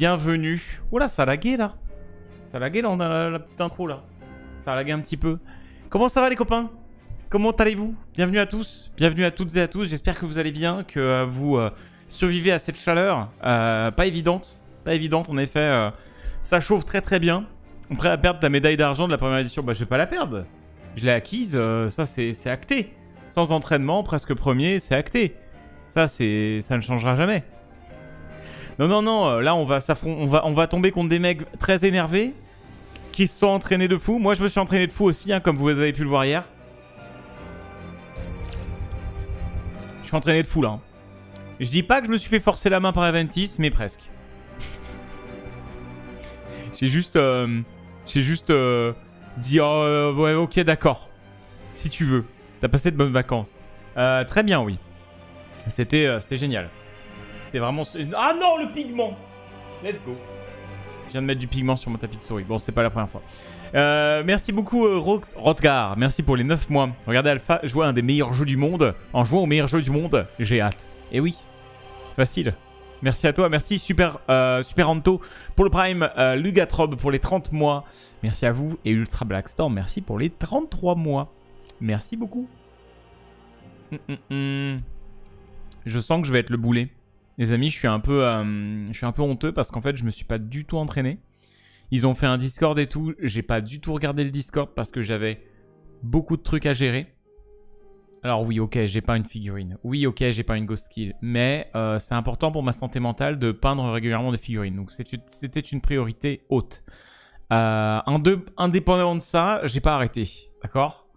bienvenue. Oula, ça lagué là. Ça lagué là, on la petite intro là. Ça lagué un petit peu. Comment ça va les copains? Comment allez-vous? Bienvenue à tous, bienvenue à toutes et à tous. J'espère que vous allez bien, que euh, vous euh, survivez à cette chaleur. Euh, pas évidente, pas évidente en effet. ça chauffe très très bien. Prêt à perdre ta médaille d'argent de la première édition Bah je vais pas la perdre. Je l'ai acquise, ça c'est acté. Sans entraînement, presque premier, c'est acté. Ça, c'est, ça ne changera jamais. Non, non, non, là on va, on va, on va tomber contre des mecs très énervés qui se sont entraînés de fou. Moi je me suis entraîné de fou aussi, hein, comme vous avez pu le voir hier. Je suis entraîné de fou là. Hein. Je dis pas que je me suis fait forcer la main par Aventis, mais presque. J'ai juste, euh, j'ai juste euh, dit, oh, ouais, ok, d'accord. Si tu veux. T'as passé de bonnes vacances. Euh, très bien, oui. Euh, c'était génial. Vraiment... Ah non, le pigment Let's go. Je viens de mettre du pigment sur mon tapis de souris. Bon, c'était pas la première fois. Euh, merci beaucoup, euh, Rotgar. Merci pour les 9 mois. Regardez Alpha jouer un des meilleurs jeux du monde. En jouant au meilleur jeu du monde, j'ai hâte. Et oui, facile. Merci à toi, merci Super, euh, Super Anto pour le Prime, euh, Lugatrob pour les 30 mois. Merci à vous et Ultra Blackstorm, merci pour les 33 mois. Merci beaucoup. Hum, hum, hum. Je sens que je vais être le boulet. Les amis, je suis un peu, euh, je suis un peu honteux parce qu'en fait, je me suis pas du tout entraîné. Ils ont fait un Discord et tout. J'ai pas du tout regardé le Discord parce que j'avais beaucoup de trucs à gérer. Alors oui, ok, j'ai pas une figurine. Oui, ok, j'ai pas une ghost kill. Mais euh, c'est important pour ma santé mentale de peindre régulièrement des figurines. Donc c'était une priorité haute. Euh, indépendamment de ça, j'ai pas arrêté. D'accord?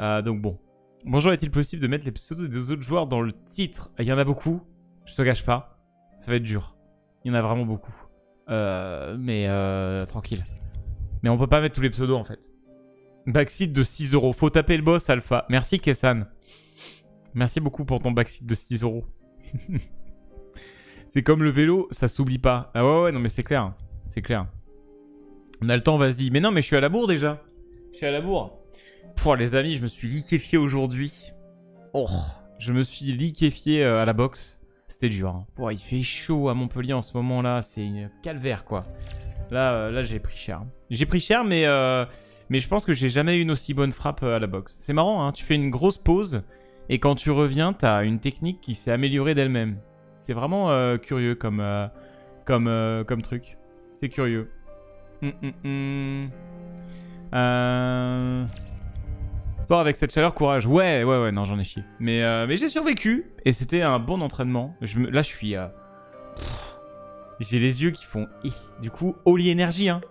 Donc bon, Bonjour, est-il possible de mettre les pseudos des autres joueurs dans le titre? Il y en a beaucoup, je te gâche pas. Ça va être dur. Il y en a vraiment beaucoup. Euh, mais euh, tranquille. Mais on peut pas mettre tous les pseudos en fait. Backseat de 6 euros. Faut taper le boss, Alpha. Merci, Kessan. Merci beaucoup pour ton backseat de 6 euros. c'est comme le vélo, ça s'oublie pas. Ah ouais, ouais, non mais c'est clair. C'est clair. On a le temps, vas-y. Mais non, mais je suis à la bourre déjà. Je suis à la bourre. Pour les amis, je me suis liquéfié aujourd'hui. Oh, je me suis liquéfié euh, à la boxe. C'était dur. Hein. il fait chaud à Montpellier en ce moment-là. C'est une calvaire, quoi. Là, euh, là j'ai pris cher. J'ai pris cher, mais, euh, mais je pense que j'ai jamais eu une aussi bonne frappe à la boxe. C'est marrant, hein. Tu fais une grosse pause et quand tu reviens, t'as une technique qui s'est améliorée d'elle-même. C'est vraiment curieux comme, comme, comme truc. C'est curieux. Hum, hum, hum. Euh... Sport avec cette chaleur, courage. Ouais, ouais, ouais, non, j'en ai chié. Mais, euh, mais j'ai survécu et c'était un bon entraînement. Là, je suis... Euh, j'ai les yeux qui font... Du coup, Oli Energy, hein.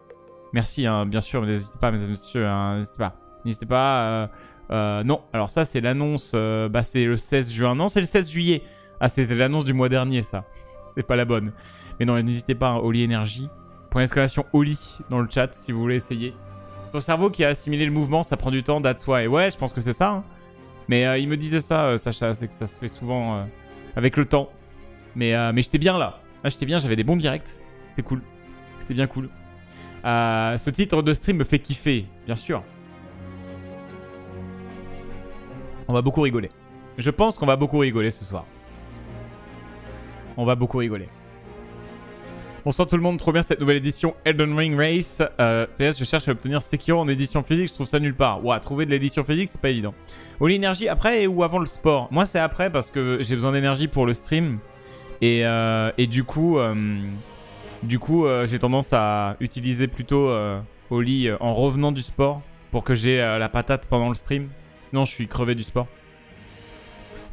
Merci, hein, bien sûr, n'hésitez pas, mesdames et messieurs, hein, n'hésitez pas. N'hésitez pas... Euh, non, alors ça, c'est l'annonce... bah, c'est le 16 juin. Non, c'est le 16 juillet. Ah, c'était l'annonce du mois dernier, ça. C'est pas la bonne. Mais non, n'hésitez pas, hein, Oli Energy. Point d'exclamation Oli dans le chat si vous voulez essayer ton cerveau qui a assimilé le mouvement, ça prend du temps, that's why. Ouais, je pense que c'est ça. Hein. Mais euh, il me disait ça, euh, Sacha, c'est que ça se fait souvent euh, avec le temps. Mais, mais j'étais bien là. Là, j'étais bien, j'avais des bons directs. C'est cool. C'était bien cool. ce titre de stream me fait kiffer, bien sûr. On va beaucoup rigoler. Je pense qu'on va beaucoup rigoler ce soir. On va beaucoup rigoler. Bonsoir tout le monde, trop bien cette nouvelle édition Elden Ring Race. Euh, PS, je cherche à obtenir Sekiro en édition physique, je trouve ça nulle part. Ouah, trouver de l'édition physique, c'est pas évident. Ou l'énergie après ou avant le sport? Moi, c'est après parce que j'ai besoin d'énergie pour le stream. Et, euh, du coup, euh, du coup j'ai tendance à utiliser plutôt Oli en revenant du sport pour que j'ai la patate pendant le stream. Sinon, je suis crevé du sport.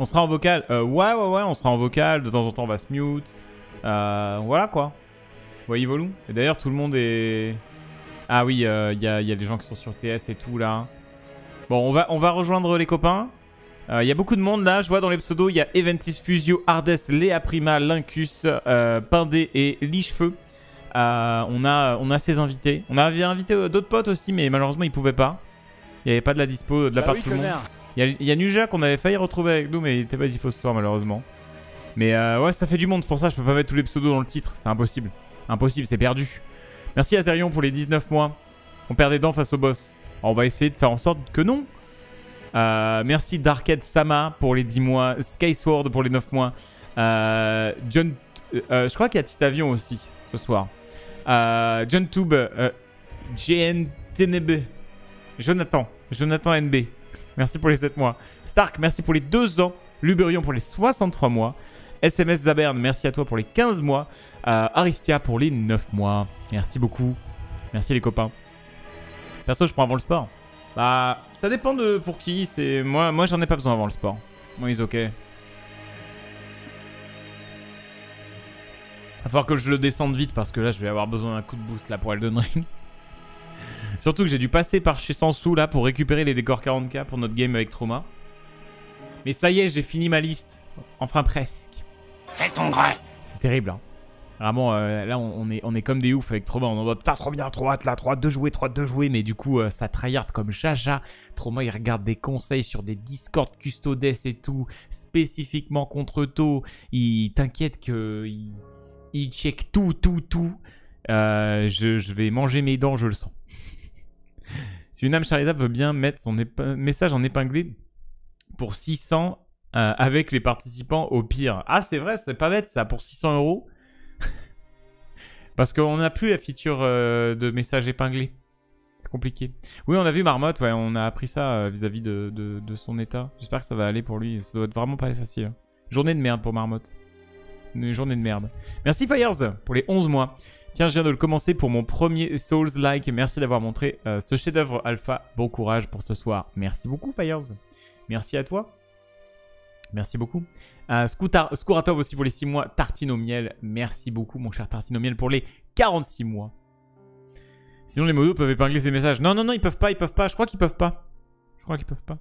On sera en vocal. ouais, ouais, ouais, on sera en vocal. De temps en temps, on va se mute. voilà quoi. Ouais, Volou. Et d'ailleurs, tout le monde est... Ah oui, il euh, y, a, y, a, des gens qui sont sur TS et tout, là. Bon, on va, on va rejoindre les copains. Il euh, y a beaucoup de monde, là. Je vois dans les pseudos, il y a Eventis Fusio, Ardes, Léa Prima, Lincus, euh, Pindé et Lichefeu. Euh, on, a, on a ses invités. On avait invité d'autres potes aussi, mais malheureusement, ils pouvaient pas. Il n'y avait pas de la dispo de la bah part de tout le monde. Il y, a Nuja qu'on avait failli retrouver avec nous, mais il n'était pas dispo ce soir, malheureusement. Mais ouais, ça fait du monde. Pour ça, je peux pas mettre tous les pseudos dans le titre. C'est impossible. Impossible, c'est perdu. Merci Azerion pour les 19 mois. On perd des dents face au boss. on va essayer de faire en sorte que non. Euh, merci Darkhead Sama pour les 10 mois. Skysword pour les 9 mois. Euh, John, euh, je crois qu'il y a Titavion aussi ce soir. John Tube, euh, JNTNB, Jonathan, Jonathan NB, merci pour les 7 mois. Stark, merci pour les 2 ans. Luberion pour les 63 mois. SMS Zabern, merci à toi pour les 15 mois. Euh, Aristia pour les 9 mois. Merci beaucoup. Merci les copains. Perso, je prends avant le sport. Bah, ça dépend de pour qui. C'est moi, moi j'en ai pas besoin avant le sport. Moi, ils ok. Va falloir que je le descende vite parce que là, je vais avoir besoin d'un coup de boost là pour Elden Ring. Surtout que j'ai dû passer par chez Sansou là pour récupérer les décors 40k pour notre game avec Trauma. Mais ça y est, j'ai fini ma liste. Enfin presque. Fais ton gré C'est terrible. Hein. Vraiment, euh, là, on, est, on est comme des oufs avec Trauma. On en voit putain, trop bien, trop hâte là, trop hâte de jouer, trop hâte de jouer. Mais du coup, euh, ça tryhard comme Jaja. Trauma, il regarde des conseils sur des Discord custodes et tout, spécifiquement contre To. Il t'inquiète que. Il, il, check tout, tout, tout. Euh, je, je, vais manger mes dents, je le sens. si une âme charitable veut bien mettre son message en épinglé pour 600 avec les participants au pire. Ah, c'est vrai, c'est pas bête ça, pour 600 euros. Parce qu'on n'a plus la feature euh, de message épinglé. C'est compliqué. Oui, on a vu Marmotte, ouais, on a appris ça euh, vis-à-vis de, de, son état. J'espère que ça va aller pour lui. Ça doit être vraiment pas facile. Hein. Journée de merde pour Marmotte. Une journée de merde. Merci Fires pour les 11 mois. Tiens, je viens de le commencer pour mon premier Souls-like. Merci d'avoir montré euh, ce chef-d'œuvre alpha. Bon courage pour ce soir. Merci beaucoup, Fires. Merci à toi. Merci beaucoup. Euh, Skouratov aussi pour les 6 mois. Tartine au miel. Merci beaucoup, mon cher Tartine au miel, pour les 46 mois. Sinon, les modos peuvent épingler ces messages. Non, non, non, ils peuvent pas, ils peuvent pas. Je crois qu'ils peuvent pas. Je crois qu'ils peuvent pas.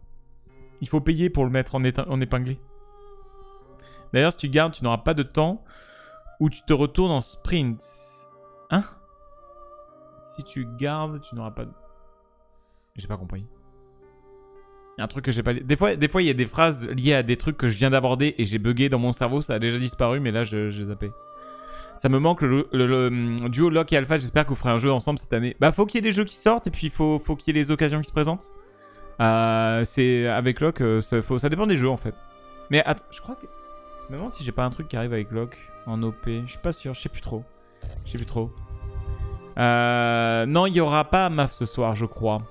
Il faut payer pour le mettre en, en épinglé. D'ailleurs, si tu gardes, tu n'auras pas de temps où tu te retournes en sprint. Hein? Si tu gardes, tu n'auras pas de... J'ai pas compris un truc que j'ai pas... Des fois, des fois, il y a des phrases liées à des trucs que je viens d'aborder et j'ai bugué dans mon cerveau. Ça a déjà disparu, mais là, j'ai zappé. Ça me manque le, hum, duo Lock et Alpha. J'espère que vous ferez un jeu ensemble cette année. Bah, faut qu'il y ait des jeux qui sortent et puis faut, faut qu'il y ait les occasions qui se présentent. Euh, c'est avec Lock, euh, ça, faut, ça dépend des jeux en fait. Mais attends, je crois que. Même si j'ai pas un truc qui arrive avec Lock en OP. Je suis pas sûr, je sais plus trop. Je sais plus trop. Euh, non, il y aura pas MAF ce soir, je crois.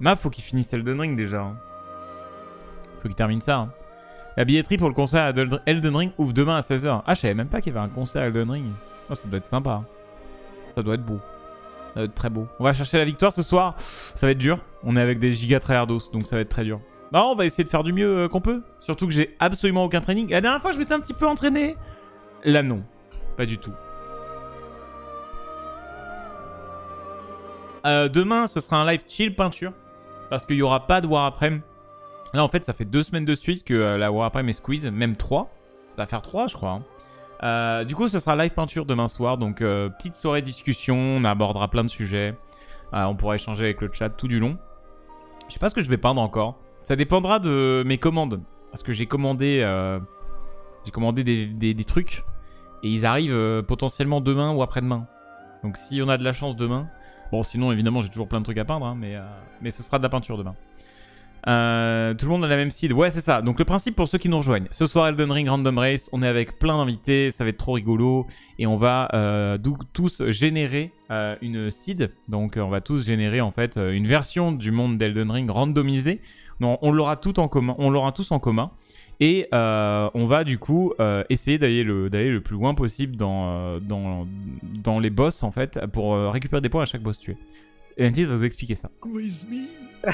MAF, faut qu'il finisse Elden Ring déjà. Faut qu'il termine ça. Hein. La billetterie pour le concert à Elden Ring ouvre demain à 16h. Ah, je savais même pas qu'il y avait un concert à Elden Ring. Oh, ça doit être sympa. Ça doit être beau. Ça doit être très beau. On va chercher la victoire ce soir. Ça va être dur. On est avec des giga tryhardos, donc ça va être très dur. Non, on va essayer de faire du mieux euh, qu'on peut. Surtout que j'ai absolument aucun training. La dernière fois, je m'étais un petit peu entraîné. Là, non. Pas du tout. Euh, demain, ce sera un live chill peinture. Parce qu'il n'y aura pas de War après Là, en fait, ça fait deux semaines de suite que euh, la Warframe est squeeze, même trois. Ça va faire trois, je crois. Hein. Euh, du coup, ce sera live peinture demain soir. Donc, euh, petite soirée discussion. On abordera plein de sujets. on pourra échanger avec le chat tout du long. Je sais pas ce que je vais peindre encore. Ça dépendra de mes commandes. Parce que j'ai commandé, commandé des, trucs. Et ils arrivent potentiellement demain ou après-demain. Donc, si on a de la chance demain. Bon, sinon, évidemment, j'ai toujours plein de trucs à peindre. Hein, mais, mais ce sera de la peinture demain. Euh, tout le monde a la même seed. Ouais, c'est ça. Donc le principe pour ceux qui nous rejoignent. Ce soir, Elden Ring Random Race. On est avec plein d'invités. Ça va être trop rigolo. Et on va euh, tous générer euh, une seed. Donc on va tous générer en fait une version du monde d'Elden Ring randomisée. On l'aura tout en commun. On l'aura tous en commun. Et on va du coup essayer d'aller le, plus loin possible dans, dans les boss en fait pour récupérer des points à chaque boss tué. Et Lentis va vous expliquer ça. With me?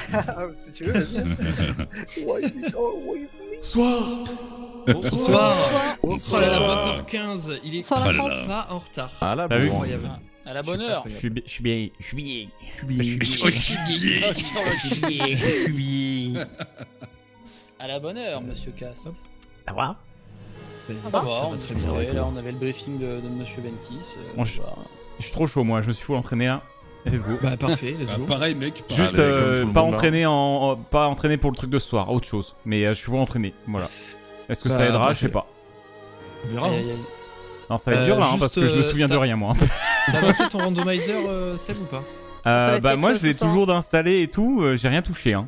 Si tu veux, Soir. Bonsoir. Bonsoir. À 20h15, il est pas en retard. Ah là, bon. incroyable. À la bonne heure. Je suis bien, je suis bien, je suis bien, je suis bien, je suis bien, À la bonne heure, monsieur Cast. Ça va? Ça va, ça va très bien. Là, on avait le briefing de, de monsieur Ventis. Euh, je, je suis trop chaud, moi. Je me suis fou entraîner là. Let's go. Bah parfait, let's bah, go. pareil mec. Juste euh, pas entraîné en, pas entraîné pour le truc de ce soir, autre chose. Mais euh, je suis vous entraîné, voilà. Est-ce que ça bah, aidera? Je sais pas. On verra. Hein. Non, ça va être dur là, hein, parce que je me souviens de rien moi. T'as lancé ton randomizer, Seb ou pas? Euh, Bah moi je l'ai toujours d'installer et tout, j'ai rien touché. Hein.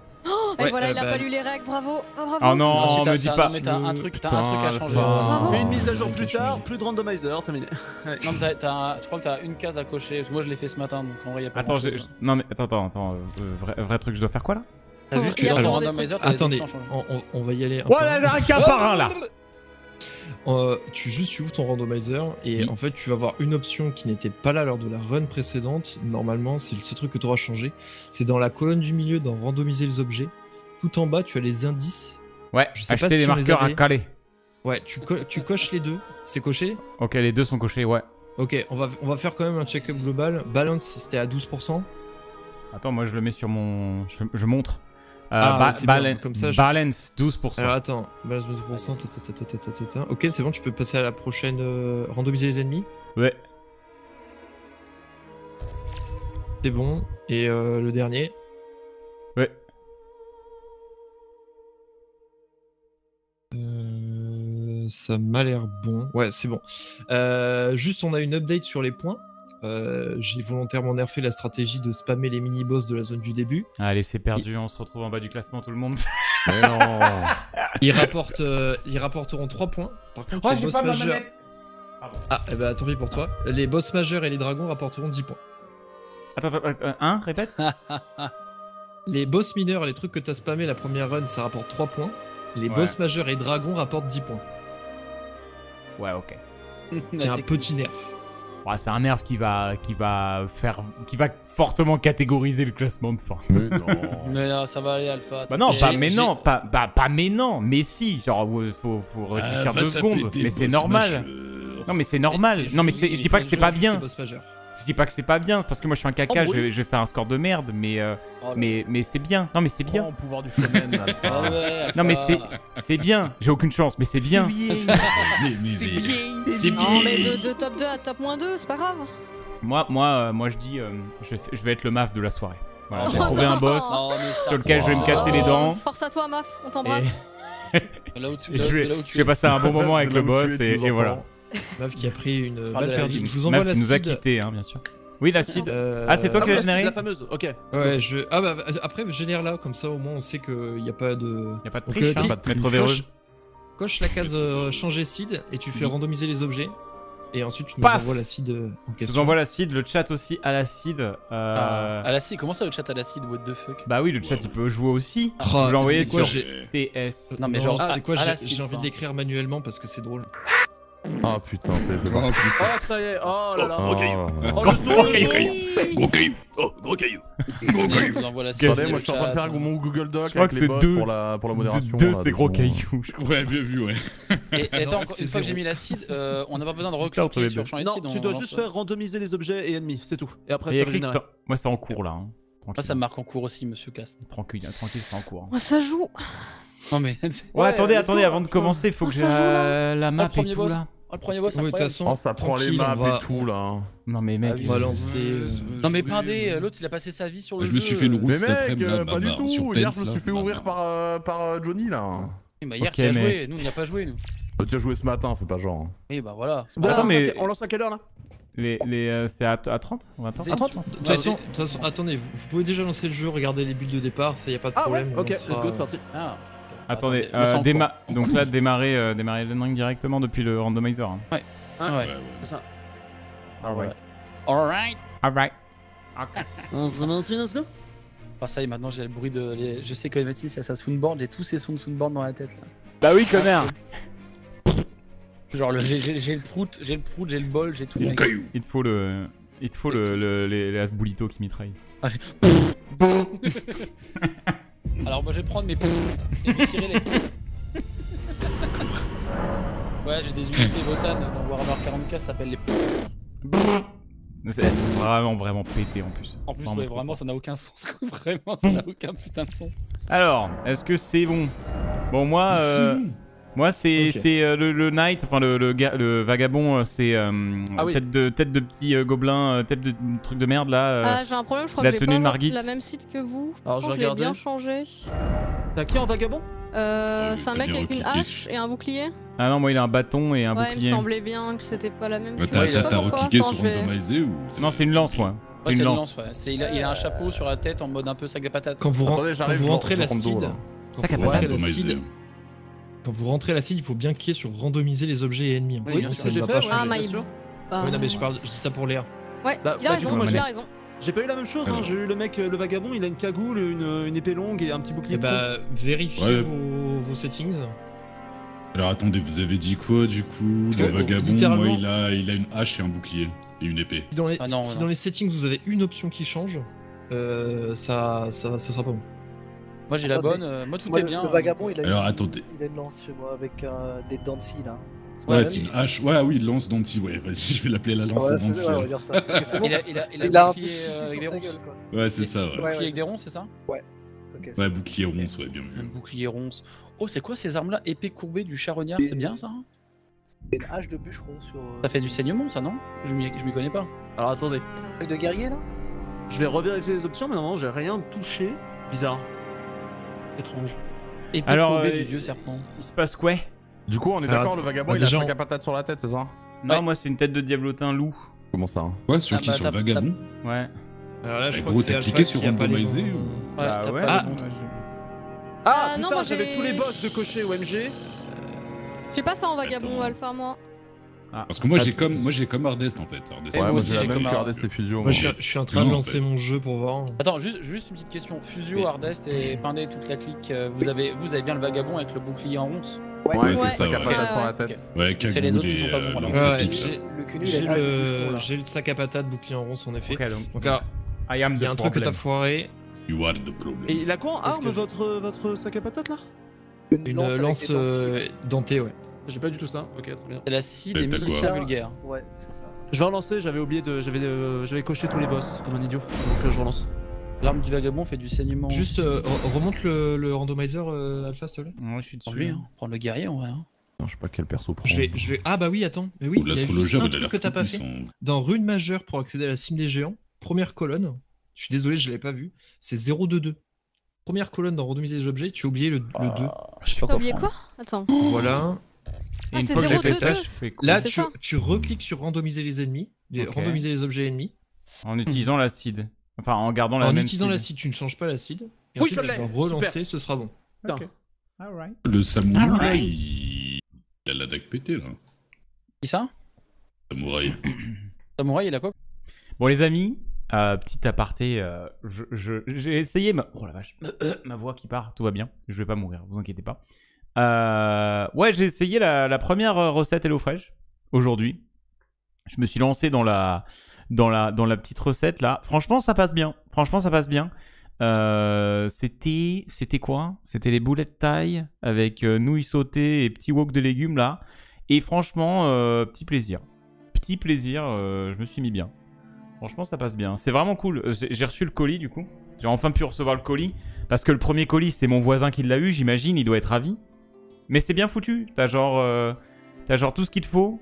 Ouais, Et voilà, euh, il a bah, pas lu les règles, bravo. Oh, bravo. Oh non, me dit t'as- pas. mais t'as un truc, t'as un truc à changer. Bravo. Une mise à jour plus tard, plus de randomizer, terminé. Non, mais t'as- je crois que t'as une case à cocher. parce que moi, je l'ai fait ce matin, donc en vrai, y a pas Attends, hein. non mais attends, attends, attends, euh, vrai, vrai truc, je dois faire quoi là T'as a que dans vraiment le des randomizer, t'as les Attendez, on, on- on va y aller. un Ouais, par là, un. là, un cas par un là Euh, tu juste tu ouvres ton randomizer et Oui. en fait tu vas avoir une option qui n'était pas là lors de la run précédente. Normalement, c'est le seul truc que tu auras changé. C'est dans la colonne du milieu dans randomiser les objets. Tout en bas, tu as les indices. Ouais, Je sais pas acheter si des les marqueurs à caler. Ouais, tu, co- tu coches les deux. C'est coché? Ok, les deux sont cochés, ouais. Ok, on va, on va faire quand même un check-up global. Balance, c'était à 12%. Attends, moi je le mets sur mon. Je, je montre. Euh, Ah, ba- balan- comme ça, je- Balance, 12%. Alors attends, balance 12%. ta, ta, ta, ta, ta, ta, ta, ta. Ok, c'est bon, tu peux passer à la prochaine. euh, randomiser les ennemis. Ouais. C'est bon. Et euh, le dernier. Euh, ça m'a l'air bon. Ouais, c'est bon. Euh, juste, on a une update sur les points. Euh, J'ai volontairement nerfé la stratégie de spammer les mini-boss de la zone du début. Allez, c'est perdu, on se retrouve en bas du classement, tout le monde. Mais non. Ils, rapportent, euh, ils rapporteront 3 points. Par contre, les boss majeurs. Ah, eh ben, tant pis pour toi. Les boss majeurs et les dragons rapporteront 10 points. Attends, attends, euh, un, répète Les boss mineurs les trucs que t'as spammé la première run, ça rapporte 3 points. Les Ouais. boss majeurs et dragons rapportent 10 points. Ouais, ok. C'est un petit nerf. Ouais, c'est un nerf qui va, qui va faire, qui va fortement catégoriser le classement de fin. Mais non. Mais non, ça va aller, Alpha. Bah non, pas mais non, pas, bah, pas mais non, mais si, genre ouais, faut, faut réfléchir deux secondes, mais c'est normal. Non mais c'est normal. C'est Non mais je dis pas que c'est pas bien. Je dis pas que c'est pas bien, c'est parce que moi je suis un caca, je, vais- je vais faire un score de merde, mais euh, Oh mais mais c'est bien. Non mais c'est bien. Prends le pouvoir du shonen, Ah Alpha. ouais, Non mais c'est c'est bien. J'ai aucune chance, mais c'est bien. C'est Non, mais de, de top 2 à top moins 2, c'est pas grave. Moi moi euh, moi je dis, euh, je, vais, je vais être le maf de la soirée. Voilà, Oh, j'ai non. trouvé un boss Star, sur lequel je vais me c'est casser les dents. Force à toi, Maf, on t'embrasse. Là où tu, Et là, je vais, là où je tu vais passer un bon moment avec le boss et voilà. Meuf qui a pris une balle perdue. Je vous envoie la qui nous a seed. quittés, hein, bien sûr. Oui, l'acide. Euh, Ah, c'est toi Ah, qui l'as généré la fameuse, ok. Ouais, je. Ah bah après, génère là, comme ça au moins on sait qu'il n'y a pas de. Y a pas de triche, euh, hein, pas de maître coche-. Coche la case euh, changer seed et tu fais Oui. randomiser les objets. Et ensuite tu nous Paf envoies la seed euh, en Je question. vous envoie l'acide, le chat aussi à l'acide. Euh... Ah, À l'acide, comment ça le chat à l'acide, what the fuck? Bah oui, le chat il peut jouer aussi. Oh, je l'ai envoyé tu sais quoi, sur TS. Non, mais genre, c'est quoi j'ai- envie l'écrire manuellement parce que c'est drôle. Ah putain, c'est c'est parti. Oh, ça y est, oh là là. Ah, Oh, ouais. le son, le Oui. son. Gros caillou Oh, gros caillou Je envoie l'acide. Attendez, moi je suis en train de faire mon Google Doc crois avec que les c'est boss deux- pour la, pour la modération. Deux, là, c'est gros je crois. Ouais, bien vu, ouais. Et, attends, une fois que j'ai mis l'acide, euh, on n'a pas besoin de recliquer sur champ Non, tu dois juste faire randomiser les objets et ennemis, c'est tout. Et après, il ça Moi c'est en cours là. hein. Moi, ça me marque en cours aussi, monsieur Cast. Tranquille, hein, tranquille, c'est en cours. hein. Moi, ça joue. Non, mais. Ouais, Ouais, attendez, attendez, avant de commencer, faut Oh, que j'ai la, la map et tout boss. là. Oh, le premier boss, incroyable. façon, Oh, ça prend les maps on va- et tout là. Non mais mec, Ah. On va lancer. euh, Non, mais Pindé, euh, l'autre, il a passé sa vie sur le Je jeu. me suis fait une route cet après-midi, euh, pas du bah, tout. Hier, Pence, je me suis fait Bah, ouvrir bah. par, euh, par euh, Johnny là. Oui, bah, hier, tu as mais- joué, nous, on n'y a pas joué, nous. Tu as joué ce matin, fais pas genre. hein. Oui, bah voilà. c'est Bon, pas Attends, on lance mais- à que- on lance à quelle heure là les, les, euh, c'est à, à 30 ou à 30 À 30 De toute façon, de toute façon, attendez, vous, vous pouvez déjà lancer le jeu, regarder les builds de départ, ça y a pas de Ah ouais, problème. ok, let's go, c'est parti. Ah. Attendez, euh, déma- donc là démarrer, euh, démarrer Elden Ring directement depuis le randomizer. hein. Ah, Ouais. Ouais, ouais. c'est ça. Alright. Alright. Alright. On se maintient, let's go Ah, ça y est, maintenant, j'ai le bruit de. les- Je sais que Mathis, il y a sa soundboard, j'ai tous ces sons de soundboard dans la tête, là. Bah oui connard. Genre, le- j'ai j'ai- j'ai le prout, j'ai le prout, j'ai le bol, j'ai tout. Gros mec. caillou Il te faut le, il te faut le, le- les, les asboulitos qui mitraillent. Alors, moi, je vais prendre mes et je vais tirer les. Ouais, j'ai des unités Votan dans Warhammer 40k, ça s'appelle les. C'est vraiment vraiment pété en plus. En plus, Vraiment ouais, vraiment, ça n'a aucun sens. quoi. Vraiment, ça n'a aucun putain de sens. Alors, est-ce que c'est bon? Bon moi, euh, moi c'est Ok. c'est euh, le, le knight, enfin le, le, le vagabond, euh, c'est euh, Ah oui. tête de tête de petit euh, gobelin, euh, tête de truc de merde là. euh. Ah, j'ai un problème, je crois la que j'ai de pas Margit. la même site que vous. Alors, je je l'ai bien changé. T'as qui en vagabond? Euh, Ouais, c'est un mec avec une hache et un bouclier Ah non, moi il a un bâton et un Ouais, il me bouclier. semblait bien que c'était pas la même. Ouais, chose. T'as Ouais, recliqué sur randomiser ou Non, c'est une lance, moi. Ouais, une c'est une lance. lance, ouais. Il a, il a un chapeau sur la tête en mode un peu sac à patate. Quand vous, Attendez, quand vous rentrez la là. quand vous rentrez la seed, quand vous rentrez la seed, il faut bien cliquer sur randomiser les objets et ennemis. Oui, c'est ce ça que ne va pas Ah, sûr. Bah, Oui, non, mais je, parle, je dis ça pour Léa. Ouais, Bah, il a bah, raison, coup, moi, il a j'ai- raison. J'ai pas eu la même chose, hein. J'ai eu le mec, euh, le vagabond, il a une cagoule, une, une épée longue et un petit bouclier. Et de bah, vérifiez Ouais. vos, vos settings. Alors attendez, vous avez dit quoi du coup? Le vagabond, moi, il a, il a une hache et un bouclier. Et une épée. Si dans les, Ah non, si non. dans les settings vous avez une option qui change, euh, ça, ça, ça sera pas bon. Moi j'ai la bonne, euh, moi tout Moi, est le, bien. le vagabond, il a, Alors, une, attendez. il a une lance chez moi avec euh, des dents de scie là. C'est Ouais, c'est une hache. Ouais, oui, lance Dancy. Ouais, vas-y, je vais l'appeler la lance Ouais, Dancy. c'est- ouais, c'est bon. Il a, il a, il a, Il a un bouclier euh, avec des ronces. gueule quoi. Ouais, c'est ça, ouais. Ouais, Bouclier ouais. avec des ronces, c'est ça? C'est Ouais, bon. bouclier ronce, ouais, bien vu. Un bouclier ronce. Oh, c'est quoi ces armes-là? Épée courbée du charognard, c'est bien ça hein? A une hache de bûcheron sur. euh, Ça fait du saignement ça, non? Je m'y je m'y connais pas. Alors attendez, truc de guerrier là? Je vais revérifier les options, mais normalement j'ai rien touché. Bizarre. Étrange. Épée Alors, euh, du dieu serpent. Il se passe quoi? Du coup, on est d'accord, le vagabond, bah, il a déjà, un sac on- à patate sur la tête, c'est ça? Non, Ouais. moi c'est une tête de diablotin loup. Comment ça hein? Ouais, sur Ah, qui? bah, Sur le t'as- vagabond? Ouais. Alors là, je Bah, crois gros, que c'est t'as Alpha cliqué sur randomiser ou- Ouais, Bah ouais. pas Ah. Ah, non, putain, moi, j'avais j'ai- tous les boss de cocher OMG. J'ai pas ça en vagabond, Attends. on moi. Parce que moi, j'ai comme, moi, j'ai comme Hardest en fait. Hardest. Ouais, moi j'ai la j'ai même comme un- carte et Fusio. Moi, je suis, je suis en train de lancer fait. mon jeu pour voir. Attends, juste, juste une petite question. Fusio, Mais- Hardest et Pindé, toute la clique, euh, vous avez, vous avez bien le vagabond avec le bouclier en ronce Ouais, Ouais, c'est c'est ça, ça, sac à ouais. patate sur la Ouais, tête. Ouais, C'est les autres qui sont pas euh, bons, j'ai- Le sac à patate, bouclier en ronce en effet. Donc. Là, il the y a un truc que t'as foiré, You are the problem. Et il a quoi en arme que votre, votre sac à patate là? Une lance euh, dentée, ouais. J'ai pas du tout ça. Ok, très bien. C'est la scie des miliciens vulgaires. Ouais, c'est ça. Je vais relancer, j'avais oublié de. J'avais euh, j'avais coché tous les boss comme un idiot. Donc euh, je relance. L'arme du vagabond fait du saignement. Juste euh, re- remonte le, le randomizer euh, Alpha, s'il te plaît. Ouais, je suis dessus. Prends lui, hein. prendre le guerrier en vrai. hein. Non, je sais pas quel perso prendre. Je vais, je vais. Ah bah oui, attends. Mais oui, Ou il y a juste un truc que t'as pas fait. Dans rune majeure pour accéder à la cime des géants, première colonne. Je suis désolé, je l'avais pas vu. C'est 022. Première colonne dans randomiser les objets, tu as oublié le, le 2. Ah, T'as oublié quoi? Attends. Voilà. Ah, une c'est fois que j'ai fait 0,22. ça, je fais quoi Là, tu, ça. tu recliques sur randomiser les ennemis, randomiser les objets ennemis. En utilisant l'acide. Enfin, en gardant la En même utilisant seed. l'acide, tu ne changes pas l'acide. Et Oui, ensuite, je tu vas relancer, ce sera bon. Le samouraï, il... il a la dague pétée, là. Qui ça? Samouraï. Samouraï, il a quoi? Bon, les amis, euh, petit aparté, euh, je- je- j'ai essayé ma... Oh la vache, ma voix qui part, tout va bien, je vais pas mourir, vous inquiétez pas. Euh, ouais, j'ai essayé la, première euh, recette HelloFresh aujourd'hui. Je me suis lancé dans la, dans la, dans la petite recette là. Franchement, ça passe bien. Franchement, ça passe bien. Euh, c'était, c'était quoi? C'était les boulettes de taille avec nouilles sautées et petits wok de légumes là. Et franchement, petit plaisir. Petit plaisir, je me suis mis bien. Franchement, ça passe bien. C'est vraiment cool. J'ai reçu le colis du coup. J'ai enfin pu recevoir le colis. Parce que le premier colis, c'est mon voisin qui l'a eu, j'imagine. Il doit être ravi. Mais c'est bien foutu. T'as genre, euh, t'as genre tout ce qu'il te faut.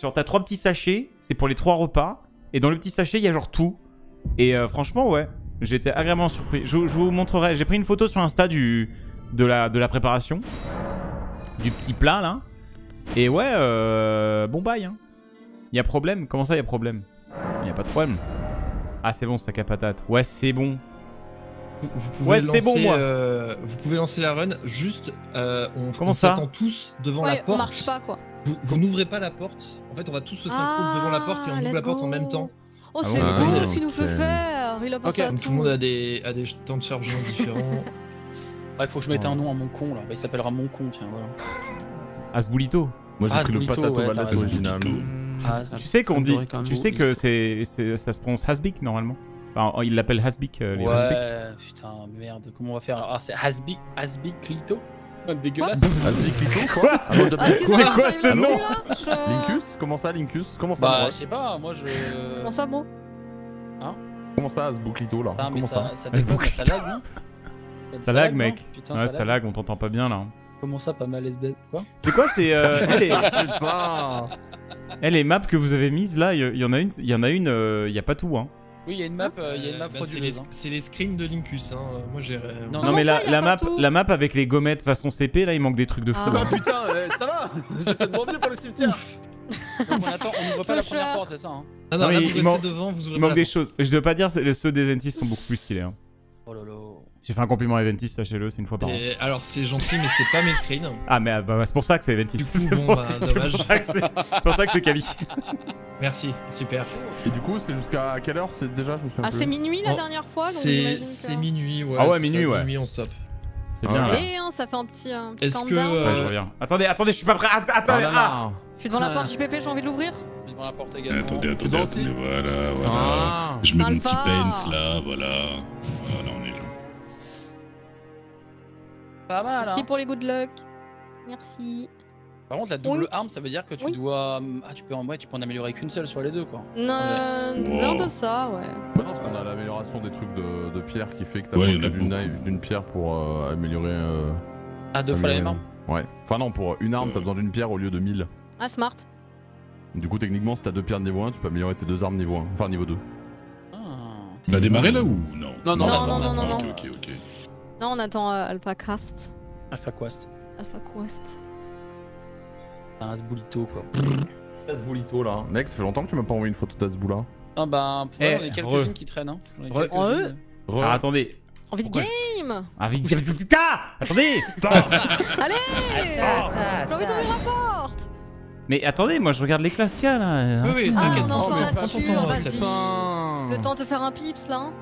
Genre, t'as trois petits sachets. C'est pour les trois repas. Et dans le petit sachet, il y a genre tout. Et euh, franchement, ouais. J'étais agréablement surpris. Je, vous montrerai. J'ai pris une photo sur Insta de, la, de la préparation. Du petit plat là. Et ouais, euh, bon bail. Hein. Y a problème? Comment ça, y a problème? Y a pas de problème. Ah, c'est bon, sac à patate. Ouais, c'est bon. Vous, pouvez Ouais, c'est bon, lancer, moi. euh, vous pouvez lancer la run, juste euh, on, Comment on s'attend tous devant la on porte. marche pas quoi. Vous, vous n'ouvrez pas la porte. En fait, on va tous se synchro devant la porte et on Ah, ouvre la porte en même temps. Oh, Ah c'est Ah, ce qu'il nous fait faire. Il a pensé Ok, à Donc tout le monde a des, a des temps de chargement différents. Ouais, faut que je mette Ouais. un nom à mon con là. Bah, il s'appellera mon con, tiens, voilà. Asboulito. Moi j'ai Ah, pris le patato ouais, original. Ah, Tu sais qu'on dit, tu sais que c'est- ça se prononce Hasbik normalement. Enfin, il l'appelle Hasbik, euh, les Hasbik. Ouais, putain, merde, comment on va faire alors Ah, c'est Hasbik, Hasbik Lito Dégueulasse. Ah, Clito, quoi Un mot de Ah, Quoi, quoi, ce nom je- Lincus Comment ça, Lincus Comment ça, Bah, moi je sais pas, moi je. Comment ça, bro Comment ça, ce bouclito là mais Comment ça, ça ça, déconne, ça lag, non Ça lag, non mec. Putain, Ouais, ça lag. on t'entend pas bien là. Comment ça, pas mal SB Quoi C'est quoi c'est euh, eh, les, Putain eh, les maps que vous avez mises là, il y, y en a une, il y en a une, euh, il y a pas tout hein. Oui, il y a une map, euh, il y a une map Bah, c'est les, frauduleuse. hein. c'est les screens de Linkus. Hein. Moi j'ai. Non, Non, mais ça, la, map, tout la map avec les gommettes façon CP, là, il manque des trucs de fou. Ah. là. Ah putain, euh, ça va J'ai fait de mieux pour le cimetière Ouf. Donc on attend, on ouvre pas la première porte, c'est ça hein Ah non, Non, là, il- vous il manque- devant, vous ouvrez Il manque des choses. Je dois pas dire, ceux des Ventis sont beaucoup plus stylés. hein. Oh là là. J'ai fait un compliment à Ventis, sachez-le, c'est une fois par an. Et alors c'est gentil, mais c'est pas mes screens. Ah, mais bah, c'est pour ça que c'est Ventis. Du coup, C'est bon, pour- bah, c'est dommage. pour ça que c'est- c'est pour ça que c'est Kali. Merci, super. Et du coup, c'est jusqu'à quelle heure déjà Je me souviens Ah, c'est minuit la Oh, dernière fois, C'est que... minuit, ouais. Ah ouais, minuit, ouais. Minuit, on stop. C'est Ah bien là. Et hein, ça fait un petit, un petit Est-ce que, euh, Ouais, je reviens. Attendez, attendez, je suis pas prêt. Att- Ah, Attendez, ah là. Je suis devant la porte JPP, j'ai envie de l'ouvrir. Devant la porte également. Attendez, attendez, attendez, voilà, voilà. Ah. Je mets mon petit paint là, voilà. Voilà, on. Pas mal, Merci hein. pour les good luck. Merci. Par contre, la double Oui. arme, ça veut dire que tu Oui. dois. Ah, tu peux en, ouais, tu peux en améliorer qu'une seule sur les deux, quoi. Non, c'est un peu ça, ouais. Bah non, parce qu'on a l'amélioration des trucs de, de pierre qui fait que t'as Ouais, besoin a d'une pierre pour euh, améliorer. euh, Ah, deux fois la même arme. Ouais. Enfin, non, pour une arme, t'as besoin d'une pierre au lieu de 1000. Ah, smart. Du coup, techniquement, si t'as deux pierres de niveau 1, tu peux améliorer tes deux armes niveau 1. Enfin, niveau 2. Ah, On va démarrer là ou non? Non, non, Non, attends, non, non, attends, non, Ok, non. ok, ok. Non, on attend euh, Alpha Cast. Alpha Quest. Alpha Quest. Un Asbulito, quoi. Asboulito là. Mec, ça fait longtemps que tu m'as pas envoyé une photo d'Asboula. Ah, bah, Eh, on est quelques-unes re. qui traînent, hein. Re. quelques-unes. Alors attendez. Envie de Pourquoi game Ah, vite, vite, vite, vite, ah Attendez Allez J'ai envie d'ouvrir la porte Mais attendez, moi je regarde les classes qu'il y a là. Oui, oui, Ah, t'inquiète on est mais là-dessus, prends ton temps, vas-y. Le temps de te faire un pips là hein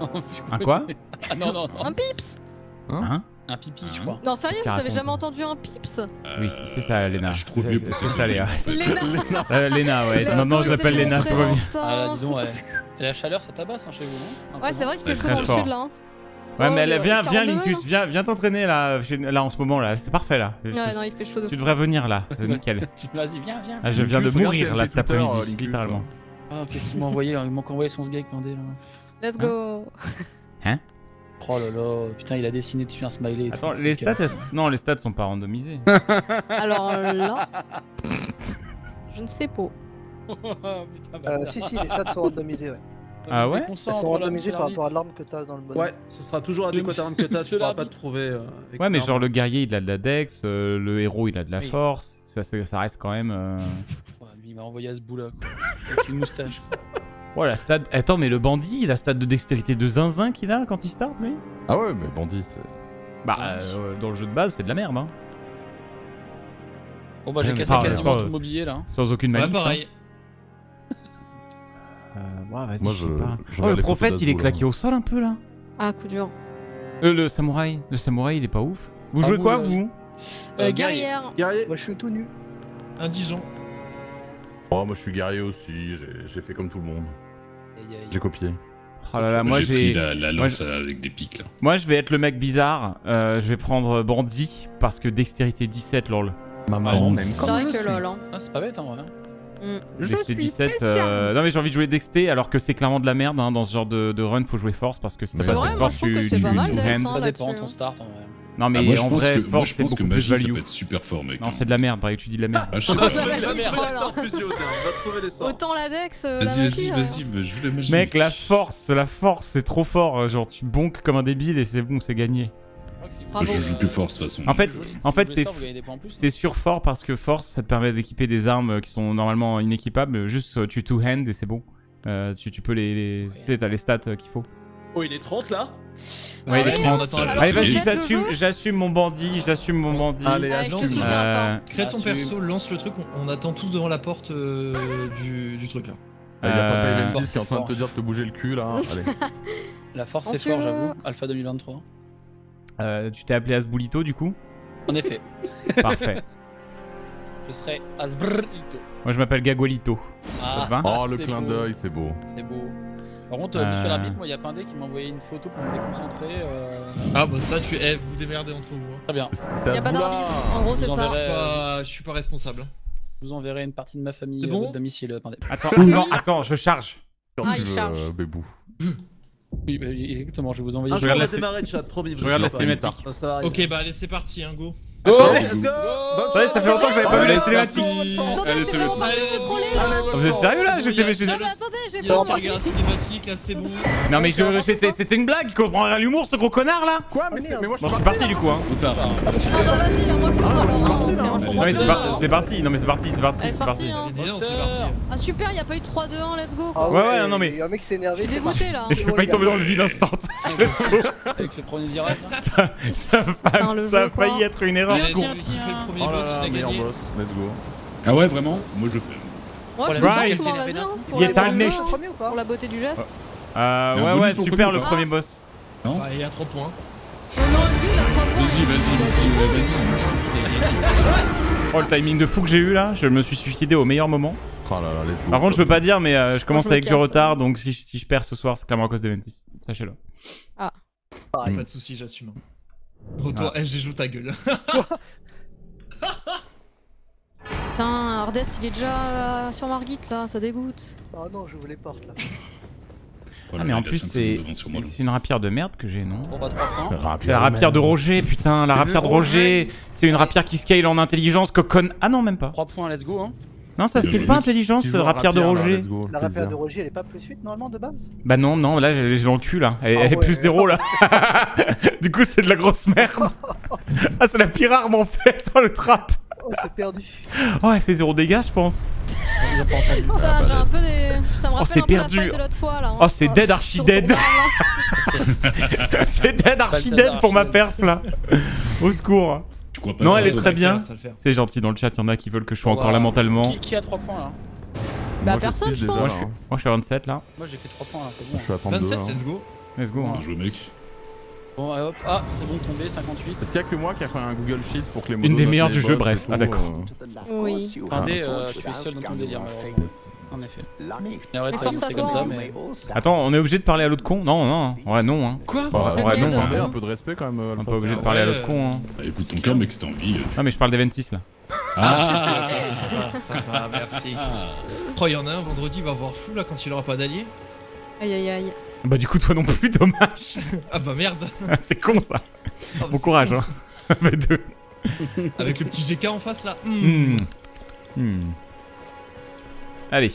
Un quoi Ah, non, non, non. Un pips Hein Un pipi, je Hein crois. Non, sérieux, vous avez jamais entendu un pips? Oui, c'est- ça, Léna. Je suis trop C'est- vieux pour C'est ça. ça, Léa. Léna Euh, Léna, ouais. Maintenant je l'appelle Léna, tout va bien. putain. Ah, dis donc, ouais. Et la chaleur, ça tabasse hein, chez vous, non? Ouais, c'est vrai qu'il fait chaud Très dans le fort. sud là. hein. Ouais, Oh, mais elle, viens, viens 42 Linkus, viens, viens t'entraîner là, là en ce moment là, c'est parfait là. Ouais, non, il fait chaud de Tu fou. devrais venir là, c'est nickel. Vas-y, viens, viens. Ah, je viens de mourir là cet euh, après-midi, littéralement. Ah, qu'est-ce qu'il m'a envoyé Il m'a envoyé son sgeg pendé là. Let's go. Oh là là, putain, il a dessiné dessus un smiley. et Attends, tout. les stats, elles- non, les stats sont pas randomisées. Alors là. Je ne sais pas. Putain, Euh, si, si, les stats sont randomisés, ouais. Ah ouais Elles sont randomisées par rapport à l'arme que t'as dans le bon. Ouais, ce sera toujours adéquat à l'arme que t'as, tu pourras pas te trouver. euh, Ouais, mais genre le guerrier il a de la dex, euh, le héros il a de la Oui. force, ça, ça reste quand même. euh, Ouais, lui, il m'a envoyé à ce bout là, quoi. Avec une moustache. Ouais, la stat. Attends, mais le bandit, la stat de dextérité de zinzin qu'il a quand il start, lui? Ah ouais, mais bandit, c'est. Bah, euh, dans le jeu de base, c'est de la merde, hein. Bon, bah, j'ai cassé quasiment tout le mobilier là. Sans aucune Ouais, malice. pareil. hein. Euh, ouais, vas-y, Moi, je sais pas. je Oh, le prophète, il est claqué au sol un peu là. Ah, coup dur. Euh, le samouraï. Le samouraï, il est pas ouf. Vous Ah, jouez quoi, vous? Euh, Euh, guerrière. Guerrier, Moi, je suis tout nu. Un Dijon. Oh, moi je suis guerrier aussi, j'ai fait comme tout le monde. Aïe. J'ai copié. Oh là là, moi j'ai la, la moi, lance avec des pics là. Moi, je vais être le mec bizarre. Euh, je vais prendre bandit parce que dextérité 17, lol. Maman, Oh, même C'est vrai que lol. Hein. Ah, c'est pas bête en vrai. Dexté 17. euh, Non, mais j'ai envie de jouer dexté alors que c'est clairement de la merde. hein. Dans ce genre de, de run, faut jouer force parce que si t'as C'est pas cette force, tu, tu, pas tu hand. Hein. Ça dépend de ton start en vrai. Non, mais Ah, moi, je en pense vrai, que, moi, je c'est pense que magie, ça peut être super fort, mec. Non, c'est de la merde, Brave, tu dis de la merde. Ah, je- les sorts. Autant la Dex, euh, la Vas-y, vas-y, euh, vas-y, mais je joue la magie. Mec, la force, la force, c'est trop fort. euh, Genre, tu bonques comme un débile et c'est bon, c'est gagné. Je Bravo. Joue que force de toute façon. En fait, en fait, c'est c'est sur fort parce que force, ça te permet d'équiper des armes euh, qui sont normalement inéquipables. Juste, euh, tu two hand et c'est bon. Euh, tu, tu peux les, les... tu sais, t'as les stats euh, qu'il faut. Oh, il est 30 là Ouais, il est oui. 30. attend Alors, Allez, c'est vas-y, j'assume, mon bandit, j'assume mon bandit. Allez, Ouais, je te avance. soutiens Euh. Crée ton perso, lance le truc, on, attend tous devant la porte euh, du, truc là. Ah, Il a Papa Euh, Elendis fort, qui est en c'est train de te dire de te bouger le cul là. Allez. La force, c'est fort, j'avoue. Alpha 2023. euh, tu t'es appelé Asbulito du coup En effet, Parfait. je serai Asbrlito. Moi, je m'appelle te Ah, Oh, le c'est clin d'œil, c'est beau. C'est beau. Par contre, euh, Euh. monsieur l'arbitre, moi, il y a Pindé qui m'a envoyé une photo pour me déconcentrer. euh, Ah bah ça, tu, eh, vous vous démerdez entre vous. hein. Très bien. C'est Y a pas d'arbitre. En gros, c'est Je ça. euh, Pas- je suis pas responsable. je vous enverrai une partie de ma famille bon votre domicile, euh, Pindé. Attends, Oui. attends, attends, je charge. Ah, il charge. euh, Bébou. Oui, bah, exactement, je vais vous envoyer. Un Je jour, regarde la démarrer, chat, promis. je regarde la cinématique. arrive. Ok, bah allez, c'est parti, hein, go. Attendez, Let's go Attendez, ça fait longtemps que j'avais pas vu les c'est cinématiques. Attendez, Allez, c'est le Vous êtes sérieux là J'étais. Non mais attendez, j'ai pas regarder la cinématique, là, c'est bon. Non mais c'était une blague, il comprend rien à l'humour ce gros connard là Quoi mais, mais moi je Bon, je suis suis parti du coup hein. C'est trop tard. Ah bah vas-y, moi je joue alors, hein, c'est parti, non mais c'est parti, c'est parti, Allez, c'est parti hein. Ah super, y a pas eu de 3-2-1, let's go Ah. Ouais, ouais, non, mais- Il y a un mec qui s'est énervé. Je suis dégoûté là. J'ai failli tomber dans le vide instant. Avec le premier direct. Ça a failli être une erreur. Allez, tiens, celui qui tiens. fait le premier Oh là boss, là, meilleur gagné. boss, let's go. Ah ouais, vraiment Moi je le fais. Moi je vas-y pour Il la est un beauté- neige. Le premier ou pas Pour la beauté du geste. Euh, Il y a un ouais, ouais, super le premier. boss. Ah, il y a 3 points. Non, lui il a 3 points. Vas-y, vas-y, vas-y, ouais, vas-y. Gagné. Oh le timing de fou que j'ai eu là, je me suis suicidé au meilleur moment. Oh là là, let's go. Par contre, je veux pas dire, mais euh, je commence avec du retard, donc si, si je perds ce soir, c'est clairement à cause de Ventis. Sachez-le. Pas de soucis, j'assume. Retour, eh, j'ai joué ta gueule. Putain, Ardès il est déjà euh, sur Margit là, ça dégoûte. Ah non, je vous les porte là. Ah, mais en plus, cinq c'est une rapière de merde que j'ai, non Bon bah 3 points. C'est la rapière de Roger, putain, la rapière de Roger, c'est une rapière qui scale en intelligence, cocon. Ah non, même pas. 3 points, let's go. Hein. Non, ça scale joue pas intelligence, rapière de Roger. La rapière de Roger, elle est pas plus 8 normalement de base? Bah non, non, là j'ai j'ai dans le cul là. Elle, Ah elle est plus zéro là. du coup, c'est de la grosse merde. ah, c'est la pire arme en fait, oh, le trap. Oh, c'est perdu. Oh, elle fait zéro dégâts, je pense. Ça, j'ai un peu des. Ça me Oh, rappelle c'est un peu la perdu. fight de l'autre fois là. hein. Oh, c'est dead, archi Sur dead. là. c'est dead, archi dead pour ma archi perf là. Au secours. Tu crois pas Non, elle est très bien. C'est gentil dans le chat, y'en a qui veulent que je sois encore bah, là mentalement. Qui, qui a 3 points là Bah, personne, je pense. Moi je, suis... moi je suis à 27 là. Moi j'ai fait 3 points là, c'est bon. Je suis à 32. 27, hein. let's go. Let's go. hein. Bien joué, mec. Bon, allez, hop, ah, c'est bon, tombé, 58. Est-ce qu'il y a que moi qui a fait un Google Sheet pour que les modos Une des meilleures du jeu, bref. Ah, d'accord. euh, Oui. Attendez, euh, tu es seul dans ton délire, malheureusement. En effet. À c'est comme ça, hein. mais. Attends, on est obligé de parler à l'autre con? Non, non. Ouais, non. Hein. Quoi? Ouais, ouais, Lequel non. hein. Un peu de respect quand même. euh, On est Alpha pas obligé de parler à Ouais, l'autre con. Hein. Bah, écoute ton cœur, mec, si t'as envie. euh. Non, mais je parle d'Eventis là. Ah c'est sympa, sympa, merci. Oh, il y en a un vendredi, il va avoir fou là quand il aura pas d'allié. Aïe aïe aïe. Bah, du coup, toi non plus, dommage. Ah bah merde. c'est con ça. Ah, Bon c'est courage. con. Hein. Deux. Avec le petit GK en face là. Hmm. Allez.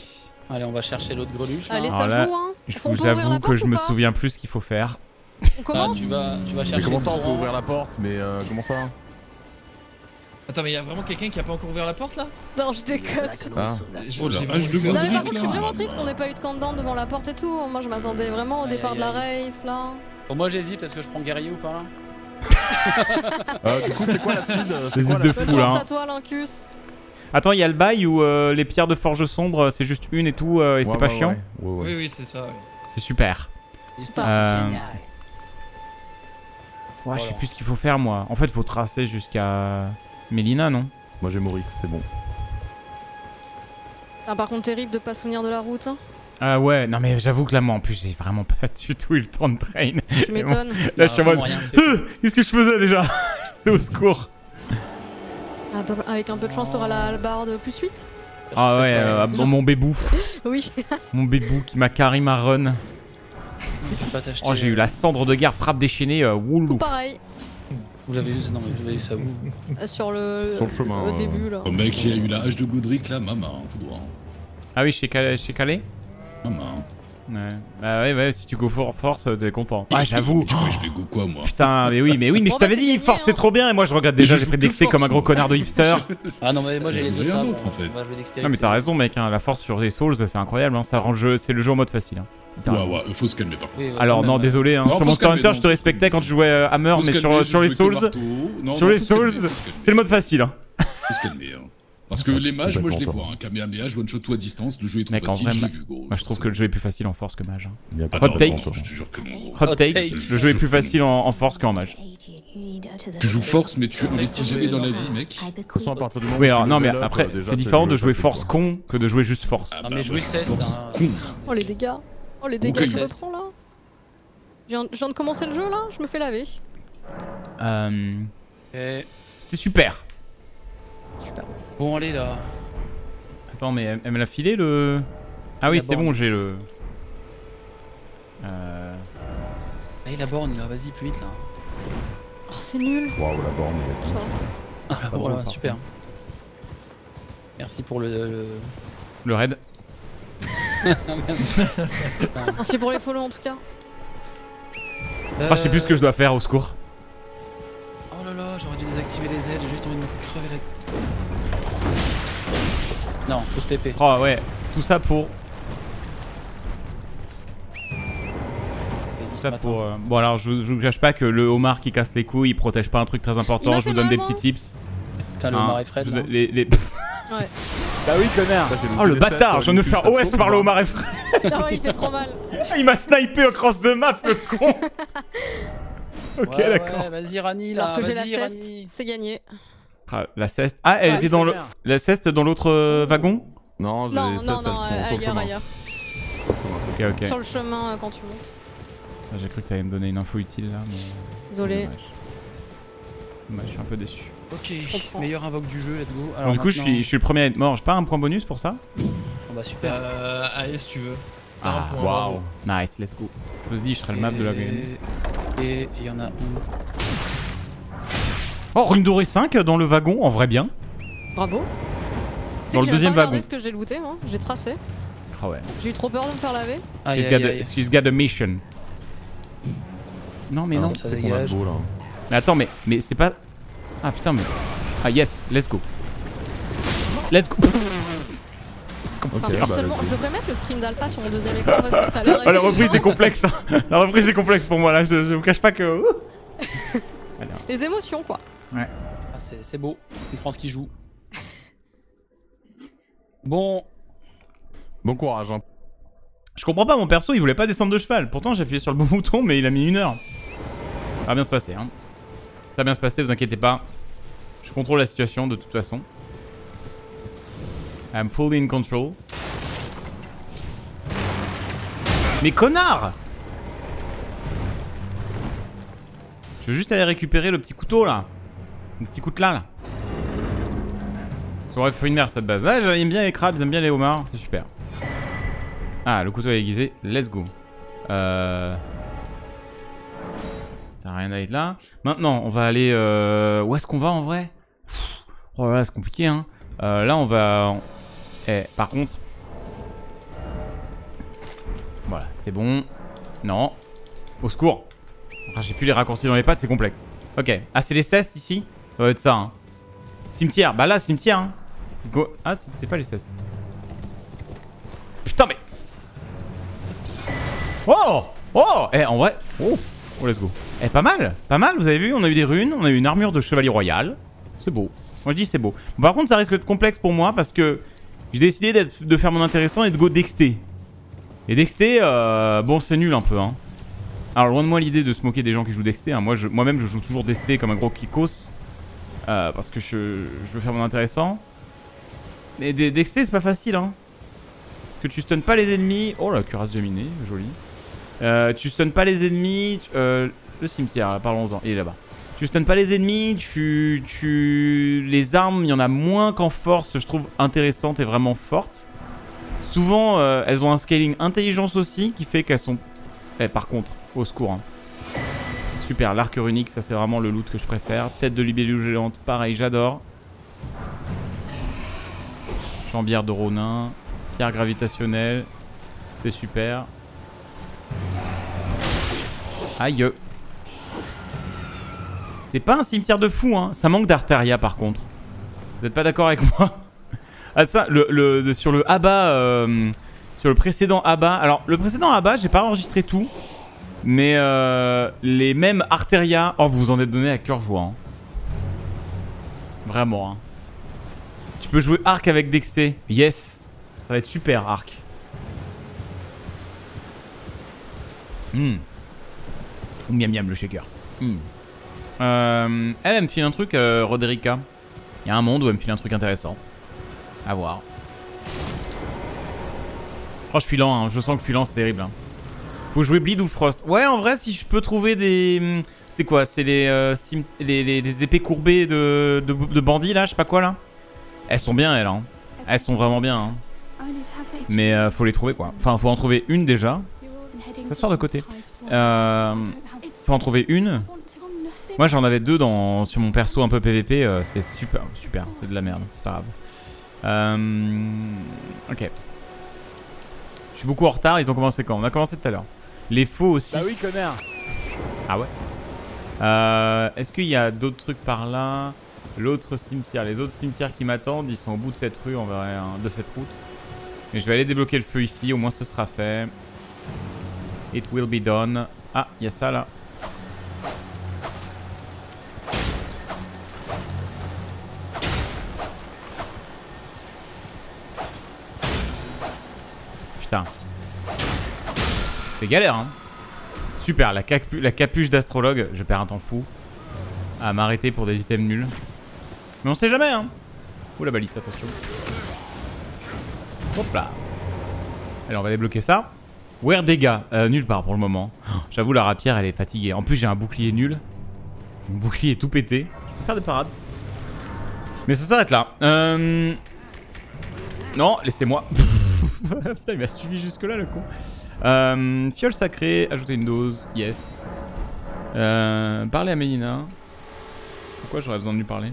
Allez, on va chercher l'autre greluche. là. Allez, Alors ça là, joue hein. Je vous avoue que je me souviens plus ce qu'il faut faire. On Ah, commence tu vas, tu vas chercher. Mais comment ça, on peut ouvrir la porte Mais euh, comment ça Attends, mais il y a vraiment quelqu'un qui a pas encore ouvert la porte là? Non, je déconne. Ah. J'ai Oh, eu Non, mais par contre, je suis vraiment triste qu'on ait pas eu de countdown devant la porte et tout. Moi, je m'attendais vraiment au Aïe, départ aïe, de la race là. Bon, moi j'hésite, est-ce que je prends guerrier ou pas là? Euh, Du coup, c'est quoi la feed euh, J'hésite la de fou, là, Chance hein. à toi, Lincus. Attends, il y a le bail où euh, les pierres de forge sombre, c'est juste une et tout, euh, et Ouais, c'est pas ouais, chiant. ouais. Ouais, ouais. Oui, oui, c'est ça. ouais. C'est super. Super. Euh, Ouais, je sais Voilà. plus ce qu'il faut faire moi. En fait, faut tracer jusqu'à Mélina, non Moi j'ai Maurice, c'est bon. Ah, par contre, terrible de pas se souvenir de la route. hein. Ah ouais, non mais j'avoue que là, moi en plus, j'ai vraiment pas du tout eu le temps de train. Tu m'étonnes. Là, je suis en mode. Euh, Qu'est-ce que je faisais déjà C'est au secours. Ah, bah, Avec un peu de chance, t'auras la hallebarde plus 8 Ah ouais, euh, bon, mon bébou. Oui. Mon bébou qui m'a carré ma run. Oh, j'ai eu la cendre de guerre, frappe déchaînée, euh, Tout pareil. Vous l'avez vu, non, mais vous avez vu ça où euh, Sur le. Sur le chemin, Au euh. début là. Oh, mec, il y a eu la hache de Godric là, maman, tout droit. Ah oui, chez Calais, chez Calais Maman. Ouais. Bah ouais, ouais, si tu go for force, euh, t'es content. Ah, j'avoue. Du coup, je fais go quoi, moi Putain, mais oui, mais oui, mais Bon, je t'avais bah, c'est dit, force c'est hein. trop bien, et moi je regrette Mais déjà, j'ai pris dexté comme un gros connard de hipster. Ah non, mais moi j'ai les deux. Rien ça, d'autre, bon, en fait. Non mais t'as raison mec, hein, la force sur les souls c'est incroyable, hein, ça rend le jeu, c'est le jeu en mode facile. hein. Ouais, littéralement. ouais, faut se calmer par contre. Oui, Alors non désolé, hein, Non, sur faut se Monster calmer, Hunter non, je te faut se respectais quand tu jouais euh, Hammer, Faut se mais calmer, sur, je sur les jouais que souls, marteau. Non, sur non, les faut se calmer, souls, faut se calmer. c'est le mode facile. Hein. Faut se calmer. hein. Parce que les mages, moi je les Complètement, vois. Hein. Kamehameha, je one shot tout à distance, le jeu est trop Mec, en facile, vrai, je l'ai moi- vu gros. Moi je trouve que le jeu est plus facile en force que mage. hein. Il y a pas de Hot take. Je te jure que non. gros. Hot Hot take, take. le jeu est plus facile en, en force qu'en mage. Tu joues force, mais tu investis jamais dans la vie, mec. De toute façon, à partir du moment Oui où alors tu non mais level up, après euh, déjà, c'est différent de jouer force quoi. con que de jouer juste force. Ah Ah, bah, mais moi, jouer je 16, force hein. con. Oh les dégâts. Oh les dégâts geste. font là. Je viens, je de commencer le jeu là, je me fais laver. Euh, Et... c'est super. Super. Bon, allez là. Attends mais elle, elle me l'a filé le... Ah oui La c'est borne. bon j'ai le... Euh... Allez, la borne là, vas-y, plus vite là. Oh c'est nul. Waouh, la borne, il est. Ah, drôle, voilà, par super. Merci pour le. le- Le raid. Merci pour les follow en tout cas. Ah, je sais plus ce que je dois faire, au secours. Oh là là, j'aurais dû désactiver les aides, j'ai juste envie de me crever la. Non, faut se TP. Oh ouais, tout ça pour. Tout ça pour. euh, Bon, alors je, je vous cache pas que le homard qui casse les couilles, il protège pas un truc très important. Je vous donne des petits tips. Putain, le Hein, homard et Fred. Ouais. Bah oui, connard Oh le bâtard, je viens de faire OS par le homard et. Ah ouais, il fait trop mal. Il m'a snipé au cross de map, le con Ok, Ouais, d'accord. Ouais, vas-y, Rani là. Alors que j'ai la ceste, c'est gagné. Ah, la ceste. Ah, elle Ouais, était dans le. La ceste dans l'autre euh, wagon Non, j'ai Non, non, non, euh, ailleurs, ailleurs. Ok, ok. Sur le chemin euh, quand tu montes. Ah, J'ai cru que t'allais me donner une info utile là, mais. Désolé. Dommage. Dommage, je suis un peu déçu. Ok, meilleur invoque du jeu, let's go. Alors du coup, je suis, je suis le premier à être mort. J'ai pas un point bonus pour ça Oh bah super. Euh, allez, si tu veux. Ah, bravo. Nice, let's go. Je vous ai dit, je serai le map de la game. Et il y en a un. Oh, rune dorée 5 dans le wagon, en vrai bien. Bravo. Dans le j'ai deuxième pas wagon. ce que j'ai looté, moi. J'ai tracé. Ah ouais. J'ai eu trop peur de me faire laver. Aïe, She's got, a, she's got a mission. Non, mais Ah, non. ça c'est qu'on dégage. a beau là. Mais attends, mais, mais c'est pas. Ah putain, mais. Ah yes, let's go. Let's go. C'est Enfin, bah, seulement, je devrais mettre le stream d'alpha sur mon deuxième écran parce que ça a l'air. Ah, la reprise est complexe. hein. La reprise est complexe pour moi là. Je, je vous cache pas que. Les émotions, quoi. Ah, c'est c'est beau. Une France qui joue. Bon, Bon courage, hein. Je comprends pas, mon perso il voulait pas descendre de cheval. Pourtant j'ai appuyé sur le bon bouton, mais il a mis une heure. Ça va bien se passer, hein. Bien se passer, vous inquiétez pas. Je contrôle la situation de toute façon. I'm fully in control. Mais connard Je veux juste aller récupérer le petit couteau là. Le petit coutelas là. Ça aurait fait une merde cette base. Ah, j'aime bien les crabes, j'aime bien les homards, c'est super. Ah, le couteau est aiguisé, let's go. Euh... Rien à être là. Maintenant, on va aller... Euh... Où est-ce qu'on va en vrai? Oh là là, c'est compliqué, hein. Euh, là, on va... Eh, par contre... Voilà, c'est bon. Non. Au secours. J'ai plus les raccourcis dans les pattes, c'est complexe. Ok. Ah, c'est les cestes ici? Ça être ça, hein. Cimetière. Bah là, cimetière, hein. Go- Ah, c'est pas les cestes. Putain, mais... Oh Oh Eh, en vrai... Oh Oh, let's go. Eh, pas mal Pas mal, vous avez vu On a eu des runes, on a eu une armure de chevalier royal. C'est beau. Moi, je dis c'est beau. Par contre, ça risque d'être complexe pour moi parce que j'ai décidé de faire mon intéressant et de go dexter. Et dexter, euh, bon, c'est nul un peu, hein. Alors, loin de moi l'idée de se moquer des gens qui jouent dexter. hein. Moi-même, je joue toujours dexter comme un gros kikos. euh, parce que je, veux faire mon intéressant. Mais dexter, c'est pas facile, hein. Parce que tu stun pas les ennemis. Oh, la cuirasse dominée, joli. Euh, tu stun pas les ennemis. euh, le cimetière, parlons-en. Il est là-bas. Tu stun pas les ennemis, tu, tu... Les armes, il y en a moins qu'en force, je trouve intéressantes et vraiment fortes. Souvent, euh, elles ont un scaling intelligence aussi, qui fait qu'elles sont... Eh, par contre, au secours. hein. Super, l'arc runique, ça c'est vraiment le loot que je préfère. Tête de libellule géante, pareil, j'adore. Chambière de Ronin, pierre gravitationnelle, c'est super. Aïe. C'est pas un cimetière de fou, hein. Ça manque d'Artaria par contre. Vous êtes pas d'accord avec moi? Ah ça, sur le Abba, euh, sur le précédent Abba. Alors le précédent Abba, j'ai pas enregistré tout, mais euh, les mêmes Arteria. Oh, vous vous en êtes donné à cœur joie. hein. Vraiment. hein. Tu peux jouer Arc avec Dexter. Yes. Ça va être super Arc. Hmm. Ou miam miam le shaker. Euh, elle, elle me file un truc, euh, Roderica. Il y a un monde où elle me file un truc intéressant. À voir. Oh, je suis lent, hein. je sens que je suis lent, c'est terrible. hein. Faut jouer Bleed ou Frost. Ouais, en vrai, si je peux trouver des. hmm, C'est quoi? C'est les, euh, sim- les, les- les épées courbées de, de, de bandits là, je sais pas quoi là? Elles sont bien, elles. Hein. Elles sont vraiment bien. hein. Mais euh, faut les trouver quoi. Enfin, faut en trouver une déjà. S'asseoir de côté. Euh, faut en trouver une. Moi j'en avais deux dans, sur mon perso un peu PVP, euh, c'est super, super, c'est de la merde, c'est pas grave. Euh, ok. Je suis beaucoup en retard, ils ont commencé quand? On a commencé tout à l'heure. Les faux aussi. Bah oui, connard. Ah ouais Euh, Est-ce qu'il y a d'autres trucs par là? L'autre cimetière, les autres cimetières qui m'attendent, ils sont au bout de cette rue, on verrait, hein, de cette route. Mais je vais aller débloquer le feu ici, au moins ce sera fait. It will be done. Ah, il y a ça là. Putain. C'est galère, hein. Super, la, capu- la capuche d'astrologue, je perds un temps fou à m'arrêter pour des items nuls. Mais on sait jamais, hein. Ouh la baliste, attention. Hop là. Allez, on va débloquer ça. Where dégâts euh, Nulle part pour le moment. J'avoue, la rapière, elle est fatiguée. En plus, j'ai un bouclier nul. Mon bouclier est tout pété. Je peux faire des parades. Mais ça s'arrête là. Euh... Non, laissez-moi. Putain, il m'a suivi jusque-là, le con. Euh, fiole sacrée, ajouter une dose. Yes. Euh, parler à Mélina. Pourquoi j'aurais besoin de lui parler?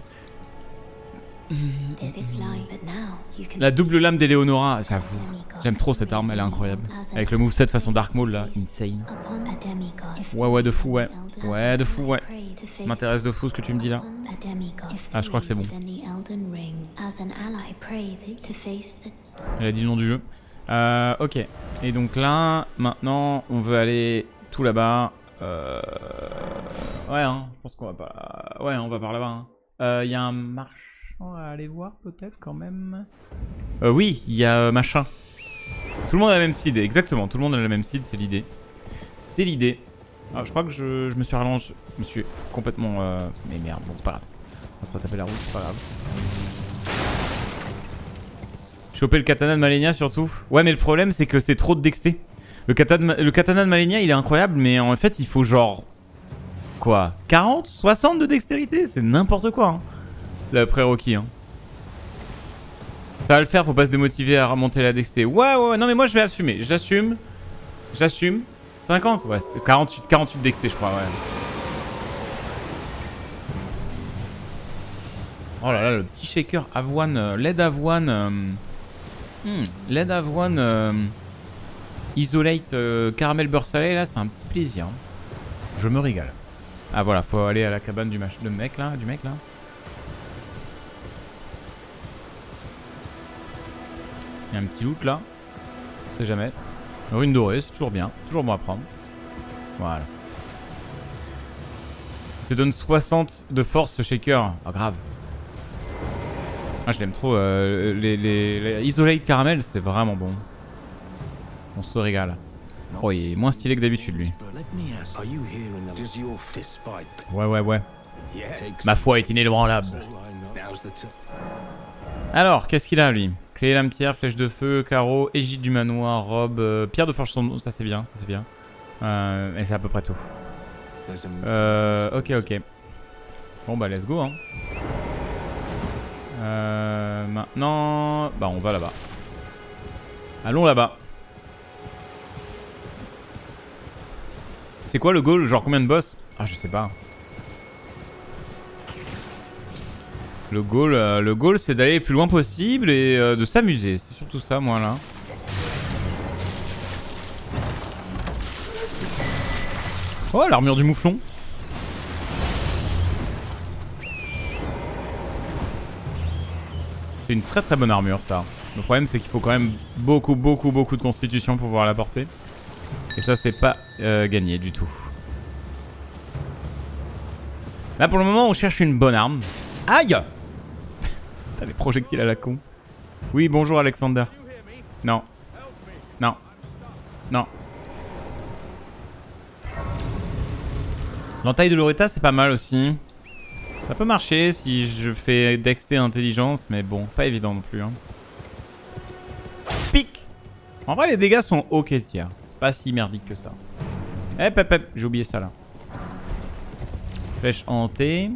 La double lame d'Eleonora, j'avoue. J'aime trop cette arme, elle est incroyable. Avec le moveset façon Dark Maul là, insane. Ouais, ouais, de fou, ouais. Ouais, de fou, ouais. M'intéresse de fou ce que tu me dis là. Ah, je crois que c'est bon. Elle a dit le nom du jeu. Euh, ok. Et donc là, maintenant, on veut aller tout là-bas. Euh... Ouais, hein. Je pense qu'on va pas. Ouais, on va par là-bas. Il hein. Euh, y a un marchand à aller voir peut-être quand même. Euh, oui, il y a euh, machin. Tout le monde a la même seed, exactement. Tout le monde a la même seed, c'est l'idée. C'est l'idée. Ah, je crois que je, je me suis rallongé. Je me suis complètement. euh, Mais merde, bon, c'est pas grave. On va se retaper la route, c'est pas grave. Choper le katana de Malenia surtout. Ouais, mais le problème c'est que c'est trop de dexté. Le katana, de, le katana de Malenia il est incroyable, mais en fait il faut genre. Quoi 40 60 de dextérité? C'est n'importe quoi. Hein. Le prérequis. Hein. Ça va le faire, faut pas se démotiver à remonter la dexté. Ouais, ouais, ouais, non mais moi je vais assumer. J'assume. J'assume. 50 Ouais, c'est 48, 48 dexté je crois, ouais. Oh là là, le petit shaker avoine, euh, lait d'avoine. euh, hmm, lait d'avoine euh, isolate caramel beurre salé, là, c'est un petit plaisir. Je me régale. Ah voilà, faut aller à la cabane du, mach- de mec là, du mec là. Il y a un petit loot là. On sait jamais. Rune dorée, c'est toujours bien. Toujours bon à prendre. Voilà. Il te donne 60 de force ce shaker. Ah grave. Ah, je l'aime trop. euh, les, les, les Isolate Caramel, c'est vraiment bon. On se régale. Oh, il est moins stylé que d'habitude, lui. Ouais, ouais, ouais. Ma foi est inébranlable. Alors, qu'est-ce qu'il a, lui? Clé, lame pierre, flèche de feu, carreau, égide du manoir, robe, euh, pierre de forge son Ça, c'est bien, ça, c'est bien. Euh, et c'est à peu près tout. Euh, ok, ok. Bon, bah, let's go, hein. Euh, maintenant, bah on va là-bas. Allons là-bas. C'est quoi le goal? Genre combien de boss? Ah je sais pas. Le goal, euh, le goal c'est d'aller le plus loin possible et euh, de s'amuser. C'est surtout ça moi là. Oh l'armure du mouflon. C'est une très très bonne armure ça. Le problème c'est qu'il faut quand même beaucoup beaucoup beaucoup de constitution pour pouvoir la porter. Et ça c'est pas euh, gagné du tout. Là pour le moment on cherche une bonne arme. Aïe T'as les projectiles à la con. Oui bonjour Alexander. Non. Non. Non. L'entaille de Loretta c'est pas mal aussi. Ça peut marcher si je fais dexter intelligence, mais bon, pas évident non plus. Hein. Pic En vrai, les dégâts sont ok tiers. Pas si merdique que ça. Hep, hep, hep, j'ai oublié ça là. Flèche hantée.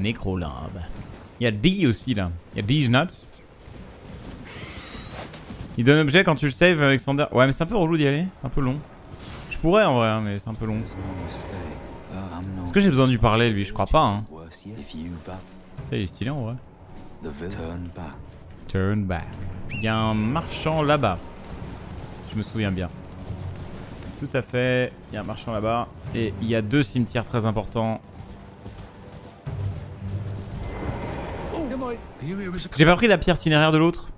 Nécrolab. Il y a D aussi là. Il y a D's Nuts. Il donne objet quand tu le saves, Alexander. Ouais, mais c'est un peu relou d'y aller. C'est un peu long. Je pourrais en vrai, hein, mais c'est un peu long. Est-ce que j'ai besoin de lui parler lui? Je crois pas. Hein. Ça, il est stylé en vrai. Turn back. Il y a un marchand là-bas. Je me souviens bien. Tout à fait. Il y a un marchand là-bas. Et il y a deux cimetières très importants. J'ai pas pris la pierre cinéraire de l'autre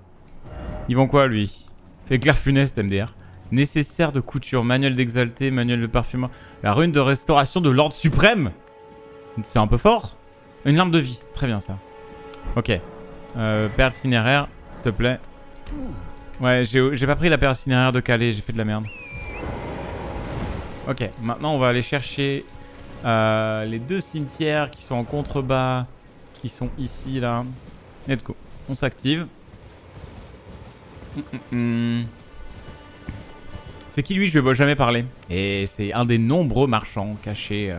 Ils vont quoi lui? Fait clair funeste MDR. Nécessaire de couture, manuel d'exalté, manuel de parfumeur. La rune de restauration de l'ordre suprême C'est un peu fort Une lampe de vie, très bien ça. Ok. Euh, perle cinéraire, s'il te plaît. Ouais, j'ai pas pris la perle cinéraire de Calais, j'ai fait de la merde. Ok, maintenant on va aller chercher euh, les deux cimetières qui sont en contrebas, qui sont ici, là. Let's go. On s'active. Hum, hum, hum. C'est qui lui Je ai jamais parlé. Et c'est un des nombreux marchands cachés euh,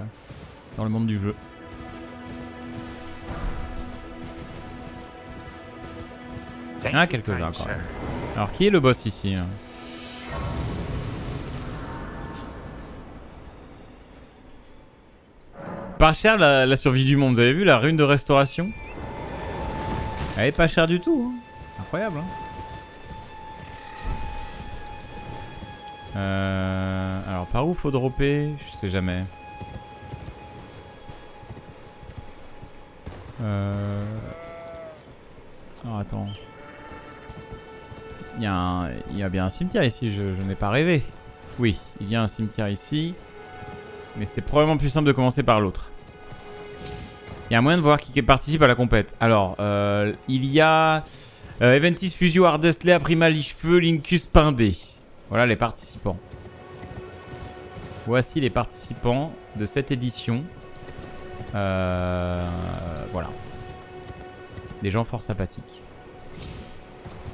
dans le monde du jeu. Il y en a quelques-uns quand même. Alors qui est le boss ici hein? Pas cher la, survie du monde, vous avez vu la rune de restauration? Elle est pas chère du tout, hein. incroyable hein Euh, alors par où faut dropper? Je sais jamais. Euh... Alors attends. Il y, a un... il y a bien un cimetière ici, je, n'ai pas rêvé. Oui, il y a un cimetière ici. Mais c'est probablement plus simple de commencer par l'autre. Il y a moyen de voir qui participe à la compète. Alors, euh, il y a euh, Eventis Fusio Ardest Lea Prima Lichefeu Linkus Pindé. Voilà les participants. Voici les participants de cette édition. Euh, voilà. Des gens fort sympathiques.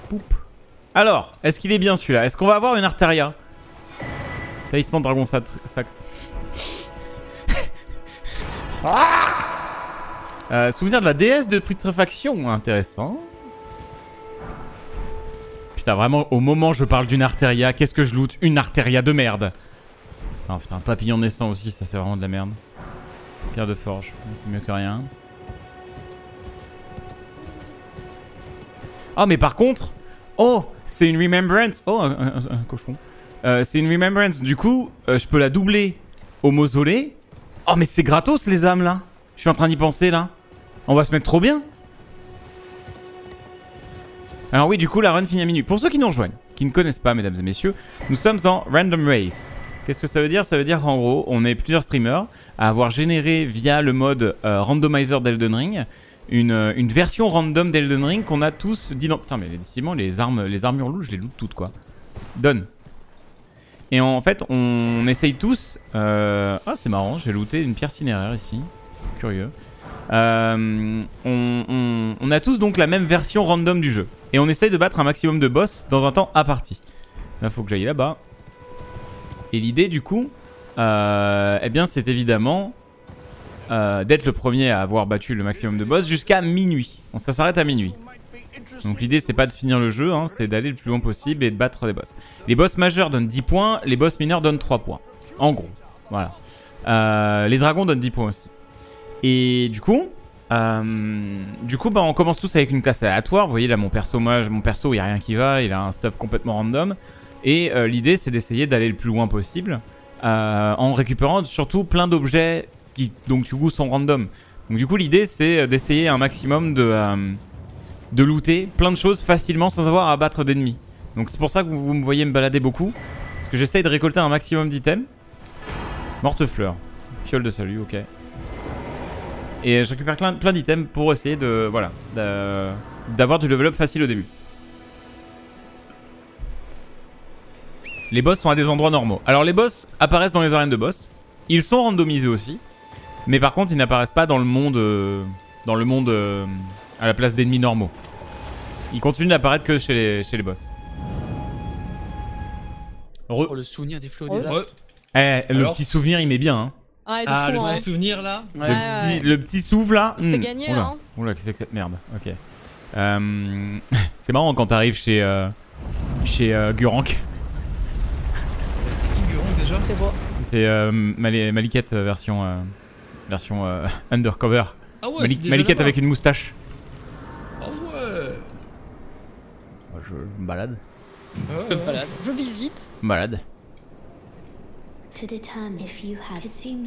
Poup. Alors, est-ce qu'il est bien celui-là? Est-ce qu'on va avoir une Arteria? Talisman Dragon ça... euh, souvenir de la déesse de putréfaction, intéressant. Putain, vraiment, au moment où je parle d'une artéria, qu'est-ce que je loot Une artéria de merde. Oh putain, un papillon naissant aussi, ça c'est vraiment de la merde. Pierre de forge, c'est mieux que rien. Oh, mais par contre... Oh, c'est une remembrance. Oh, un, cochon. Euh, c'est une remembrance. Du coup, euh, je peux la doubler au mausolée. Oh, mais c'est gratos les âmes là. Je suis en train d'y penser là. On va se mettre trop bien. Alors oui, du coup, la run finit à minuit. Pour ceux qui nous rejoignent, qui ne connaissent pas, mesdames et messieurs, nous sommes en Random Race. Qu'est-ce que ça veut dire? Ça veut dire qu'en gros, on est plusieurs streamers à avoir généré via le mode euh, randomizer d'Elden Ring une, euh, une, version random d'Elden Ring qu'on a tous dit non. Putain, mais décidément, les armes, les armures louches, je les loot toutes quoi. Donne. Et en fait, on essaye tous. Euh... Ah, c'est marrant, j'ai looté une pierre cinéraire ici. Curieux. Euh, on, a tous donc la même version random du jeu. Et on essaye de battre un maximum de boss dans un temps à partie. Là, faut que j'aille là-bas. Et l'idée, du coup, euh, eh bien, c'est évidemment euh, d'être le premier à avoir battu le maximum de boss jusqu'à minuit. Ça s'arrête à minuit. Donc l'idée, c'est pas de finir le jeu, hein, c'est d'aller le plus loin possible et de battre les boss. Les boss majeurs donnent 10 points, les boss mineurs donnent 3 points. En gros, voilà. les dragons donnent 10 points aussi. Et du coup, euh, du coup, bah, on commence tous avec une classe aléatoire. Vous voyez là, mon perso, moi, mon perso, il y a rien qui va. Il a un stuff complètement random. Et euh, l'idée, c'est d'essayer d'aller le plus loin possible, euh, en récupérant surtout plein d'objets qui, donc du coup, sont random. Donc du coup, l'idée, c'est d'essayer un maximum de de looter plein de choses facilement sans avoir à battre d'ennemis. Donc c'est pour ça que vous, me voyez me balader beaucoup, parce que j'essaye de récolter un maximum d'items. Morte fleur, fiole de salut, ok. Et je récupère plein, plein d'items pour essayer de. Voilà. D'avoir du level up facile au début. Les boss sont à des endroits normaux. Alors les boss apparaissent dans les arènes de boss. Ils sont randomisés aussi. Mais par contre, ils n'apparaissent pas dans le monde. Euh, dans le monde. Euh, à la place d'ennemis normaux. Ils continuent d'apparaître que chez les, chez les boss. Pour le souvenir des flots des Eh, le petit souvenir, il met bien. Hein. Ah, ah le petit souvenir là le, petit, le, petit, souffle là C'est hmm. gagné là. Hein. Oula, qu'est-ce que c'est que cette merde Ok. Euh, c'est marrant quand t'arrives chez, euh, chez euh, Gurank. C'est qui Gurank déjà? C'est euh, Mali- Maliket euh, version, euh, version euh, undercover. Ah ouais, Mali- avec une moustache. Ah ouais. Je me balade. Ouais, ouais. Malade. Je visite. Je me balade.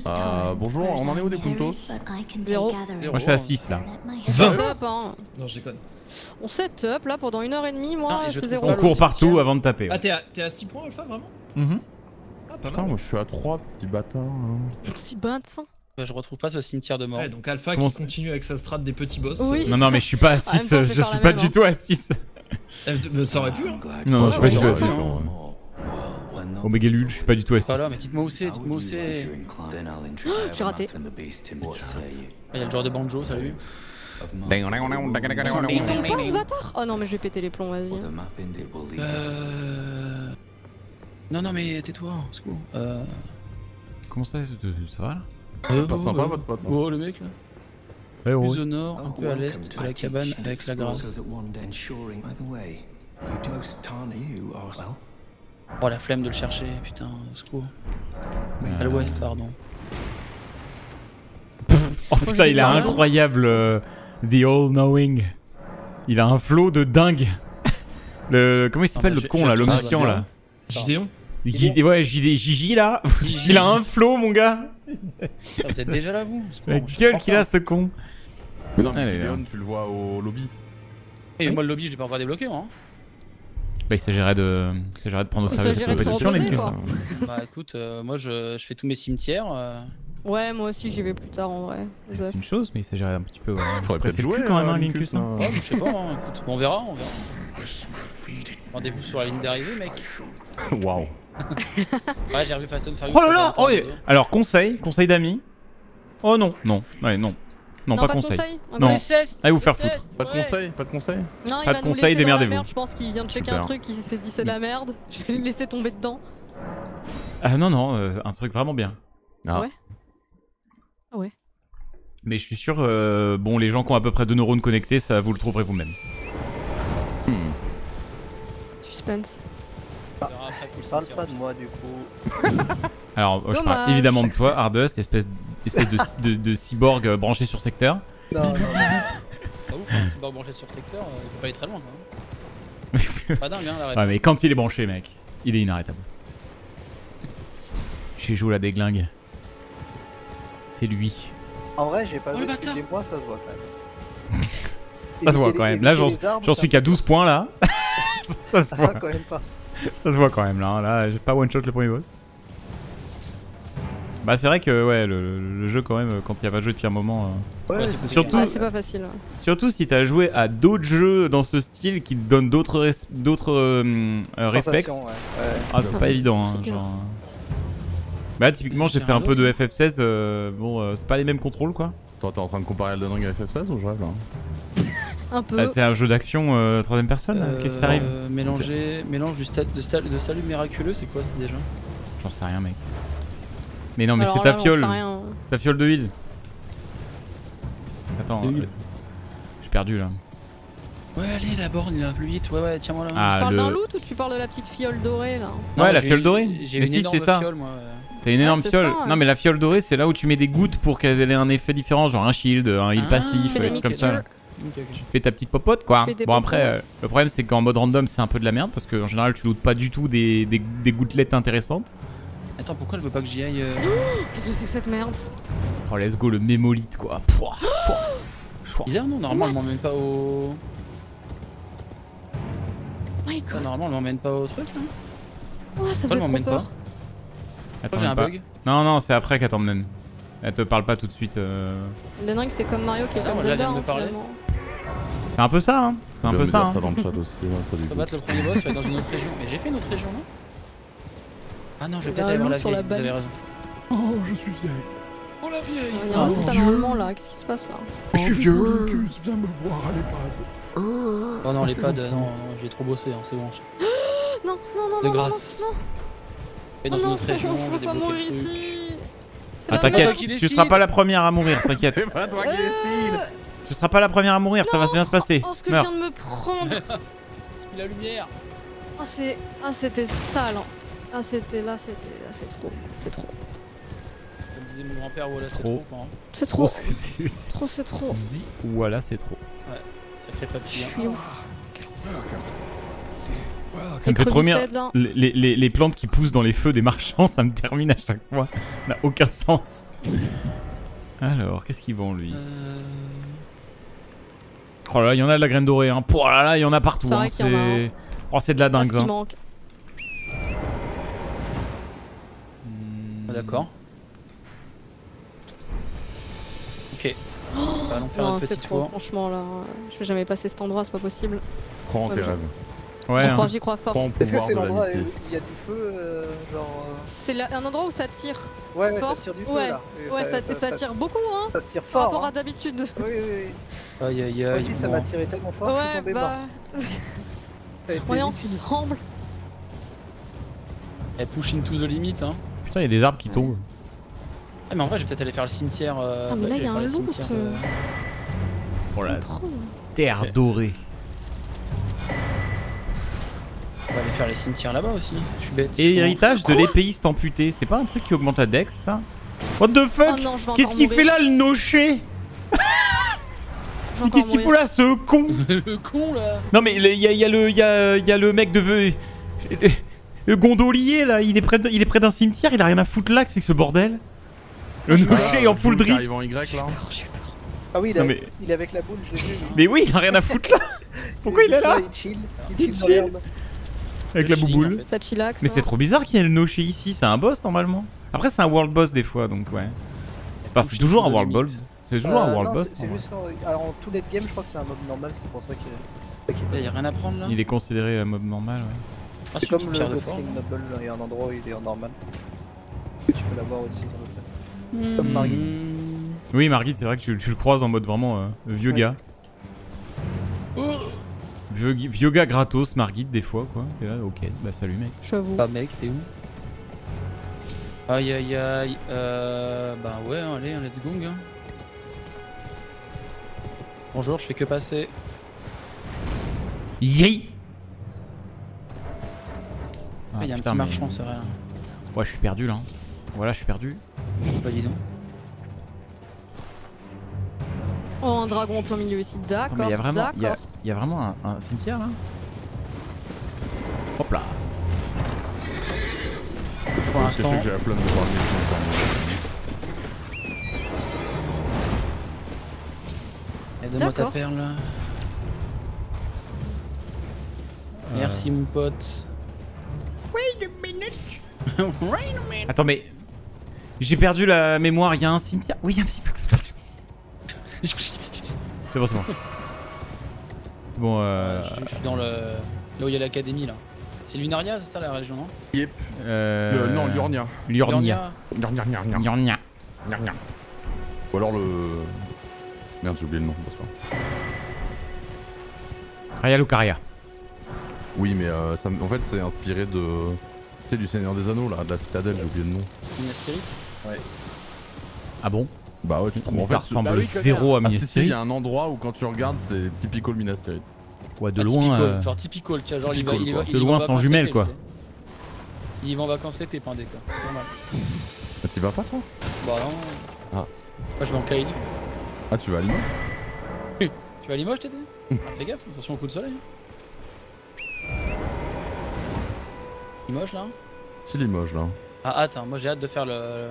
Euh, bonjour, on en est où des puntos Zéro. Moi je suis à 6 là. On Vingt. setup, hein. Non, je déconne. On setup là pendant une heure et demie, moi, Ah, et je c'est zéro. On court partout avant de taper. Ah, ouais. t'es à, t'es à 6 points, Alpha, vraiment Mhm. Ah, pas Putain, mal. moi je suis à 3 petits bâtards. hein. Si ben de sang. Bah, je retrouve pas ce cimetière de mort. Ouais, donc Alpha Comment qui continue avec sa strat des petits boss. Oui. Non, non, mais je suis pas à En même 6. temps, je suis pas même, du hein. tout à 6. Euh, mais ça aurait pu, hein. Non, non, je suis pas du tout à Ouais, 6. Ouais, ouais. Omega Lul, je suis pas du tout à 6. Pas là, mais dites-moi où c'est, dites-moi où c'est. J'ai raté. Il y a le joueur de banjo, salut. Il tombe pas ce bâtard Oh non, mais je vais péter les plombs, vas-y. Euh... Non, non, mais tais-toi, au secours. Euh... Comment ça Ça va là euh, Pas oh, sympa euh, votre pote. hein. Oh, le mec là. Ouais, ouais. Plus au nord, un peu à l'est de la cabane avec la grâce. Oh, la flemme de le chercher, putain, au secours. À l'ouest, pardon. Oh putain, il est incroyable. euh, The All Knowing. Il a un flow de dingue. Le comment il s'appelle le je- con là, ça là. Gideon Gigi- ouais, Gigi Gigi là. Gigi. Il a un flow mon gars. Ah, vous êtes déjà là, vous La gueule qu'il a ce con. Mais non, Allez, mais là. Gideon, tu le vois au lobby. Et moi, le lobby, je l'ai pas encore débloqué, moi. hein. Bah il s'agirait de, de prendre au sérieux cette compétition. Bah écoute, euh, moi je, je fais tous mes cimetières. euh, Ouais, moi aussi j'y vais plus tard en vrai. C'est une chose, mais il s'agirait un petit peu. Ouais, Faudrait presser le cul quand même, euh, hein, Linkus. hein. Ouais, je sais pas, hein, écoute, on verra, on verra. Rendez-vous sur la ligne d'arrivée, mec. Waouh. Ouais, j'ai revu Fast and Furious. Oh là là oh. Alors conseil, conseil d'amis. Oh non, non, ouais non, non, pas, de conseil. Non. Les cestes, Allez vous les faire cestes, foutre. Pas de ouais. conseils Pas de conseils Non, il Pas va de nous conseil, démerdez-vous. merde. Je pense qu'il vient de checker Super. un truc, il s'est dit c'est de la merde. Je vais le laisser tomber dedans. Ah non non, euh, un truc vraiment bien. Ah. Ouais. Ah ouais. Mais je suis sûr, euh, bon, les gens qui ont à peu près deux neurones connectés, ça vous le trouverez vous-même. Suspense. Après pour le Parle pas de moi du coup. Alors, je parle évidemment de toi, Ardust, espèce, espèce de, de, de cyborg euh, branché sur secteur. Non, non, non. Pas ouf, hein, c'est pas branché sur secteur, euh, il faut pas aller très loin quand même. Pas dingue, hein, l'arrêt. Ouais, mais quand il est branché, mec, il est inarrêtable. J'ai joué la déglingue. C'est lui. En vrai, j'ai pas Oh, vu le depuis mois, ça se voit quand même. Ça se voit quand même. Là, j'en suis qu'à 12 points là. ça se Ça voit. va quand même pas. Ça se voit quand même là. hein. Là, j'ai pas one shot le premier boss. Bah, c'est vrai que ouais, le, le jeu quand même, quand il y a pas de jeu depuis un moment. euh, Ouais, Ouais, c'est c'est Surtout, c'est pas facile. ouais. surtout si t'as joué à d'autres jeux dans ce style qui te donnent d'autres res- d'autres euh, euh, réflexes. Sensation, ouais. Ouais. Ah, c'est pas évident. Hein, genre... Bah, typiquement, j'ai fait un peu de FF16. euh, bon, euh, c'est pas les mêmes contrôles quoi. Toi, t'es en train de comparer Elden Ring à FF16 ou je rêve là Un peu. Ah, c'est un jeu d'action euh, troisième personne. Qu'est-ce qui t'arrive Euh, mélanger, mélange du stade, de, stade, de salut miraculeux, c'est quoi c'est déjà J'en sais rien, mec. Mais non, mais c'est ta fiole. Ta fiole de huile. Attends, euh, j'ai perdu là. Ouais, allez, la borne, il va plus vite. Ouais, ouais, tiens-moi là. Ah, Tu parles le- d'un loot ou tu parles de la petite fiole dorée là? Non, ouais, la fiole dorée. J'ai une si, énorme c'est ça. fiole, moi. ouais. T'as une énorme fiole. ça, ouais. Non, mais la fiole dorée, c'est là où tu mets des gouttes pour qu'elles aient un effet différent, genre un shield, un heal Ah, passif, euh, comme ça. Tu fais ta petite popote quoi. Bon, après, euh, le problème c'est qu'en mode random, c'est un peu de la merde parce qu'en général, tu lootes pas du tout des, des, des gouttelettes intéressantes. Attends, pourquoi elle veut pas que j'y aille euh Qu'est-ce que c'est que cette merde? Oh, let's go, le mémolith quoi. Pouah, pouah, pouah. Bizarre, non Normalement, elle m'emmène pas au. My Ah, god. normalement, elle m'emmène pas au truc là Ouais, Pourquoi ça faisait elle trop m'emmène peur. pas Attends, j'ai un pas. bug? Non, non, c'est après qu'elle t'emmène. Elle te parle pas tout de suite. euh. Le dingue, c'est comme Mario qui est Ah, comme elle Zelda. hein. C'est un peu ça, hein. C'est un peu ça. hein. ça dans le chat aussi, ouais, ça dégoûte. battre le premier boss, être dans une autre région. Mais j'ai fait une autre région, non? Ah non, je vais peut-être aller voir la sur vieille. la Vous avez baliste. raison. Oh, je suis vieille. Oh la vieille Il y a un Ah, truc anormalement là. Qu'est-ce qui se passe là Je suis vieux. viens me voir à l'EHPAD. Oh non, les pads, non, non, j'ai trop bossé, hein, c'est bon. Non, non, non, De non, grâce. non, non, Et dans Oh autre région, je veux pas mourir ici. C'est Ah, t'inquiète, tu seras pas la première à mourir, t'inquiète. C'est pas toi qui décide. tu seras pas la première à mourir, ça va bien se passer. Oh, ce que Meurs. je viens de me prendre. Suis la lumière Oh, c'est. Ah, c'était sale. Hein. Ah, c'était là, c'était là, c'est trop. C'est trop. Comme disait mon grand-père, voilà, c'est Trop. hein. C'est trop. c'est- Trop, c'est trop. Dis voilà, c'est trop. Sacré Je hein. suis où Ça me fait trop bien. là. Les, les- les- plantes qui poussent dans les feux des marchands, ça me termine à chaque fois. Ça n'a aucun sens. Alors, qu'est-ce qu'il vend lui? Euh, Oh là là, il y en a de la graine dorée. Hein. Oh là là, il y en a partout. C'est hein. oh, c'est de la dingue. hein. Ah, D'accord. Ok. Allons faire Non, un c'est petit trop, tour. franchement là. Je vais jamais passer cet endroit, c'est pas possible. Crois en Ouais, tes rêves. Ouais, J'y hein. crois, j'y crois fort. Crois en Est-ce que pouvoir c'est de l'endroit où il y a du feu euh, Genre. C'est là- un endroit où ça tire. euh, Ouais, ouais, Fort. ça tire du feu Ouais. là. Et Ouais, ça, ça tire beaucoup, hein, ça tire par fort. rapport hein. à d'habitude. Oui, oui, oui. Aïe aïe aïe. ça m'a tiré tellement fort que je Ouais, mort. bah, on est ensemble. Eh, pushing to the limit, hein. Putain, il y a des arbres qui tombent. Ah, mais en vrai, je vais peut-être aller faire le cimetière. euh, Ah, mais là, il y a un euh. de- Oh la Trop. terre dorée. On va aller faire les cimetières là-bas aussi. Je suis bête. Et suis héritage de l'épéiste amputé, c'est pas un truc qui augmente la dex ça? What the Oh fuck vais Qu'est-ce qu'il fait là le nocher? Mais qu'est-ce qu'il fout là ce con? Le con là Non mais il y, a- il y a le il y a, il y a le mec de vœux- le gondolier là, il est près de- il est près d'un cimetière, il a rien à foutre là, que c'est que ce bordel. Le nocher est en full drift. en Y là. J'ai peur. Ah oui, il, Non, a- mais- il est avec la boule, je l'ai vu. Mais oui, il a rien à foutre là Pourquoi il est là Il chill. Il Il chill dans chill. l'herbe. avec Le la bouboule. en fait. Ça chillax. Mais hein. c'est trop bizarre qu'il y ait le nocher ici, c'est un boss normalement. Après c'est un world boss des fois donc ouais. Enfin, c'est toujours to un world boss. C'est toujours un Euh, world non, boss. c'est- C'est juste qu'en alors, en tout late game, je crois que c'est un mob normal, c'est pour ça qu'il y a rien à prendre là Il est considéré un mob normal ouais. Ah, C'est comme le pire de Ghost forme. King Noble, il y a un endroit où il est en normal. Tu peux l'avoir aussi. faire. Comme Hmm. Margit. Oui Margit c'est vrai que tu, tu le croises en mode vraiment euh, vieux gars. Oh Vieux, vieux gars gratos Margit des fois quoi. T'es là ok bah salut mec. J'avoue. Ah mec, t'es où? Aïe aïe aïe. Euh. Bah ouais, hein, allez, hein, let's go. hein. Bonjour, je fais que passer. Yay Ah, y a un petit mais- marchand, c'est vrai. Ouais je suis perdu là. Voilà je suis perdu. Bah dis donc. Oh, un dragon en plein milieu ici. D'accord. il y a vraiment, il y a, D'accord. il y a vraiment un, un cimetière là Hop là Pour l'instant, sais que j'ai la flamme de voir le mec, aide-moi ta D'accord. perle. là. Euh, Merci mon pote. Wait a minute. Wait a minute. Attends mais j'ai perdu la mémoire. Il y a un cimetière. Oui il y a un cimetière. C'est bon c'est bon. C'est bon. Euh, Je, je suis dans le. Là où il y a l'académie là. C'est Lunaria, c'est ça la région, non? Euh, Le- Non, Liornia. Liornia. Liornia, Liornia. Liornia. Liornia. Ou alors le. Merde, j'ai oublié le nom, c'est pas grave. Raya Lucaria. Oui, mais euh, ça, me- en fait, c'est inspiré de. Tu sais, du Seigneur des Anneaux, là, de la citadelle, j'ai oublié le nom. Minas Tirith Ah bon? Bah ouais, tu trouves. En ça fait, ressemble Bah oui, zéro à Ah, si, Minas si, il y a un endroit où quand tu regardes, c'est typical Minas Tirith. Ouais de Ah, loin. typical, euh, Genre typical, tu vois, genre il va, Typical, il va, il De va loin, sans jumelles, quoi. Il va en vacances l'été, Pindé quoi. C'est Normal. Ah, t'y vas pas, toi? Bah non. Ah. Moi je vais en Kaili. Ah, tu vas à Limoges? Tu vas à Limoges t'étais? Ah fais gaffe, attention au coup de soleil. Limoges là C'est Limoges, là. Ah hâte, hein. moi j'ai hâte de faire le,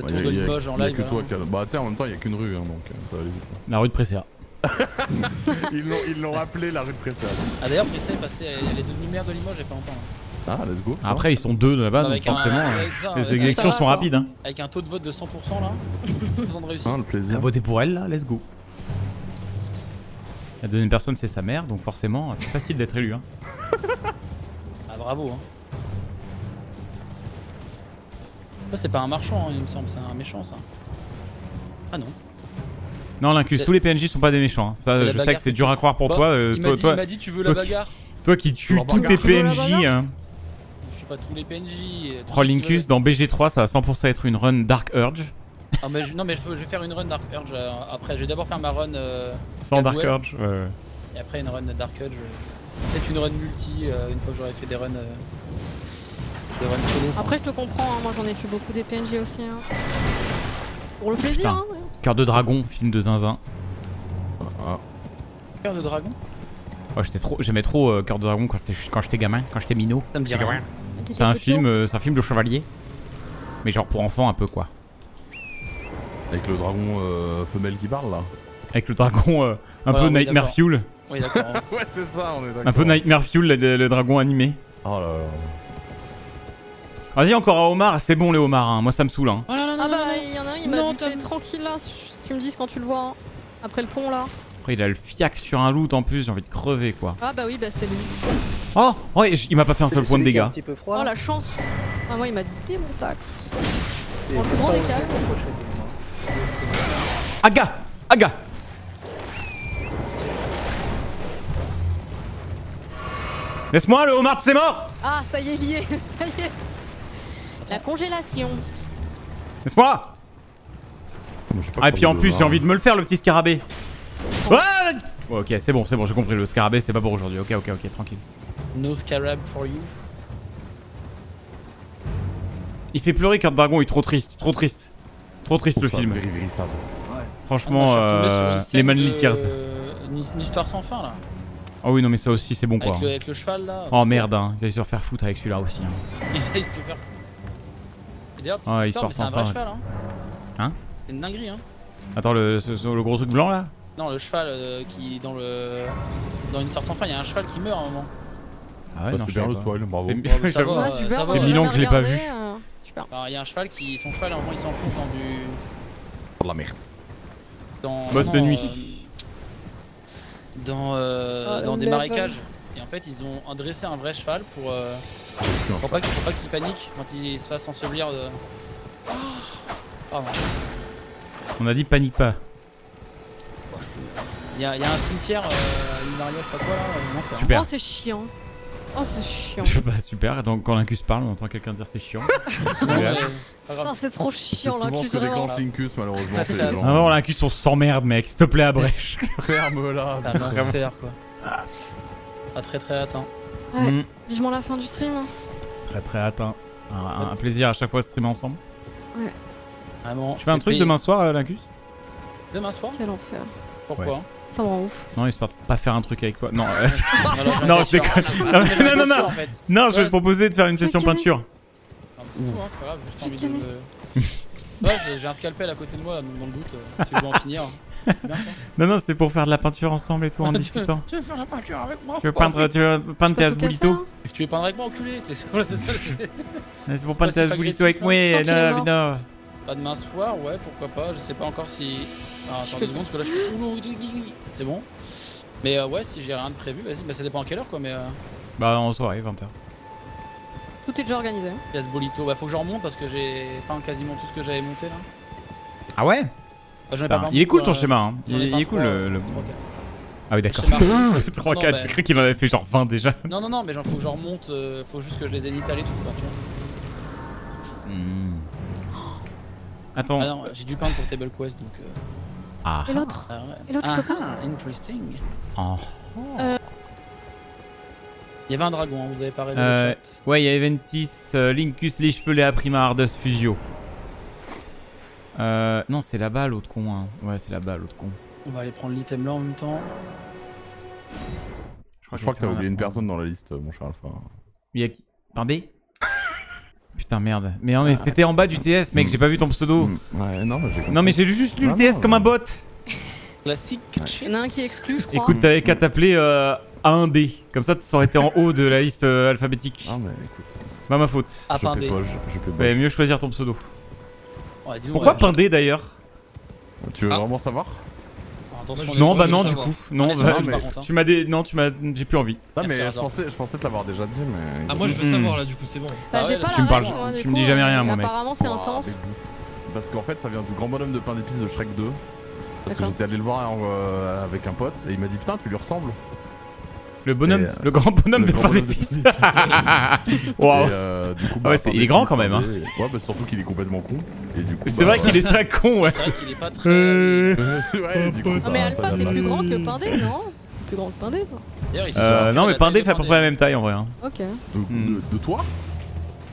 tour y a- de Limoges en y a live. que là. toi qui a- Bah, sais, en même temps, il y a qu'une rue, hein, donc euh, ça va aller vite. La rue de Presséa. Ils l'ont- Ils l'ont appelé la rue de Pressade. Ah d'ailleurs, Pressé est passé, les deux lumières de Limoges il y a pas longtemps. Là. Ah, let's go. Après ils sont deux là-bas donc un- forcément euh, avec ça, les élections va, sont rapides hein. Avec un taux de vote de 100% là. Besoin de réussir. Hein, le plaisir. Votez pour elle là, let's go. La deuxième personne c'est sa mère donc forcément c'est facile d'être élu hein. Ah bravo hein. C'est pas un marchand hein, il me semble, c'est un méchant ça. Ah non. Non Lincus, tous les PNJ sont pas des méchants. hein. Ça La je sais bagarre, que c'est dur à croire pour Bah, toi. euh, il m'a toi, dit, toi, il m'a dit tu veux toi la qui- bagarre. toi qui tues tous tes bagarre. Tu veux la PNJ bagarre hein. Je suis pas tous les PNJ. Oh qui Lincus dans BG3 ça va 100% être une run Dark Urge. Ah, mais je- non mais je, veux- je vais faire une run Dark Urge euh, après. Je vais d'abord faire ma run euh, Sans Dark Caldwell. Urge. ouais, ouais. et après une run Dark Urge. euh, Peut-être une run multi euh, une fois que j'aurai fait des runs. euh. Après, je te comprends, hein, moi j'en ai tué beaucoup des PNJ aussi. hein. Pour le plaisir, hein. Cœur de dragon, film de zinzin. Ah, Cœur de dragon Ouais, j'étais trop, j'aimais trop euh, Cœur de dragon quand j'étais, gamin, quand j'étais minot. Ça me dit rien. T'étais C'est un film, euh, c'est un film de chevalier, mais genre pour enfants un peu quoi. avec le dragon euh, femelle qui parle là. Avec le dragon euh, un Ouais, peu Nightmare. Fuel, Oui, d'accord. Ouais, c'est ça, on est d'accord. un peu Nightmare Fuel le dragon animé. Oh là là. Vas-y encore à Omar, c'est bon les homards, hein. moi ça me saoule. Hein. Oh là là, non, Ah non, bah, il y en a un, il m'a buté tranquille là, si tu me dis quand tu le vois. hein. Après le pont là. Après il a le fiac sur un loot en plus, j'ai envie de crever quoi. Ah bah oui, bah c'est lui. Oh, ouais, j- il m'a pas fait un seul point de dégâts. Un petit peu froid. Oh la chance Ah moi il m'a démontaxe. Et en plus grand crochet, dis-moi. Aga Aga Laisse-moi le homard, c'est mort Ah ça y est lié, ça y est. La congélation. Laisse-moi Ah et puis en plus j'ai envie de me le faire le petit scarabée. Ouais Ouais, Ok c'est bon, c'est bon, j'ai compris le scarabée c'est pas pour aujourd'hui. Ok ok ok tranquille. No scarab for you. Il fait pleurer de Dragon, il est trop triste, trop triste. Trop triste le Oh, film. very, very sad. Franchement, Ah, euh, les Manly de- Tears. Une, une histoire sans fin là. Ah oui non mais ça aussi c'est bon quoi. Avec le, avec le cheval là. Oh merde, hein. ils allaient se faire foutre avec celui-là aussi. hein. Ils de se faire foutre. Et d'ailleurs, petite Ah, histoire, mais c'est un vrai cheval hein. Hein C'est une dinguerie hein. Attends, le, ce- ce- le gros truc blanc là Non, le cheval euh, qui dans le dans une histoire sans fin, il y a un cheval qui meurt à un moment. Ah Bah, c'est bien le spoil, bravo. C'est- bah, ça va, Ah, euh, super, ça va, mille ans que je l'ai pas vu. euh, Super. Alors, il y a un cheval qui son cheval à un moment il s'enfonce dans du Oh la merde. dans Boss de non, nuit. euh, dans euh, Ah, dans des marécages. Et en fait, ils ont dressé un vrai cheval pour pas qu'il faut pas qu'il panique quand il se fasse ensevelir de Pardon. On a dit panique pas. Il y, a il y a un cimetière euh, une mariage pas quoi là, euh. Super. Oh c'est chiant. Oh c'est chiant. bah super, donc quand l'Incus parle, on entend quelqu'un dire c'est chiant. Non, c'est pas. Non trop chiant l'incus vraiment. malheureusement. Ah, c'est t'as les raison. Ah non, l'Incus on s'emmerde mec, s'il te plaît Abrèche. Ferme-la. Ah, l'enfer quoi. Ah très très hâte hein. Ouais. Mm. Vivement la fin du stream. hein. Très très hâte. hein. Un, un plaisir à chaque fois de streamer ensemble. Vraiment. Tu fais un Et truc puis, demain soir euh, l'Incus Demain soir? Quel enfer. Pourquoi Ça me rend ouf. Non, histoire de pas faire un truc avec toi. Non, euh, j'ai Non, sûr. con- Ah, Non, non, non, non. en fait. non, je vais Ouais. te proposer de faire une session peinture. Non, c'est tout, hein, c'est pas grave, juste Juste envie de me- Ouais, j'ai- j'ai un scalpel à côté de moi, dans le doute, euh, si je veux en finir. Non, non, c'est pour faire de la peinture ensemble et tout en discutant. Tu veux faire la peinture avec moi Tu veux peindre, tu veux peindre tes Pas tout casser, asboulito hein. Tu veux peindre avec moi, enculé c'est ça. c'est- C'est pour peindre Ouais, tes c'est asboulito avec moi, non, non. Pas demain soir, ouais, pourquoi pas, je sais pas encore si. Ah, attends deux secondes, parce que là je suis. C'est bon. Mais euh, ouais, si j'ai rien de prévu, vas-y, bah ça dépend à quelle heure quoi, mais. Euh, Bah, en soirée, 20h. Tout est déjà organisé. hein. Pièce Bolito, bah faut que j'en remonte parce que j'ai peint quasiment tout ce que j'avais monté là. Ah ouais? Ai pas Il est cool ton euh, schéma, hein. ai Il est cool le. le- quatre. Ah oui, d'accord. Schéma artistique. 3 Non, 4 bah- j'ai cru qu'il en avait fait genre 20 déjà. Non, non, non, mais genre faut que j'en remonte, euh, faut juste que je les énitale et tout vois. Hmm. Attends. Ah non, j'ai dû peindre pour Table Quest donc. euh, Ah. Et l'autre ah ouais. Et l'autre ah, copain ah, interesting. Oh. Il y avait un dragon, hein, vous avez pas rêvé Euh, le chat. Ouais, il y a Eventis, euh, Linkus, les cheveux, les Prima, Ardust, Fusio. Euh, non, c'est là-bas l'autre con. Hein. Ouais, c'est là-bas l'autre con. On va aller prendre l'item là en même temps. Je crois que t'as oublié une personne dans la liste, mon cher Alpha. Il y a qui? Pardé Putain, merde. Mais non, mais t'étais en bas du TS, mec, j'ai pas vu ton pseudo. Mm, Ouais, non, mais j'ai compris. Non, mais j'ai juste lu le Non, TS non, comme un mais- bot. Classique. Il y en a un qui est exclu, je crois. Écoute, t'avais qu'à t'appeler euh, A1D. Comme ça, ça aurait été en haut de la liste euh, alphabétique. Ah, mais écoute, Pas ma faute. Ah, je pépoge, je pépoge. Fallait mieux choisir ton pseudo. Ouais, dis donc, Pourquoi ouais, Pindé d'ailleurs Tu veux vraiment savoir Attention, Non, bah non, du coup. Non, bah, mais- contre, hein. tu m'as des. Non, tu m'as. J'ai plus envie. Non, Merci, mais je pensais, je pensais te l'avoir déjà dit, mais. Ah, moi je veux Mm. savoir là, du coup, c'est bon. Bah, Ah j'ai ouais, pas là, la tu me parles- du tu me dis coup, jamais rien, mais moi, mec. Apparemment, c'est Ouah, intense. avec. Parce qu'en fait, ça vient du grand bonhomme de pain d'épices de Shrek 2. Parce que D'accord. j'étais allé le voir euh, avec un pote et il m'a dit Putain, tu lui ressembles. Le bonhomme, euh, le grand bonhomme le de grand pain bonhomme d'épices. Et, Waouh. euh, du coup, Ah ouais, c'est- il est grand quand même, hein. Ouais, bah surtout qu'il est complètement con. Et du coup, C'est bah, vrai qu'il est très con, ouais. C'est vrai qu'il est pas très. Euh, ouais, du coup, Ah, mais bah, Alpha, ça t'es vient plus grand que Pindé, non? Plus grand que Pindé, toi. D'ailleurs, il s'est Euh, non, de mais la Pindé taille fait à peu près la même taille en vrai. hein. Ok. De, Hmm. de- de toi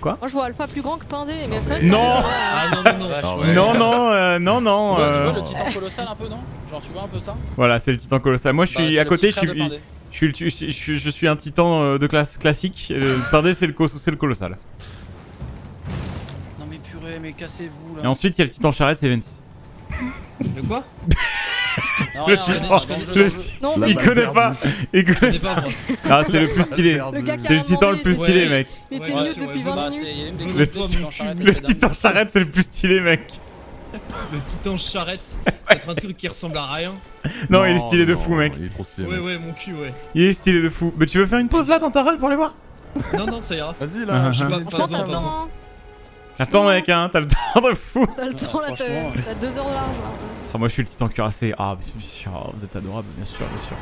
Moi je vois Alpha plus grand que Pindé, mais c'est vrai que Non. Pindé, Ah non, non, non. Ah ouais. Non, non, euh, non, non. Tu vois, euh, le titan colossal un peu, non? Genre, tu vois un peu ça? Voilà, c'est le titan colossal. Moi, je Bah, suis c'est à le côté, petit je frère de suis, Pindé. Je suis, je suis, je suis- je suis un titan euh, de classe classique. Le Pindé, c'est le, le colossal. Non mais purée, mais cassez-vous là. Et ensuite, il y a le titan charrette, c'est 26. De quoi? Non, Le titan, le jeu, dans le le jeu. ti- Non, La mais il connaît pas. Il connaît pas, moi. Ah, c'est le plus stylé. le C'est le titan le plus stylé, mec. Il était ouais, depuis ouais, 20 Bah, minutes. Le titan- titan Le titan charrette, c'est le plus stylé, mec. Le titan charrette, être un truc qui ressemble à rien. Non, il est stylé de non, fou, mec. Il est trop stylé. Ouais, mec. ouais, mon cul, ouais. Il est stylé de fou. Mais tu veux faire une pause là dans ta run pour les voir? Non, non, ça ira. Vas-y Ah, là. Pas, Franchement, pas t'as besoin, le pas besoin. temps, hein. Attends, mec, hein, t'as le temps de fou. T'as le temps là, t'as franchement. t'as deux heures de large là. Ah, moi, je suis le titan cuirassé. Ah, bien sûr, oh, vous êtes adorable, bien sûr, bien sûr.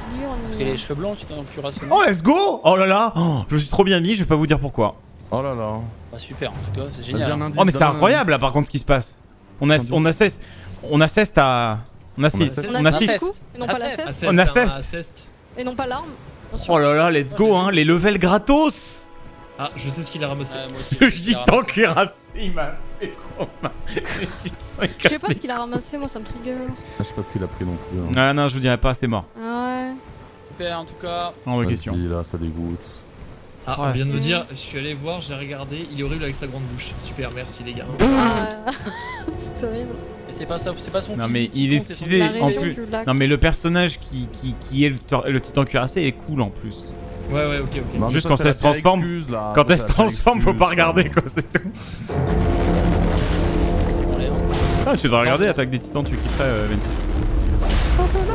Parce que les cheveux blancs, tu t'en plus rationnel. Oh, let's go Oh là là Oh, Je suis trop bien mis, je vais pas vous dire pourquoi. Oh là là. Bah super, en tout cas, c'est génial. Oh, mais c'est incroyable là, par contre, ce qui se passe. On, a, on assiste. On assiste à. On assiste. assiste. On On a assiste. 6 coups et non pas la Assist. cesse Assist, On a hein, fest. assist. et non pas l'arme. Oh là là, let's go, hein, les levels gratos Ah, je sais ce qu'il a ramassé. Ouais, moi aussi, Le je qu'il a cuirassé, il m'a fait trop mal. Je sais pas ce qu'il a ramassé, moi ça me trigger. Ah, Je sais pas ce qu'il a pris non plus. hein. Ah non, je vous dirais pas, c'est mort. Ah ouais. Super, en tout cas. En question. là, ça dégoûte. Ah, Oh, on vient de me dire, je suis allé voir, j'ai regardé, il est horrible avec sa grande bouche. Super, merci les gars. Ah, c'est horrible. Mais c'est pas ça, c'est pas son Non, mais il est stylé. En plus-. Non, mais le personnage qui, qui, qui est le, tor- le titan cuirassé est cool en plus. Ouais, ouais, ok, ok. Non, Juste ça, quand elle se transforme- excuse, là. Quand Ça, elle se transforme, faut pas regarder quoi, c'est tout. Ah, tu dois regarder Attaque des Titans, tu kifferais euh, 26.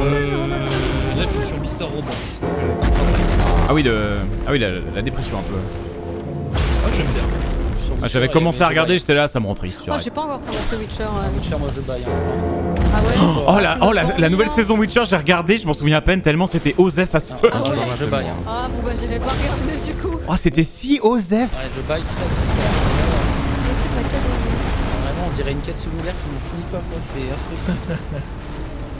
Euh, là, je suis sur Mister Robot. Ah oui, de... ah oui la, la dépression un peu. ah, j'aime bien. Ah, J'avais commencé à regarder, j'étais là, ça me rend triste. Oh, j'ai pas encore commencé Witcher. euh. Witcher, moi je baille. hein. Ah ouais Oh la, oh, la, donnes la envie, nouvelle saison Witcher, j'ai regardé, je m'en souviens à peine tellement c'était Osef as fuck. Ah ouais. moi, je baille. hein. Ah bon bah j'irai pas regarder du coup. Oh, c'était si Osef Ouais, je baille. tout à fait. Laquelle, Vraiment, on dirait une quête secondaire qui n'en finit pas, quoi. C'est affreux.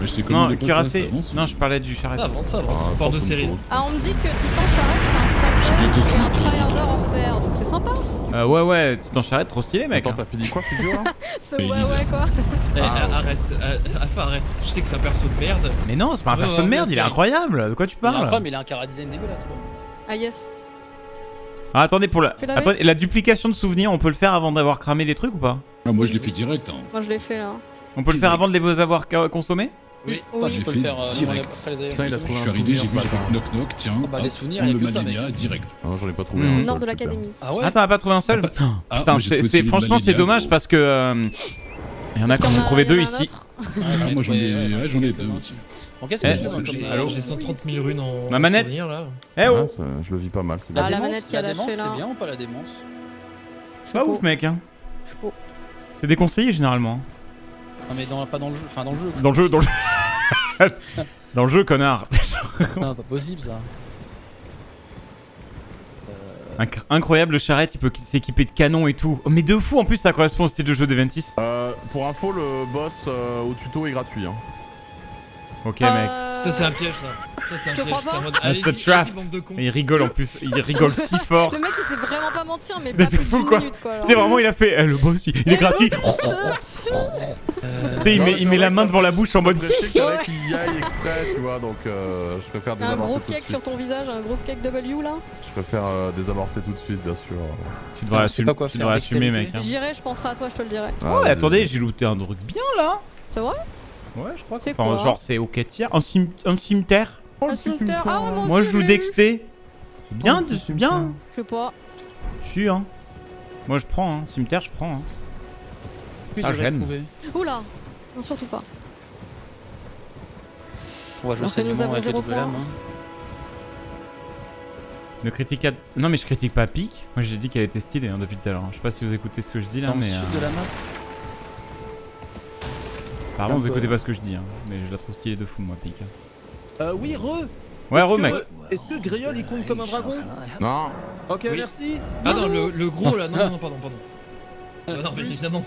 Mais Non, cuirassé. avance, Non, je parlais du charrette. Ah, avance, avance. Ah, de série. Ah on me dit que Titan Charrette c'est un stratège et un tryharder hors pair, donc c'est sympa. Euh, ouais, ouais, Titan charrette, trop stylé, mec. Attends, t'as fini quoi, figure Ce ouais il- ouais quoi. Eh, Ah, ah, arrête, euh, arrête. Je sais que c'est un perso de merde. Mais non, c'est pas un perso de merde, il est incroyable. De quoi tu Il est parles incroyable, mais il a un cara design dégueulasse, quoi. Ah yes. Ah, attendez, pour la... Attendez, la duplication de souvenirs, on peut le faire avant d'avoir cramé les trucs ou pas Ah, moi je l'ai fait direct. Hein. Moi je l'ai fait là. On peut le faire avant de les avoir consommés Oui. Enfin, Oui. tu J'ai peux le faire euh, direct. Putain. Je suis arrivé, j'ai vu, j'ai knock knock, tiens. bah, hop, les souvenirs, le mec. direct. Ah non, j'en ai pas trouvé Au un. nord de l'académie. Ah ouais Ah, t'en as pas trouvé un seul Ah, Putain, celui de franchement, c'est dommage parce que. euh, Il y en a en ont trouvé deux ici. Ah, moi j'en ai, ouais, j'en ai deux aussi. J'ai comme, allô euh, j'ai 130 000 runes en. Ma manette. là. Eh oh Ah, je le vis pas mal. Ah, la manette qui a lâché, démence, là. C'est bien ou pas la démence? Je suis Pas ouf, mec, hein. Je suis pas. C'est déconseillé généralement. Non, mais dans, pas dans le jeu. Enfin, dans le jeu. Dans le jeu, dans le jeu. dans le jeu, connard. Non, pas possible ça. Inc- Incroyable, le charrette, il peut s'équiper de canons et tout. Oh, mais de fou, en plus, ça correspond au style de jeu de 26. Euh, pour info, le boss euh, au tuto est gratuit. Hein. Ok, mec. Euh, Ça, c'est un piège, ça. Ça, c'est Je un te piège. crois C'est en pas. mode. That's Allez-y, a trap. allez-y, bande de cons. Et il rigole en plus, il rigole si fort. Le mec il sait vraiment pas mentir mais Mais pas c'est plus fou, d'une quoi. minute quoi. alors. C'est vraiment, il a fait eh, le boss, il il est gratuit. Tu Euh, sais, il met, il met la main devant la bouche en mode. Je sais qu'il y en a qui y aillent exprès, tu vois, donc euh, je préfère Un désamorcer gros tout de cake suite. sur ton visage, un gros cake W là. Je préfère euh, désamorcer tout de suite, bien sûr. Tu devrais, Je sais assumer- pas quoi tu faire, devrais assumer, mec. dextérité. hein. J'irai, je penserai à toi, je te le dirai. Ah, Ouais, vas-y, attendez, j'ai looté un truc bien là. C'est vrai? Ouais, je crois. C'est Enfin, quoi genre, c'est au quêtière. Un, cim- un cimetière. Un cimetière. Ah ouais, moi, je joue. Dexté. C'est bien, Oh, c'est bien. Je sais pas. Je suis, hein. Moi, je prends, hein. Cimetière, je prends, hein. oui, Ça, j'aime. Oula Non, surtout pas. On va jouer saignement avec double hein. Ne critique à... Non, mais je critique pas Pique. Moi, j'ai dit qu'elle était stylée hein, depuis tout à l'heure. Je sais pas si vous écoutez ce que je dis là, Dans le mais. sud euh, de la map. Pardon, vous écoutez pas ce que je dis, hein. Mais je la trouve stylée de fou, moi, Pique. Euh, oui, re. Ouais, re, mec. Est-ce que Greyol il compte comme un dragon Non, Ok, Oui. merci. Ah non, le, le gros là, non, non, non, pardon, pardon. Ah non, mais évidemment,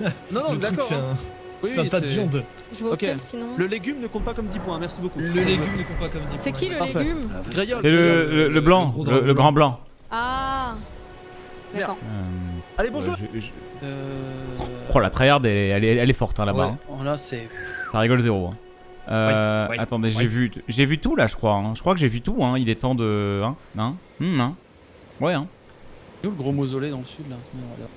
Non, non, le truc d'accord. c'est hein. un, Oui, un tas de viande. Je vois Ok. auquel sinon. Le légume ne compte pas comme 10 points, merci beaucoup. Le légume ne compte pas comme 10 C'est qui le Parfait. légume. C'est le, le, le blanc, le grand blanc. Ah D'accord. Euh, Allez, bonjour. je- je- Euh... Oh la tryhard elle, est- elle est, elle est forte hein, là-bas. ouais, hein. là c'est. Ça rigole zéro. hein. Euh, Ouais, ouais, attendez, j'ai vu, j'ai vu tout là, je crois. hein. Je crois que j'ai vu tout. Hein. Il est temps de, hein, hein, hmm, hein. Ouais, hein. Où le gros mausolée dans le sud là regarde.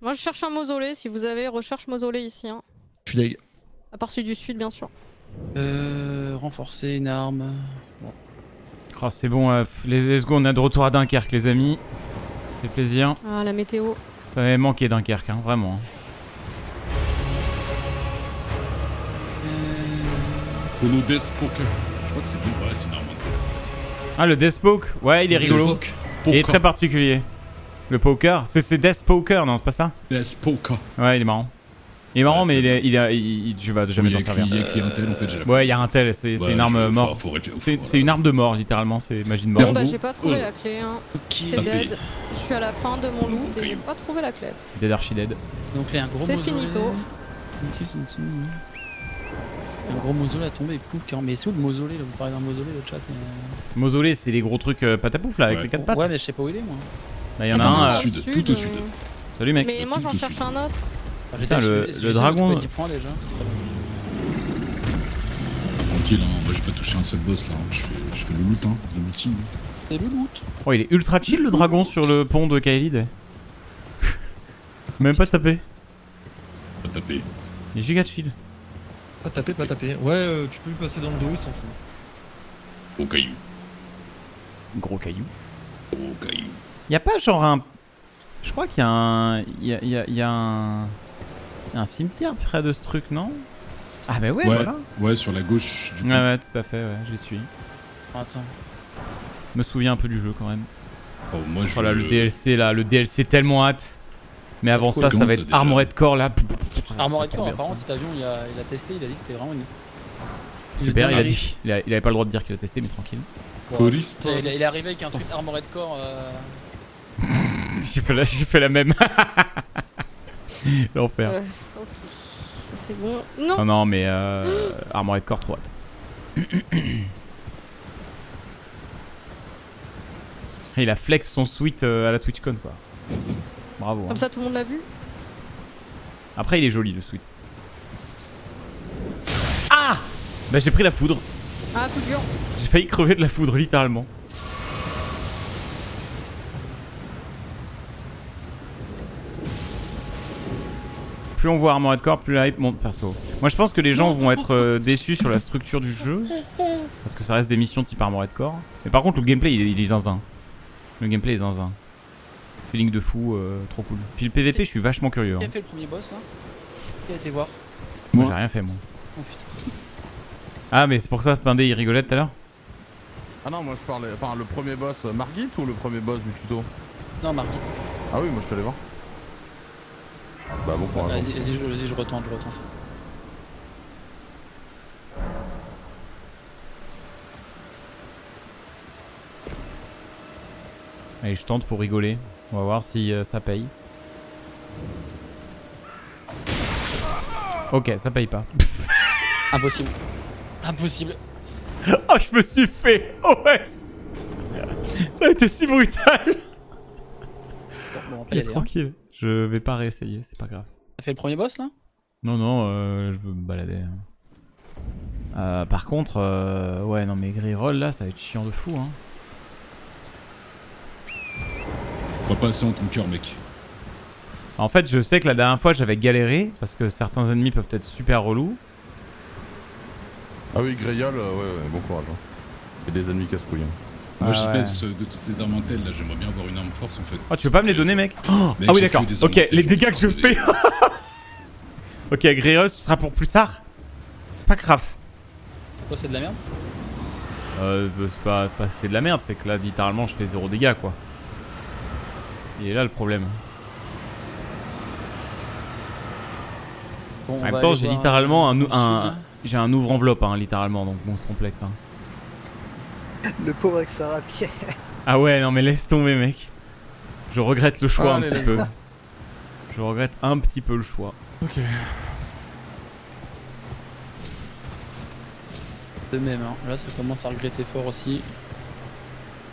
Moi, je cherche un mausolée. Si vous avez, recherche mausolée ici. Hein. Je suis deg. À part celui du sud, bien sûr. Euh, renforcer une arme. Oh, c'est bon, euh, les let's go, on est de retour à Dunkerque, les amis. C'est plaisir. Ah, la météo. Ça m'avait manqué Dunkerque, hein, vraiment. Chrono Death Poker. Je crois que c'est bon, ouais, c'est une arme Ah, le Death Poke Ouais, il est rigolo. Il est très particulier. Le poker C'est c'est Death Poker, non, c'est pas ça? Death Poker. Ouais, il est marrant. Il est marrant, Ouais, mais il est, il est- il- il- tu vas jamais a t'en servir. il y a écrit un tel en fait, j'ai la Ouais, il y a un tel, c'est Ouais, une arme je- mort. faut- faut réfléchir, C'est une arme de mort, littéralement, c'est magie de mort. Bon, bah, j'ai pas trouvé Oh. la clé. Hein. C'est dead. Je suis à la fin de mon loot et j'ai pas trouvé la clé. Dead Archie Dead. Donc là, il y a un gros C'est mausolée. finito. Un gros mausolée a tombé, pouf, car- mais c'est où le mausolée là? Vous parlez d'un mausolée, le chat mais... Mausolée, c'est les gros trucs euh, patapouf là, avec Ouais. les quatre pattes. Ouais, mais je sais pas où il est moi. Là, il y en a un. au euh, sud, tout au sud. Salut mec. Mais moi, j'en cherche un autre. Enfin, Putain, le- le dragon- je- 10 points déjà. Tranquille, hein, moi j'ai pas touché un seul boss là. hein. Je fais, je fais le loot, hein, le looting. Et le loot Oh, il est ultra chill le dragon sur le pont de Kaelid. Même pas tapé. Pas taper. Il est giga chill. Pas taper, pas taper. Ouais, euh, tu peux lui passer dans le dos, il s'en fout. Au caillou. Gros caillou. Au caillou. Y a pas genre un. Je crois qu'il y a un. Y a, y a- y a un. Y a un cimetière près de ce truc, non? Ah, bah ouais, Ouais, voilà. ouais, sur la gauche du coup. Ouais, ouais, tout à fait, ouais, j'y suis. Attends. Me souviens un peu du jeu quand même. Oh, moi je. Oh là, le DLC là, le DLC tellement hâte. Mais avant Cool. ça, ça va être déjà Armored Core là. Armored Core, ça. petit avion, il a, il a testé, il a dit que c'était vraiment une. Super, il a dit. Il, a- il avait pas le droit de dire qu'il a testé, mais tranquille. Il, est- il arrivé avec un truc Armored Core. Euh... J'ai fait, la- j'ai fait la même. L'enfer. C'est bon. Non Oh non, mais euh, Armored Core trop hâte. Il a flex son suite euh, à la TwitchCon quoi. Bravo. hein. Comme ça, tout le monde l'a vu Après, il est joli le suite. Ah Bah, j'ai pris la foudre. Ah, coup dur. J'ai failli crever de la foudre, littéralement. Plus on voit Armored Core, plus la hype monte perso. Moi je pense que les gens vont être euh, déçus sur la structure du jeu. Parce que ça reste des missions type Armored Core. Mais par contre le gameplay il est, il est zinzin. Le gameplay est zinzin. Feeling de fou, euh, trop cool. Puis le PVP je suis vachement curieux. Qui hein. a fait le premier boss là? Qui a été voir? Moi j'ai rien fait moi. Oh putain. Ah mais c'est pour ça Pindé il rigolait tout à l'heure? Ah non, moi je parlais. Enfin, le premier boss, euh, Margit ou le premier boss du tuto? Non, Margit. Ah oui, moi je suis allé voir. Bah bon courage. Vas-y, vas-y, je, vas-y, je retente, je retente. Allez je tente pour rigoler. On va voir si euh, ça paye. Ok ça paye pas. Impossible. Impossible. Oh, je me suis fait OS Ça a été si brutal Bon, bon, on peut y Allez, aller, hein. Je vais pas réessayer, c'est pas grave. T'as fait le premier boss là? Non, non, euh, je veux me balader. Euh, par contre, euh, ouais, non, mais Griroll là, ça va être chiant de fou. Hein. Crois pas assez en ton cœur, mec. En fait, je sais que la dernière fois, j'avais galéré parce que certains ennemis peuvent être super relous. Ah oui, Greyol, euh, ouais, ouais, bon courage. hein. Et des ennemis casse-couilles. hein. Moi, Ah pense, euh, de toutes ces armes intel là, j'aimerais bien avoir une arme force en fait. Oh, tu veux pas me les donner, mec Oh, Mec, Ah oui, j'ai d'accord. Ok, les dégâts que je fais. ok, Griroll, ce sera pour plus tard. C'est pas grave. Toi, c'est de la merde Euh, c'est pas, c'est pas c'est de la merde, c'est que là, littéralement, je fais zéro dégâts, quoi. Il est là le problème. Bon, En même temps, j'ai littéralement euh, un, un- j'ai un ouvre-enveloppe, hein, littéralement, donc monstre complexe. Hein. Le pauvre avec sa rapière. Ah ouais, non mais laisse tomber, mec. Je regrette le choix Ah, un petit peu. Je regrette un petit peu le choix. Ok. De même, hein. là ça commence à regretter fort aussi.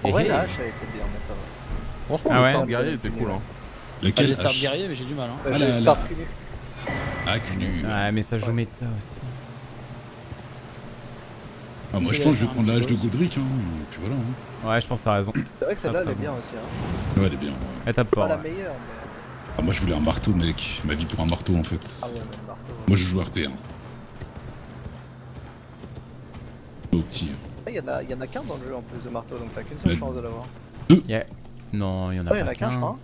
En vrai, Et- la hache, elle était bien, mais ça va. Franchement, Ah le ouais start guerrier était cool. Hein. J'ai Laquelle les start H guerriers, mais j'ai du mal. Hein. Ouais, Ah, la- le cunu. Ah, cunu. Ouais, mais ça joue méta aussi. Ah, moi, je pense que je vais prendre la hache de Godric. Hein. et Puis voilà. Hein. Ouais, je pense que t'as raison. C'est vrai que celle-là, elle est bien aussi. Hein. Ouais, elle est bien. ouais. Elle tape Pas la meilleure, mais. Ah, moi, je voulais un marteau, mec. Ma vie pour un marteau, en fait. Ah ouais, marteau. Moi, je joue RP. Hein. Au petit. Ah, Il y en a, il y en a qu'un dans le jeu en plus de marteau, donc t'as qu'une seule Mais- chance de l'avoir. Non, il y en a Ouais, il y en pas a qu'un, crois.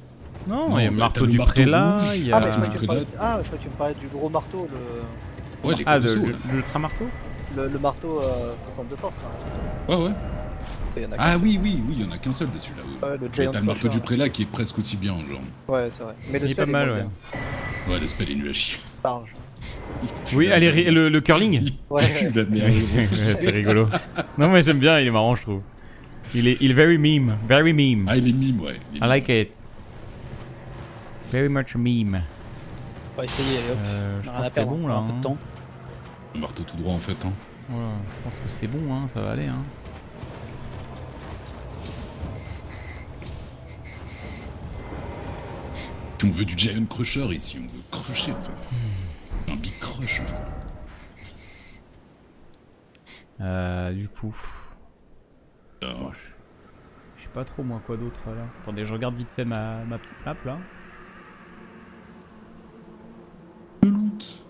Non, Non, il y a le bah, marteau le du marteau prélat, il y Ah, mais je crois que du tu me parlais, prélat. ah, du gros marteau, le, Ouais, les Ah, de- ouais. l'ultra-marteau le, le marteau euh, 62 force. Là. Ouais, ouais. Il y en a qu'un. Ah oui, oui, oui, il y en a qu'un seul dessus là. ouais. Le Mais t'as le marteau du là. prélat qui est presque aussi bien, genre. Ouais, c'est vrai. Mais le Il est pas mal, ouais. bien. Ouais, le spell est nul à chier. Large. Oui, allez, le, le curling Ouais, C'est rigolo. Non, mais j'aime bien, il est marrant, je trouve. Il est, il est very meme, very meme. Ah, il est mime, ouais. Est I like it. Very much meme. On va essayer, allez hop. Euh, On je à perdre, bon là. un peu de hein. temps. Le marteau tout droit en fait. Hein. Voilà, je pense que c'est bon, hein, ça va aller. Hein. On veut du Giant Crusher ici, on veut crusher en fait. Un big crush en fait. Euh, du coup, Alors, je sais pas trop moi quoi d'autre là. Attendez, je regarde vite fait ma, ma petite map là. le loot.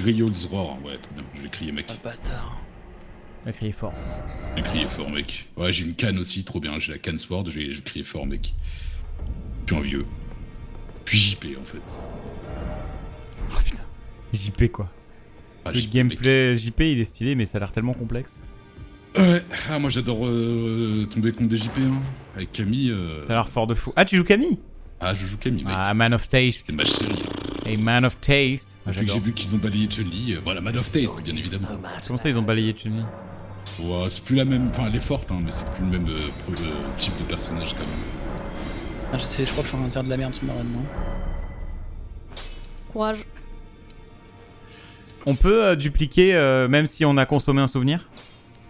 Griol's Roar, ouais, trop bien. Je vais crier, mec. Ah, bâtard. Elle crié fort. Je vais crier fort, mec. Ouais, j'ai une canne aussi, trop bien. J'ai la canne Sword, je vais, je vais crier fort, mec. Je suis un vieux. Puis JP en fait. Oh putain. JP quoi. Ah, Le JP, gameplay JP il est stylé mais ça a l'air tellement complexe. mec. Ouais, ah, moi j'adore euh, tomber contre des JP, hein. Avec Camille. euh, Ça a l'air fort de fou. Ah tu joues Camille? Ah, je joue Camille, mec. Ah man of taste. C'est ma chérie. Hey man of taste. Ah, Depuis que j'adore. j'ai vu qu'ils ont balayé Chun-Li, euh, voilà, Man of Taste, bien évidemment. Comment ça ils ont balayé Chun-Li? Ouais, c'est plus la même. Enfin, elle est forte, hein, mais c'est plus le même euh, pro- euh, type de personnage quand même. Ah, je sais, je crois que je suis en train de faire de la merde sur ma run, non? Courage. On peut euh, dupliquer euh, même si on a consommé un souvenir?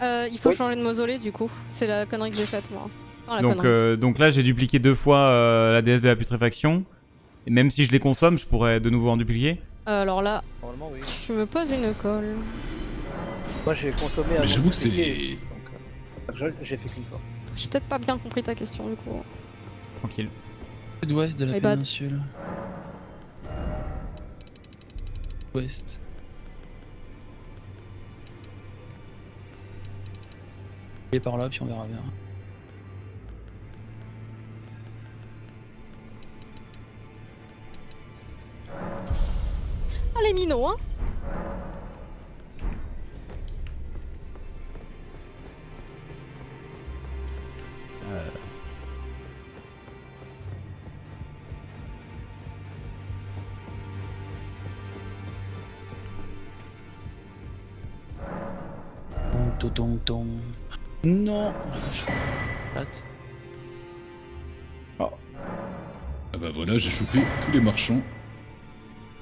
Euh, il faut Oui. changer de mausolée du coup. C'est la connerie que j'ai faite moi. Donc, euh, donc là j'ai dupliqué deux fois euh, la déesse de la putréfaction. Et même si je les consomme, je pourrais de nouveau en dupliquer. Euh, alors là, Normalement, oui. tu me poses une colle. Moi, j'ai consommé Mais j'avoue que c'est. euh, J'ai fait qu'une fois. J'ai peut-être pas bien compris ta question du coup. Tranquille. Sud-ouest de la bad. péninsule. Ouest. Et par là, puis on verra bien. Ah les minots hein Tom, tom, tom. Non Plate. Ah bah voilà, j'ai chopé tous les marchands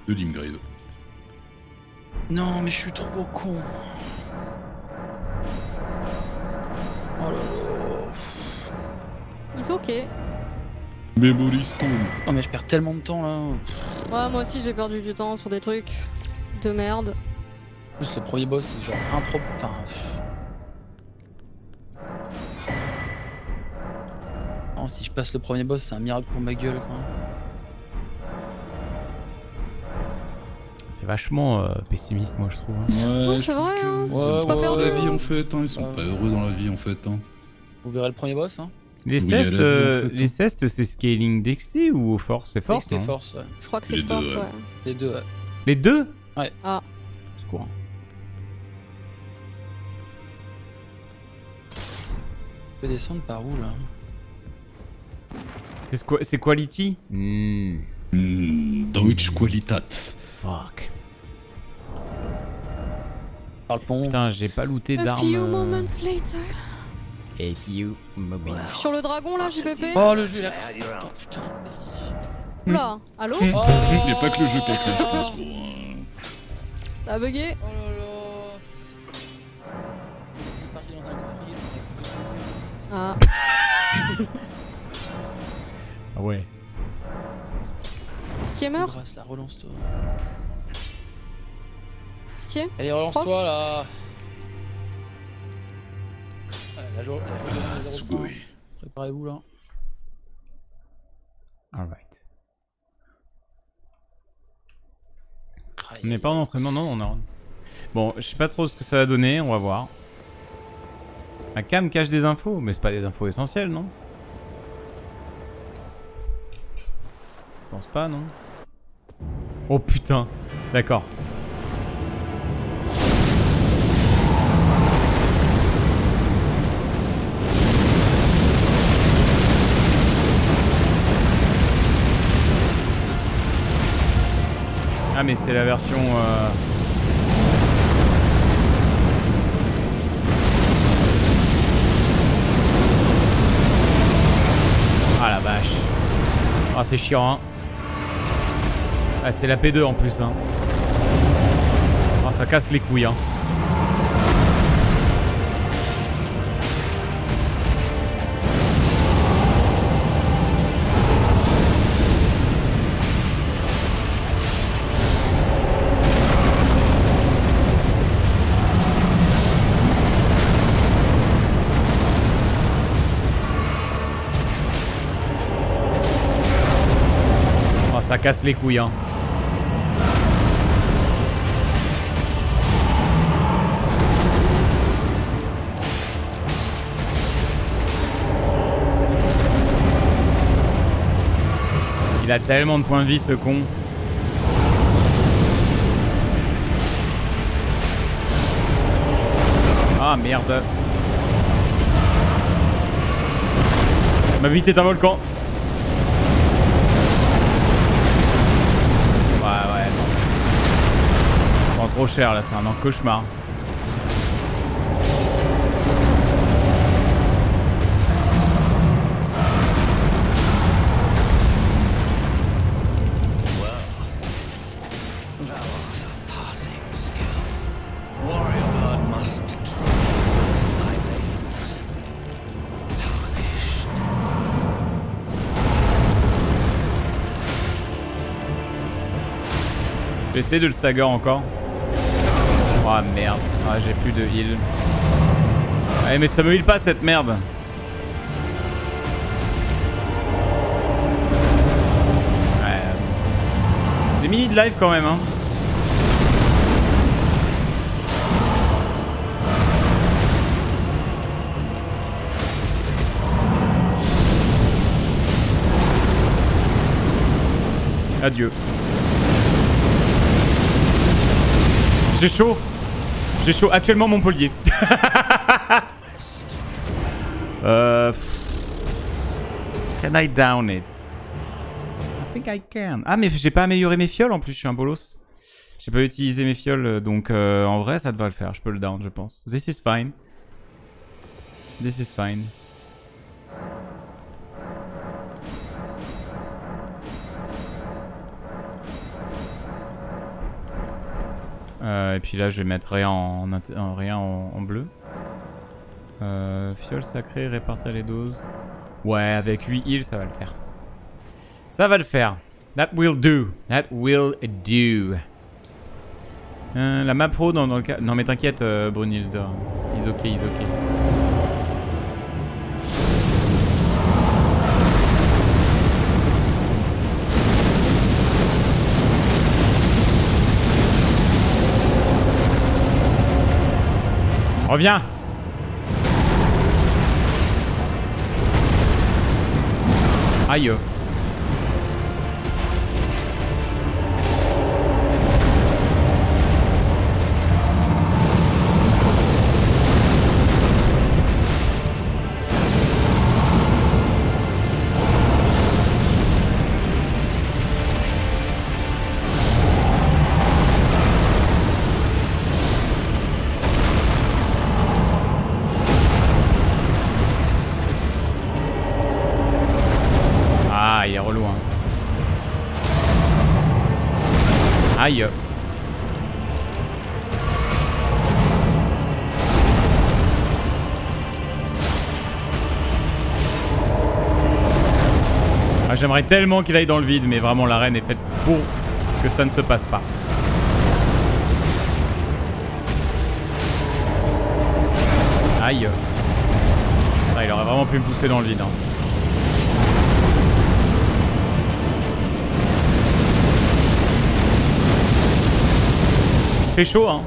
de Limgrave. Non, mais je suis trop con. Oh là là. Ils sont ok. Ouais, Memory Stone. Oh, mais je perds tellement de temps là. moi aussi j'ai perdu du temps sur des trucs de merde. En plus, le premier boss, c'est genre impro. Enfin. Oh, si je passe le premier boss, c'est un miracle pour ma gueule quoi. C'est vachement euh, pessimiste moi je trouve. hein. Ouais, c'est vrai, que hein. Ouais, c'est pas la vie hein. en fait, hein. ils sont pas heureux dans la vie en fait. Hein. Vous verrez le premier boss, hein. Les Oui, cestes, euh, fait, les hein. cestes c'est scaling Dexy ou force C'est force ouais. Je crois que c'est Les deux, force, ouais. ouais. Les deux, ouais. Les deux? Ouais. Ah. C'est courant. On peut descendre par où là? C'est c'est quality? Hmm. Hmm, Deutsche Qualitat. Fuck. Par le pont. Putain, j'ai pas looté A d'armes. few euh, moments later. A few moments. Sur le dragon là, JPP Oh, le jeu. Oh, putain. Oula, allô Il n'y a pas que le jeu qui a je pense, gros. hein. Ça a bugué Oh là là. C'est parti dans un coffrier. Ah. Ah ouais. Là, relance-toi. Pitié Allez, relance-toi là. La la Ah. Préparez-vous là. Alright. On n'est pas en entraînement, non, on est en... Bon, je sais pas trop ce que ça va donner, on va voir. La cam cache des infos, mais c'est pas des infos essentielles, non? Je pense pas, non? Oh putain D'accord. Ah mais c'est la version... euh, Ah la vache. Ah c'est chiant hein. Ah c'est la P2 en plus hein. Ah ça casse les couilles hein. Casse les couilles hein. Il a tellement de points de vie ce con. Ah merde. Ma bite est un volcan. Ouais, ouais, non. Ça prend trop cher là, c'est un cauchemar. J'essaie de le stagger encore. Oh merde. Ah, j'ai plus de heal. Ouais, mais ça me heal pas cette merde. Ouais. Des mini de live quand même, hein. Adieu. J'ai chaud. J'ai chaud. Actuellement Montpellier. euh... Can I down it? I think I can. Ah mais j'ai pas amélioré mes fioles en plus, je suis un bolos. J'ai pas utilisé mes fioles, donc euh, en vrai ça devrait le faire. Je peux le down, je pense. This is fine. This is fine. Euh, et puis là, je vais mettre rien en, rien en, bleu. Euh, fiole sacrée, répartir les doses. Ouais, avec 8 heals, ça va le faire. Ça va le faire. That will do. That will do. Euh, la map pro dans, le cas... Non mais t'inquiète, Brunhilde. Is ok, is ok. Reviens. Aïe Aïe. Ah, J'aimerais tellement qu'il aille dans le vide, mais vraiment l'arène est faite pour que ça ne se passe pas. Aïe. Ah, il aurait vraiment pu me pousser dans le vide. hein. Fait chaud, hein.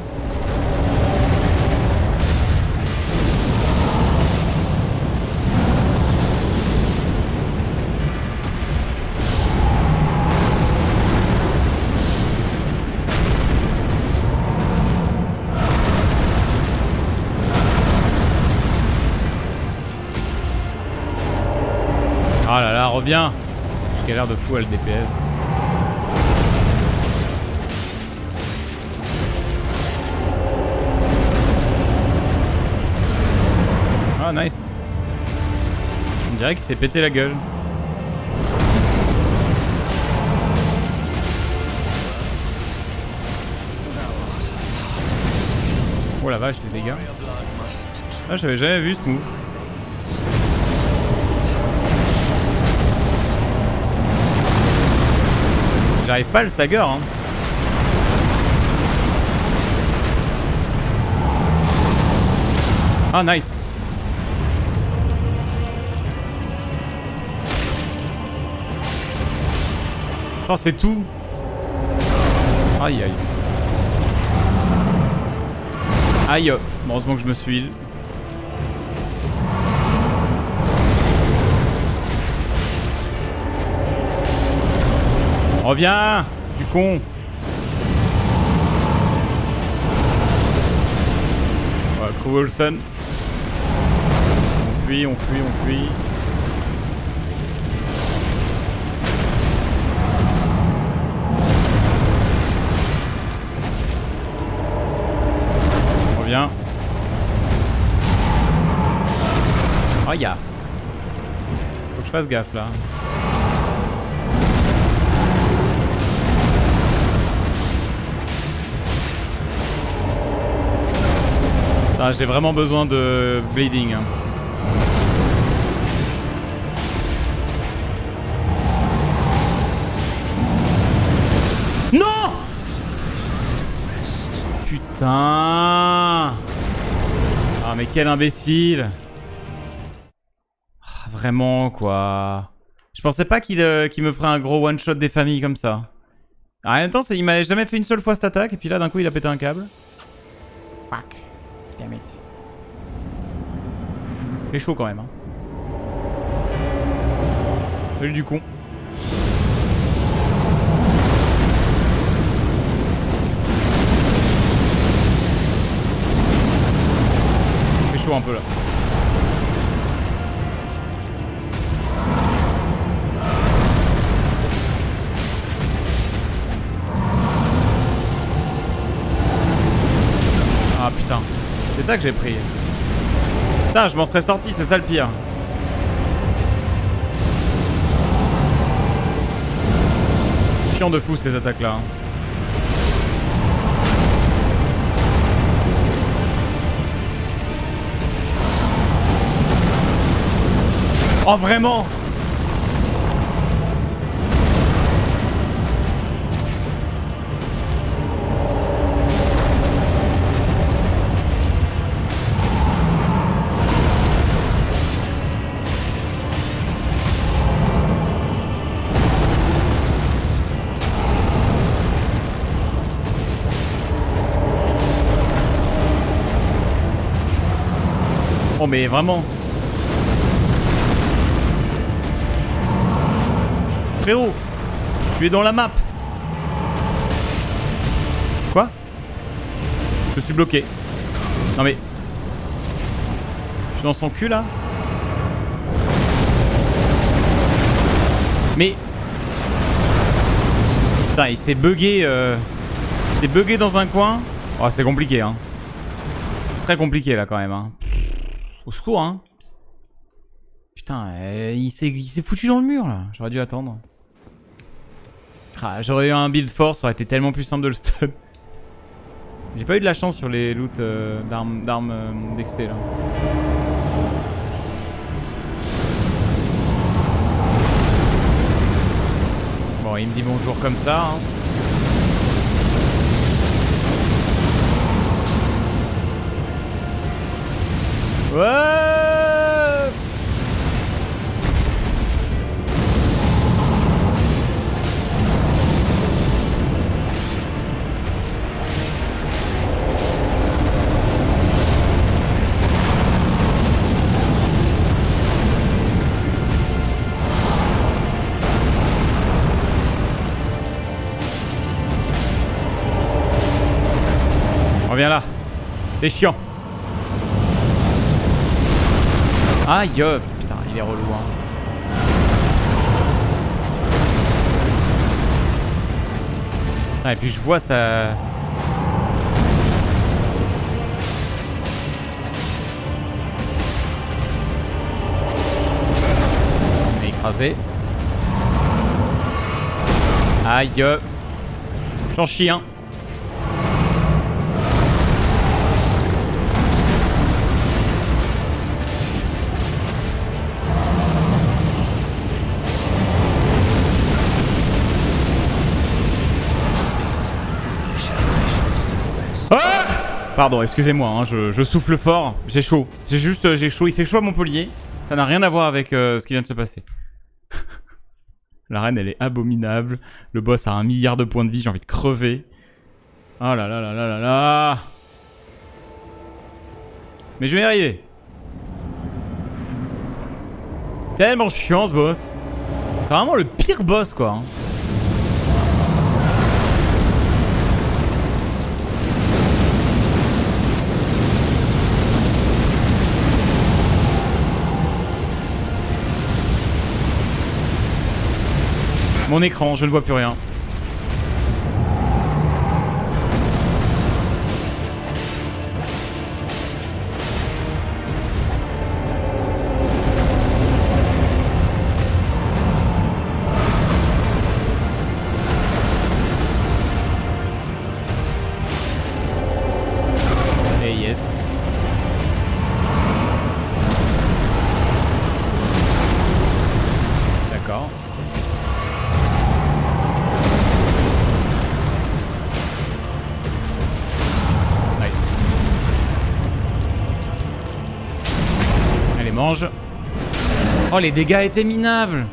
Ah là là, reviens J'ai l'air de fou à le DPS. Dirait qu'il s'est pété la gueule. Oh la vache les dégâts. Ah j'avais jamais vu ce move. J'arrive pas à le stagger hein. Ah nice C'est tout Aïe aïe Aïe Bon, Heureusement que je me suis heal. Reviens Du con Crew Wilson. On fuit, on fuit, on fuit. Je fasse gaffe là. Ah, J'ai vraiment besoin de bleeding. hein. Non Putain Ah mais quel imbécile Vraiment quoi. Je pensais pas qu'il euh, qu'il me ferait un gros one shot des familles comme ça. En même temps, il m'a jamais fait une seule fois cette attaque et puis là d'un coup il a pété un câble. Fuck. Damn it. Fait chaud quand même. Hein. Salut du con. Fait chaud un peu là. Ça que j'ai pris. Putain, je m'en serais sorti, c'est ça le pire. Chiant de fou ces attaques là. Oh vraiment mais vraiment. Frérot Tu es dans la map. Quoi? Je suis bloqué. Non mais... Je suis dans son cul là. Mais... Putain il s'est bugué euh... Il s'est bugué dans un coin. Oh c'est compliqué hein. Très compliqué là quand même hein au secours, hein. Putain, euh, il s'est foutu dans le mur, là. J'aurais dû attendre. Ah, J'aurais eu un build force, ça aurait été tellement plus simple de le stun. J'ai pas eu de la chance sur les loots euh, d'armes euh, là. il me dit bonjour comme ça. hein. Ouais Reviens là. T'es chiant. Aïe euh, Putain, il est relou hein. Ah, et puis je vois ça... On est écrasé. Aïe euh. J'en chie hein. Pardon, excusez-moi, hein, je, souffle fort, j'ai chaud. C'est juste, euh, j'ai chaud, il fait chaud à Montpellier. Ça n'a rien à voir avec euh, ce qui vient de se passer. La reine, elle est abominable. Le boss a un milliard de points de vie, j'ai envie de crever. Oh là là là là là là Mais je vais y arriver. Tellement chiant ce boss. C'est vraiment le pire boss quoi. hein. Mon écran, je ne vois plus rien. Les dégâts étaient minables.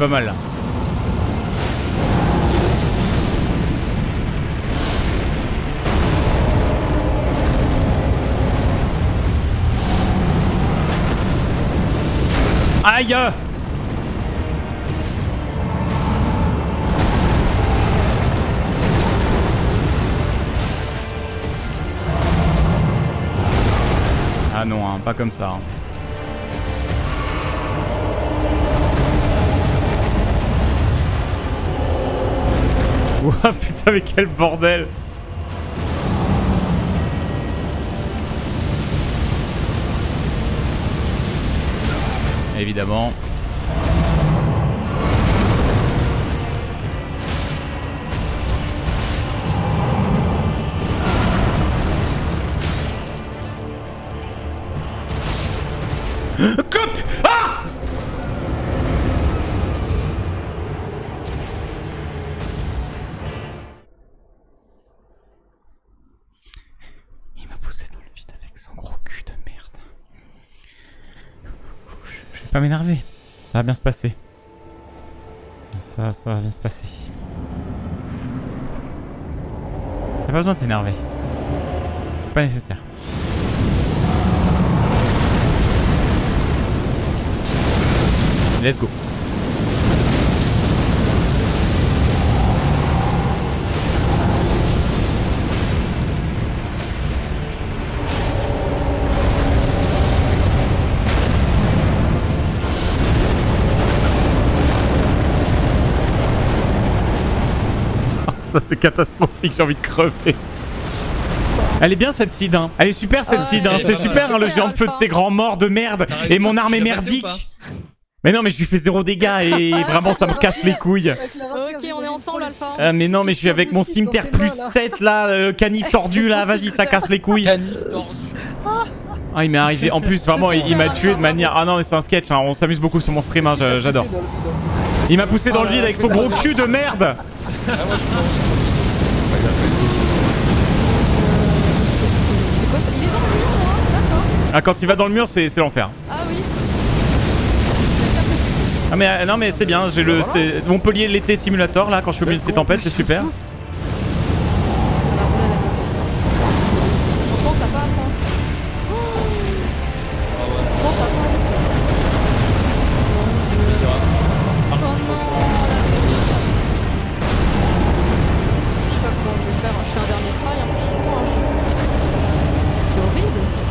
Pas mal. Aïe Ah non, hein, pas comme ça. hein. Ouah, putain, mais quel bordel Évidemment. Ça va bien se passer. Ça, ça va bien se passer. T'as pas besoin de s'énerver. C'est pas nécessaire. Let's go. Ça c'est catastrophique, j'ai envie de crever. Elle est bien cette seed, hein. Elle est super cette Ouais, seed, hein. est C'est super, hein, le géant de feu de ces grands morts de merde. Et mon arme ou merdique. Mais non, mais je lui fais zéro dégâts et vraiment ça me casse les couilles. Ok, on est ensemble, Alpha. Ah, mais non, mais je suis avec mon cimetière plus 7 là, euh, canif tordu là, vas-y, ça casse les couilles. Canif tordu. Ah, il m'est arrivé. En plus, vraiment, il, il m'a tué de manière. Ah non, mais c'est un sketch, hein. on s'amuse beaucoup sur mon stream, hein, j'a- j'adore. Il m'a poussé dans le vide avec son gros cul de merde. C'est quoi ça? Il est dans le mur, moi D'accord. Ah, quand il va dans le mur, c'est c'est l'enfer. Ah oui. Ah, mais euh, non, mais c'est bien, j'ai le c'est Montpellier l'été simulator là, quand je suis au milieu de ces tempêtes, c'est super.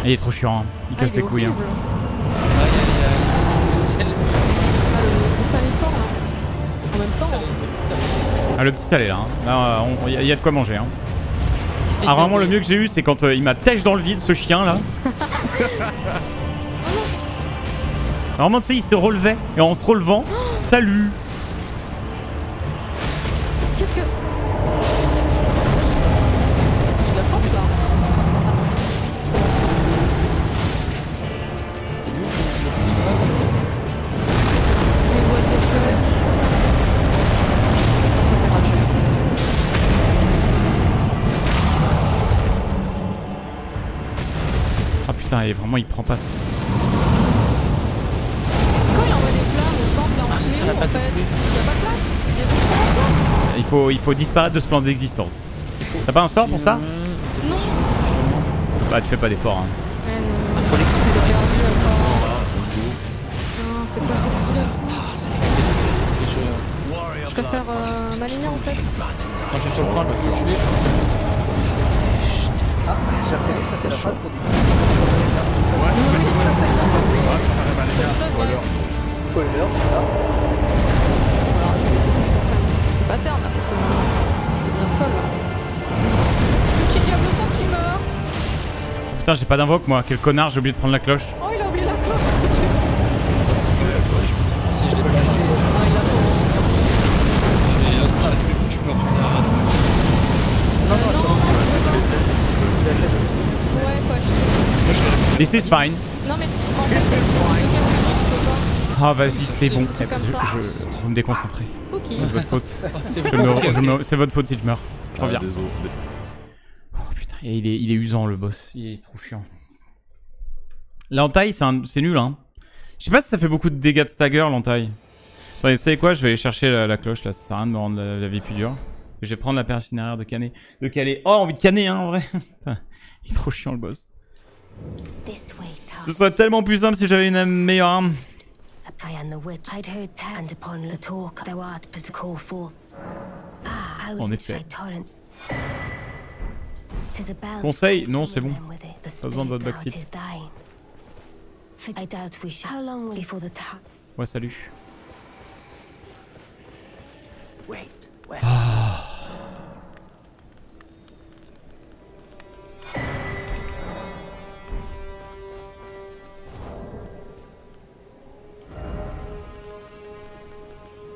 Il est trop chiant, hein. il Ah, casse il les couilles. hein. Ah, le- C'est ça l'effort là. En même temps. Salé, le petit salé. Ah, le petit salé là, hein. Là, il y, a- y a de quoi manger. Hein. Ah, vraiment, le mieux que j'ai eu, c'est quand euh, il m'a tèche dans le vide, ce chien là. Vraiment, tu sais, il se relevait. Et en se relevant, salut. Putain, et vraiment, il prend pas. Ah, c'est ça, dessous, la patte il poulet. y a pas de place. Il y a juste pas de place. Il faut, il faut disparaître de ce plan d'existence. T'as pas un sort pour ça Non. Bah, tu fais pas d'effort. Hein. Non. Faut les encore. Ah, c'est quoi cette style Je préfère euh, m'aligner en fait. Quand je suis sur le point, je me fais tuer. Ah, j'ai reconnu que ça c'est la chaud. phase c'est bien. C'est le ouais. Spoiler, voilà. Alors attendez, faut que je comprenne ce ce pattern là parce que je bien folle là. Le petit diablotin qui meurt. Putain, j'ai pas d'invoque moi. Quel connard, j'ai oublié de prendre la cloche. Oh, This is fine. Non, mais en fait. Ah, vas-y, c'est bon. Je- je- vous me déconcentrez. Ok. C'est votre faute. C'est me- me- C'est votre faute si je meurs. Je Ah, reviens. désolé. Oh putain, et il est, il est usant le boss. Il est trop chiant. L'entaille, c'est un- c'est nul, hein. Je sais pas si ça fait beaucoup de dégâts de stagger, l'entaille. Attendez, vous savez quoi? Je vais aller chercher la, la cloche là, ça sert à rien de me rendre la, la vie plus dure. Et je vais prendre la perche cinéraire de canner. De caler. Oh, envie de canner, hein, en vrai. Il est trop chiant le boss. This way, Ce serait tellement plus simple si j'avais une meilleure arme. I am the witch. I'd heard and upon the talk thou art but to call forth. Ah, En how effet. torrents. Tis a bell Conseil Non, c'est bon. Pas besoin de votre backseat. is thine. For I doubt we shall. How long before the time? Ouais, salut.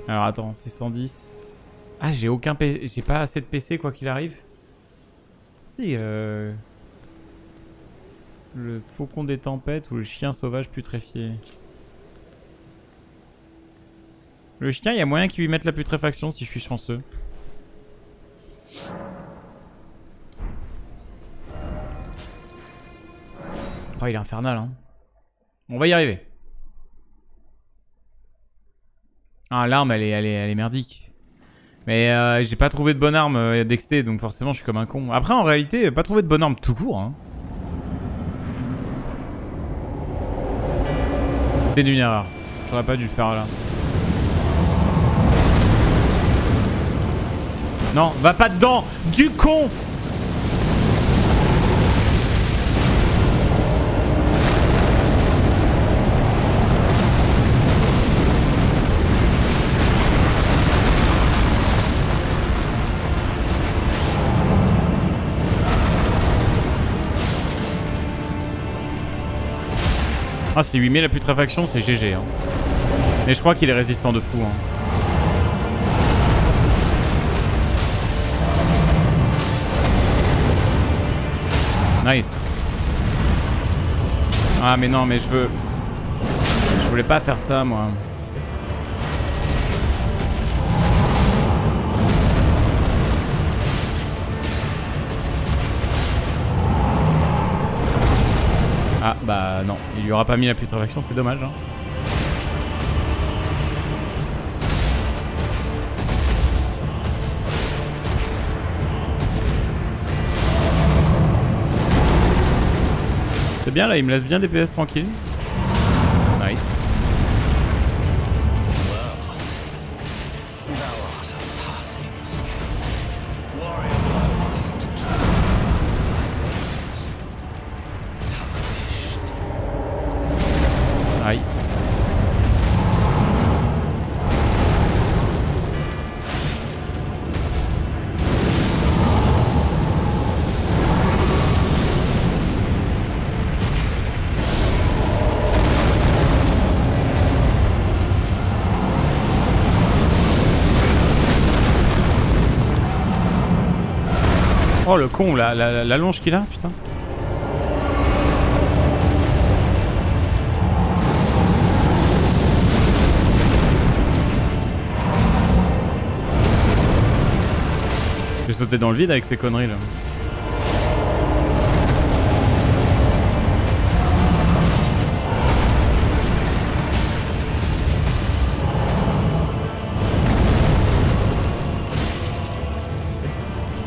Alors attends, c'est 110. Ah, j'ai aucun. J'ai pas assez de PC quoi qu'il arrive. Si, euh... Le faucon des tempêtes ou le chien sauvage putréfié. Le chien, il y a moyen qu'il lui mette la putréfaction si je suis chanceux. Oh, il est infernal, hein. On va y arriver. Ah, l'arme, elle est, elle, est, merdique. Mais euh, j'ai pas trouvé de bonne arme euh, d'exté, donc forcément je suis comme un con. Après, en réalité, pas trouvé de bonne arme tout court. Hein. C'était une erreur. J'aurais pas dû le faire là. Non, va pas dedans Du con Ah, si 8000 la putréfaction, c'est GG. Hein. Mais je crois qu'il est résistant de fou. Hein. Nice. Ah, mais non, mais je veux. Je voulais pas faire ça, moi. Ah bah non, il lui aura pas mis la putréfaction, c'est dommage. Hein. C'est bien là, il me laisse bien des PS tranquilles. Le con, la, la, longe qu'il a, putain. Je vais sauter dans le vide avec ces conneries là.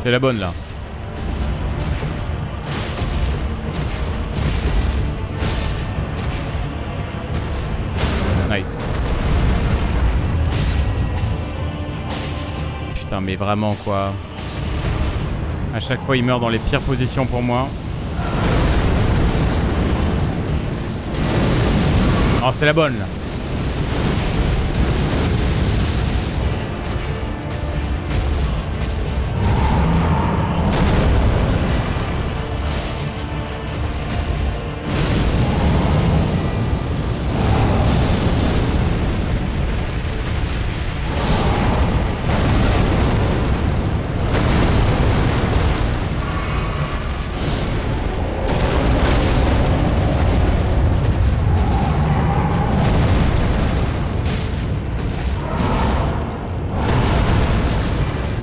C'est la bonne là. Mais vraiment quoi. À chaque fois, il meurt dans les pires positions pour moi. Oh, c'est la bonne là.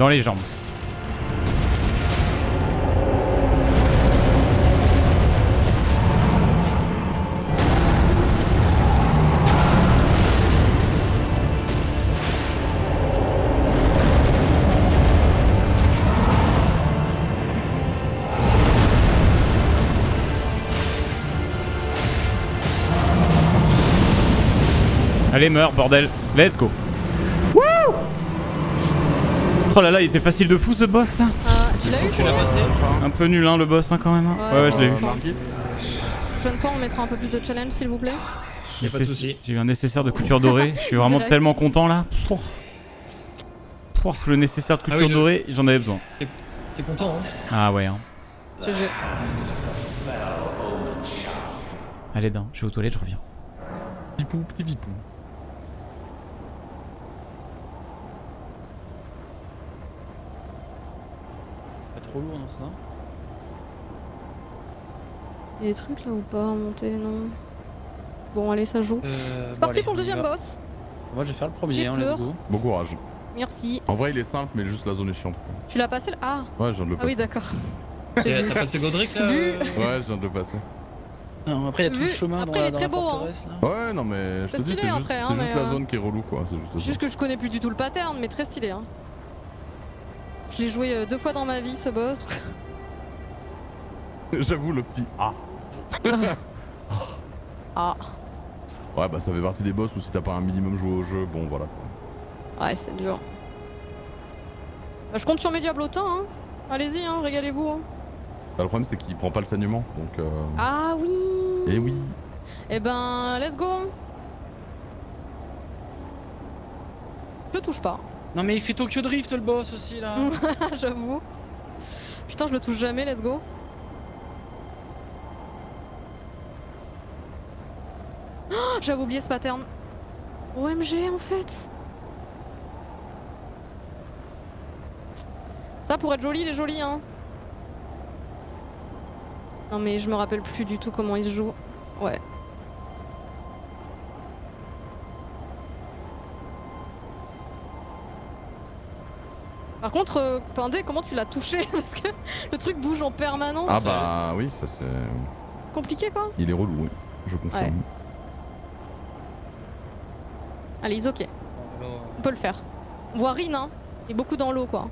Dans les jambes. Allez, meurs, bordel. Let's go. Oh là là, il était facile de fou ce boss là. Ah, tu l'as eu Tu l'as passé Un peu nul hein le boss hein, quand même. hein. Ouais, ouais, je l'ai eu. Prochaine fois, on mettra un peu plus de challenge, s'il vous plaît. Y a pas de souci. J'ai eu un nécessaire de couture dorée. Je suis vraiment Direct. tellement content là. Pouah. Pouah, le nécessaire de Ah couture oui, le- dorée, j'en avais besoin. T'es content, hein? Ah ouais. Hein. GG. Allez, d'un, je vais aux toilettes, je reviens. Pipou, petit pipou. Trop lourd, non, c'est ça Y'a des trucs là ou pas à monter Non. Bon, allez, ça joue. Euh, C'est bon, parti allez, pour le y deuxième va. boss. Moi, je vais faire le premier, hein, let's peur. go. Bon courage. Merci. En vrai, il est simple, mais juste la zone est chiante. Tu l'as passé là Ah Ouais, je viens de le Ah oui, passer. d'accord. Vu. T'as passé Godric là Vu. euh Ouais, je viens de le passer. Non, après, il y a tout le chemin Après, dans, il est dans très la beau, hein. là. Ouais, non, mais je C'est te dis, stylé c'est juste, après, hein, juste la euh, zone qui est relou, quoi. C'est juste. Juste que je connais plus du tout le pattern, mais très stylé. Hein. Je l'ai joué euh, deux fois dans ma vie ce boss. J'avoue, le petit A. Ah, Ouais, bah ça fait partie des boss où si t'as pas un minimum joué au jeu, bon voilà. quoi. ouais, c'est dur. Bah, je compte sur mes diablotins. Hein. Allez-y, hein, régalez-vous. Hein. Bah, le problème, c'est qu'il prend pas le saignement, donc. Euh... Ah oui Eh oui. Eh ben, let's go. Je touche pas. Non, mais il fait Tokyo Drift, le boss aussi, là. J'avoue. Putain, je le touche jamais, let's go. Oh, J'avais oublié ce pattern. OMG en fait. Ça pour être joli, il est joli hein. Non mais je me rappelle plus du tout comment il se joue. Ouais. Par contre, euh, Pindé, comment tu l'as touché Parce que le truc bouge en permanence. Ah bah oui, ça c'est. C'est compliqué quoi. Il est relou, oui. Je confirme. Ouais. Allez, ils ok. On peut le faire. On voit Rin, hein. Il est beaucoup dans l'eau quoi.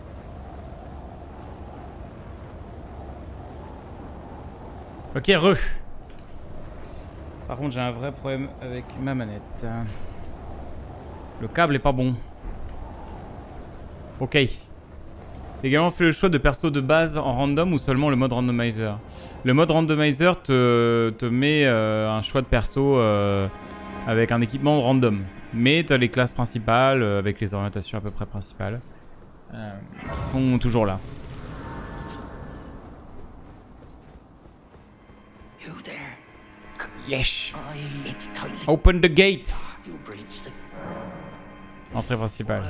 Ok, re. Par contre, j'ai un vrai problème avec ma manette. Le câble est pas bon. Ok. Également fait le choix de perso de base en random ou seulement le mode randomizer Le mode randomizer te, te met euh, un choix de perso euh, avec un équipement random. Mais t'as les classes principales euh, avec les orientations à peu près principales euh, qui sont toujours là. You there? Yes. Open the gate. You breach the Entrée principale.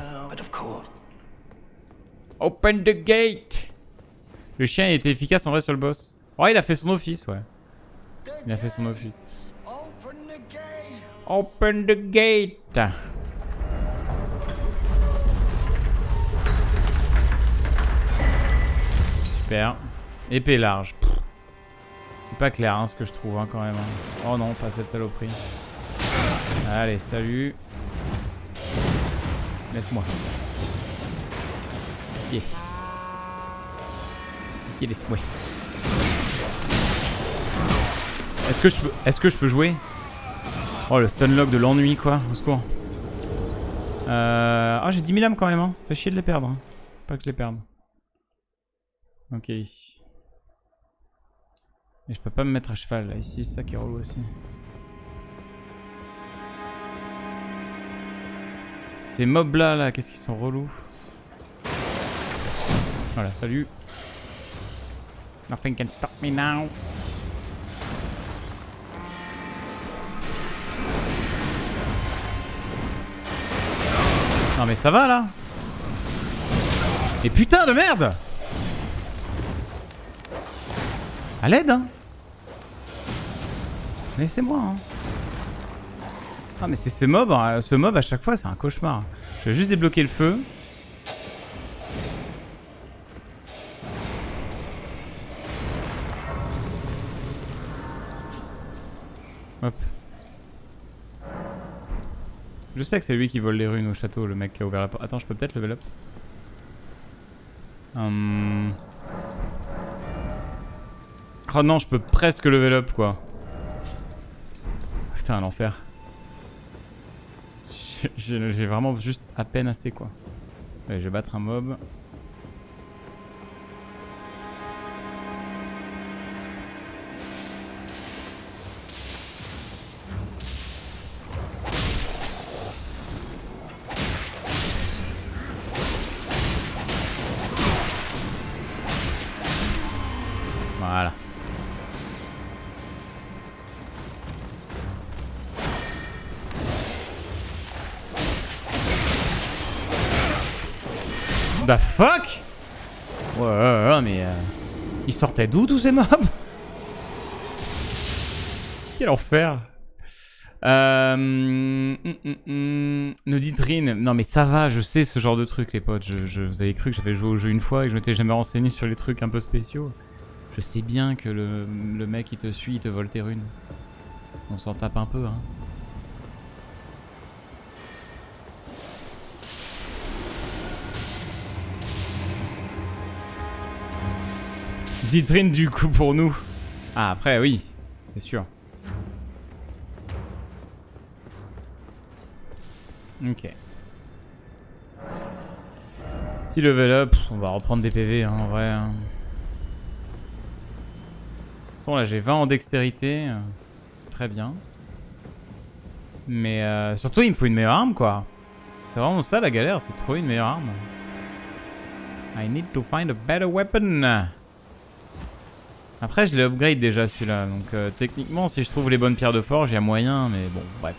Open the gate Le chien était efficace en vrai sur le boss. Ouais, il a fait son office, ouais. Il a fait son office. Open the gate Super. Épée large. C'est pas clair hein, ce que je trouve hein, quand même. hein. Oh non, pas cette saloperie. Allez, salut. Laisse-moi. Pitié. Pitié, laisse-moi. Est-ce que je peux, est-ce que je peux jouer? Oh le stunlock de l'ennui quoi, au secours. Euh... Ah j'ai 10 000 âmes quand même, hein. ça fait chier de les perdre. hein. Pas que je les perde. Ok. Et je peux pas me mettre à cheval là, ici, c'est ça qui est relou aussi. Ces mobs là, là, qu'est-ce qu'ils sont relous? Voilà, salut. Nothing can stop me now. Non mais ça va là Et putain de merde À l'aide hein Laissez-moi hein Ah mais c'est ces mobs, hein. ce mob à chaque fois c'est un cauchemar. Je vais juste débloquer le feu. Hop. Je sais que c'est lui qui vole les runes au château, le mec qui a ouvert la porte. Attends, je peux peut-être level up Hum. Oh non, je peux presque level up quoi. Putain, l'enfer. J'ai vraiment juste à peine assez quoi. Allez, je vais battre un mob. Fuck Ouais, ouais, ouais, mais... euh, Ils sortaient d'où tous ces mobs? Quel enfer euh, hum, nous dites Rin, non mais ça va, je sais ce genre de truc les potes, je, je- vous avez cru que j'avais joué au jeu une fois et que je m'étais jamais renseigné sur les trucs un peu spéciaux. Je sais bien que le, le mec il te suit, il te vole tes runes. On s'en tape un peu hein. Ditrine du coup pour nous. Ah après oui, c'est sûr. Ok. Si level up, on va reprendre des PV hein, en vrai. De toute façon là j'ai 20 en dextérité. euh, Très bien. Mais euh, surtout il me faut une meilleure arme quoi. C'est vraiment ça la galère, c'est trouver une meilleure arme. I need to find a better weapon. Après, je l'ai upgrade déjà celui-là. Donc euh, techniquement, si je trouve les bonnes pierres de forge, il y a moyen, mais bon, bref.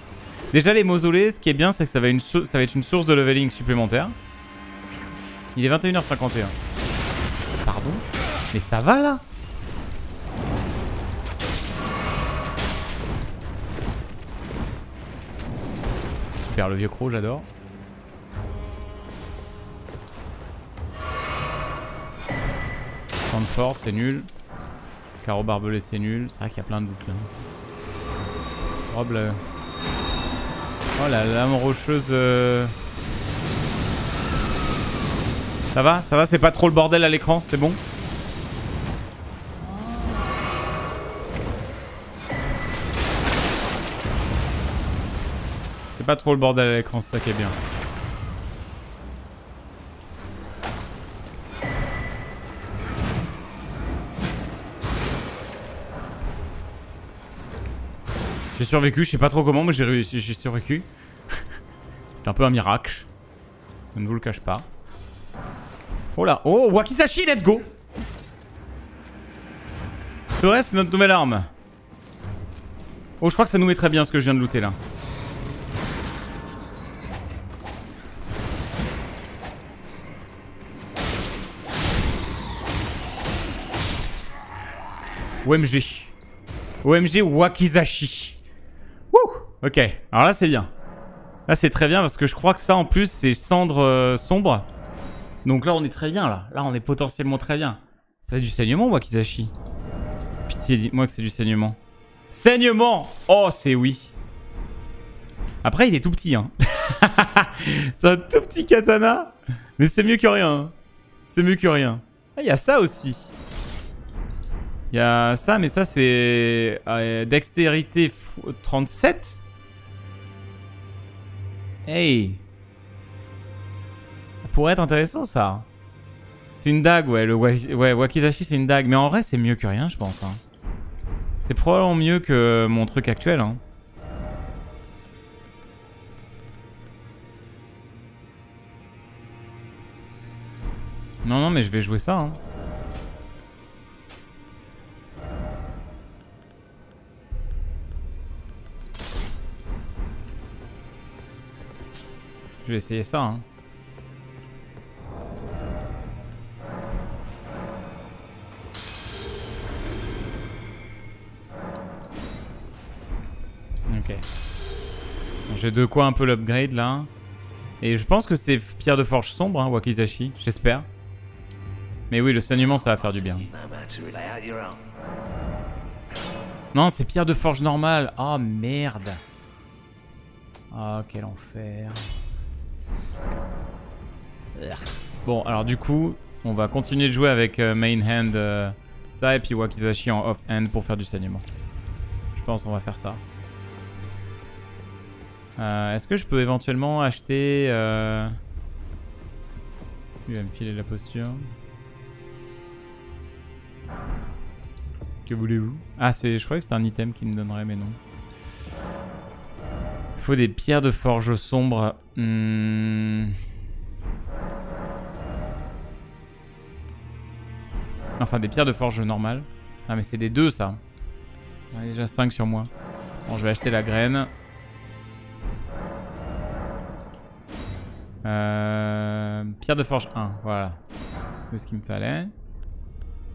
Déjà, les mausolées, ce qui est bien, c'est que ça va, ça va être une source de leveling supplémentaire. Il est 21h51. Pardon? Mais ça va là? Super, le vieux croc, j'adore. Champ de force, c'est nul. Carreau barbelé, c'est nul. C'est vrai qu'il y a plein de boucles. là. Robe là. Oh la lame rocheuse. euh. Ça va? Ça va? C'est pas trop le bordel à l'écran? C'est bon? C'est pas trop le bordel à l'écran, c'est ça qui est bien. J'ai survécu, je sais pas trop comment, mais j'ai réussi, j'ai survécu. C'est un peu un miracle. Je ne vous le cache pas. Oh là, oh Wakizashi, let's go Serait-ce notre nouvelle arme? Oh, je crois que ça nous met très bien ce que je viens de looter là. OMG. OMG Wakizashi. Ok, alors là c'est bien. Là c'est très bien parce que je crois que ça en plus c'est cendre euh, sombre. Donc là on est très bien là. Là on est potentiellement très bien. C'est du saignement Wakizashi Pitié, dites-moi que c'est du saignement. Saignement Oh c'est oui. Après il est tout petit hein. c'est un tout petit katana. Mais c'est mieux que rien. C'est mieux que rien. Ah il y a ça aussi. Il y a ça, mais ça c'est euh, dextérité f- 37. Hey. Ça pourrait être intéressant ça. C'est une dague, ouais. Le Wakizashi c'est une dague. Mais en vrai c'est mieux que rien, je pense. hein. C'est probablement mieux que mon truc actuel. Hein. Non, non, mais je vais jouer ça. Hein. Je vais essayer ça. Hein. Ok. J'ai de quoi un peu l'upgrade là. Et je pense que c'est pierre de forge sombre, hein, Wakizashi. J'espère. Mais oui, le saignement ça va faire du bien. Non, c'est pierre de forge normale. Oh merde. Oh, quel enfer. Bon, alors du coup, on va continuer de jouer avec euh, main hand euh, ça et puis Wakizashi en off hand pour faire du saignement. Je pense qu'on va faire ça. Euh, Est-ce que je peux éventuellement acheter... Euh... Il va me filer la posture. Que voulez-vous? Ah, je croyais que c'était un item qui me donnerait, mais non. Faut des pierres de forge sombre. Hmm. Enfin, des pierres de forge normales. Ah, mais c'est des deux, ça. J'en ai déjà 5 sur moi. Bon, je vais acheter la graine. Euh, pierre de forge 1, voilà. C'est ce qu'il me fallait.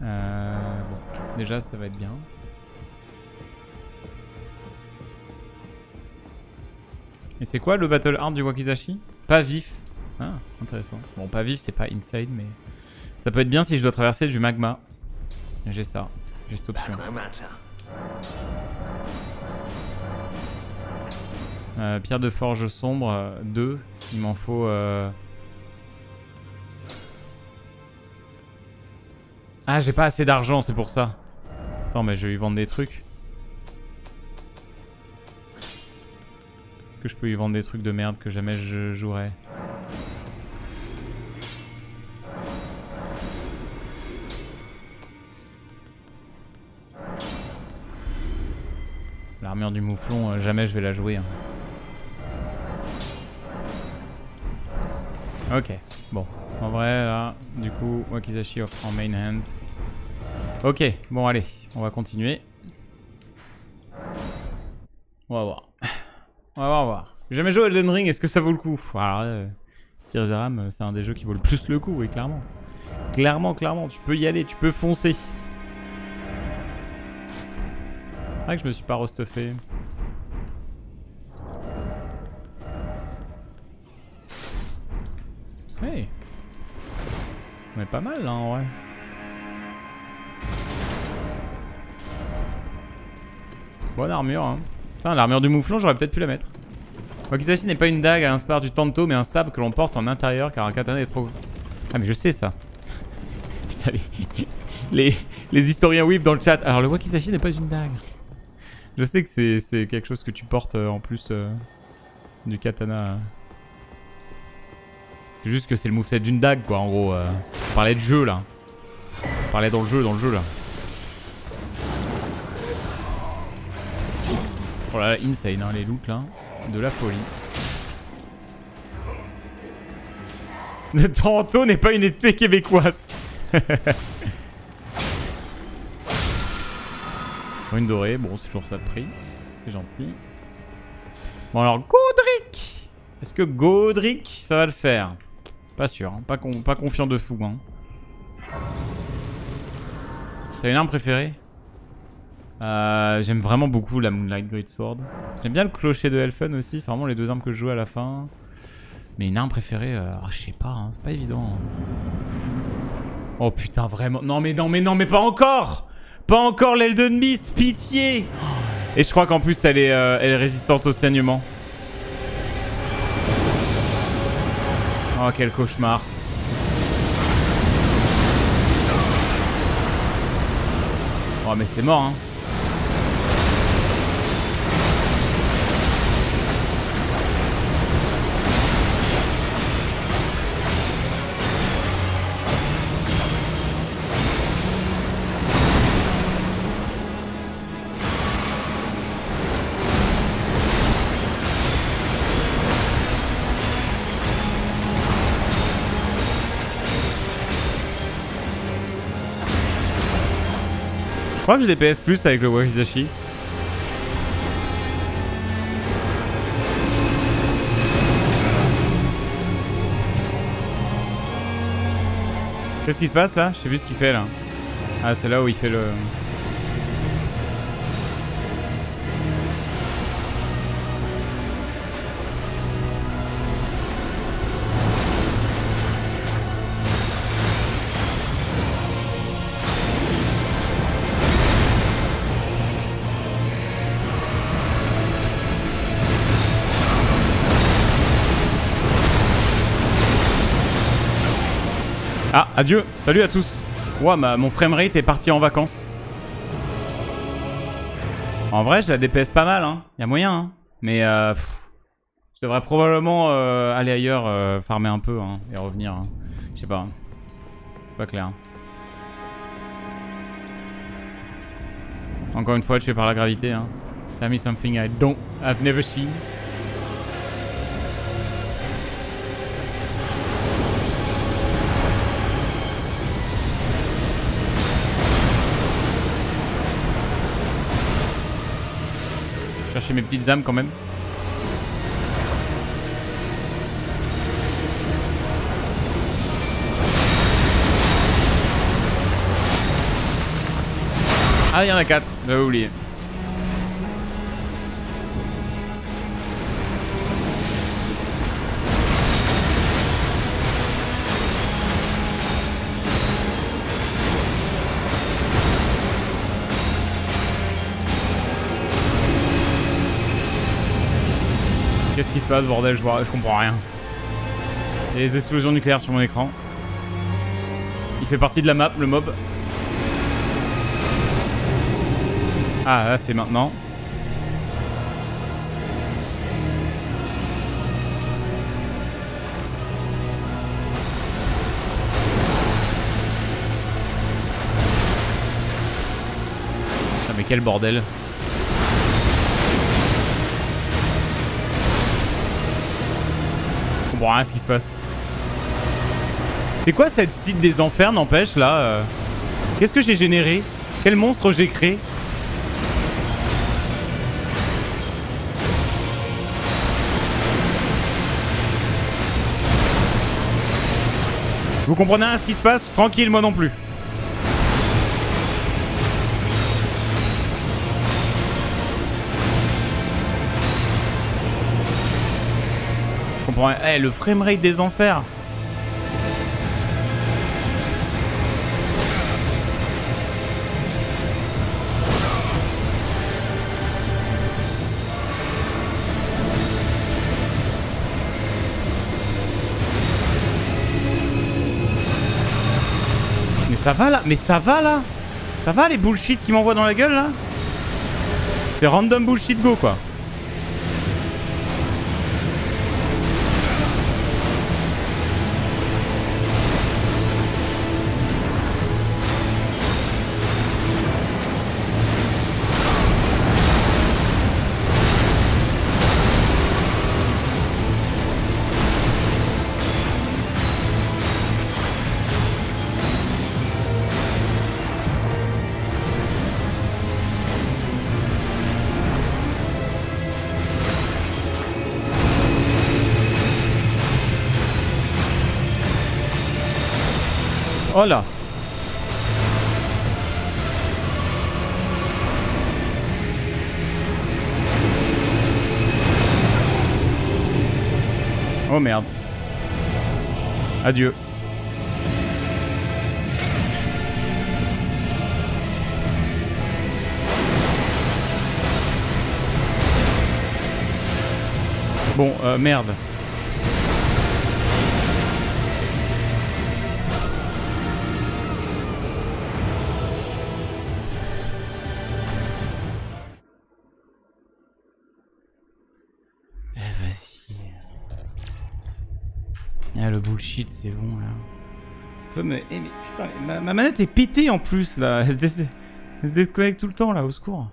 Euh, bon, déjà, ça va être bien. Et c'est quoi le battle art du Wakizashi? Pas vif. Ah, intéressant. Bon, pas vif, c'est pas inside, mais ça peut être bien si je dois traverser du magma. J'ai ça. J'ai cette option. Euh, pierre de forge sombre 2. Il m'en faut. euh, Ah, j'ai pas assez d'argent, c'est pour ça. Attends, mais je vais lui vendre des trucs. Que je peux lui vendre des trucs de merde que jamais je jouerai L'armure du mouflon, euh, jamais je vais la jouer. hein. Ok, bon. En vrai, là, du coup, Wakizashi offre en main hand. Ok, bon allez, on va continuer. On va voir. On va voir, jamais joué à Elden Ring, est-ce que ça vaut le coup? Alors, euh, c'est un des jeux qui vaut le plus le coup, oui, clairement. Clairement, clairement, tu peux y aller, tu peux foncer. C'est vrai que je me suis pas restuffé. Hey On est pas mal là en vrai. Bonne armure hein. Putain, l'armure du mouflon, j'aurais peut-être pu la mettre. Wakizashi n'est pas une dague à l'instar du tanto, mais un sabre que l'on porte en intérieur car un katana est trop... Ah mais je sais ça. Putain, les, historiens whip dans le chat. Alors le wakizashi n'est pas une dague. Je sais que c'est quelque chose que tu portes euh, en plus euh, du katana. C'est juste que c'est le moveset d'une dague quoi en gros. Euh. On parlait de jeu là. On parlait dans le jeu, dans le jeu là. Oh là là, insane hein, les looks là. De la folie. Le Toronto n'est pas une épée québécoise. Une dorée, bon c'est toujours ça de prix. C'est gentil. Bon alors Godric Est-ce que Godric ça va le faire? Pas sûr, hein. pas, pas confiant de fou. Hein. T'as une arme préférée? Euh, J'aime vraiment beaucoup la Moonlight Greatsword. J'aime bien le clocher de Elfen aussi, c'est vraiment les deux armes que je joue à la fin. Mais une arme préférée, euh, ah, je sais pas, hein. c'est pas évident. Oh putain, vraiment. Non mais non mais non mais pas encore Pas encore l'Elden Mist, pitié Et je crois qu'en plus elle est, euh, elle est résistante au saignement. Oh quel cauchemar. Oh mais c'est mort hein. Crois que j'ai des PS plus avec le Wakizashi. Qu'est-ce qui se passe là? Je sais plus ce qu'il fait là. Ah c'est là où il fait le... Ah, adieu, salut à tous. Ouah, mon framerate est parti en vacances. En vrai, je la DPS pas mal, hein. Y'a moyen, hein. Mais euh, je devrais probablement euh, aller ailleurs, euh, farmer un peu, hein, et revenir. Hein. Je sais pas. C'est pas clair. Encore une fois, je fais par la gravité, hein. Tell me something I don't, I've never seen. Chercher mes petites âmes quand même. Ah, il y en a 4, j'avais oublié. Qu'est-ce qui se passe, bordel je, vois, je comprends rien. Il y a des explosions nucléaires sur mon écran. Il fait partie de la map, le mob. Ah, là, c'est maintenant. Ah, mais quel bordel. Comprends rien ce qui se passe. C'est quoi cette site des enfers, n'empêche, là euh Qu'est-ce que j'ai généré? Quel monstre j'ai créé? Vous comprenez ce qui se passe? Tranquille, moi non plus. Comprends. Eh, le framerate des enfers. Mais ça va là Mais ça va là Ça va les bullshit qui m'envoient dans la gueule là? C'est random bullshit go quoi. Oh merde. Adieu. Bon, euh, merde. C'est bon là. Toi, mais, eh, mais putain, ma, ma manette est pétée en plus là. Elle se, dé- elle se déconnecte tout le temps là, au secours.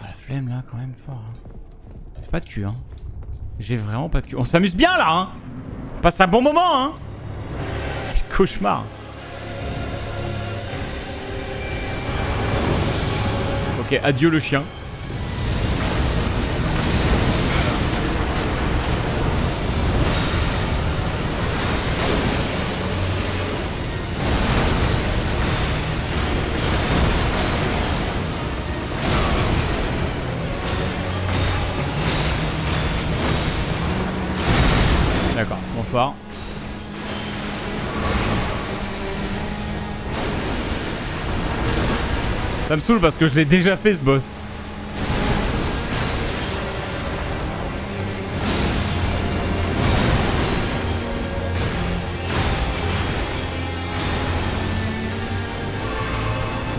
Ah, la flemme là quand même fort. hein. J'ai pas de cul hein. J'ai vraiment pas de cul. On s'amuse bien là hein. On passe un bon moment hein. Quel cauchemar. Ok, adieu le chien. Ça me saoule parce que je l'ai déjà fait ce boss.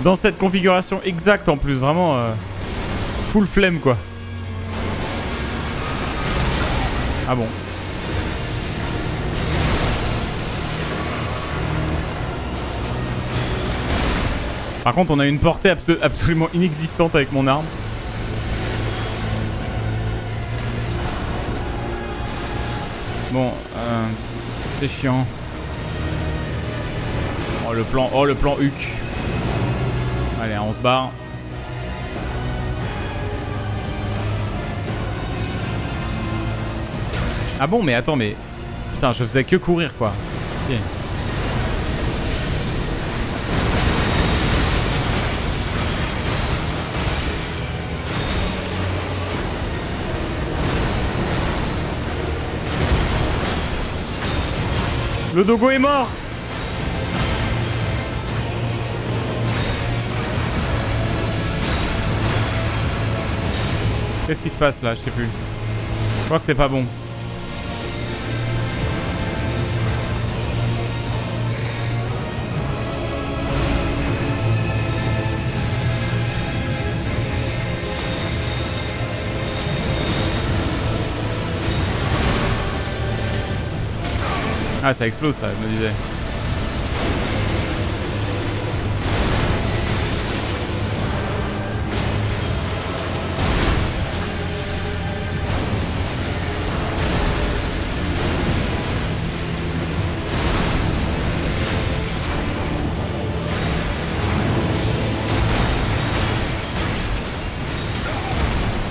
Dans cette configuration exacte en plus, vraiment euh, full flemme quoi. Ah bon. Par contre, on a une portée abso- absolument inexistante avec mon arme. Bon, euh, c'est chiant. Oh le plan, oh le plan Huc. Allez, on se barre. Ah bon, mais attends, mais putain, je faisais que courir quoi. Le dogo est mort Qu'est-ce qui se passe là? Je sais plus. Je crois que c'est pas bon. Ah, ça explose, ça, je me disais.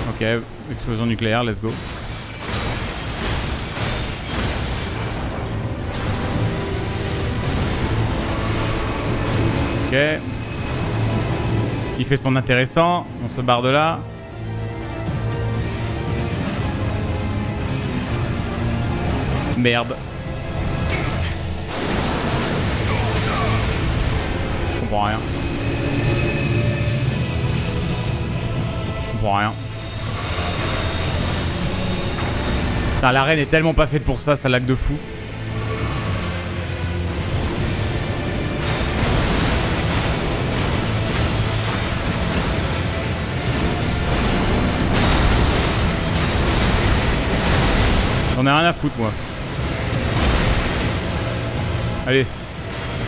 Ok, explosion nucléaire, let's go. Il fait son intéressant, on se barre de là. Merde. Je comprends rien. Je comprends rien. Putain, l'arène est tellement pas faite pour ça, ça lag de fou. J'en ai rien à foutre moi. Allez,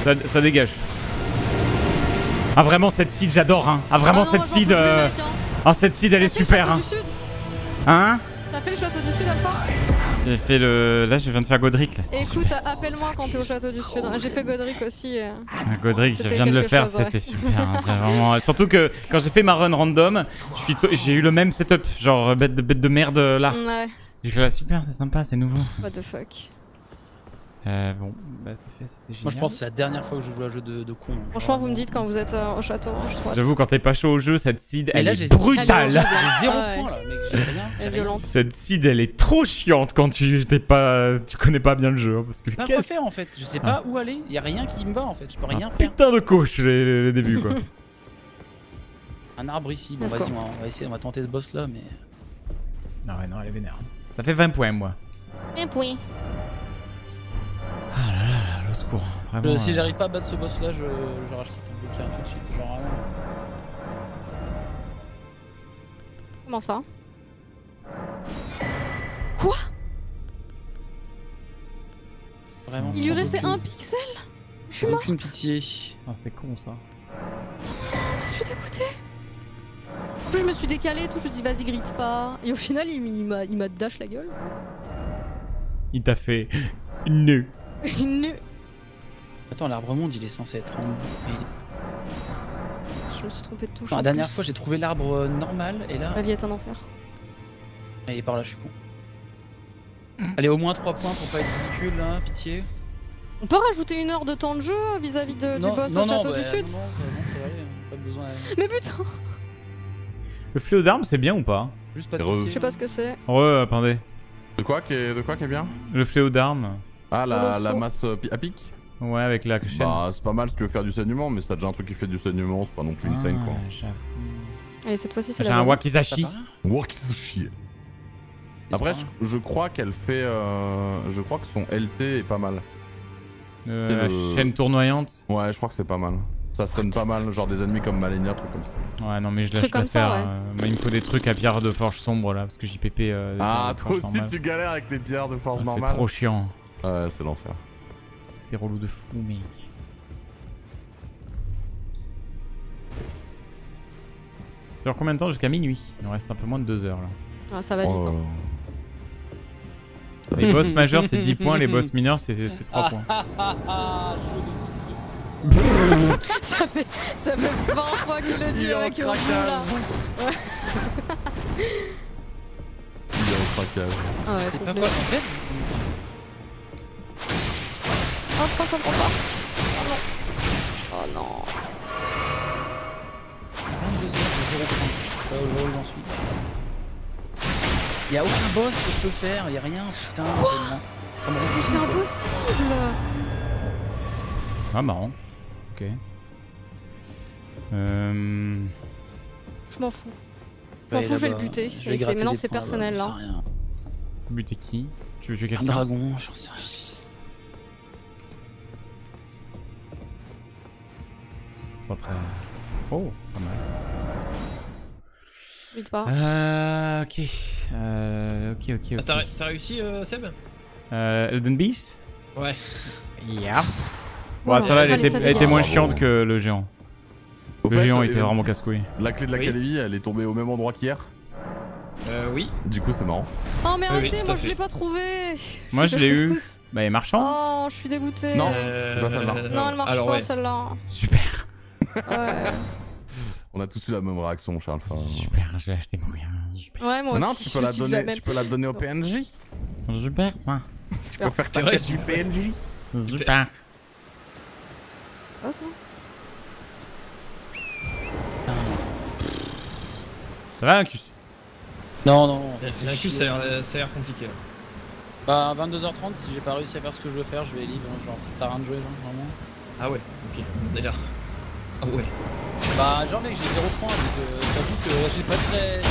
ça, ça dégage. Ah vraiment cette seed j'adore hein. Ah vraiment Ah non, cette seed... euh, hein. Ah cette seed elle est super hein. Hein? T'as fait le château du Sud, Alpha J'ai fait le... Là je viens de faire Godric là. Écoute, appelle-moi quand t'es au château du Sud. J'ai fait Godric aussi. euh. Ah, Godric, je viens de le faire, ouais. c'était super. hein, vraiment... Surtout que quand j'ai fait ma run random, j'ai eu le même setup, genre euh, bête de, bête de merde euh, là. Ouais, là, super, c'est sympa, c'est nouveau. what the fuck. Euh, bon, bah c'est fait, c'était génial. Moi je pense que c'est la dernière fois que je joue à un jeu de, de con. hein. Franchement, vous me dites quand vous êtes euh, au château, hein, je trouve. J'avoue, quand t'es pas chaud au jeu, cette seed, elle là, est brutale. Elle est horrible. J'ai zéro Ah ouais. point là, mec, j'ai rien. Elle est violente. Cette seed, elle est trop chiante quand tu t'es pas, tu connais pas bien le jeu, hein, parce que Pas quoi qu'est-ce faire en fait, je sais pas où aller, y a rien qui me va en fait, je peux rien faire. putain de coach les, les- les débuts quoi. Un arbre ici, bon vas-y, go. on va, on va essayer, on va tenter ce boss là, mais. non ouais, non, elle est vénère. Ça fait 20 points moi. Un point. Ah là là là, le secours. Vraiment. Euh, si euh, j'arrive pas à battre ce boss là, je, je rachète ton bouquin tout de suite, genre vraiment. Comment ça? Vraiment. Il lui restait aucune- un pixel? Je suis morte. aucune pitié. Ah, c'est con ça. Je suis dégoûtée. En plus, je me suis décalée et tout. Je me suis dit, vas-y, grite pas. Et au final, il, m'a il m'a dash la gueule. Il t'a fait nu. Nu. Attends, l'arbre monde il est censé être en. Je me suis trompée de touche. Enfin, la dernière plus. fois j'ai trouvé l'arbre euh, normal et là. Ma vie est un enfer. Et par là je suis con. Allez, au moins 3 points pour pas être ridicule là, pitié. On peut rajouter une heure de temps de jeu vis-à-vis du boss au château bah, du Sud Non, non, pas besoin. Mais putain Le fléau d'armes, c'est bien ou pas Juste pas de pitié. Je sais pas ce que c'est. Ouais, attendez. De quoi qui est, de quoi qui est bien Le fléau d'armes. Ah, la, la masse euh, à pic Ouais, avec la chaîne. Bah, c'est pas mal si tu veux faire du saignement, mais si t'as déjà un truc qui fait du saignement, c'est pas non plus insane quoi. Ah, J'avoue. Allez, cette fois-ci, c'est J'ai la un bonne. wakizashi. Shit. Après, je, je crois qu'elle fait. euh, je crois que son LT est pas mal. Euh, C'est la le- chaîne tournoyante. Ouais, je crois que c'est pas mal. Ça stun pas mal, genre des ennemis comme Malenia, trucs comme ça. Ouais, non, mais je lâche Truc comme ça, ouais. euh, moi, il me faut des trucs à pierre de forge sombre là, parce que JPP. Euh, des Ah, toi aussi normales. tu galères avec les pierres de forge Ah, C'est normale. trop chiant. Ouais, c'est l'enfer. C'est relou de fou, mec. Ça dure combien de temps Jusqu'à minuit? Il nous reste un peu moins de 2 heures là. Ah, ça va vite. Oh, hein. Les boss majeurs c'est 10 points, les boss mineurs c'est c'est- c'est 3 points. ça, fait, ça fait 20 fois qu'il le dit, est au bout là. Il est au craquage. Ah ouais, C'est pas quoi. Oh, putain, ça prend pas. Oh non. Oh non. 22 heures de 0 points. Je sais pas où j'en suis. Y'a aucun boss que je peux faire, y'a rien, putain. c'est impossible. Ah, marrant. Ok. Euh... Je m'en fous. Je m'en fous, je vais le buter. je vais Maintenant, c'est personnel là. sais rien. Buter qui? Tu veux tuer Un quelqu'un? dragon, j'en sais rien. Pas très... Oh, pas mal. Vite pas. Euh, ok. Euh, ok, ok, ok. Ah, T'as t'as réussi, euh, Seb? Euh, Elden Beast? Ouais. Yeah. Ouais, Ouais, ça va, elle était, elle moins chiante que le géant. Au Le fait, géant euh, était vraiment casse-couille. La clé de Oui. l'académie, elle est tombée au même endroit qu'hier. Euh, oui. Du coup, c'est marrant. Oh mais Oui, oui, arrêtez, moi je l'ai pas trouvé. Moi, je l'ai eu. Bah, elle est marchand. Oh, je suis dégoûtée. Non. Euh, c'est pas celle-là. Non, elle marche Alors, pas ouais. celle-là. Super. Ouais. On a tous eu la même réaction, Charles. Enfin, Super, je l'ai acheté pour rien. Ouais, moi non, aussi. tu je peux, la suis dit la donner, même. tu peux la donner au. PNJ. Super, moi. Tu peux faire tête du. PNJ. Super. Ah, ça Ça va, Incus Non, non. Ça a l'air- ça a l'air compliqué. Bah, à 22h30, si j'ai pas réussi à faire ce que je veux faire, je vais live. hein, Genre, ça sert à rien de jouer, genre, vraiment. Ah ouais, ok. D'ailleurs. Ah ouais. Bah, genre, mec, j'ai 0 points, donc euh, j'avoue que j'ai pas très.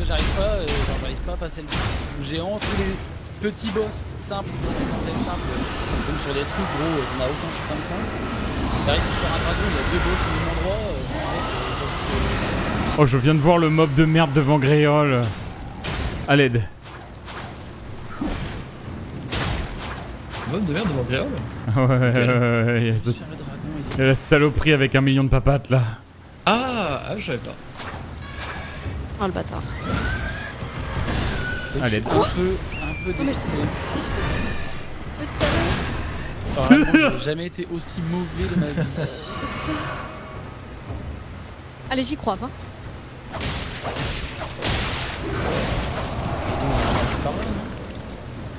que J'arrive pas, euh, genre, j'arrive pas à passer le géant. Tous les petits boss simples, censés être simples, euh, comme sur des trucs gros, euh, ça n'a aucun putain de sens. J'arrive à faire un dragon, il y a deux boss au même endroit. euh, bon, mec, j'avoue que- Oh, je viens de voir le mob de merde devant Gréol. À l'aide. Mode de merde devant Gréol Ouais, ouais, ouais, ouais, il y a la saloperie avec un million de papates là. Ah, ah, je savais pas. Ah, le bâtard. Allez. un peu, un peu Non, mais c'est. dégoûté. Putain, Vraiment, j'ai jamais été aussi mauvais de ma vie. Allez, j'y crois,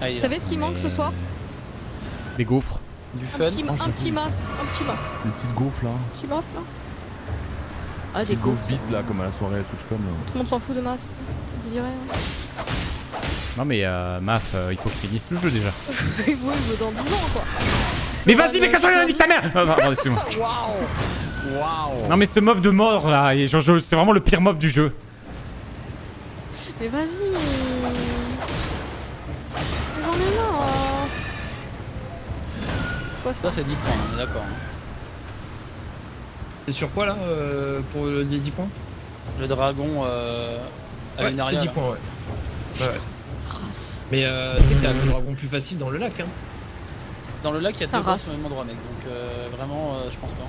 est Vous savez ce qui manque ce soir? Des gaufres. Du Un fun. petit, un petit maf. Un petit maf. Des petites gaufres là. Un petit maf là. Ah, des Des gaufres vides là, comme à la soirée Twitchcom. là. Tout le monde s'en fout de masse. Je dirais. hein. Non mais euh, Maf, euh, il faut qu'il finisse le jeu déjà. oui, mais dans 10 ans quoi. Mais vas-y, mais casse-toi, nique ta mère Ah, Pardon, excuse-moi. Waouh Waouh Non mais ce mob de mort là, c'est vraiment le pire mob du jeu. Mais vas-y. J'en ai marre. Quoi ça Ça, c'est 10 points, on est d'accord. hein. C'est sur quoi là euh, pour les 10 points? Le dragon euh, à Ouais, une c'est aria, 10 là. points, ouais. Ouais. Mais euh, tu sais que t'as le dragon plus facile dans le lac, hein. Dans le lac, il y a deux boss au même endroit, mec. Donc euh, vraiment, euh, je pense pas.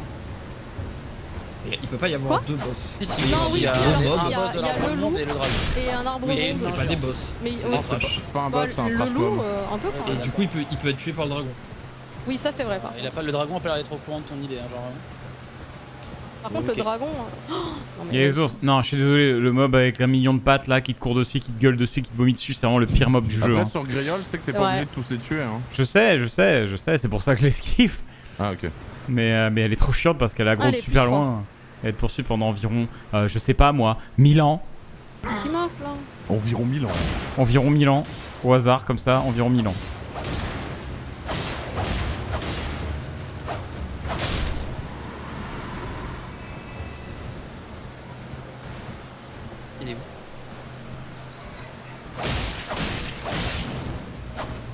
Et il peut pas y avoir Quoi deux boss. Si, si, Non, il oui, y a un il y a- boss de l'arbre et le dragon. Et un arbre ronde. c'est pas des boss. Mais C'est C'est pas- trash. C'est pas un Bah, boss, c'est un le loup, euh, un peu quand Et du coup, il peut, il peut être tué par le dragon. Oui, ça c'est vrai. Par, Il a pas, le dragon a pas l'air d'être au courant de ton idée, hein, genre. Par contre, le dragon. oh, non, mais Il y a les ours. Non, je suis désolé, le mob avec un million de pattes là qui te court dessus, qui te gueule dessus, qui te vomit dessus, c'est vraiment le pire mob du jeu. Après, hein. sur Greyol, tu sais que t'es pas Ouais. obligé de tous les tuer. Hein. Je sais, je sais, je sais, c'est pour ça que je l'esquive. Ah, ok. Mais, euh, mais elle est trop chiante parce qu'elle a Ah, super loin. Elle te poursuit pendant environ, euh, je sais pas moi, 1000 ans. Petit maf là. Environ 1000 ans. Environ 1000 ans. Au hasard, comme ça, environ 1000 ans.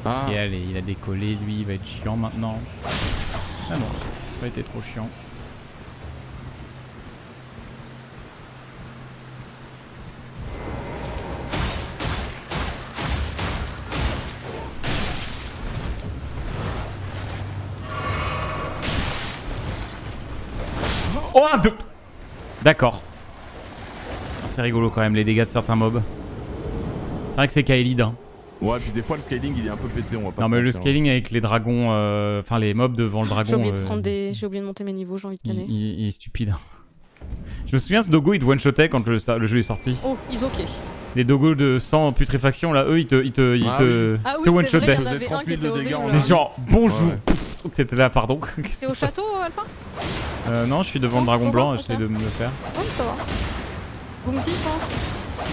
Ah, Et allez, il a décollé, lui, il va être chiant maintenant. Ah non, pas été trop chiant. Oh, D'accord. C'est rigolo quand même, les dégâts de certains mobs. C'est vrai que c'est Kaelid, hein. Ouais, puis des fois le scaling il est un peu pété, on va pas Non mais le hein. scaling avec les dragons, euh, enfin les mobs devant le dragon, J'ai oublié de euh, prendre des. J'ai oublié de monter mes niveaux, j'ai envie de il, canner. il- il est stupide. Je me souviens ce dogo il te one-shotait quand le, ça- le jeu est sorti. Oh, ils ok. Les dogos de sang putréfaction là, eux ils te, ils te, ils Ah te, Ah te oui, c'est vrai, il y one-shotaient. en avait Faisait un 30 qui 000 était de dégâts en horrible. Des genre bonjour. Ouais. T'étais là pardon. C'est au château, Alpha Euh, Non je suis devant le dragon blanc, j'essaie de me le faire. Ouais, ça va. Vous me dites, hein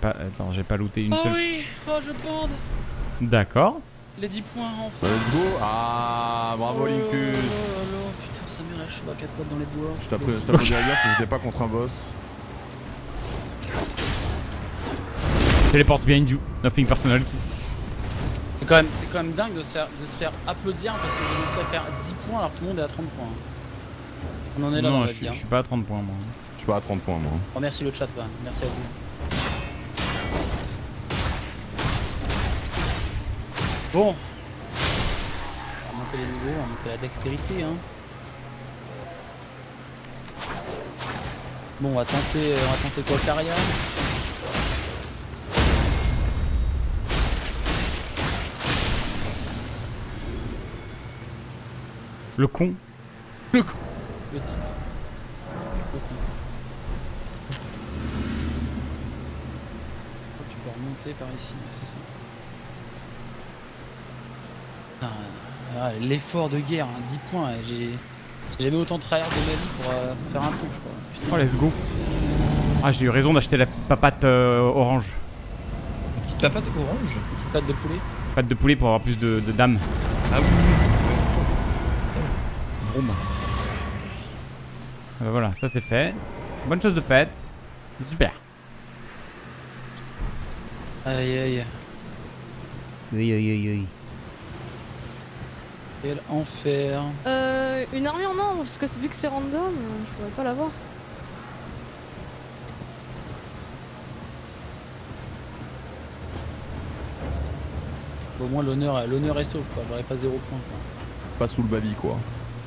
pas, attends, j'ai pas looté une Oh seule. oui Oh, je bande D'accord. Les 10 points enfin Let's go Ah, bravo Oh Linkus là là, Putain, ça là, je suis à 4 potes dans les bois. Je t'applaudis t'applaudis à dire que j'étais pas contre un boss. Teleports behind you. Nothing personal. C'est quand, même, c'est quand même dingue de se, faire, de se faire applaudir parce que j'ai réussi à faire 10 points alors que tout le monde est à 30 points. On en est là dans Non, la je vie. suis, hein. je suis pas à 30 points moi. Je suis pas à 30 points moi. Remercie le chat quand même, merci à vous. Bon. On va monter les niveaux, on va monter la dextérité. Hein. Bon, on va tenter, on va tenter quoi, Caria? Le con. Le con. Le titre. Le con. Oh, par ici, c'est ça. Ah, ah, L'effort de guerre, hein, 10 points. J'ai j'ai jamais autant tryhard de ma vie pour, euh, pour faire un truc, je crois. Putain. Oh, let's go. Ah, j'ai eu raison d'acheter la petite papate euh, orange. Petite papate orange? Petite patte de poulet. Pâte de poulet pour avoir plus de, de dames. Ah oui, oui, oui. Vroom. Ah bah voilà, ça c'est fait. Bonne chose de faite. C'est super. Aïe aïe. Oui, oui, oui, oui. Quel enfer. Euh, une armure non, parce que vu que c'est random, euh, je pourrais pas l'avoir. Au moins l'honneur l'honneur est sauf quoi, j'aurais pas 0 points quoi. Pas sous le baby quoi.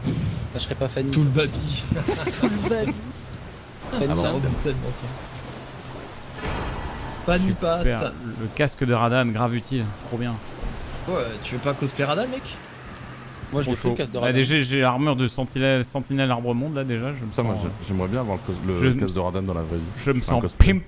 Là, je serais pas Fanny. Tout le baby. Sous le baby. Fanny, Ah ça. bah, ça. Pas Super. passe. Le casque de Radan, grave utile. Trop bien. Ouais, tu veux pas cosplay Radal, mec? Moi je le casse de Bah, radar. déjà, j'ai l'armure de sentinelle, sentinelle arbre monde là déjà. Je me Ça, moi sens, j'ai- j'aimerais bien avoir le, cos- le Je- casque de Radan dans la vraie vie. je me sens pimp.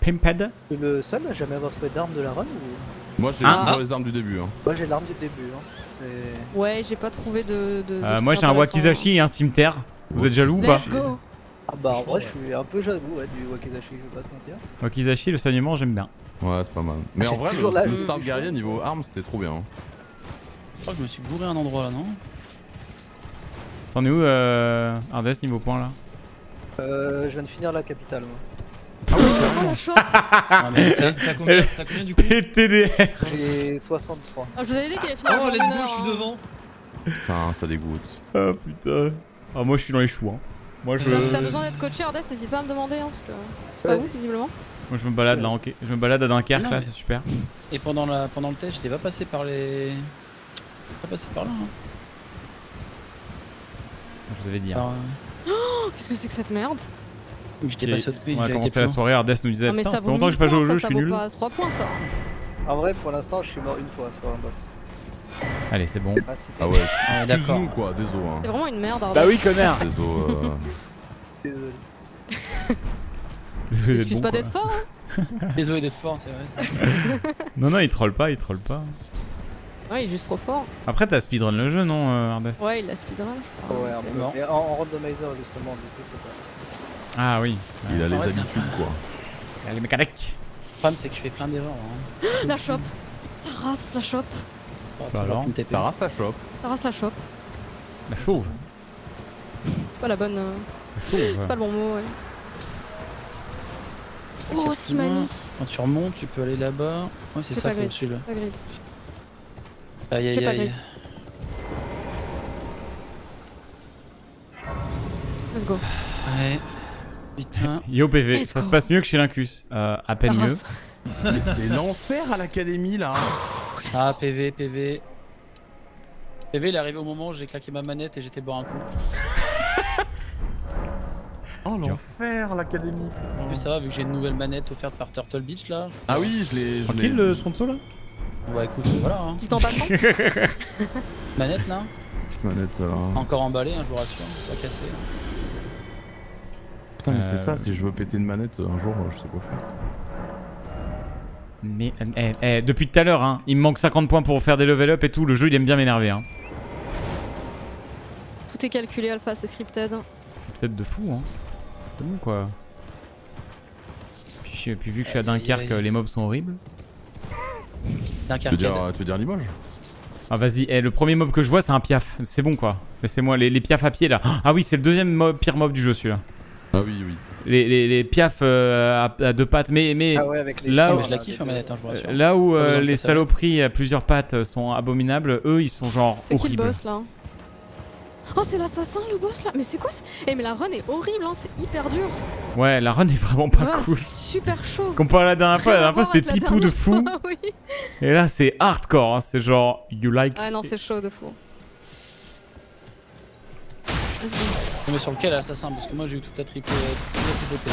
Pimped. Le seul à jamais avoir trouvé d'arme de la run ou Moi j'ai Ah. toujours les armes du début. Hein. Moi j'ai l'arme du début. Hein. Ouais, j'ai pas trouvé de. de- de Euh, moi j'ai un. Wakizashi et un cimetière. Vous êtes jaloux ou pas? Let's go. Ah bah en vrai je suis un peu jaloux ouais, du Wakizashi, je vais pas te mentir. Wakizashi, le saignement, j'aime bien. Ouais, c'est pas mal. Mais en vrai, le, le start guerrier niveau armes c'était trop bien. hein. Je crois que je me suis bourré un endroit là, non? T'en es où, euh, Ardes, niveau point là? Euh, je viens de finir la capitale moi. Oh la chope Ah, T'as combien, combien du coup? PTDR J'ai 63. Ah, Je vous avais dit qu'il allait finir Oh, let's go, je suis hein. devant. Putain, ça dégoûte. Ah putain. Ah, moi je suis dans les choux. Hein. Moi je, Si t'as besoin d'être coaché, Ardes, n'hésite pas à me demander, hein, parce que c'est pas vous, visiblement. moi je me balade là, je me balade à Dunkerque Non, là, mais- c'est super. Et pendant, la, pendant le test, j'étais pas passé par les. Pas passé par là. Hein. Je vous avais dit. hein. Euh, Oh, Qu'est-ce que c'est que cette merde? J'étais depuis, on a commencé la soirée, Ardes nous disait Non, mais ça ça fait vaut longtemps que 1000 j'ai pas joué au jeu, ça, je ça suis vaut nul. pas 3 points, ça. En vrai pour l'instant je suis mort une fois sur un boss. Allez, c'est bon. Ah, Ah ouais, Ah, d'accord. quoi, désolé. Hein. C'est vraiment une merde, Ardes. Bah oui, connard Désolé. Euh... Désolé. Désolé d'être Excuse bon, pas d'être fort, hein. Désolé d'être fort, c'est vrai. Non, non, il troll pas, il troll pas. Ouais, il est juste trop fort. Après, t'as speedrun le jeu, non, euh, Ardes Ouais, il a speedrun. je crois. Ouais, un peu. mort. Et en, en randomizer justement du coup c'est pas ça. Ah oui. Il a les Ouais, habitudes quoi. Les mécaniques. Le problème, c'est que je fais plein d'erreurs. Hein. La chope. Ta race, la chope. Bah alors, une TP. Ta race la chope. Ta race, la chope. La chauve. C'est pas la bonne. euh. C'est pas le bon mot, ouais. Oh, ce qui m'a mis. Quand tu remontes, tu peux aller là-bas. Ouais, c'est ça, pas faut grid. suivre. Aïe aïe pas aïe. Let's go. Ouais. Putain. Yo PV, Let's ça go. se passe mieux que chez Lincus. Euh, à La peine mieux. Mais c'est l'enfer à l'académie là. Ah, PV, PV. PV, il est arrivé au moment où j'ai claqué ma manette et j'étais boire un coup. Oh l'enfer l'académie. En plus, ça va, vu que j'ai une nouvelle manette offerte par Turtle Beach là. Ah oui, je l'ai. je Tranquille le sponsor là Bon, bah écoute, voilà. Hein. Petit emballement. Manette là, Petite manette ça. là. encore emballée, hein, je vous rassure, pas cassée. Putain, mais Euh, c'est ça, si je veux péter une manette un jour, je sais quoi faire. Mais eh, eh, depuis tout à l'heure, hein, il me manque 50 points pour faire des level up et tout. Le jeu il aime bien m'énerver. Hein. Tout est calculé, Alpha, c'est scripted. C'est peut-être de fou. Hein. C'est bon quoi. Puis, puis vu que je suis à Dunkerque, les mobs sont horribles. Tu veux Dunkerque. dire, tu veux dire Limoges? Ah vas-y, eh, le premier mob que je vois c'est un piaf. C'est bon quoi. Laissez-moi les, les piafs à pied là. Ah oui, c'est le deuxième mob- pire mob du jeu celui-là. Ah oui, oui. Les, les, les piafs euh, à, à deux pattes. Mais, mais Ah ouais, avec les là, où, Mais je la là, kiffe des- en manette, hein, je vous rassure. là où euh, les avec. saloperies à plusieurs pattes sont abominables, eux ils sont genre C'est qui le boss là? Oh, c'est l'assassin le boss là Mais c'est quoi Eh, mais la run est horrible, hein, c'est hyper dur. Ouais, la run est vraiment pas Ouais, cool. c'est super chaud. Comparé à la dernière fois, la dernière fois c'était pipou de fou. fois, oui. Et là c'est hardcore, hein. c'est genre you like. Ah non, c'est chaud de fou. Vas-y. On est sur lequel assassin Parce que moi j'ai eu toute la triple, toute la tripotée.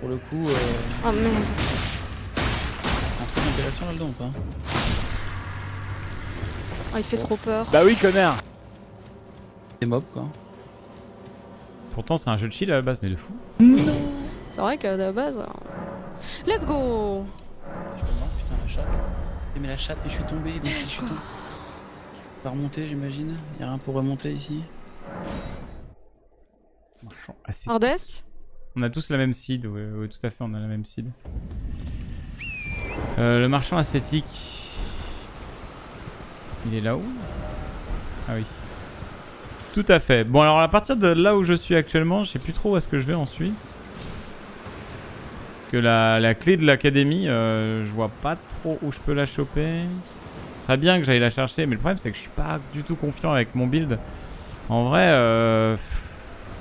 Pour le coup, euh, Oh merde. un truc d'intégration là-dedans ou pas Oh, il fait trop peur. Bah oui, connard Des mobs quoi. Pourtant c'est un jeu de chill à la base, mais de fou. C'est vrai que de base. euh, Let's go Je peux non, putain la chatte. Mais la chatte, mais je suis tombé. Donc, je suis tombé. Va remonter j'imagine. Y'a rien pour remonter ici. Assez- Hardest On a tous la même seed, ouais, tout à fait, on a la même seed. Euh, le marchand ascétique. Il est là-haut Ah oui. Tout à fait. Bon, alors à partir de là où je suis actuellement, je sais plus trop où est-ce que je vais ensuite. Parce que la, la clé de l'académie, euh, je vois pas trop où je peux la choper. Serait bien que j'aille la chercher, mais le problème c'est que je suis pas du tout confiant avec mon build. En vrai, euh,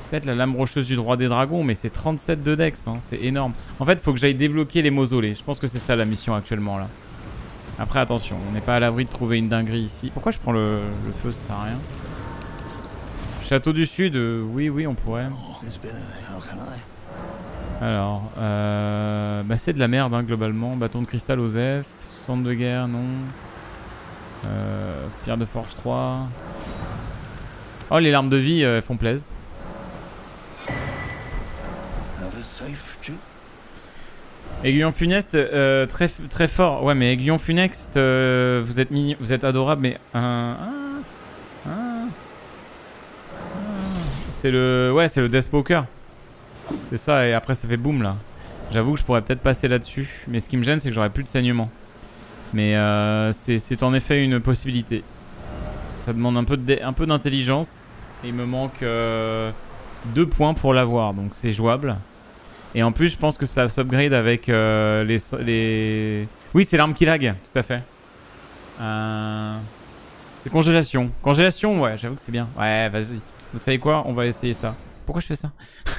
peut-être la lame rocheuse du droit des dragons, mais c'est 37 de dex, hein, c'est énorme. En fait, faut que j'aille débloquer les mausolées. Je pense que c'est ça la mission actuellement là. Après, attention, on n'est pas à l'abri de trouver une dinguerie ici. Pourquoi je prends le, feu Ça sert à rien. Château du Sud, euh, oui, oui, on pourrait. Alors, euh, bah c'est de la merde hein, globalement. Bâton de cristal Osef, centre de guerre, non. Euh, pierre de forge 3. Oh, les larmes de vie, euh, font plaisir. Aiguillon funeste, euh, très, fort. Ouais, mais aiguillon funeste, vous êtes vous êtes adorable, mais C'est le, ouais, c'est le Death Poker. C'est ça, et après ça fait boum là. J'avoue que je pourrais peut-être passer là-dessus, mais ce qui me gêne, c'est que j'aurais plus de saignement. Mais euh, c'est en effet une possibilité. Ça demande un peu d'intelligence, et il me manque euh, deux points pour l'avoir, donc c'est jouable. Et en plus, je pense que ça s'upgrade avec euh, les. Oui, c'est l'arme qui lag, tout à fait. Euh... C'est congélation. Congélation, ouais, j'avoue que c'est bien. Ouais, vas-y. Vous savez quoi? On va essayer ça. Pourquoi je fais ça?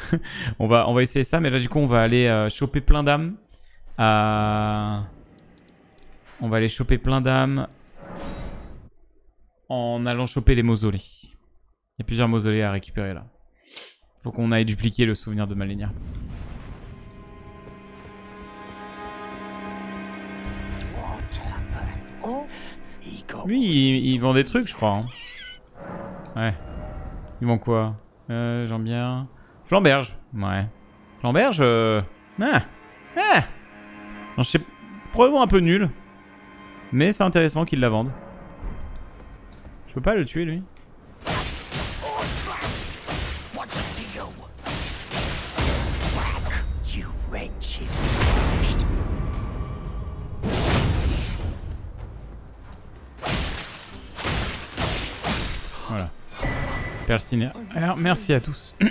On, va, on va essayer ça, mais là, du coup, on va aller choper plein d'âmes. Euh, On va aller choper plein d'âmes en allant choper les mausolées. Il y a plusieurs mausolées à récupérer là. Faut qu'on aille dupliquer le souvenir de Malenia. Lui, il, il vend des trucs, je crois. hein. Ouais. Il vend quoi? Euh, Jambière. Flamberge. Ouais. Flamberge. Euh... Ah. Ah. Non, je sais... C'est probablement un peu nul. Mais c'est intéressant qu'il la vende. Je peux pas le tuer, lui. Voilà. Persiné. Alors, merci à tous.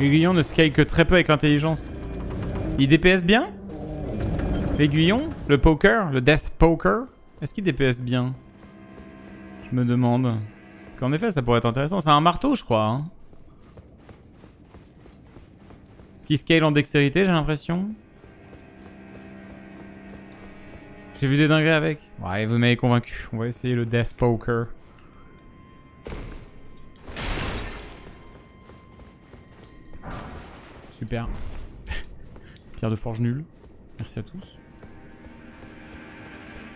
L'aiguillon ne scale que très peu avec l'intelligence. Il DPS bien? L'aiguillon? Le poker? Le death poker? Est-ce qu'il DPS bien? Je me demande. Parce qu'en effet, ça pourrait être intéressant. C'est un marteau, je crois. Hein. Est-ce qu'il scale en dextérité, j'ai l'impression? J'ai vu des dingueries avec. Ouais, vous m'avez convaincu. On va essayer le death poker. Super. De forge nulle. Merci à tous.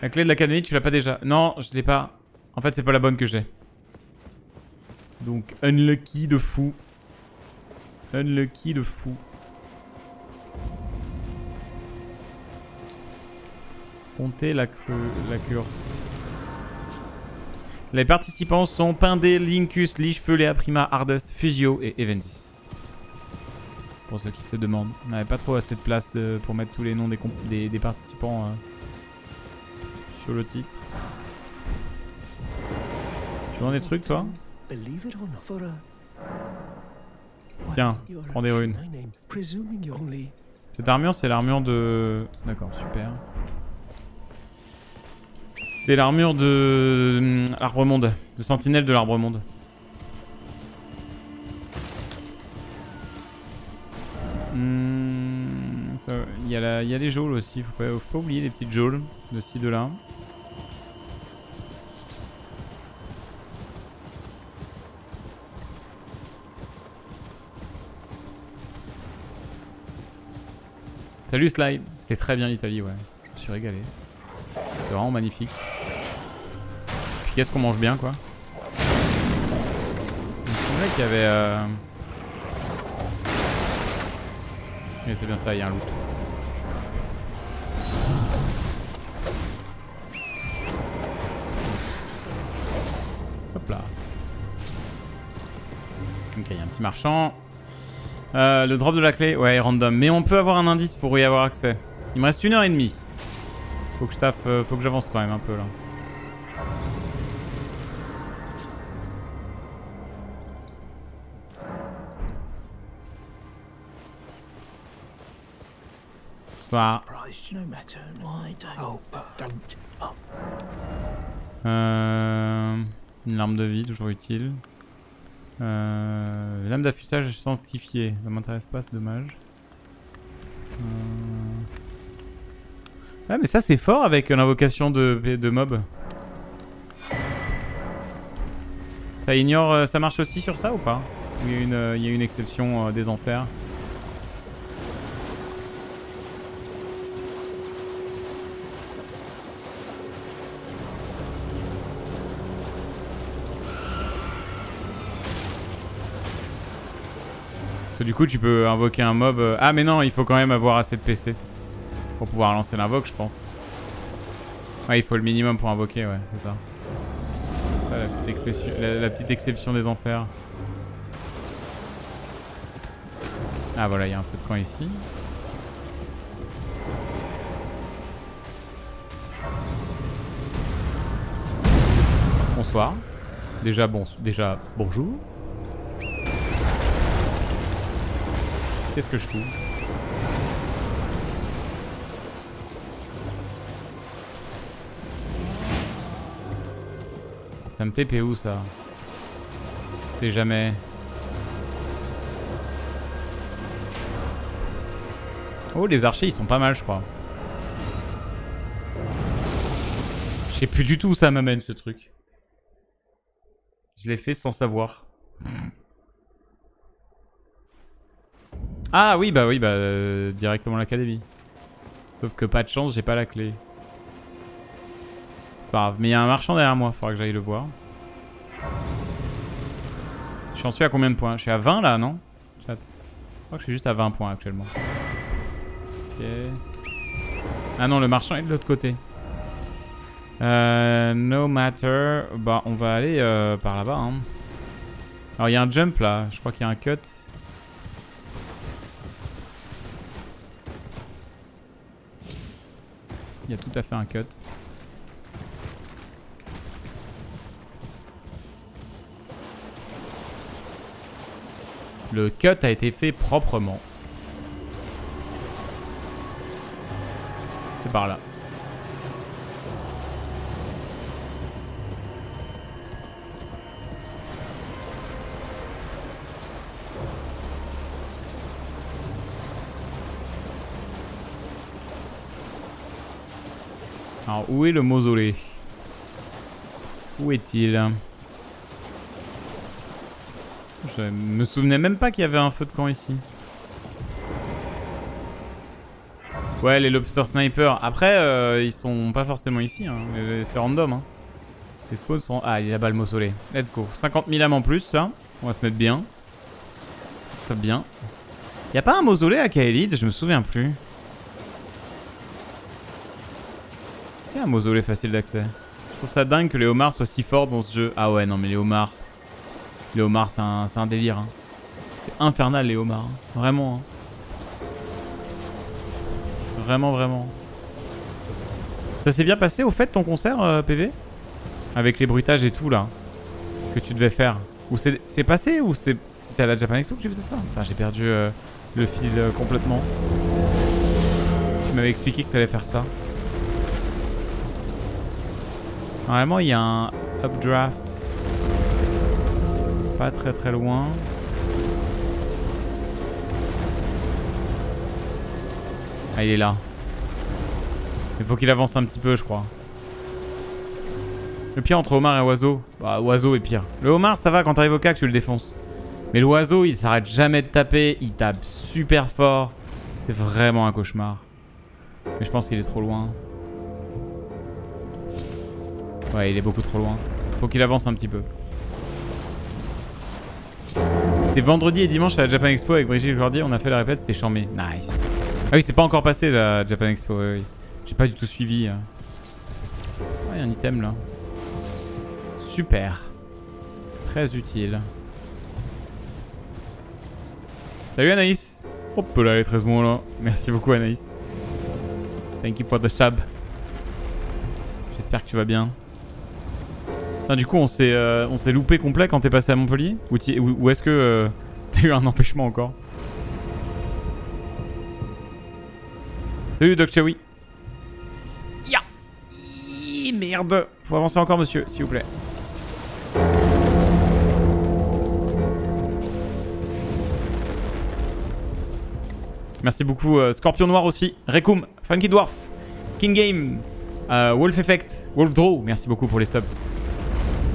La clé de l'académie, tu l'as pas déjà Non, je l'ai pas. En fait, c'est pas la bonne que j'ai. Donc, unlucky de fou. Unlucky de fou. Comptez la, creux, la curse. Les participants sont Pindé, Linkus, Lichefeu, Léa Prima, Hardest, Fusio et Eventis. Pour ceux qui se demandent. On n'avait pas trop assez de place de- pour mettre tous les noms des, comp- des, des participants euh, sur le titre. Tu vends des trucs toi? Tiens, prends des runes. Cette armure, c'est l'armure de. D'accord, super. C'est l'armure de. hum, Arbre-Monde. De Sentinelle de l'Arbre-Monde. Hmm, ça- Il y, a les geôles aussi, faut pas, faut oublier les petites geôles de ci, de là. Salut Sly, c'était très bien l'Italie, ouais. Je me suis régalé. C'est vraiment magnifique. Puis qu'est-ce qu'on mange bien, quoi? Il me semblait qu'il y avait... Euh... Oui, c'est bien ça, il y a un loot. Hop là. Ok, il y a un petit marchand. Euh, le drop de la clé, ouais, random. Mais on peut avoir un indice pour y avoir accès. Il me reste une heure et demie. Faut que je taffe, euh, faut que j'avance quand même un peu là. Oh. Euh, une larme de vie, toujours utile. Euh, lame d'affûtage sanctifiée. Ça m'intéresse pas, c'est dommage. Euh... Ouais, mais ça c'est fort avec l'invocation de, de mob. Ça ignore, euh, ça marche aussi sur ça ou pas? Ou il y a une, euh, il y a une exception euh, des enfers Que du coup tu peux invoquer un mob... euh, Ah mais non, il faut quand même avoir assez de PC. Pour pouvoir lancer l'invoque je pense. Ouais, il faut le minimum pour invoquer, ouais, c'est ça. La petite exception des enfers. Ah voilà, il y a un feu de camp ici. Bonsoir. Déjà bon, déjà bonjour. Qu'est-ce que je fous Ça me TP où ça C'est jamais. Oh les archers ils sont pas mal je crois. Je sais plus du tout où ça m'amène ce truc. Je l'ai fait sans savoir. Ah oui bah oui bah euh, directement l'académie. Sauf que pas de chance j'ai pas la clé. C'est pas grave. Mais il y a un marchand derrière moi, faudra que j'aille le voir. Je suis à combien de points? Je suis à 20 là, non? Je crois que je suis juste à 20 points actuellement. Ok. Ah non, le marchand est de l'autre côté. Euh, no matter. Bah, on va aller euh, par là-bas. Hein. Alors, il y a un jump là. Je crois qu'il y a un cut. Il y a tout à fait un cut. Le cut a été fait proprement. C'est par là. Alors, où est le mausolée? Où est-il? Je me souvenais même pas qu'il y avait un feu de camp ici. Ouais, les lobster snipers. Après, euh, ils sont pas forcément ici. Hein. Euh, C'est random. Hein. Les spawns sont... Ah, il y a là-bas le mausolée. Let's go. 50 000 âmes en plus, là. On va se mettre bien. Ça bien. Y a pas un mausolée à Kaelid? Je me souviens plus. Il y a un mausolée facile d'accès. Je trouve ça dingue que les homards soient si forts dans ce jeu. Ah ouais, non mais les homards. Les homards, c'est un, délire. hein. C'est infernal les homards. hein. Vraiment. hein. Vraiment, vraiment. Ça s'est bien passé au fait ton concert, euh, PV Avec les bruitages et tout là que tu devais faire. Ou c'est passé ou c'était à la Japan Expo que tu faisais ça? J'ai perdu euh, le fil euh, complètement. Tu m'avais expliqué que t'allais faire ça. Normalement, il y a un updraft. Pas très très loin. Ah, il est là. Il faut qu'il avance un petit peu, je crois. Le pire entre homard et oiseau Bah, oiseau est pire. Le homard, ça va, quand t'arrives au cac, tu le défonces. Mais l'oiseau, il s'arrête jamais de taper. Il tape super fort. C'est vraiment un cauchemar. Mais je pense qu'il est trop loin. Ouais, il est beaucoup trop loin. Faut qu'il avance un petit peu. C'est vendredi et dimanche à la Japan Expo avec Brigitte Jordi. On a fait la répète, c'était charmé. Nice. Ah oui, c'est pas encore passé la Japan Expo. Oui, oui. J'ai pas du tout suivi. hein. Ouais, y a un item là. Super. Très utile. Salut Anaïs. Hop là, les 13 mois là. Merci beaucoup Anaïs. Thank you for the sub. J'espère que tu vas bien. Putain, du coup, on s'est euh, on s'est loupé complet quand t'es passé à Montpellier Ou, t'y- ou- ou est-ce que euh, t'as eu un empêchement encore Salut Doc Chewy. Ya Merde Faut avancer encore monsieur, s'il vous plaît. Merci beaucoup euh, Scorpion Noir aussi, Rekum, Funky Dwarf, King Game, euh, Wolf Effect, Wolf Draw, merci beaucoup pour les subs.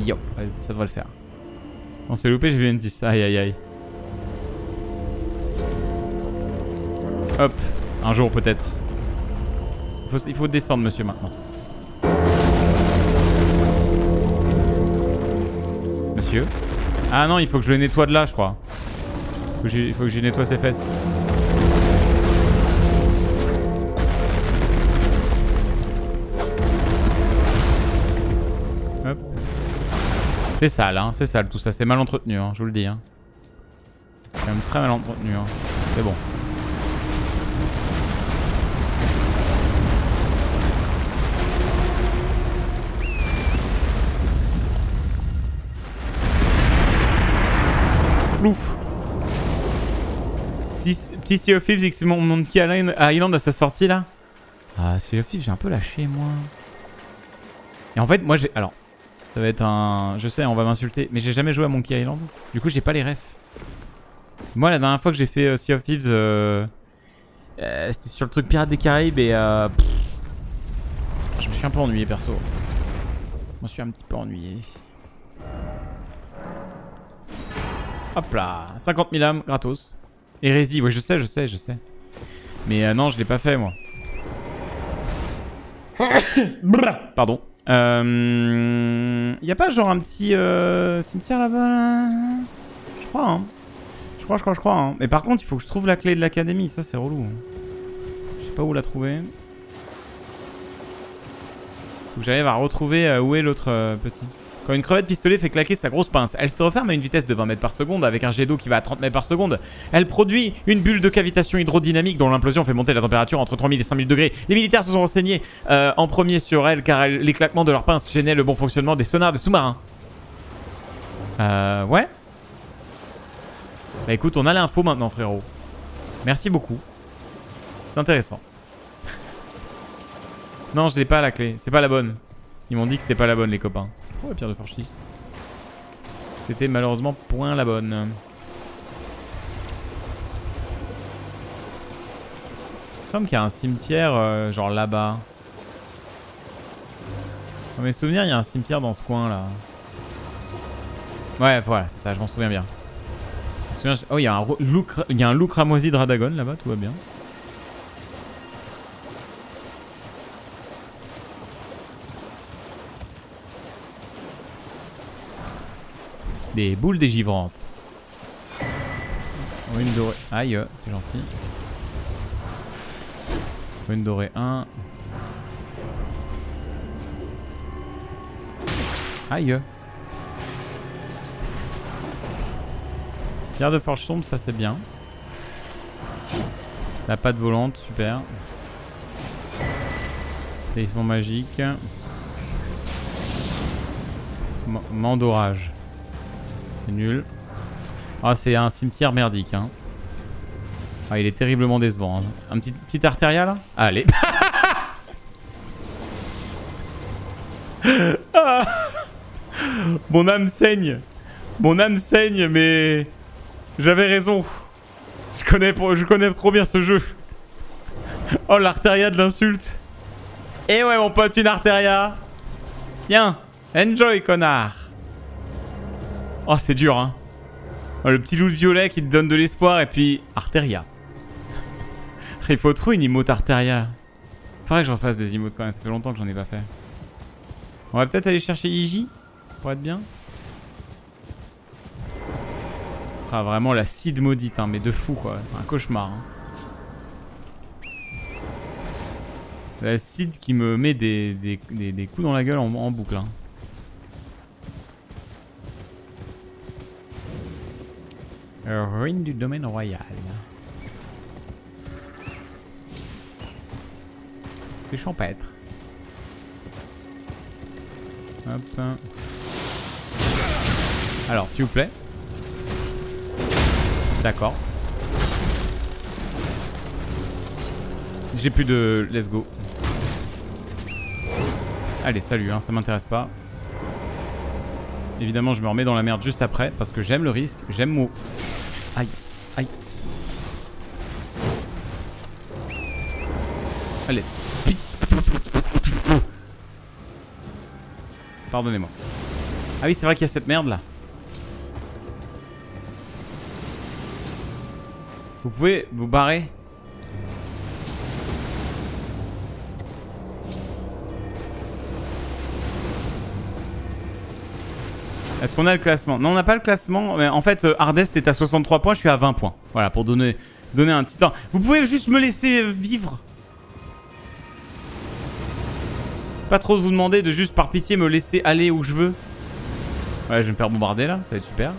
Yo, ça devrait le faire. On s'est loupé, j'ai vu N10, aïe aïe aïe. Hop, un jour peut-être. Il faut, il descendre monsieur maintenant. Monsieur? Ah non, il faut que je le nettoie de là je crois. Faut que j'ai- Il faut que je nettoie ses fesses. C'est sale, hein, c'est sale tout ça, c'est mal entretenu, hein, je vous le dis. Hein. C'est quand même très mal entretenu, hein. c'est bon. Plouf Petit, petit Sea of Thieves, c'est mon Monkey Island, Island à sa sortie là Ah, Sea of Thieves, j'ai un peu lâché moi. Et en fait, moi j'ai. Alors, ça va être un. Je sais, on va m'insulter, mais j'ai jamais joué à Monkey Island. Du coup, j'ai pas les refs. Moi, la dernière fois que j'ai fait euh, Sea of Thieves, euh, euh, c'était sur le truc Pirates des Caraïbes et. je me suis un peu ennuyé perso. Je me suis un petit peu ennuyé. Hop là 50 000 âmes, gratos. Hérésie, ouais, je sais, je sais, je sais. Mais non, je l'ai pas fait moi. Pardon. Euh... Y a pas genre un petit euh, cimetière là-bas là? Je crois, hein. Je crois, je crois, je crois. Hein. Mais par contre, il faut que je trouve la clé de l'académie. Ça, c'est relou. hein. Je sais pas où la trouver. Faut que j'arrive à retrouver euh, où est l'autre euh, petit? Quand une crevette pistolet fait claquer sa grosse pince, elle se referme à une vitesse de 20 mètres par seconde avec un jet d'eau qui va à 30 mètres par seconde. Elle produit une bulle de cavitation hydrodynamique dont l'implosion fait monter la température entre 3000 et 5000 degrés. Les militaires se sont renseignés euh, en premier sur elle car elle- les claquements de leurs pinces gênaient le bon fonctionnement des sonars de sous-marins. Euh, ouais. Bah écoute, on a l'info maintenant frérot. Merci beaucoup. C'est intéressant. non, je l'ai pas la clé. C'est pas la bonne. Ils m'ont dit que c'était pas la bonne les copains. La pierre de Forchis. C'était malheureusement point la bonne. Il semble qu'il y a un cimetière euh, genre là-bas. Dans mes souvenirs, il y a un cimetière dans ce coin là. Ouais, voilà, c'est ça, je m'en souviens bien. Oh, il y a un cra- il de Radagon là-bas, tout va bien. Boules dégivrantes. Une dorée. Aïe, c'est gentil. Une dorée 1. Aïe. Pierre de forge sombre, ça c'est bien. La patte volante, super. Talisman magique. Ma- Mandorage. Nul. Ah, c'est un cimetière merdique. Hein. Ah, il est terriblement décevant. hein. Un petit, petit artéria là? Allez. Ah. Mon âme saigne. Mon âme saigne, mais j'avais raison. Je connais, je connais trop bien ce jeu. Oh, l'artéria de l'insulte. Eh ouais, mon pote, une artéria. Tiens, enjoy, connard. Oh, c'est dur, hein. Le petit loup violet qui te donne de l'espoir et puis artéria. Il faut trouver une emote artéria. Faudrait que je refasse des emotes quand même, ça fait longtemps que j'en ai pas fait. On va peut-être aller chercher Iji pour être bien. Ah, vraiment la seed maudite, hein, mais de fou quoi, c'est un cauchemar. hein. La seed qui me met des, coups dans la gueule en boucle. hein. Ruine du domaine royal. C'est champêtre. Hop. Alors, s'il vous plaît. D'accord. J'ai plus de... Let's go. Allez, salut, hein, ça m'intéresse pas. Évidemment, je me remets dans la merde juste après, parce que j'aime le risque, j'aime mon... Pardonnez-moi. Ah oui, c'est vrai qu'il y a cette merde là. Vous pouvez vous barrer Est-ce qu'on a le classement? Non, on n'a pas le classement. En fait, euh, Hardest est à 63 points, je suis à 20 points. Voilà, pour donner, donner un petit temps. Vous pouvez juste me laisser euh, vivre Pas trop de vous demander de juste par pitié me laisser aller où je veux. Ouais, je vais me faire bombarder là, ça va être super.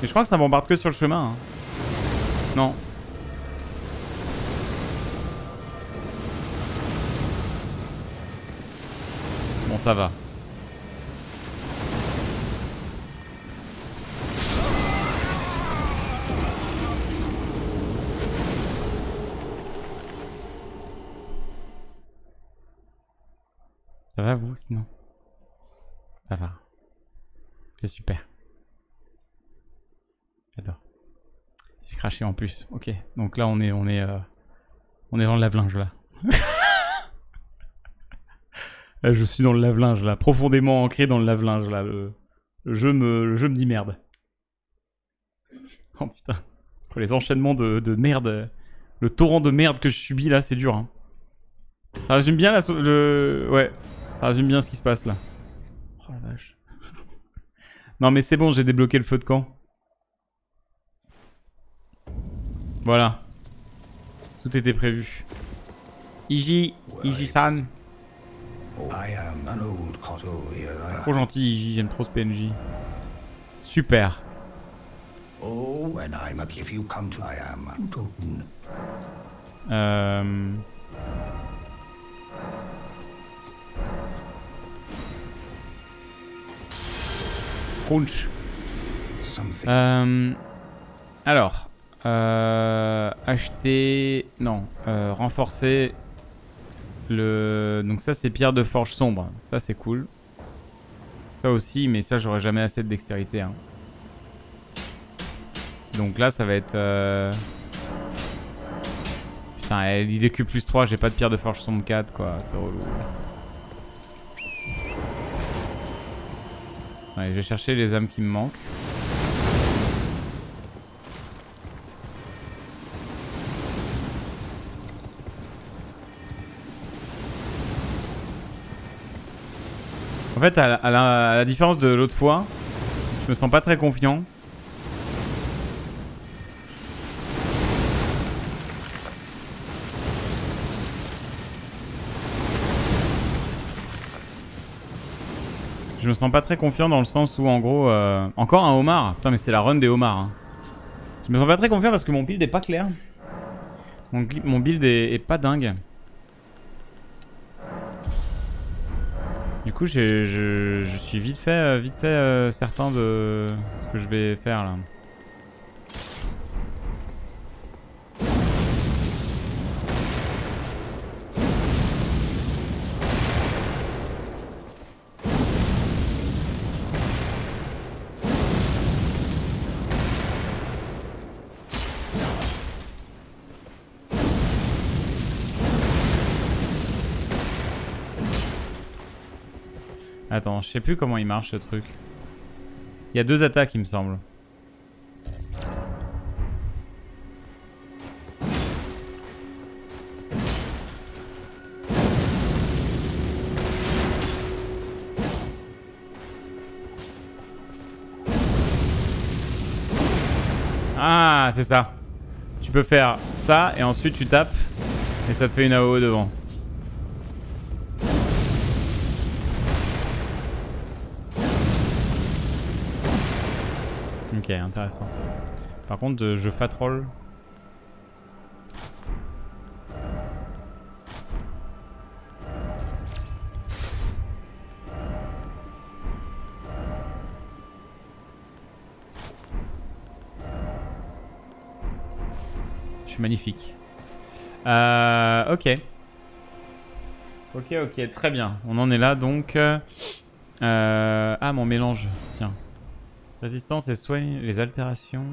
Mais je crois que ça bombarde que sur le chemin. hein. Non. Bon, ça va. Ça va vous sinon? Ça va. C'est super. J'adore. J'ai craché en plus. Ok. Donc là on est on est euh, on est dans le lave-linge là. Je suis dans le lave-linge là, profondément ancré dans le lave-linge là. Le, jeu me me dit merde. Oh putain. Les enchaînements de, de merde, le torrent de merde que je subis là, c'est dur. Hein. Ça résume bien la so- le ouais. Ça résume bien ce qui se passe là. Oh la vache. non mais c'est bon, j'ai débloqué le feu de camp. Voilà. Tout était prévu. Iji, Iji-san. Trop gentil Iji, j'aime trop ce PNJ. Super. Oh, Crunch. Euh, alors, euh, acheter, non, euh, renforcer le, donc ça c'est pierre de forge sombre, ça c'est cool. Ça aussi, mais ça j'aurais jamais assez de dextérité. hein. Donc là ça va être, putain, elle IDQ plus 3, j'ai pas de pierre de forge sombre 4 quoi, c'est relou. Allez, je vais chercher les âmes qui me manquent. En fait, à la, à la- différence de l'autre fois, je me sens pas très confiant. Me sens pas très confiant dans le sens où, en gros, euh, encore un homard. Putain, mais c'est la run des homards. hein. Je me sens pas très confiant parce que mon build est pas clair. Mon, build est, pas dingue. Du coup, je, je suis vite fait, euh, vite fait euh, certain de ce que je vais faire là. Attends, je sais plus comment il marche ce truc. Il y a deux attaques, il me semble. Ah, c'est ça. Tu peux faire ça et ensuite tu tapes et ça te fait une AOE devant. Ok, intéressant. Par contre, je fat roll. Je suis magnifique. Euh, ok. Ok, ok, très bien. On en est là donc. Euh, ah, mon mélange. Tiens. Résistance et soigne les altérations.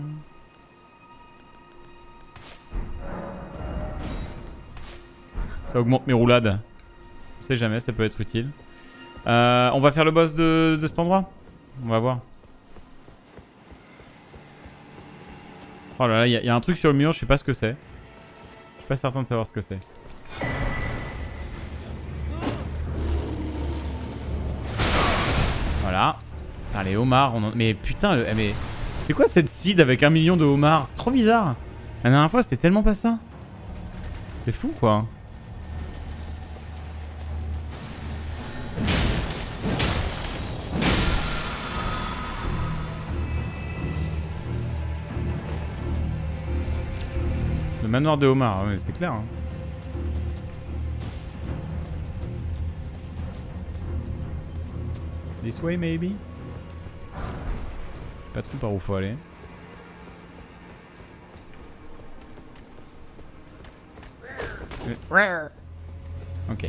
Ça augmente mes roulades. On sait jamais, ça peut être utile. Euh, on va faire le boss de, cet endroit? On va voir. Oh là là, il y, a- il y a un truc sur le mur, je sais pas ce que c'est. Je suis pas certain de savoir ce que c'est. Voilà. Ah, les homards, on en- mais putain, le- mais c'est quoi cette seed avec un million de homards C'est trop bizarre. La dernière fois, c'était tellement pas ça. C'est fou, quoi. Le manoir de homards, ouais, c'est clair. hein. This way, maybe? Pas trop par où faut aller. Ok.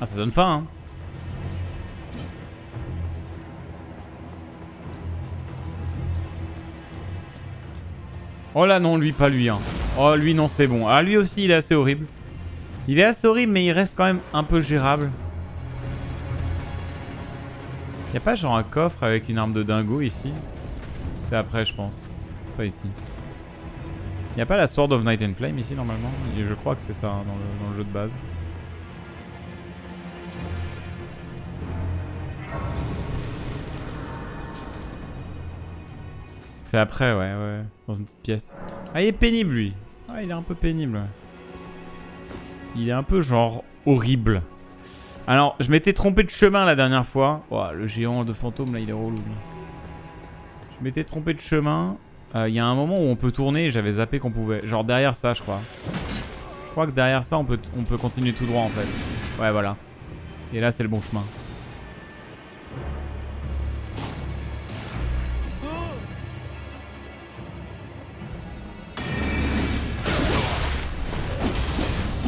Ah, ça donne faim, hein. Oh là non, lui, pas lui. Hein. Oh, lui, non, c'est bon. Ah, lui aussi, il est assez horrible. Il est assez horrible, mais il reste quand même un peu gérable. Y'a pas genre un coffre avec une arme de dingo ici? C'est après, je pense. Pas ici. Y'a pas la Sword of Night and Flame ici, normalement? Et Je crois que c'est ça hein, dans, le, dans le jeu de base. C'est après, ouais, ouais. Dans une petite pièce. Ah, il est pénible, lui. Ah, il est un peu pénible. Il est un peu genre horrible. Alors, je m'étais trompé de chemin la dernière fois. Ouah, le géant de fantôme, là, il est relou. Je m'étais trompé de chemin. Euh, Il y a un moment où on peut tourner et j'avais zappé qu'on pouvait. Genre derrière ça, je crois. Je crois que derrière ça, on peut, on peut continuer tout droit, en fait. Ouais, voilà. Et là, c'est le bon chemin.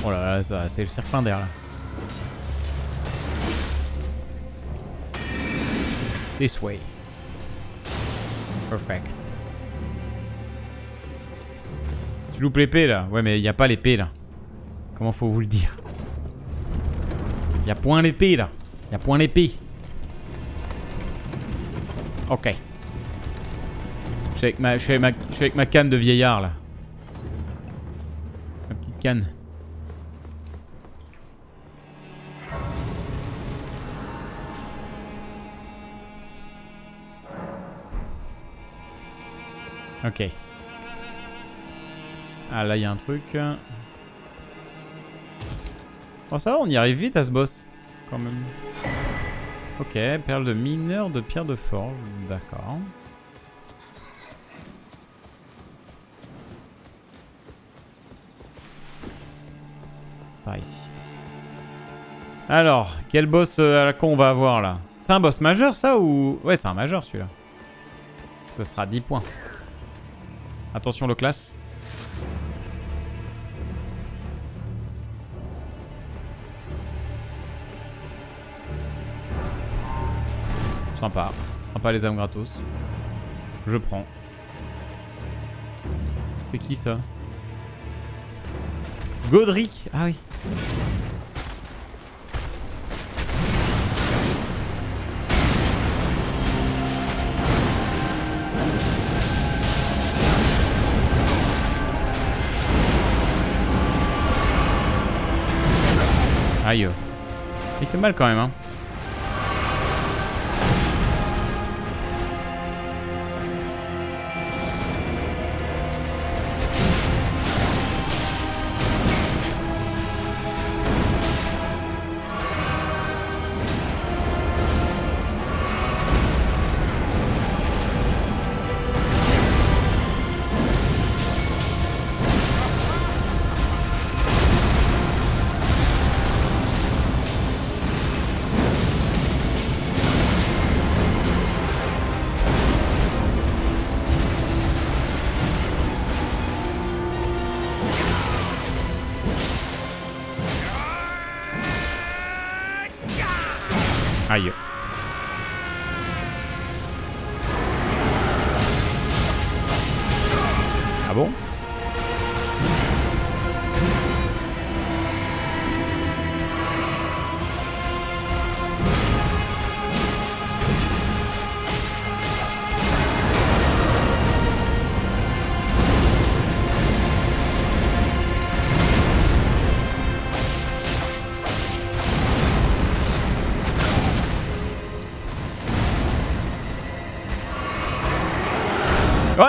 Oh là là, c'est le serpentaire là. This way. Perfect. Tu loupes l'épée là Ouais mais il a pas l'épée là. Comment faut vous le dire? Il a point l'épée là. Il a point l'épée. Ok. Je suis avec ma canne de vieillard là. Ma petite canne. Ok. Ah là il y a un truc. Oh ça va, on y arrive vite à ce boss. Quand même. Ok, perle de mineur de pierre de forge. D'accord. Par ici. Alors, quel boss euh, à la con on va avoir là? C'est un boss majeur ça ou... Ouais, c'est un majeur celui-là. Ce sera 10 points. Attention le classe. Sympa. Sympa les âmes gratos. Je prends. C'est qui ça? Godric Ah oui. Aïe. Il fait mal quand même, hein.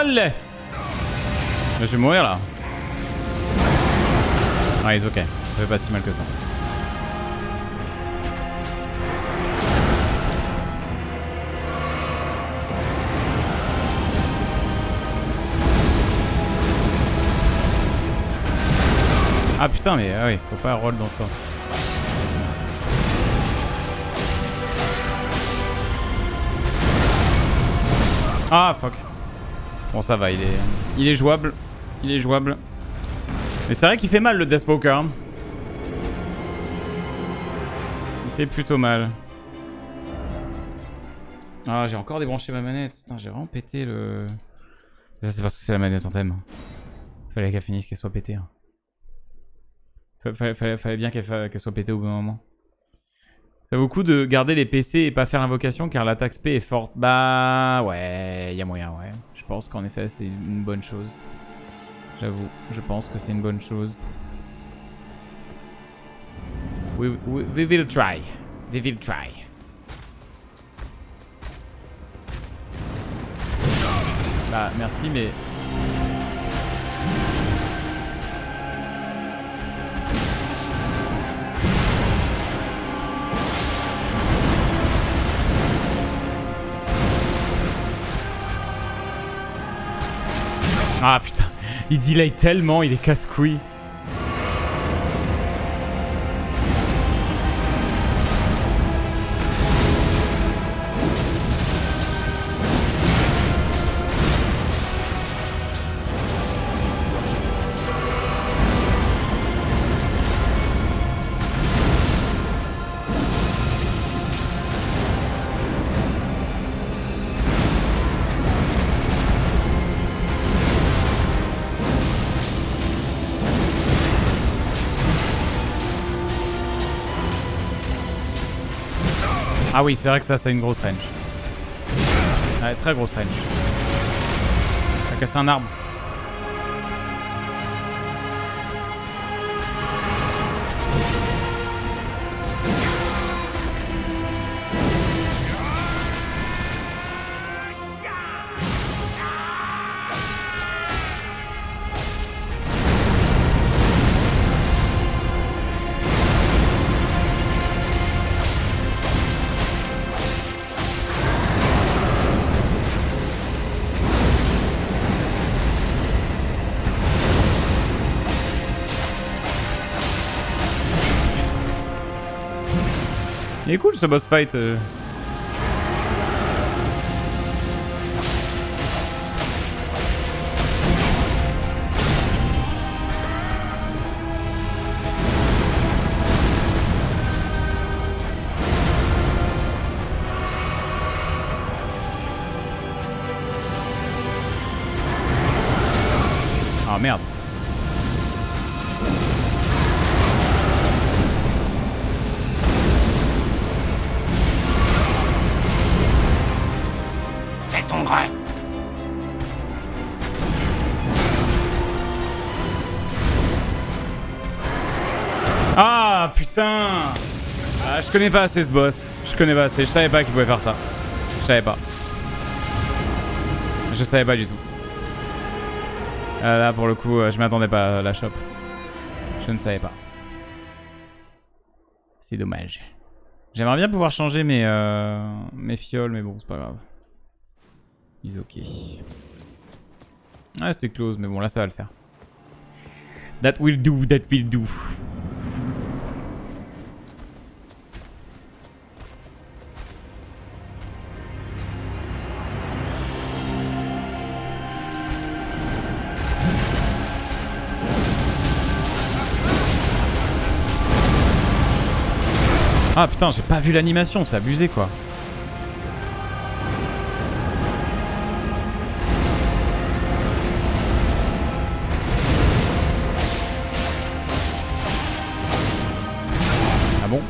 Je vais mourir là. Ah, ils ok. Ça fait pas si mal que ça. Ah putain, mais ah oui, faut pas roll dans ça. Ah fuck. Bon ça va, il est, il est jouable. Il est jouable. Mais c'est vrai qu'il fait mal le Death Poker. hein. Il fait plutôt mal. Ah j'ai encore débranché ma manette. Putain j'ai vraiment pété le... Ça c'est parce que c'est la manette en thème. Fallait qu'elle finisse qu'elle soit pétée. hein. Fa- Fallait, bien qu'elle soit pétée au bon moment. Ça vaut le coup de garder les PC et pas faire invocation car l'attaque SP est forte. Bah ouais, y a moyen, ouais. Je pense qu'en effet c'est une bonne chose. J'avoue, je pense que c'est une bonne chose. We, we, we will try. We will try. Bah merci mais... Ah putain, il delay tellement, il est casse-couille. Ah oui, c'est vrai que ça, c'est une grosse range. Ouais, très grosse range. A cassé un arbre. Il est cool ce boss fight. Je connais pas assez ce boss. Je connais pas assez. Je savais pas qu'il pouvait faire ça. Je savais pas. Je savais pas du tout. Ah, là pour le coup, euh, je m'attendais pas à la shop. Je ne savais pas. C'est dommage. J'aimerais bien pouvoir changer mes, euh, mes fioles, mais bon, c'est pas grave. Is ok. Ah, c'était close, mais bon, là ça va le faire. That will do, that will do. Ah putain, j'ai pas vu l'animation, c'est abusé quoi. Ah bon?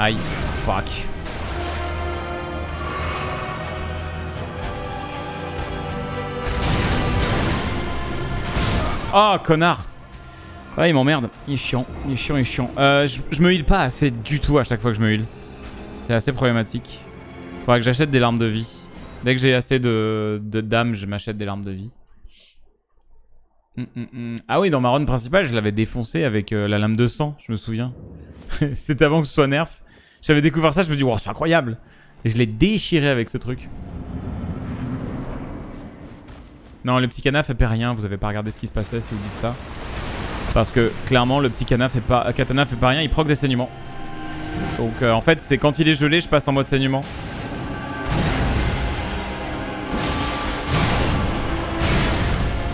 Aïe, fuck. Oh connard ah, il m'emmerde. Il est chiant. Il est chiant, il est chiant. Euh, je, me heal pas assez du tout à chaque fois que je me heal. C'est assez problématique. Faudrait que j'achète des larmes de vie. Dès que j'ai assez de, de dames, je m'achète des larmes de vie. Hum, hum, hum. Ah oui, dans ma run principale, je l'avais défoncé avec euh, la lame de sang, je me souviens. C'était avant que ce soit nerf. J'avais découvert ça, je me dis, wow, c'est incroyable. Et je l'ai déchiré avec ce truc. Non, le petit canard fait rien, vous avez pas regardé ce qui se passait si vous dites ça. Parce que clairement le petit katana fait pas, katana fait pas rien, il proc des saignements. Donc euh, en fait c'est quand il est gelé je passe en mode saignement.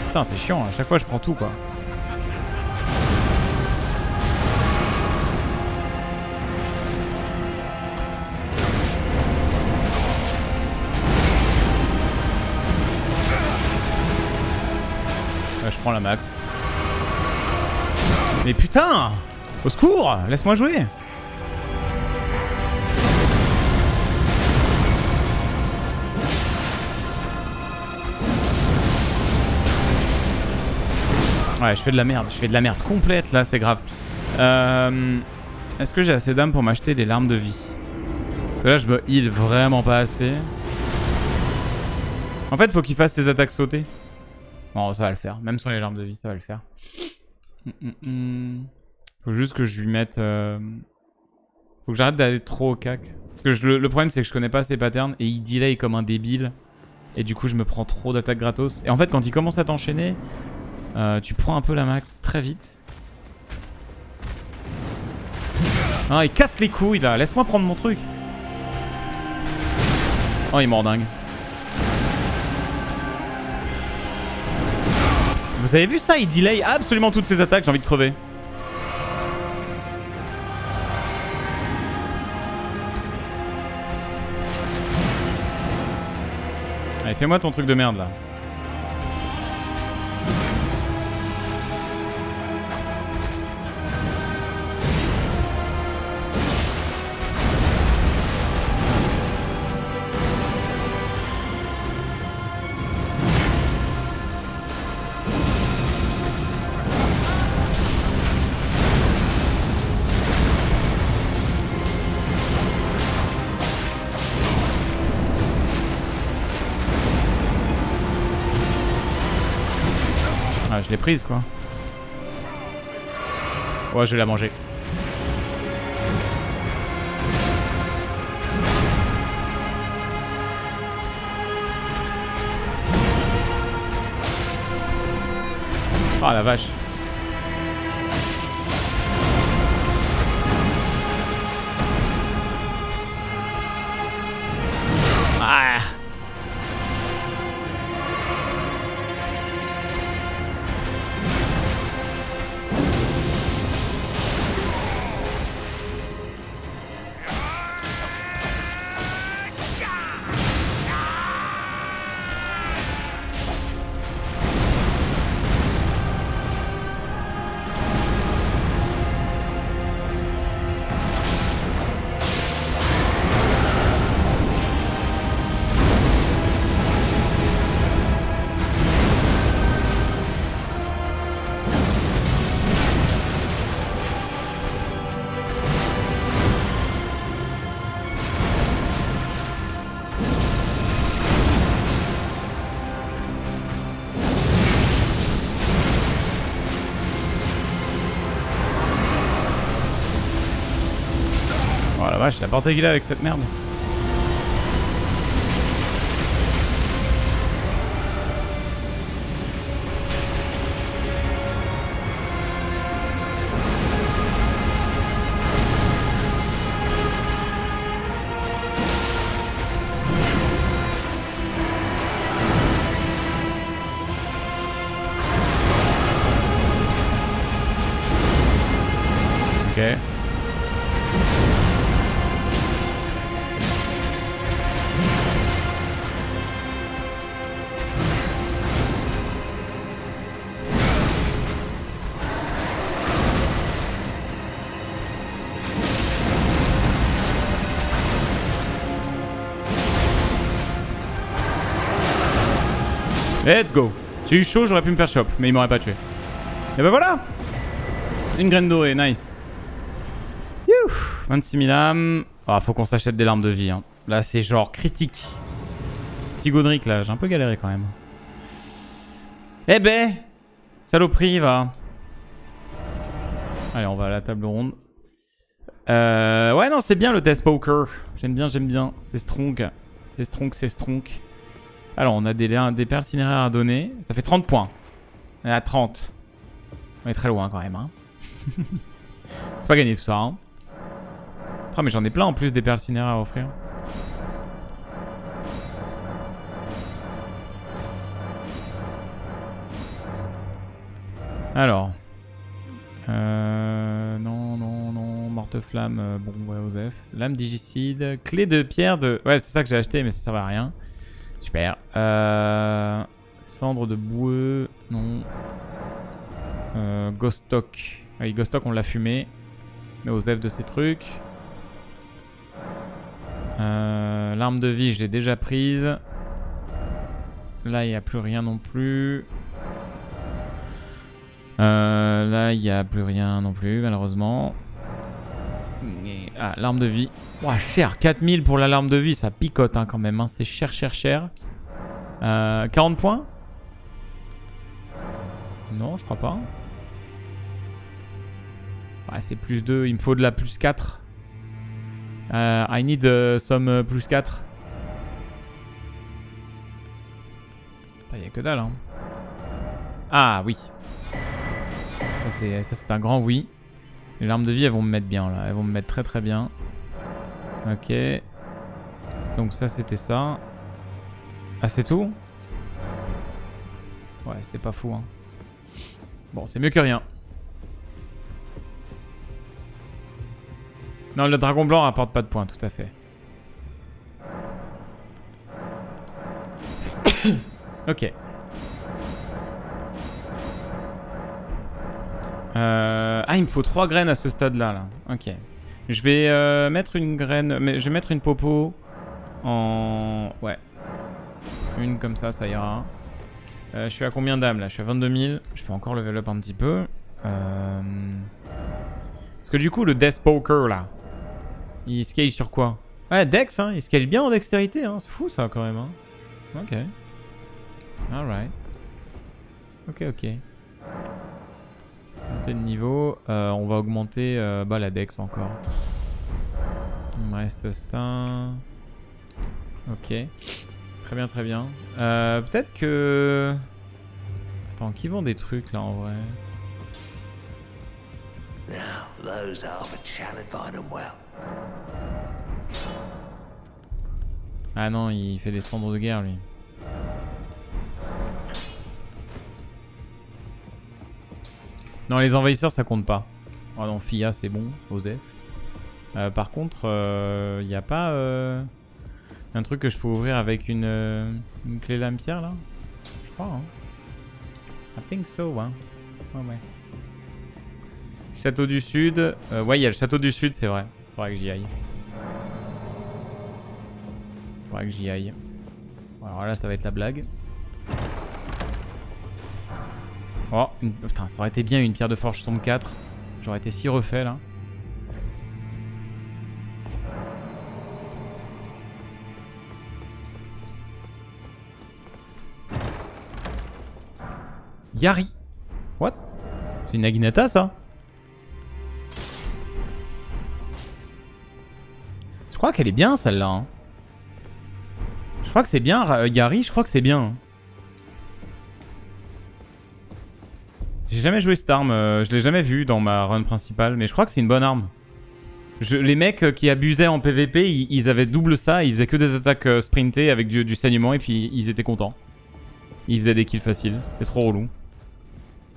Putain c'est chiant, à chaque fois je prends tout quoi. Je prends la max. Mais putain Au secours Laisse-moi jouer Ouais, je fais de la merde. Je fais de la merde complète, là, c'est grave. Euh, Est-ce que j'ai assez d'âme pour m'acheter des larmes de vie? Là, je me heal vraiment pas assez. En fait, faut qu'il fasse ses attaques sautées. Bon, ça va le faire. Même sans les larmes de vie, ça va le faire. Hum, hum, hum. Faut juste que je lui mette... euh, Faut que j'arrête d'aller trop au cac. Parce que le, problème c'est que je connais pas ses patterns et il delay comme un débile. Et du coup je me prends trop d'attaques gratos. Et en fait quand il commence à t'enchaîner, euh, tu prends un peu la max très vite. Ah il casse les couilles là, laisse-moi prendre mon truc. Oh il est dingue. Vous avez vu ça Il delay absolument toutes ses attaques, j'ai envie de crever. Allez, fais-moi ton truc de merde là. Ah, je l'ai prise quoi. Ouais, je vais la manger. Ah la vache. Ouais, je n'importe qui là avec cette merde. J'ai eu chaud, j'aurais pu me faire chop, mais il m'aurait pas tué. Et ben voilà Une graine dorée, nice. Youh 26 000 âmes. Ah, faut qu'on s'achète des larmes de vie. hein. Là, c'est genre critique. Petit Godric, là, j'ai un peu galéré quand même. Eh ben Saloperie, va. Allez, on va à la table ronde. Euh, ouais, non, c'est bien le test poker. J'aime bien, j'aime bien. C'est strong. C'est strong, c'est strong. Alors, on a des, perles cinéraires à donner. Ça fait 30 points. On est à 30. On est très loin quand même. Hein. c'est pas gagné tout ça. Hein. Mais j'en ai plein en plus des perles cinéraires à offrir. Alors. Euh, non, non, non. Morte-flamme. euh, bon, ouais, Osef. Lame digicide. Clé de pierre de... Ouais, c'est ça que j'ai acheté, mais ça sert à rien. Super. Euh, cendre de boueux. Non. Euh, Ghostock. Oui, Ghostock, on l'a fumé. Mais Osef de ces trucs. Euh, L'arme de vie, je l'ai déjà prise. Là, il n'y a plus rien non plus. Euh, là, il n'y a plus rien non plus, malheureusement. Ah, l'arme de vie. Ouah, cher. 4000 pour l'alarme de vie, ça picote hein, quand même. hein. C'est cher, cher, cher. Euh, 40 points Non, je crois pas. Ouais, c'est plus 2. Il me faut de la plus 4. Euh, I need euh, some euh, plus 4. Il y a que dalle. Hein. Ah oui. Ça, c'est un grand oui. Les larmes de vie elles vont me mettre bien là. Elles vont me mettre très très bien. Ok. Donc ça c'était ça. Ah c'est tout? Ouais c'était pas fou hein. Bon c'est mieux que rien. Non le dragon blanc rapporte pas de points tout à fait. ok. Euh, Ah, il me faut 3 graines à ce stade-là. Là. Ok. Je vais euh, mettre une graine... Mais je vais mettre une popo en... Ouais. Une comme ça, ça ira. Euh, je suis à combien d'âmes là? Je suis à 22 000. Je peux encore level up un petit peu. Parce que du coup, le Death Poker là, il scale sur quoi? Ouais, Dex, hein. Il scale bien en dextérité, hein. C'est fou ça quand même, hein. Ok. Alright. Ok, ok. Monter de niveau. Euh, on va augmenter euh, bah, la dex encore. Il me reste ça. Ok. Très bien, très bien. Euh, Peut-être que... Attends, qui vend des trucs là en vrai? Ah non, il fait des cendres de guerre lui. Non, les envahisseurs ça compte pas. Oh non, Fia c'est bon, Osef. Euh, par contre, il n'y a pas euh, un truc que je peux ouvrir avec une, euh, une clé lame pierre là? Je crois, hein. I think so, hein. Ouais, ouais. Château du Sud. Euh, ouais, il y a le château du Sud, c'est vrai. Faudrait que j'y aille. Faudrait que j'y aille. Alors là, ça va être la blague. Oh, une- putain, ça aurait été bien une pierre de forge sombre 4. J'aurais été si refait là. Yari. What? C'est une Aginata ça? Crois qu'elle est bien celle-là. hein. Je crois que c'est bien, Yari, je crois que c'est bien. J'ai jamais joué cette arme, euh, je l'ai jamais vue dans ma run principale, mais je crois que c'est une bonne arme. Je- les mecs euh, qui abusaient en PvP, ils, ils avaient double ça, ils faisaient que des attaques euh, sprintées avec du, du saignement et puis ils étaient contents. Ils faisaient des kills faciles, c'était trop relou.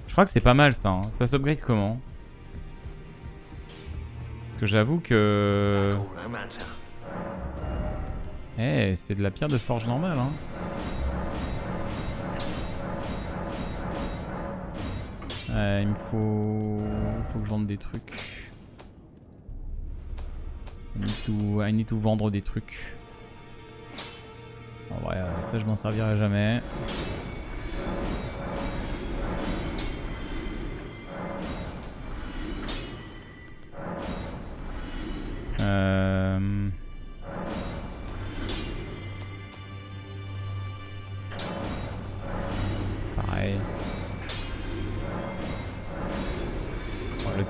Je crois que c'est pas mal ça, hein. ça s'upgrade comment? Parce que j'avoue que... Eh, c'est de la pierre de forge normale, hein. Euh, il me faut... faut que je vende des trucs. I need to, I need vendre des trucs. En vrai, euh, ça je m'en servirai jamais. Euh...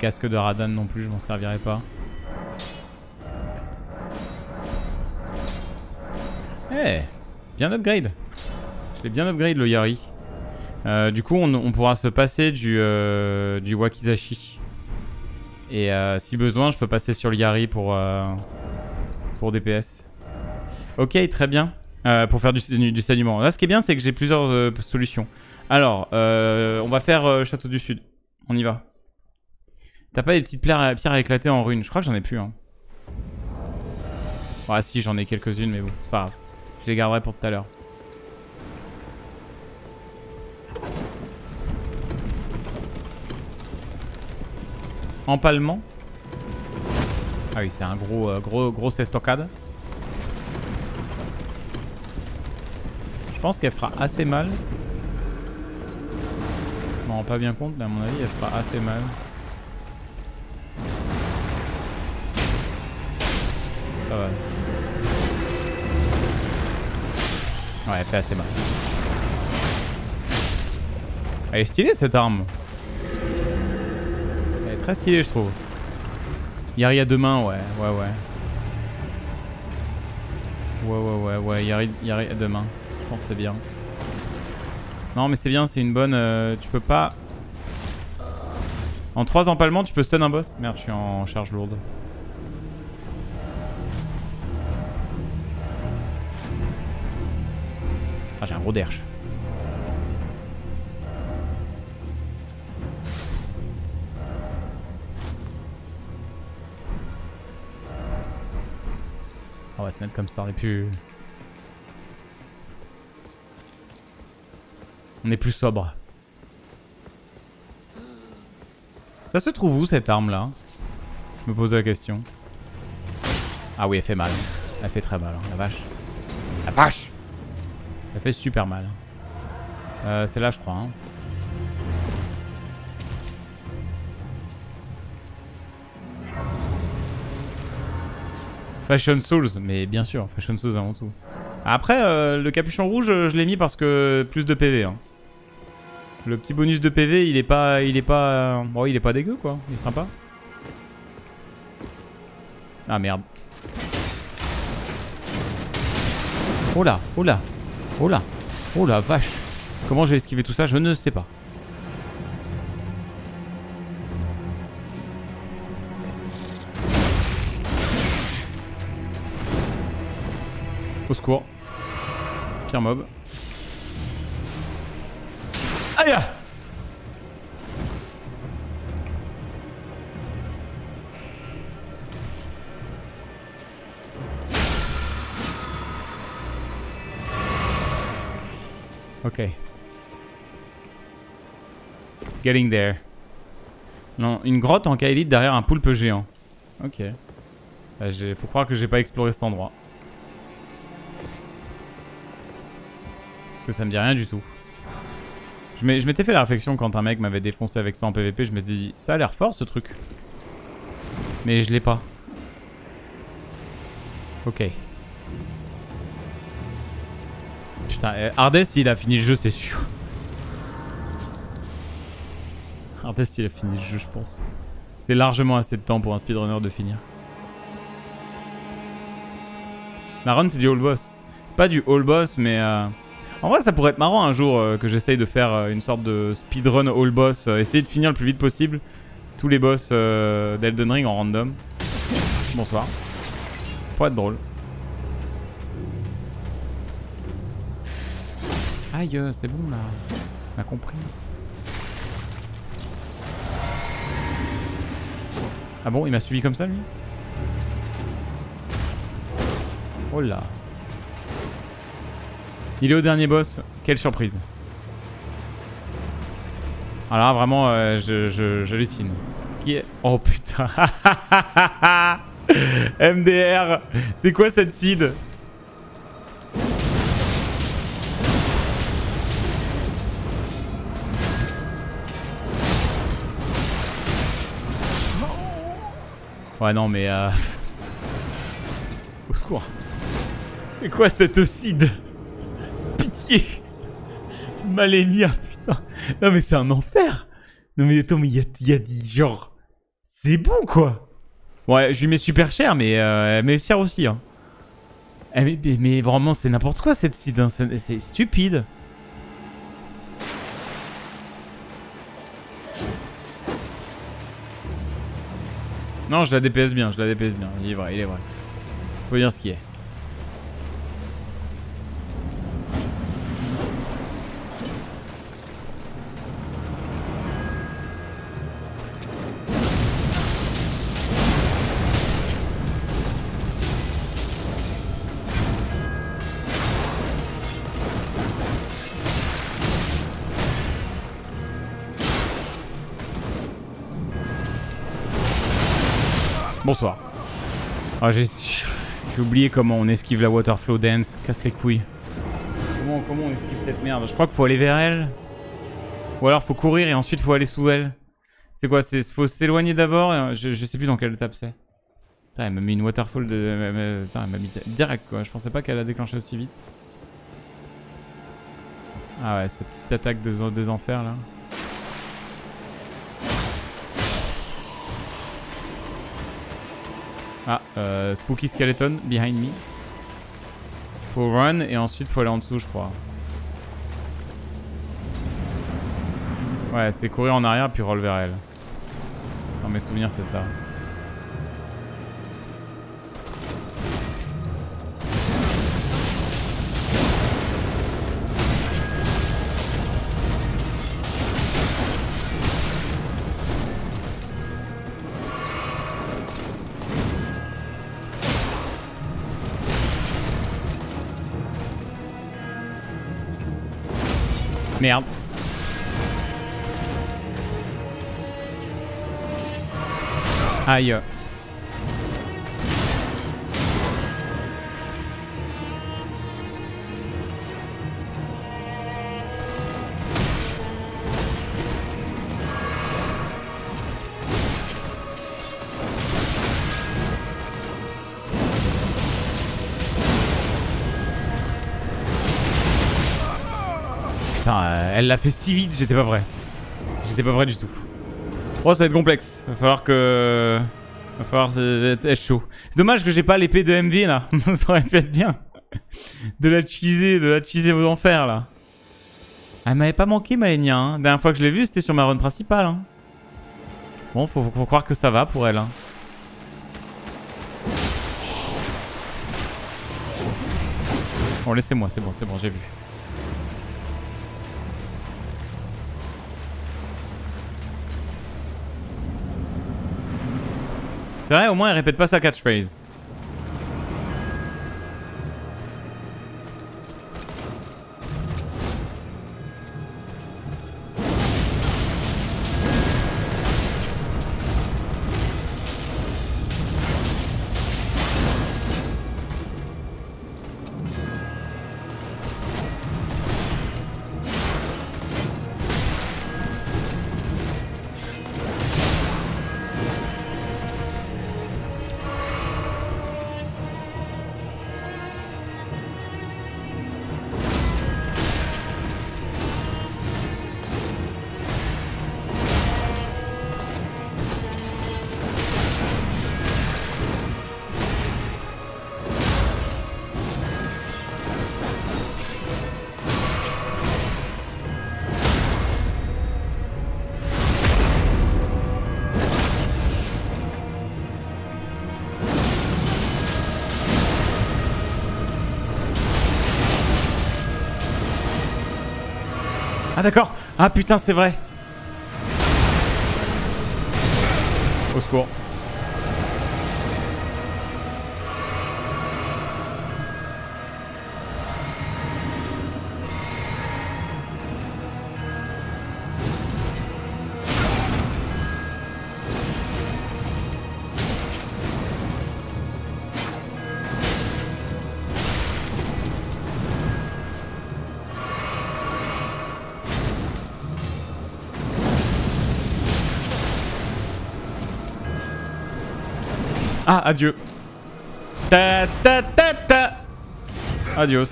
casque de Radan non plus, je m'en servirai pas. Eh, bien upgrade. Je l'ai bien upgrade le Yari. Euh, du coup, on, pourra se passer du, euh, du Wakizashi. Et euh, si besoin, je peux passer sur le Yari pour, pour DPS. Ok, très bien. Pour faire du, du, du saignement. Là, ce qui est bien, c'est que j'ai plusieurs solutions. Alors, on va faire Château du Sud. On y va. T'as pas des petites pierres, à éclater en runes? Je crois que j'en ai plus. Hein. Ah si, j'en ai quelques-unes, mais bon, c'est pas grave. Je les garderai pour tout à l'heure. Empalement. Ah oui, c'est un gros, euh, gros, grosse estocade. Je pense qu'elle fera assez mal. Je m'en rends pas bien compte, mais à mon avis, elle fera assez mal. Va. Ouais, elle fait assez mal. Elle est stylée cette arme. Elle est très stylée, je trouve. Yari à deux mains, ouais, ouais, ouais. Ouais, ouais, ouais, ouais, Yari, Yari à deux mains. Je pense c'est bien. Non, mais c'est bien, c'est une bonne. euh, tu peux pas. En trois empalements, tu peux stun un boss Merde, je suis en charge lourde. On va se mettre comme ça, et puis... On est plus sobre. Ça se trouve où cette arme là Je me pose la question. Ah oui, elle fait mal. Elle fait très mal, hein, la vache. La vache Elle fait super mal. Euh, c'est là je crois. Hein. Fashion Souls, mais bien sûr, Fashion Souls avant tout. Après, euh, le capuchon rouge, euh, je l'ai mis parce que plus de PV. Hein. Le petit bonus de PV, il est pas, il est pas, bon, il est pas dégueu quoi. Il est sympa. Ah merde. Oh là, oh là, oh là, oh la vache. Comment j'ai esquivé tout ça, je ne sais pas. Au secours. Pire mob. Aïe Ok. Getting there. Non, une grotte en Kaelite derrière un poulpe géant. Ok. Bah, faut croire que j'ai pas exploré cet endroit. Parce que ça me dit rien du tout. Je m'étais fait la réflexion quand un mec m'avait défoncé avec ça en PVP, je me suis dit, ça a l'air fort ce truc. Mais je l'ai pas. Ok. Putain, euh, il a fini le jeu, c'est sûr. Hardest il a fini le jeu, je pense. C'est largement assez de temps pour un speedrunner de finir. La run, c'est du all boss. C'est pas du all boss, mais... euh, En vrai, ça pourrait être marrant un jour euh, que j'essaye de faire euh, une sorte de speedrun all boss. essayer de finir le plus vite possible tous les boss d'Elden Ring en random. Bonsoir. Pourrait être drôle. Euh, c'est bon là. On a compris. Ah bon, il m'a suivi comme ça lui? Oh là. Il est au dernier boss. Quelle surprise. Alors là, vraiment, euh, je, j'hallucine. Oh putain. MDR. C'est quoi cette seed? Ouais, non, mais... Euh... Au secours. C'est quoi cette seed Pitié Malenia, putain. Non, mais c'est un enfer. Non, mais attends, mais il y a, des- genre... C'est bon, quoi. Ouais, je lui mets super cher, mais euh, met cher aussi. Hein. Eh, mais, mais- mais vraiment, c'est n'importe quoi, cette seed. hein. C'est stupide. Non, je la DPS bien, je la DPS bien. Il est vrai, il est vrai. Faut dire ce qui est. Ah, j'ai oublié comment on esquive la waterflow dance. Casse les couilles. Comment, comment on esquive cette merde? Je crois qu'il faut aller vers elle. Ou alors faut courir et ensuite faut aller sous elle. C'est quoi C'est faut s'éloigner d'abord. et, Je, je sais plus dans quelle étape c'est. Putain, elle m'a mis une waterfall de. elle m'a- Putain, elle m'a mis direct quoi. Je pensais pas qu'elle a déclenché aussi vite. Ah ouais, cette petite attaque de des enfers là. Ah, euh, Spooky Skeleton behind me. Faut run et ensuite faut aller en dessous, je crois. Ouais, c'est courir en arrière puis roll vers elle. Dans mes souvenirs, c'est ça. Merde. Aïe. Elle l'a fait si vite, j'étais pas prêt. J'étais pas prêt du tout. Oh, ça va être complexe. Va falloir que. Va falloir être chaud. C'est dommage que j'ai pas l'épée de MV là. ça aurait pu être bien. De la teaser, de la teaser aux enfers là. Elle m'avait pas manqué, Malenia. Hein. Dernière fois que je l'ai vue, c'était sur ma run principale. Hein. Bon, faut, faut croire que ça va pour elle. Hein. Bon, laissez-moi, c'est bon, c'est bon, j'ai vu. C'est vrai, au moins elle répète pas sa catchphrase. Ah d'accord. Ah putain, c'est vrai. Au secours. Adieu. Ta ta ta ta. Adios.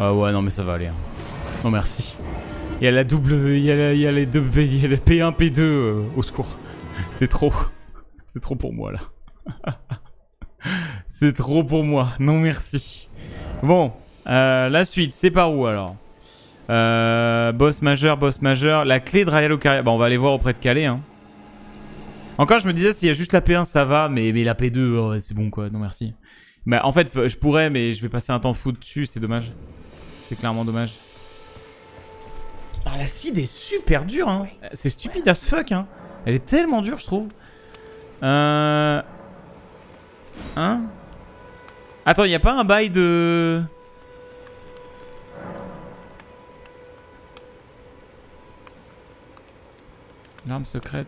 Ah ouais, non mais ça va aller. hein. Non merci. Il y a la double, il y a, la- les deux, il y a le P1, P2 euh, au secours. C'est trop. C'est trop pour moi là. C'est trop pour moi. Non merci. Bon, euh, la suite, c'est par où alors Euh, Boss majeur, boss majeur. La clé de Royal Ocaria. Bah, on va aller voir auprès de Calais. Hein. Encore, je me disais, s'il y a juste la P1, ça va, mais, mais la P2, oh, ouais, c'est bon quoi. Non, merci. Mais en fait, je pourrais, mais je vais passer un temps fou dessus, c'est dommage. C'est clairement dommage. Ah, la seed est super dure, hein. C'est stupide as fuck, hein. Elle est tellement dure, je trouve. Euh. Hein Attends, y a pas un bail de... L'arme secrète.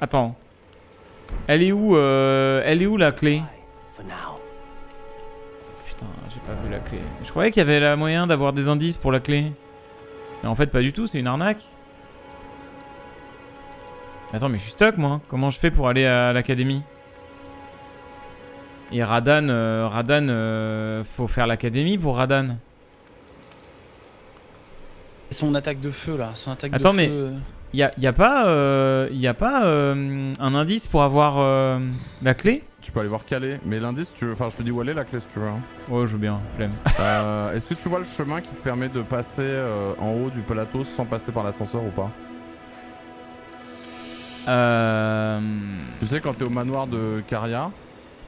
Attends. Elle est où euh, Elle est où la clé? Putain, j'ai pas vu la clé. Je croyais qu'il y avait la moyen d'avoir des indices pour la clé. Mais en fait, pas du tout, c'est une arnaque. Attends, mais je suis stuck moi. Comment je fais pour aller à l'académie? Et Radan, euh, Radan, euh, faut faire l'académie pour Radan. Son attaque de feu là, son attaque Attends, de mais feu. y a, y a pas, euh, y a pas euh, un indice pour avoir euh, la clé? Tu peux aller voir Calais, mais l'indice, tu veux... enfin je te dis où elle est la clé si tu veux. hein. Ouais, je veux bien, flemme. Euh, Est-ce que tu vois le chemin qui te permet de passer euh, en haut du plateau sans passer par l'ascenseur ou pas? Euh... Tu sais quand t'es au manoir de Caria,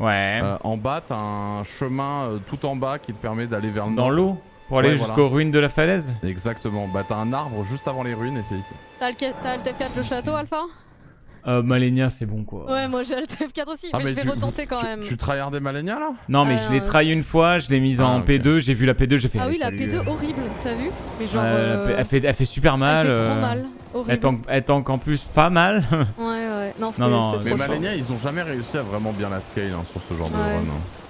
Ouais. euh, en bas t'as un chemin euh, tout en bas qui te permet d'aller vers le Dans nord. l'eau Pour aller Ouais, jusqu'aux voilà. ruines de la falaise Exactement, bah t'as un arbre juste avant les ruines et c'est ici. T'as le, t'as le TF4 le château, Alpha? Euh, Malenia, c'est bon quoi. Ouais, moi j'ai le TF4 aussi, Ah, mais, mais je vais tu- retenter quand tu- même. Tu tryhardais Malenia là? Non, mais Ah, je l'ai non, trahi une fois, je l'ai mise en Ah, ok. P2, j'ai vu la P2, j'ai fait. Ah oui, la salut, P2 euh. horrible, t'as vu? Mais genre. Euh, elle, fait, elle fait super mal. Elle fait trop euh, mal. Elle tank, elle tank en plus pas mal. Ouais, ouais. Non, c'était Mais fort. Malenia ils ont jamais réussi à vraiment bien la scale hein, sur ce genre de run. hein.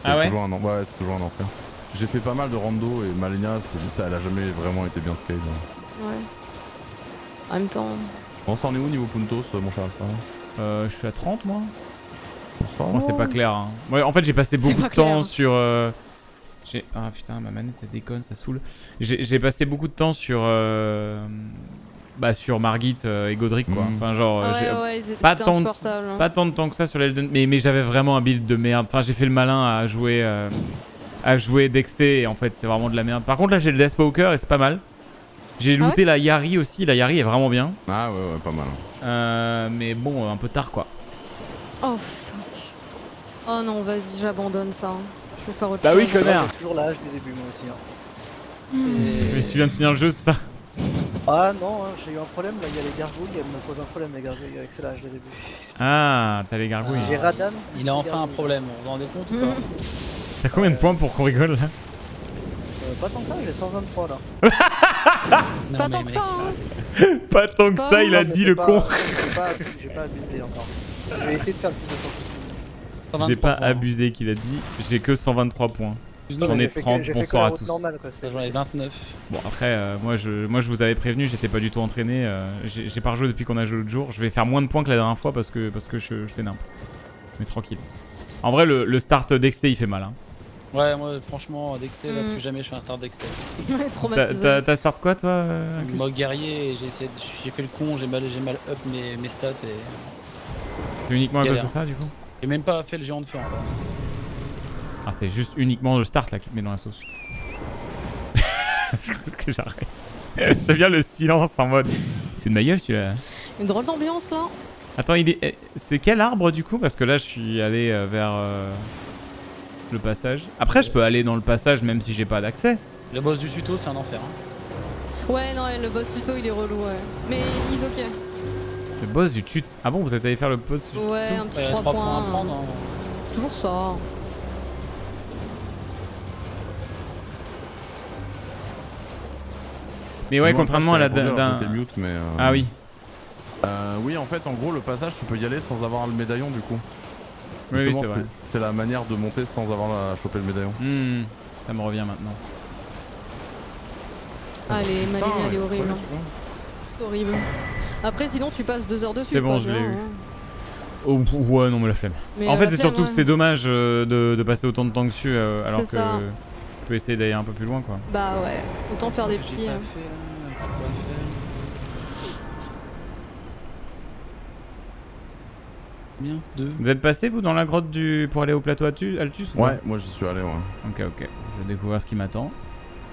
C'est Ah ouais toujours un ouais, c'est toujours un enfer. J'ai fait pas mal de rando et Malenia c'est- ça elle a jamais vraiment été bien scale. hein. Ouais. En même temps. On s'en est où niveau Puntos mon cher Alpha? Euh, je suis à 30 moi Bon, c'est pas clair. Hein. Ouais, en fait, j'ai passé C'est beaucoup pas de temps clair. sur. euh, j'ai- Ah putain, ma manette elle déconne, ça saoule. J'ai j'ai passé beaucoup de temps sur. euh, Bah, sur Margit euh, et Godric quoi. Mhm. Enfin, genre. euh, Ouais, j'ai- ouais, c'était pas, tant de... hein. pas tant de temps que ça sur l'Elden. Mais, mais j'avais vraiment un build de merde. Enfin, j'ai fait le malin à jouer. euh, à jouer Dexter et en fait, c'est vraiment de la merde. Par contre, là, j'ai le Deathpoker et c'est pas mal. J'ai Ah looté la Yari aussi. La Yari est vraiment bien. Ah ouais ouais pas mal. Euh, mais bon, un peu tard quoi. Oh fuck. Oh non, vas-y, j'abandonne ça. hein. Je vais faire autre Bah chose. oui, connard. Toujours l'âge du début, moi aussi. hein. Hmm. Mais tu viens de finir le jeu, c'est ça? Ah non, hein, j'ai eu un problème, là, il y a les gargouilles, elles me posent un problème, les gargouilles, avec l'âge du début. Ah, t'as les gargouilles. J'ai Radan. Il a enfin un problème, vous vous rendez compte ou pas T'as combien de points pour qu'on rigole là Euh, pas tant que ça, j'ai 123 là. Non, Pas tant que mec, ça, hein. Pas tant que pas ça, il a dit le pas- con. J'ai pas, j'ai pas abusé encore. Je vais essayer de faire le plus de temps possible. 123 J'ai pas points. abusé qu'il a dit. J'ai que 123 points. J'en ai J'ai fait que- 30, j'ai fait que bonsoir à tous. normale, J'en ai 29. Bon après, euh, moi, je, moi je vous avais prévenu, j'étais pas du tout entraîné. euh, J'ai pas rejoué depuis qu'on a joué l'autre jour. Je vais faire moins de points que la dernière fois parce que, parce que je, je fais nimp. Mais tranquille. En vrai, le, le start d'Exté il fait mal. Hein. Ouais, moi franchement, Dexter, là, Mm. plus jamais je fais un start Dexter. Ouais, T'as- Traumatisé. T'as t'as start quoi toi euh, Mode guerrier, et j'ai essayé de- j'ai fait le con, j'ai mal, j'ai mal up mes, mes stats et C'est uniquement à cause de ça du coup? J'ai même pas fait le géant de feu encore. Ah, c'est juste uniquement le start là qui te met dans la sauce. Que j'arrête. J'aime bien le silence en mode. C'est de ma gueule celui-là. Une drôle d'ambiance là. Attends, il est... eh, c'est quel arbre du coup? Parce que là, je suis allé euh, vers euh, le passage. Après, je peux aller dans le passage même si j'ai pas d'accès. Le boss du tuto, c'est un enfer. Hein. Ouais, non, le boss tuto il est relou, ouais. Mais il est ok. Le boss du tut. Ah bon, vous êtes allé faire le boss du Ouais, un petit Ouais, 3 trois points. points à prendre, hein. Toujours ça. Mais ouais, contrairement à la d'un. mais. euh, Ah oui. Euh, oui, en fait, en gros, le passage, tu peux y aller sans avoir le médaillon du coup. Oui, c'est vrai. C'est la manière de monter sans avoir à choper le médaillon. Hmm, ça me revient maintenant. Allez, Malenia elle est horrible. hein. C'est horrible. Après, sinon, tu passes deux heures dessus. C'est bon, je l'ai eu. hein. Oh, ouais, non, mais la flemme. Mais, en fait, la c'est surtout que c'est dommage euh, de, de passer autant de temps dessus euh, alors que ça. Peux essayer d'aller un peu plus loin quoi. Bah ouais, autant faire des petits. euh. Combien Deux. Vous êtes passé vous dans la grotte du pour aller au plateau Altus, Ouais, moi j'y suis allé, ouais. Ok, ok. Je vais découvrir ce qui m'attend.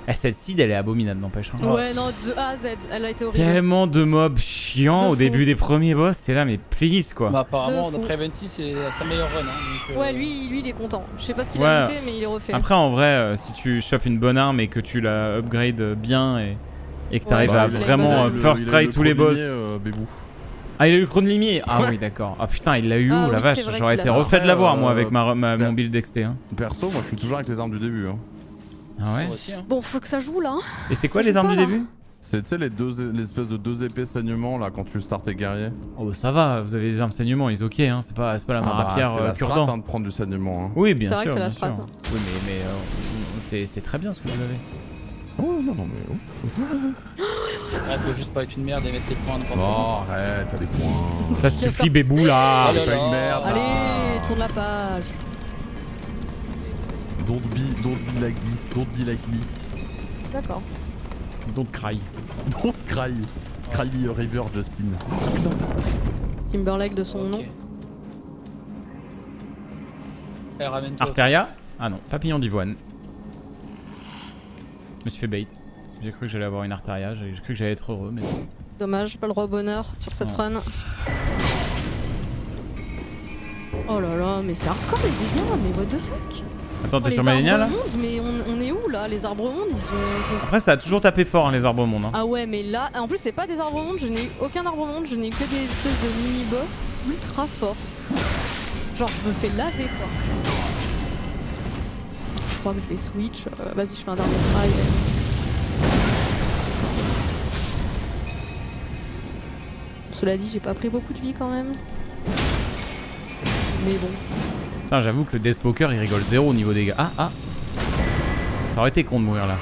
Eh, cette seed, elle est abominable, n'empêche. hein. Ouais, non, de A à Z, elle a été horrible. Tellement de mobs chiants De au fou. début des premiers boss, c'est là, mais please quoi. Bah, apparemment, d'après Venti, c'est sa meilleure run. Hein, donc, euh, Ouais, lui, lui, il est content. Je sais pas ce qu'il Ouais. a goûté, mais il est refait. Après, en vrai, euh, si tu chopes une bonne arme et que tu la upgrade bien et, et que Ouais, t'arrives bah, à vraiment euh, first try le tous les boss. euh. Ah, il a eu le chrono limier Ah Ouais. oui, d'accord. Ah putain, il l'a eu Ah où la oui, vache J'aurais été refait de l'avoir moi Euh, avec ma, ma- mon build XT. Hein. Perso, moi je suis toujours avec les armes du début. Hein. Ah ouais aussi, hein. Bon, faut que ça joue là. Et c'est quoi Ça les armes pas, du là. début C'est tu sais les deux l'espèce de deux épées saignements là quand tu startes tes guerriers. Oh bah ça va, vous avez les armes saignement, ils ok, hein, c'est pas, c'est pas la Ah bah, marapierre c'est euh, la strat cure-dent. hein, de prendre du saignement. Hein. Oui, bien C'est sûr. vrai que c'est la strat, sûr. hein. Oui, mais, mais euh, c'est, c'est très bien ce que vous avez. Oh non non mais oh. Ouais, faut juste pas être une merde et mettre ses points n'importe Oh arrête, t'as des points. Ça suffit, bébou là Oh là pas là. une merde. Allez, tourne la page. Don't be, don't be like this, don't be like me. D'accord. Don't cry. Don't cry. Cry me a river, Justin. Timberlake de son nom. Eh, ramène-toi. Arteria Ah non, papillon d'Ivoine. Je me suis fait bait. J'ai cru que j'allais avoir une Arteria, j'ai cru que j'allais être heureux, mais. Dommage, pas le roi au bonheur sur cette run. Oh là là, mais c'est hardcore les dégâts, mais what the fuck? Attends, Oh, t'es Les sur Malenia là arbres mondes, mais on, on est où là? Les arbres mondes, ils sont... Après, ça a toujours tapé fort hein, les arbres mondes. Hein. Ah ouais, mais là, en plus c'est pas des arbres mondes, je n'ai eu aucun arbre monde, je n'ai eu que des espèces de mini-boss ultra forts. Genre, je me fais laver quoi. Je crois que je vais switch. euh, Vas-y, je fais un dernier try. Cela dit, j'ai pas pris beaucoup de vie quand même. Mais bon. Putain, j'avoue que le Death Poker il rigole zéro au niveau des gars. Ah, ah Ça aurait été con de mourir là.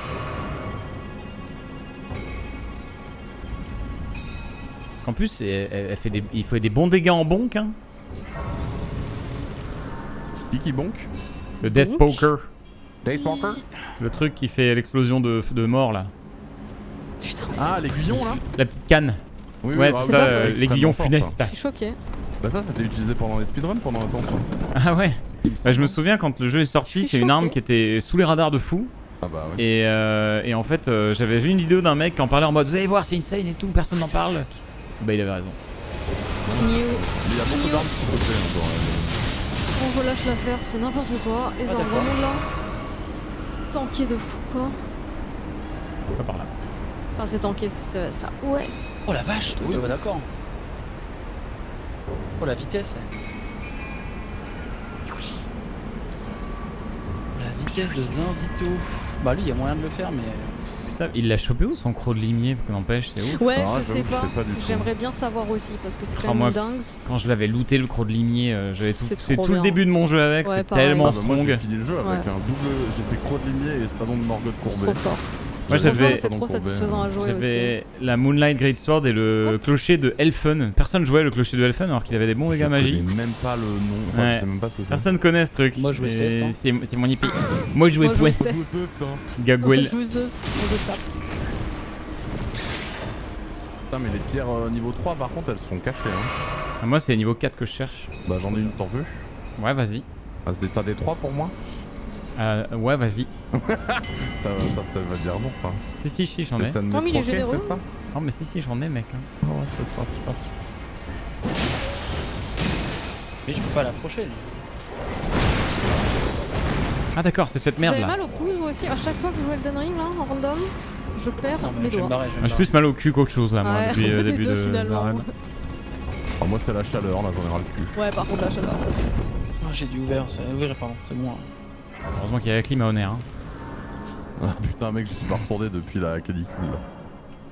Parce qu'en plus, elle, fait des, il fait des bons dégâts en bonk. Hein. Qui qui bonk? Le Death Poker. Le truc qui fait l'explosion de, de mort là. Putain, mais Ah l'aiguillon là? La petite canne. Oui, ouais, oui, c'est ça, euh, l'aiguillon funeste. je suis choquée. Bah ça c'était utilisé pendant les speedruns pendant un temps. Ah ouais Bah, Je me souviens quand le jeu est sorti, c'est une arme qui était sous les radars de fou. Ah bah oui. Et, euh, et en fait, euh, j'avais vu une vidéo d'un mec qui en parlait en mode Vous allez voir, c'est insane et tout, personne n'en parle. Bah, il avait raison. New. Il y a beaucoup d'armes qui sont hein, dans la- Bon, je lâche l'affaire, c'est n'importe quoi. Les Ah, arbres d'accord. mondes là. Tanké de fou quoi. Pas par là. Enfin, c'est tanké, c'est ça. Ouais. Oh la vache Oui, bah d'accord. Oh la vitesse. La vitesse de Zinzito. Bah lui, il y a moyen de le faire, mais... Putain, il l'a chopé où son croc de limier Parce que n'empêche, c'est ouf. Ouais, Ah, je sais je pas. J'aimerais bien savoir aussi parce que c'est quand même dingue. Quand je l'avais looté le croc de limier, euh, j'avais tout. C'est tout le début de mon jeu avec, Ouais, c'est tellement Ah bah, moi j'ai strong. fini le jeu avec Ouais. un double. J'ai fait croix de limier et espadon de Morgoth C'est courbé. trop fort. Moi, C'est trop fort, j'avais- C'est trop satisfaisant à jouer. J'avais la Moonlight Greatsword et le clocher de Elfen. Personne jouait le clocher de Elfen alors qu'il avait des bons Je dégâts magie. connais même pas le nom. Enfin, Ouais. je sais même pas ce que c'est. Personne connaît ce truc. Moi, je jouais Ceste, hein. C'est mon IP. Moi je jouais je. Ceste. Gagwell. Je vous ose, on se tape. Putain, mais les pierres euh, niveau 3 par contre elles sont cachées. Hein. Ah, Moi c'est niveau 4 que je cherche. Bah j'en ai une, t'en veux? Ouais, vas-y. ah, c'est- T'as des 3 pour moi? Euh, ouais, vas-y. ça, ça, ça veut dire non ça. Si, si, si, j'en ai. Ça de Non, mais il est m'escroquer, généreux. c'est ça Non, mais si, si, j'en ai, mec. hein. Ah ouais, ça, sûr. Mais je peux pas l'approcher lui. Ah d'accord, c'est cette merde là. mal au pouce vous aussi À chaque fois que je joue Elden Ring là, en random, je perds Non, mais mes je doigts. barrer, je Ah, J'ai plus mal au cul qu'autre chose là, moi, Ouais, depuis le les début deux, de finalement. la raid. Alors, moi, c'est la chaleur, là, j'en ai ras le cul. Ouais, par contre, la chaleur. Ah, j'ai dû ouvrir, c'est ouvert, pardon, c'est bon. hein. Heureusement qu'il y a la clim à Honor. Hein. Ah putain, mec, je suis pas retourné depuis la canicule là.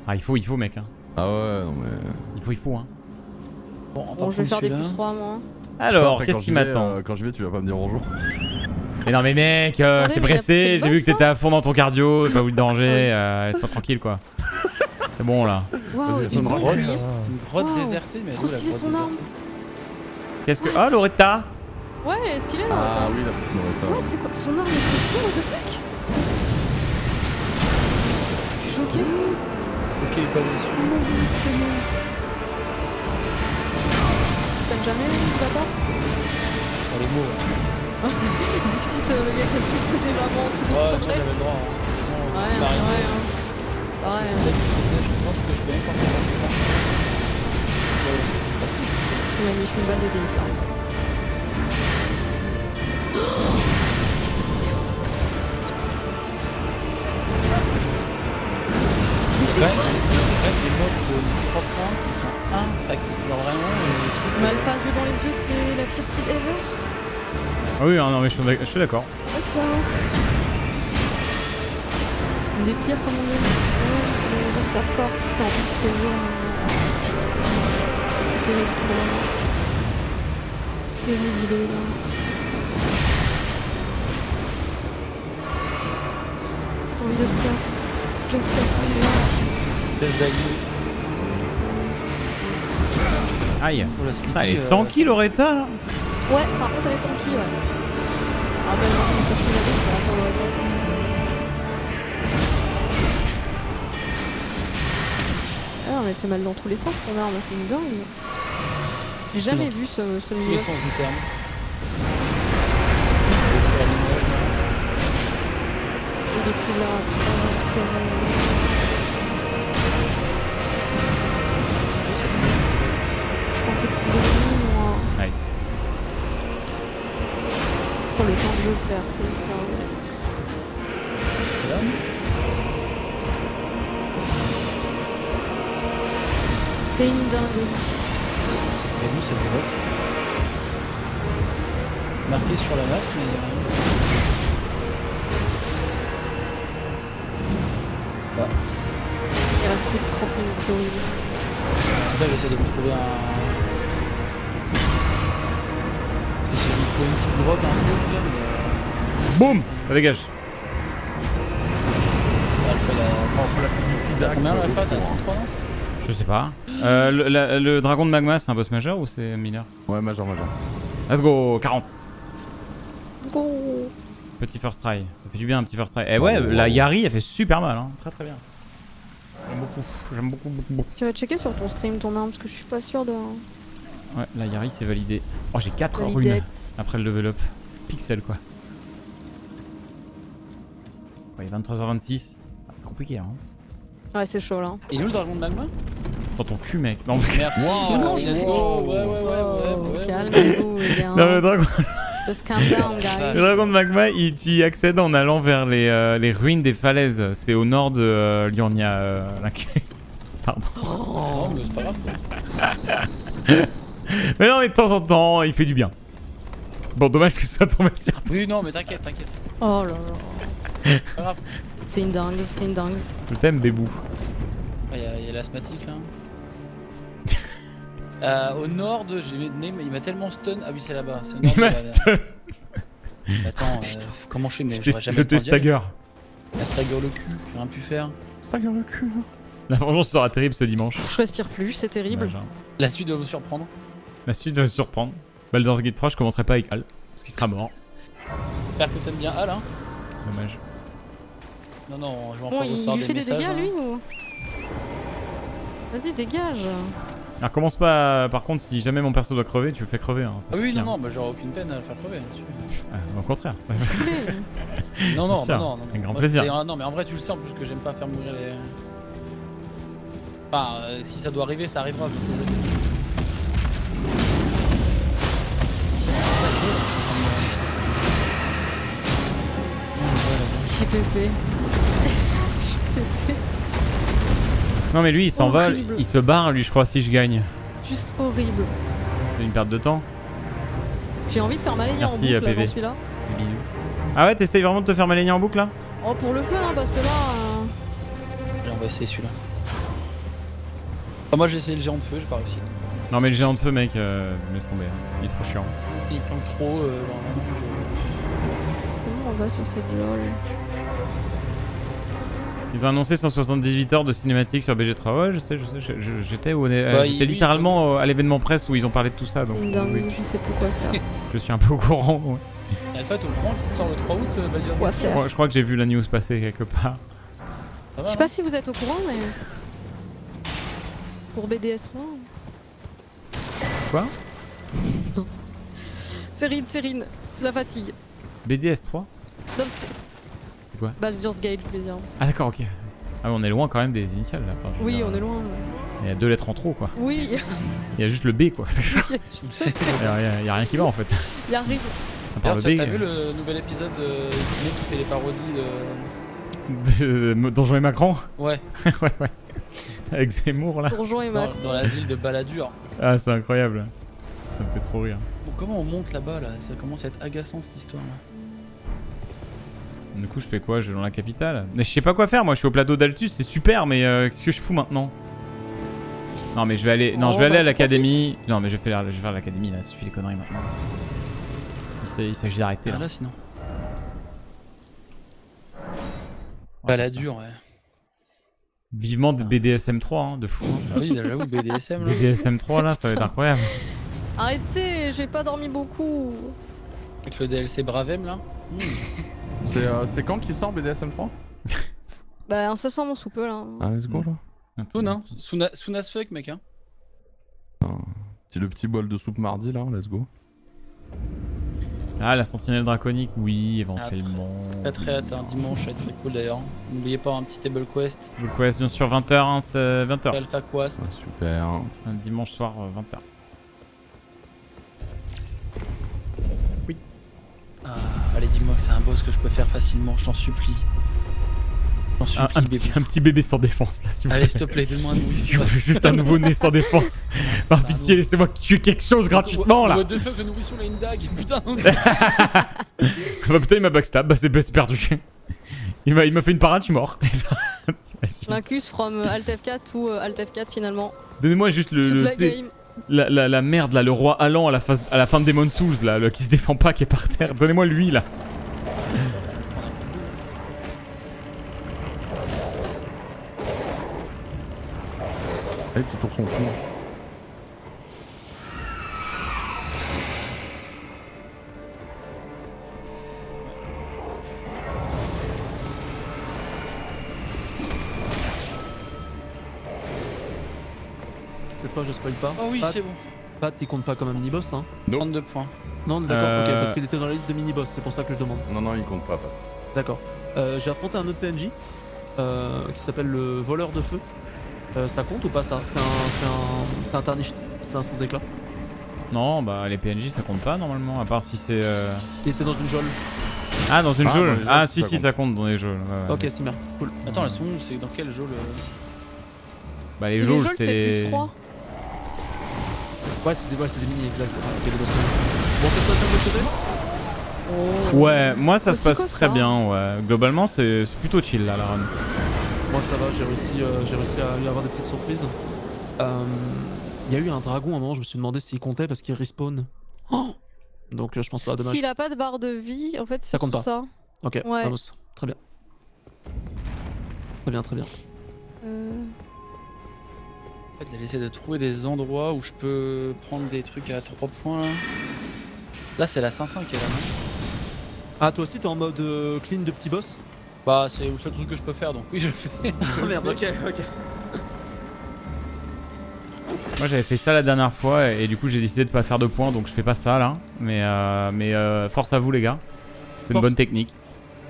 Ah, il faut, il faut, mec. Hein. Ah ouais, non mais. Il faut, il faut. Hein. Bon, Bon, je vais faire des plus 3 moi. Alors, qu'est-ce qui m'attend euh, Quand je vais, tu vas pas me dire bonjour. Mais non, mais mec, euh, j'étais c'est pressé, j'ai vu que t'étais à fond dans ton cardio, j'ai pas vu le danger, euh, laisse-moi tranquille quoi. C'est bon là. Lui. Une grotte Wow. désertée, mais Trop stylé son arme. Qu'est-ce que. Oh, Loretta Ouais, elle est stylée là. Ah oui, la petite. What, c'est quoi Son arme est trop stylée, what the fuck? Je suis choquée. Ok, pas déçu. Stun jamais, d'accord Dans les mots. ouais. Dixit, euh, le gars qui a insulté des mamans, tout le Ouais, monde j'avais le droit. hein. Ouais, qui c'est vrai, hein. C'est vrai, hein. Je pense que je peux pas faire. Ouais, c'est pas ça. Tu m'as mis, je suis une balle de tennis là. C'est Ouais, quoi il y ça a quand même des mobs de 3 points qui sont infacts. Genre vraiment, euh. Malphase vue dans les yeux, c'est la pire cible ever. Ah oui, hein, non, mais je suis d'accord. Une des pires, comme on dit. Ouais, c'est hardcore. Putain, en plus, il fait jour. C'est terrible, ce problème. Terrible, il est là. Envie de scat. Just scat. Aïe. Oh, Ah, elle est euh, tanky Loretta là Ouais, par contre, elle est tanky, ouais. Ah bah non, on cherche la bête, c'est la pauvre. Ah, elle fait mal dans tous les sens, son arme, c'est une dingue. J'ai jamais Non. vu ce, ce tous milieu. les sens du terme. Nice. Oh, le temps de le faire, c'est. C'est une dingue. Et nous, cette grotte. Marqué sur la map, mais il y a rien. Plus de 30 minutes, c'est horrible. ça, j'essaie de me trouver un. J'essaie de me trouver une petite grotte, un truc là, mais. euh, Boum Ça dégage. la. Combien là, Alpha T'as 33 non Je sais pas. Euh, le, la- le dragon de magma, c'est un boss majeur ou c'est mineur? Ouais, major, major. Let's go 40. Let's go Petit first try. Ça fait du bien un petit first try. Eh ouais, la Yari, elle fait super mal. Hein. Très très bien. J'aime beaucoup. J'aime beaucoup, beaucoup, beaucoup. Tu vas checker sur ton stream ton arme parce que je suis pas sûr de. Ouais, la Yari, c'est validé. Oh, j'ai 4 runes après le level up. Pixel quoi. Ouais, 23h26. Ah, compliqué hein. Ouais, c'est chaud là. Et nous, le dragon de magma? Dans ton cul, mec. Non, Merci. Wow. let's go. Ouais, ouais, ouais, ouais, ouais. Calmez-vous, les gars. non le dragon. Just calm down, Le guys. dragon de magma, il, tu y accèdes en allant vers les, euh, les ruines des falaises. C'est au nord de euh, Liurnia, euh, Lincus. Pardon. Non, mais c'est pas grave. Mais non, mais de temps en temps, il fait du bien. Bon, dommage que ça tombe sur toi. Oui, non, mais t'inquiète, t'inquiète. Oh là là. C'est pas grave. C'est une dingue, c'est une dingue. Je t'aime, Bébou. Il y a, y a l'asthmatique là. Euh, au nord de. J'ai donné, mais il m'a tellement stun. Ah oui, c'est là-bas. c'est au nord Il m'a stun. Attends, euh, comment je fais Mais Je te stagger. La stagger le cul, j'ai rien pu faire. Stagger le cul. La vengeance sera terrible ce dimanche. Je respire plus, c'est terrible. Hein. La suite doit vous surprendre. La suite va se surprendre. Baldur's Gate 3, je commencerai pas avec Al. Parce qu'il sera mort. J'espère que t'aimes bien Al, hein. Dommage. Non, non, je vais encore il recevoir lui des fait des messages. dégâts hein. lui ou? Vas-y, dégage. Alors commence pas, par contre, si jamais mon perso doit crever, tu le fais crever. Hein, ah oui, non, hein. non, bah j'aurai aucune peine à le faire crever. Ah, au contraire. non, non, bah, non, non, Un grand bah, plaisir. Non, mais en vrai, tu le sens, plus que j'aime pas faire mourir les. Enfin, euh, si ça doit arriver, ça arrivera, mais c'est. J'ai pépé. J'ai pépé. Non mais lui il s'en va, Horrible. il se barre lui je crois si je gagne. Juste horrible. C'est une perte de temps. J'ai envie de faire ma ligne en boucle, là, PV. j'en suis là. Bisous. Ah ouais t'essayes vraiment de te faire maligner en boucle là Oh, pour le fun, hein, parce que là. euh, on va essayer celui-là. Ah, moi j'ai essayé le géant de feu, j'ai pas réussi. Non mais le géant de feu mec, euh, laisse tomber, hein. il est trop chiant. Il tank trop, euh, Comment on va sur cette lol? Ils ont annoncé 178 heures de cinématique sur BG3. Ouais je sais, je sais, j'étais euh, Bah, littéralement à l'événement presse où ils ont parlé de tout ça donc une oui, je sais plus quoi je suis un peu au courant. ouais. Alpha, t'es au courant qui sort le 3 août, euh, Baldur's Quoi Gate Je je crois que j'ai vu la news passer quelque part. Je sais non pas si vous êtes au courant, mais. Pour BDS3. Quoi? Sérine, Sérine, c'est la fatigue. BDS3 Non, c'est. C'est quoi Baldur's Gate, je veux dire. Ah d'accord ok. Ah on est loin quand même des initiales là. Enfin, je veux Oui, dire, on est loin. Il y a deux lettres en trop quoi. Oui, Il y a juste le B quoi. il y a y a, y a- y a rien qui va en fait. il part D'ailleurs, le t'as vu le nouvel épisode de du mec qui fait les parodies de. De Donjon et Macron Ouais, Ouais ouais. Avec Zemmour là. Donjon et dans, Mac. dans la ville de Balladur. Ah c'est incroyable. Ça me fait trop rire. Bon, comment on monte là-bas là? Ça commence à être agaçant cette histoire là. Du coup je fais quoi? Je vais dans la capitale Mais je sais pas quoi faire moi je suis au plateau d'Altus c'est super mais euh, qu'est-ce que je fous maintenant? Non mais je vais aller non Oh, je vais aller bah, à l'académie Non mais je vais faire je vais faire l'académie là suffit les conneries maintenant Il s'agit- d'arrêter Ah là. là sinon. Ouais, Balladur, ouais. Vivement de BDSM 3 hein, de fou hein. Ah oui, j'avoue, BDSM là. BDSM 3 là ça va être incroyable Arrêtez, j'ai pas dormi beaucoup. Avec le DLC Bravem là. C'est euh, c'est quand qu'il sort BDSM 3 Bah, incessamment sous peu là. Ah, let's go là. Soon, hein. Soon, a- soon as fuck, mec, hein. Le petit bol de soupe mardi là, let's go. Ah la sentinelle draconique oui éventuellement Très très hâte, un dimanche, ça va être très cool d'ailleurs. N'oubliez pas un petit table quest. Le quest bien sûr 20h hein, c'est 20h Alpha Quest. Ah, super. Un dimanche soir euh, 20h Ah, allez, dis-moi que c'est un boss que je peux faire facilement, je t'en supplie. J'en un, supplie, un bébé. petit, un petit bébé sans défense là s'il vous Allez, s'il te plaît, donne-moi un vous plaît, juste un nouveau né sans défense. Par pitié, laissez-moi tuer quelque chose gratuitement là. What the fuck, le nourrisson il a une dague, putain. bah putain, il m'a backstab, bah c'est perdu. Il m'a fait une parade, je suis mort. L'incus from Alt F4 ou euh, Alt F4 finalement. Donnez-moi juste le, Toute le- la tu sais, game. La, la- la merde là, le roi allant à la, face, à la fin de Demon Souls là, qui se défend pas, qui est par terre. Donnez-moi lui là. Allez, son Cette fois, je spoil pas. Oh oui, Pat, c'est bon. Pat, il compte pas comme un mini-boss, hein 32 points. Non, d'accord, Euh, ok, parce qu'il était dans la liste de mini-boss, c'est pour ça que je demande. Non, non, il compte pas. pas. D'accord. Euh, J'ai affronté un autre PNJ euh, qui s'appelle le voleur de feu. Euh, ça compte ou pas ça? C'est un, c'est un, c'est un tarnished, c'est un sans éclat. Non, bah les PNJ ça compte pas normalement, à part si c'est. euh, Il était dans une geôle. Ah, dans une Ah, geôle Ah, si, ça si, ça compte dans les geôles. ouais, ouais. Ok, c'est bien, cool. Attends, elles sont où C'est dans quel jeu le. Bah, les Les geôles, c'est c'est. plus 3. Ouais, c'est des, ouais, c'est des mini, exact. Bon, ça se passe bien de votre côté? Ouais, moi ça se passe très ça? bien, ouais. Globalement, c'est plutôt chill là, la run. Moi ça va, j'ai réussi, euh, j'ai réussi à lui avoir des petites surprises. Euh, Il y a eu un dragon à un moment, je me suis demandé s'il comptait parce qu'il respawn. Oh Donc euh, je pense pas, dommage. S'il a pas de barre de vie, en fait, c'est Ça compte tout pas. ça. Ok, Ouais. vamos. Très bien. Très bien, très bien. Euh, En fait, j'essaie de trouver des endroits où je peux prendre des trucs à 3 points là. Là, c'est la 500 qui est là, Ah, toi aussi t'es en mode euh, clean de petit boss? Bah, c'est le seul truc que je peux faire donc oui, je le fais. Oh merde, ok, ok. Moi j'avais fait ça la dernière fois et, et du coup j'ai décidé de pas faire de points donc je fais pas ça là. Mais, euh, mais euh, force à vous les gars. C'est une bonne technique.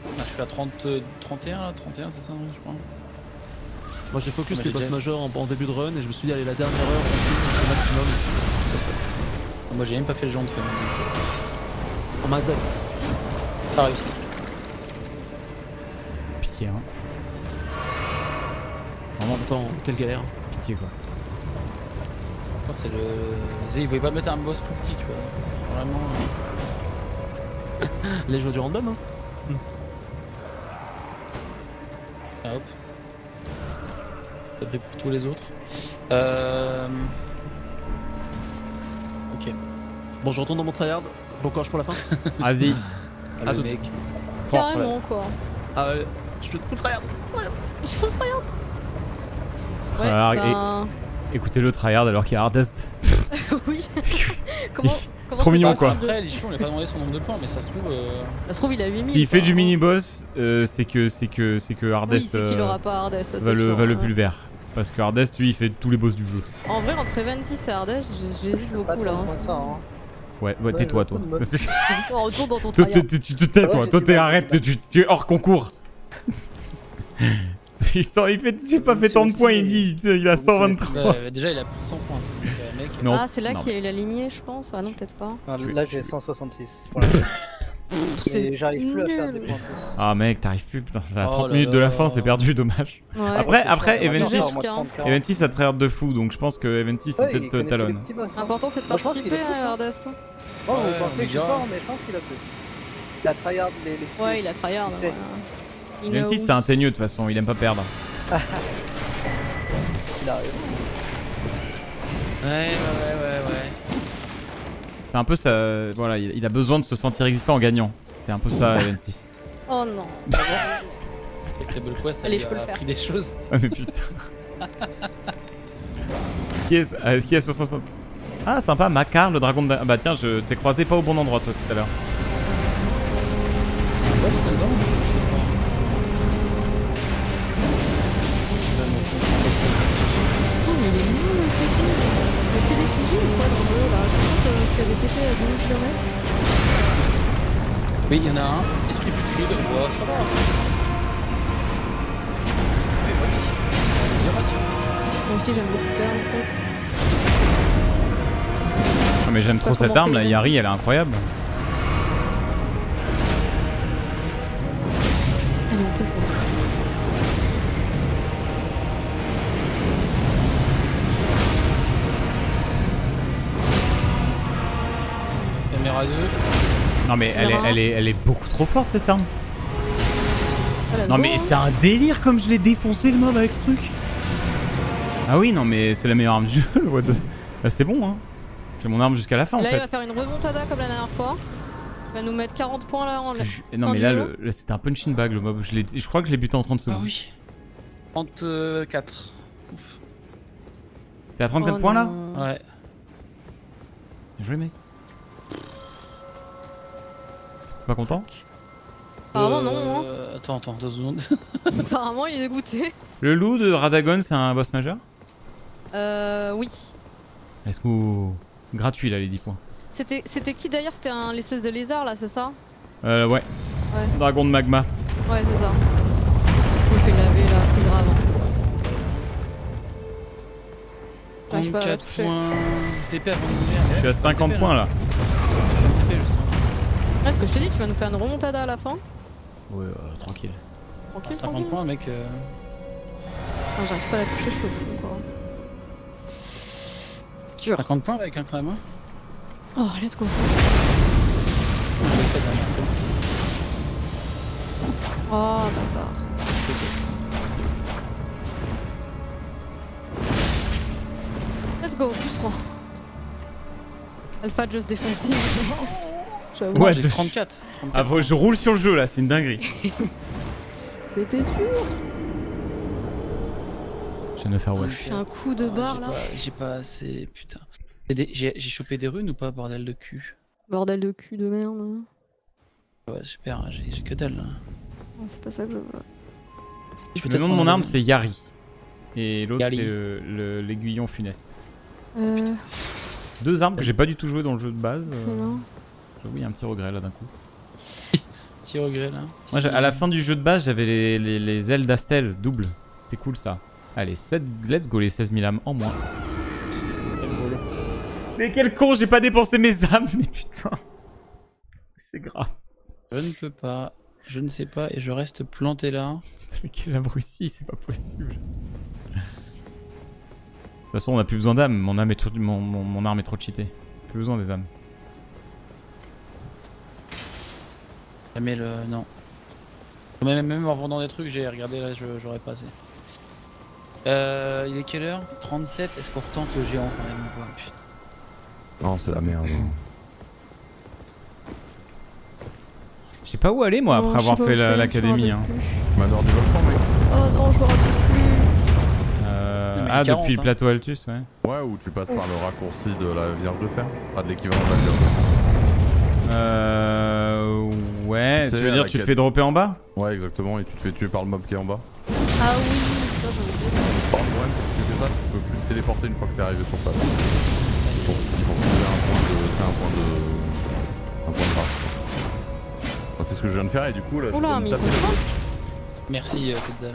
Ah, je suis à 30, euh, 31 là, 31 c'est ça, je crois. Moi j'ai focus les boss majeurs en, en début de run et je me suis dit allez la dernière heure on fait le maximum. Ah, Moi, j'ai même pas fait le genre de feu. En mazette. Pas réussi. pitié, hein. En même temps, quelle galère. Pitié, quoi. Oh, c'est le. Ils pouvaient pas mettre un boss plus petit, tu vois. Vraiment. euh, Les jeux du random, hein. Ah, hop. Ça pris pour tous les autres. Euh... Ok. Bon, je retourne dans mon tryhard. Bon courage pour la fin. Vas-y. À le tout de mec. suite. Carrément, quoi. Ah ouais, je fais tout le tryhard. Il faut le tryhard. Ouais, Alors, ben... Écoutez le tryhard alors qu'il y a Hardest. oui. comment, comment Trop mignon, quoi. Après, Lichon, on lui a pas demandé son nombre de points, mais ça se trouve. euh, Ça se trouve, il a 8000. S'il fait du mini-boss, euh, c'est que, c'est que, c'est que Oui, Hardest c'est qu'il euh, aura pas Hardest, ça va, le, sûr, va le ouais. Parce que Hardest, lui, il fait tous les boss du jeu. En vrai, entre Eventis et Hardest, j'hésite beaucoup là. hein. Ouais, ouais, tais-toi, toi. Retourne dans ton Tu te tais, toi. Toi, t'es arrête. Tu, es hors concours. il sort- il fait, j'ai pas fait tant de points, il dit. Il a 123. euh, déjà, il a plus de 100 points. euh. Ah, c'est là qu'il y a eu la lignée, je pense. Ah non, peut-être pas. Ah, Là j'ai 166 pour l'instant. Et j'arrive plus à faire des points en plus. Ah mec, t'arrives plus, putain, c'est à Oh 30 là minutes de la fin, c'est perdu, dommage. Ouais. après, c'est après, clair, on va Eventis, faire en mode 30, Eventis a tryhard de fou, donc je pense que Eventis, c'est Ouais, il peut-être hein. L'important, c'est de participer à hein. Hardest. hein. Oh, vous pensez que je fort, mais je pense qu'il a plus. Il a tryhard les, les Ouais, il a tryhard. Hein, Eventis, knows. c'est un teigneux de toute façon, il aime pas perdre. Il arrive. Ouais, ouais, ouais, ouais, ouais. C'est un peu ça. Voilà, il a besoin de se sentir existant en gagnant. C'est un peu ça, Eventis. Oh non. Table Quest, Allez, je peux le faire. des choses. Ah, mais putain. qui est-ce euh, Qui est 60 Ah, sympa, Macar, le dragon de. Ah, bah tiens, je t'ai croisé pas au bon endroit, toi, tout à l'heure. Oui, il y en a un. Esprit putride. Ouais, ça va. Mais oui. Moi aussi, j'aime beaucoup perdre en fait. Ah, mais j'aime trop cette arme, Eventis. Yari, elle est incroyable. Faire. Caméra 2. Non, mais elle est, elle, est, elle est beaucoup trop forte, cette arme. Non, mais c'est un délire comme je l'ai défoncé le mob avec ce truc. Ah oui, non, mais c'est la meilleure arme du jeu. Bah, c'est bon, hein. J'ai mon arme jusqu'à la fin, en Là, il fait. va faire une remontada comme la dernière fois. Il va nous mettre 40 points là en. Je- Non, mais là, là, c'était un punching bag, le mob. Je, l'ai- je crois que je l'ai buté en 30 Ah secondes. oui. 34. Ouf. T'es à 34 Oh points là. Ouais. Bien joué, mec. Pas content Apparemment, non. hein. Euh, Attends, attends, deux secondes. Apparemment, il est dégoûté. Le loup de Radagon, c'est un boss majeur Euh, oui. Est-ce que. Gratuit là, les 10 points. C'était c'était qui d'ailleurs? C'était un l'espèce de lézard là, c'est ça? Euh, ouais. Ouais. Dragon de magma. Ouais, c'est ça. Je me fais laver là, c'est grave. hein. J'arrive pas à la 34 toucher. points. TP avant l'hiver. Je suis à 50 points là. Ouais, ce que je te dis, tu vas nous faire une remontada à la fin. Ouais, euh, tranquille. Tranquille, 50 tranquille. points, mec. euh, Ah, J'arrive pas à la toucher, je suis au fond quoi. Dur. 50 points avec un quand même. hein. Oh, let's go. Oh, bâtard. Let's go, plus 3. Alpha just défensive. J'avoue. Ouais, j'ai de- 34. Ah, faut- je roule sur le jeu là, c'est une dinguerie. C'était sûr. Je viens de faire Je wesh. fais un coup de barre J'ai là. J'ai pas assez. Putain. J'ai J'ai j'ai chopé des runes ou pas, bordel de cul? Bordel de cul de merde. hein. Ouais, super, j'ai j'ai que dalle. là. Non, C'est pas ça que je veux. Je Le nom de mon arme c'est Yari. Et l'autre c'est euh, le- l'aiguillon funeste. Euh, Deux armes que j'ai pas du tout joué dans le jeu de base. euh, excellent. J'avoue, il y a un petit regret là d'un coup. Petit regret là. Moi, à la fin du jeu de base, j'avais les, les- les ailes d'Astel double. C'était cool ça. Allez, 7, let's go les 16 000 âmes en moins. Mais quel con, j'ai pas dépensé mes âmes, mais putain. C'est grave. Je ne peux pas. Je ne sais pas et je reste planté là. Putain, mais quel abruti, c'est pas possible. De toute façon, on a plus besoin d'âme. Mon, âme est trop- mon, mon, mon arme est trop cheatée. Plus besoin des âmes. Jamais le. Non. Même, même en vendant des trucs, j'ai regardé là, je- j'aurais pas assez. Euh, il est quelle heure? 37 Est-ce qu'on retente le géant quand même ou pas Putain. Non, c'est la merde. Je sais pas où aller moi après sais avoir fait l'académie. Hein. Manoir du volcan, mec. Oh non, je me rappelle plus. Euh, Non, ah, 40, depuis le hein. plateau Altus, ouais. Ouais, ou tu passes par le raccourci de la Vierge de Fer. Pas de l'équivalent de la Vierge de Fer. Euh. Ouais, Tu veux dire tu te fais dropper en bas? Ouais, exactement, et tu te fais tuer par le mob qui est en bas. Ah oui, ça j'avais oublié. Bon, le problème, c'est que si tu fais ça, tu peux plus te téléporter une fois que t'es arrivé sur place. Faut trouver un point de. C'est un point de. Un point de trace. Enfin, c'est ce que je viens de faire, et du coup, là, je Oula, mais ils sont. Merci, euh.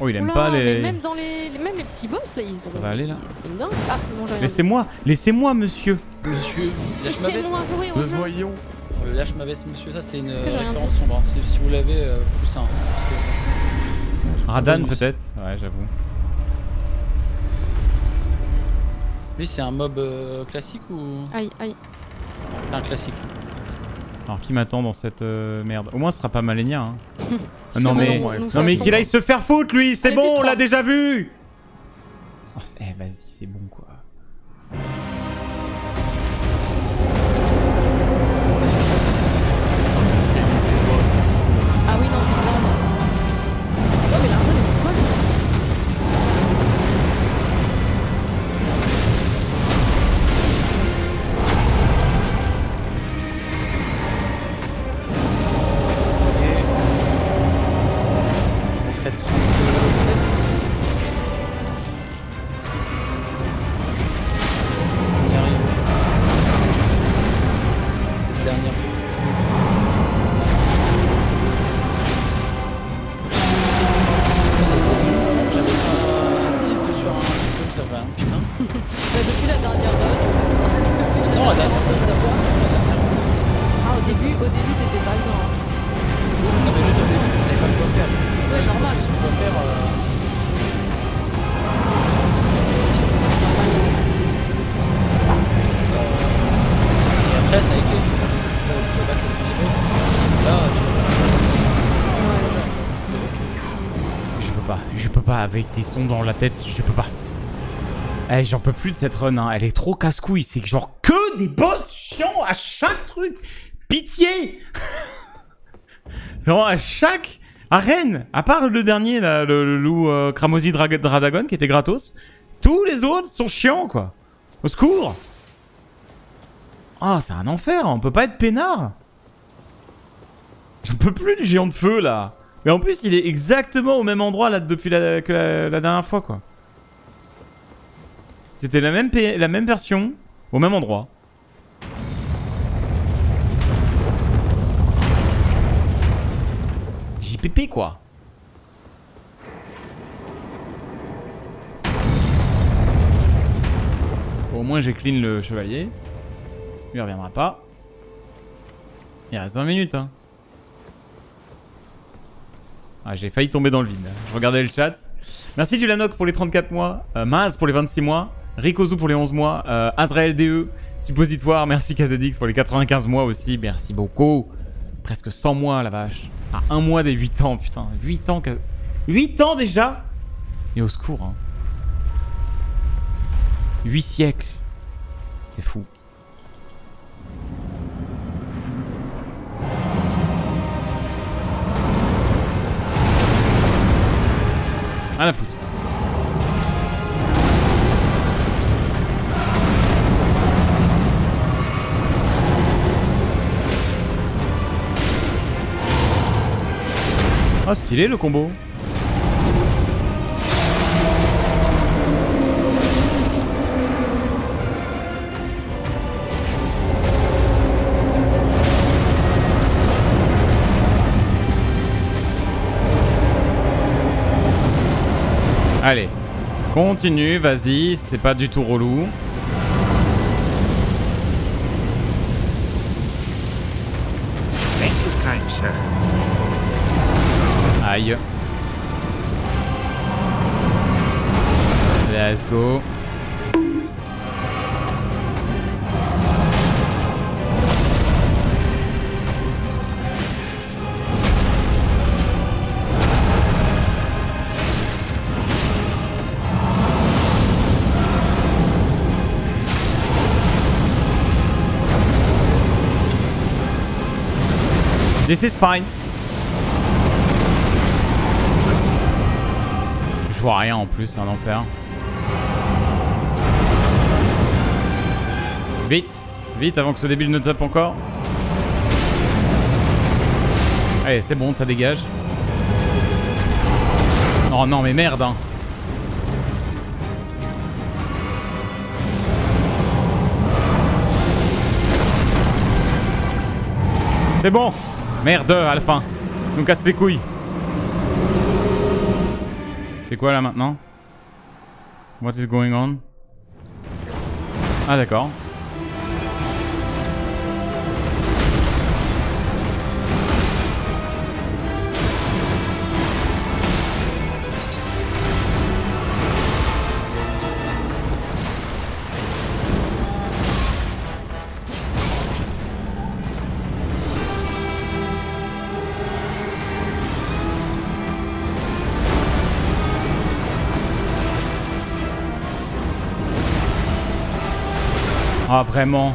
Oh, il aime Oula, pas mais les. même dans les, même les petits boss là, ils ont. Ça va aller, là C'est dingue. Ah non, j'ai rien. dit. Laissez-moi, laissez-moi, monsieur. Monsieur, lâche ma veste. Laissez-moi jouer au Le jeu. voyons Lâche ma veste, monsieur. Ça, c'est une référence sombre. hein. Si, si vous l'avez, euh, plus un. Radan peut-être Ouais, j'avoue. Lui, c'est un mob euh, classique ou? Aïe, aïe. Un classique. Alors qui m'attend dans cette euh, merde? Au moins ce sera pas Malenia. Hein. Parce non mais, nous- nous non mais qu'il aille se faire foutre lui, c'est bon, on l'a déjà vu. Oh, eh vas-y, c'est bon quoi. Avec des sons dans la tête, je peux pas. Eh, j'en peux plus de cette run, hein. elle est trop casse-couille, c'est genre que des boss chiants à chaque truc. Pitié C'est vraiment à chaque arène, à part le dernier, le, loup euh, Dradagon qui était gratos, tous les autres sont chiants quoi. Au secours Ah, c'est un enfer, on peut pas être peinard J'en peux plus du géant de feu là mais en plus, il est exactement au même endroit là depuis la, que la, dernière fois quoi. C'était la même, la même version, au même endroit. JPP quoi. Au moins j'ai clean le chevalier. Il reviendra pas. Il reste 20 minutes hein. Ah, j'ai failli tomber dans le vide. Je regardais le chat. Merci Dulanok pour les 34 mois. Euh, Maz pour les 26 mois. Rikozu pour les 11 mois. Euh, Azrael DE. Suppositoire. Merci KZX pour les 95 mois aussi. Merci beaucoup. Presque 100 mois la vache. À un mois des 8 ans, putain. 8 ans. que- 8 ans déjà? Et au secours, hein. 8 siècles. C'est fou. Rien à foutre. Ah, stylé le combo. Allez, continue, vas-y, c'est pas du tout relou. Aïe. Let's go. This is fine. Je vois rien en plus, un enfer. Vite, vite avant que ce débile ne tape encore. Allez, c'est bon, ça dégage. Oh non, mais merde, hein. C'est bon Merde, à la fin. Nous casse les couilles. C'est quoi là maintenant? What is going on? Ah d'accord. Ah vraiment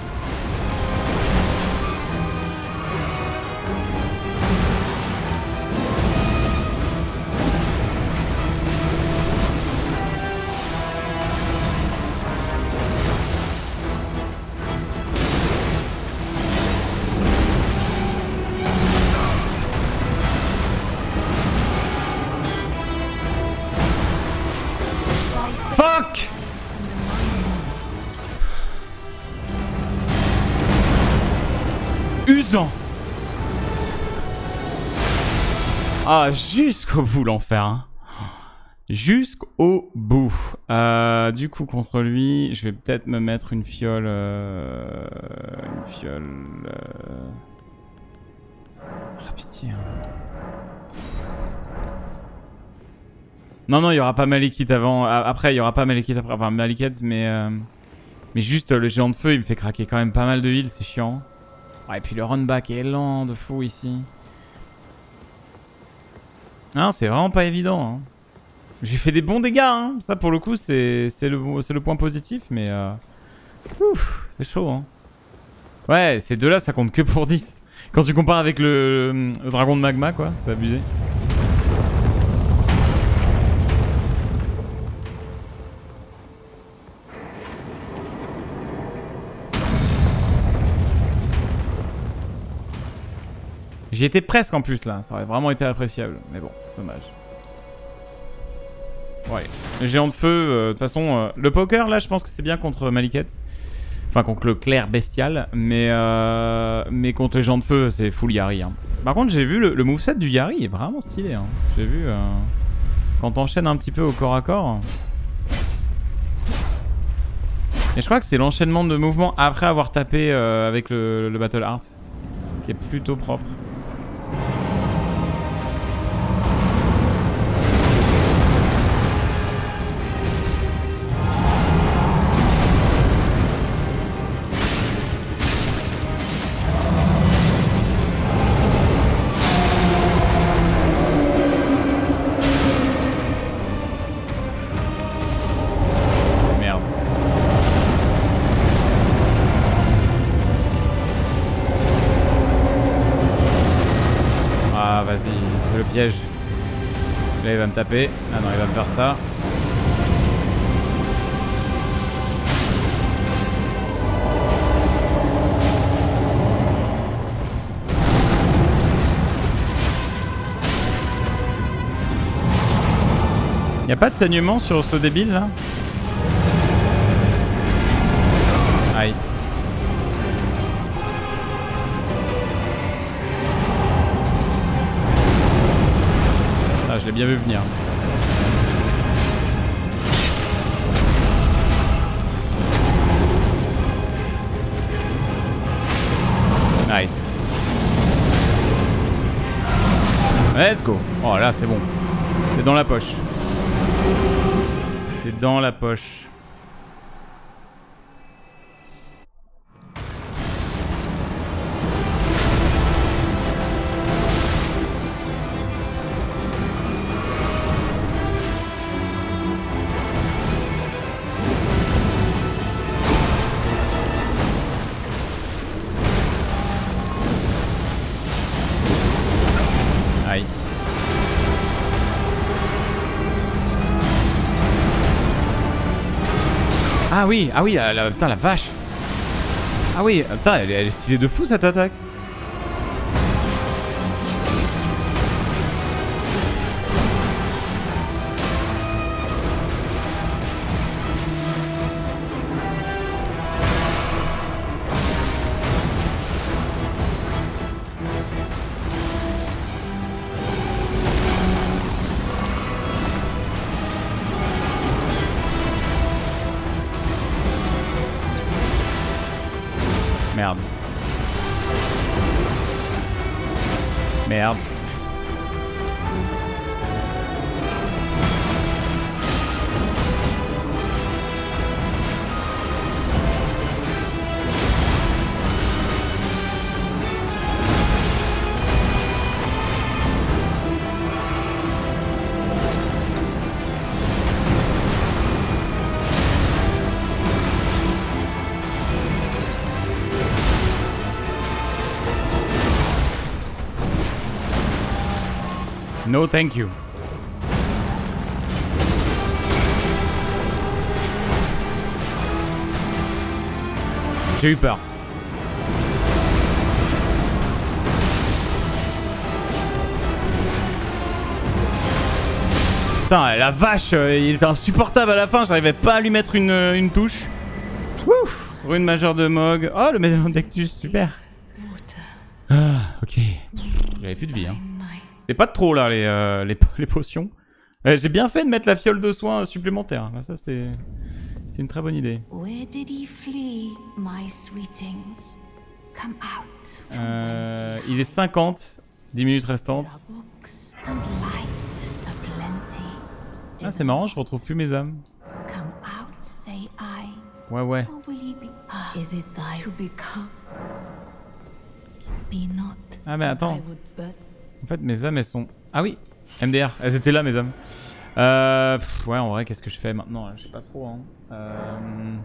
jusqu'au bout l'enfer. hein. Jusqu'au bout. Du coup, contre lui, je vais peut-être me mettre une fiole... euh, Une fiole... euh, Ah, hein. Non, non, il y aura pas Malikit avant. Après, il y aura pas Malikit après. Enfin, Malikit, mais... euh, Mais juste, euh, le géant de feu, il me fait craquer quand même pas mal de heal, c'est chiant. Et puis le run back est lent de fou ici. Non, c'est vraiment pas évident. Hein. J'ai fait des bons dégâts, hein. ça pour le coup c'est le point positif, mais euh... ouf, c'est chaud. Hein. Ouais, ces deux-là ça compte que pour 10. Quand tu compares avec le, le dragon de magma, quoi, c'est abusé. J'y étais presque en plus là, ça aurait vraiment été appréciable. Mais bon, dommage. Ouais, géant de feu, euh, de toute façon, euh, le poker là je pense que c'est bien contre Maliket. Enfin contre le clair bestial, mais, euh, mais contre les géants de feu c'est full Yari. hein. Par contre j'ai vu le, moveset du Yari est vraiment stylé. hein. J'ai vu euh, quand t'enchaînes un petit peu au corps à corps. Et je crois que c'est l'enchaînement de mouvements après avoir tapé avec le, le Battle Art qui est plutôt propre. Taper. Ah non, il va me faire ça. Y a pas de saignement sur ce débile là? Bien venir. Nice. Let's go. Oh là, c'est bon. C'est dans la poche. C'est dans la poche. Ah oui, ah oui, la, putain la vache. Ah oui, putain, elle, elle est stylée de fou cette attaque. No thank you. J'ai eu peur. Putain, la vache, euh, il était insupportable à la fin, j'arrivais pas à lui mettre une, euh, une touche. Ouf, rune majeure de Mog. Oh, le médaillon d'Ectus, super. Ah, ok. J'avais plus de vie, hein. C'était pas de trop là, les, euh, les, les potions. Euh, J'ai bien fait de mettre la fiole de soins supplémentaire. Là, ça, c'est c'est une très bonne idée. Where did he flee, my sweetings? Come out from Euh, il est 50, 10 minutes restantes. Ah, c'est marrant, je retrouve plus mes âmes. Come out, say I. Ouais, ouais. Or will he be? Is it thy to become? Be not. Ah, mais attends. Mes âmes, elles sont. Ah oui, MDR, elles étaient là, mes âmes. Euh, ouais, en vrai, qu'est-ce que je fais maintenant là Je sais pas trop. Hein. Euh...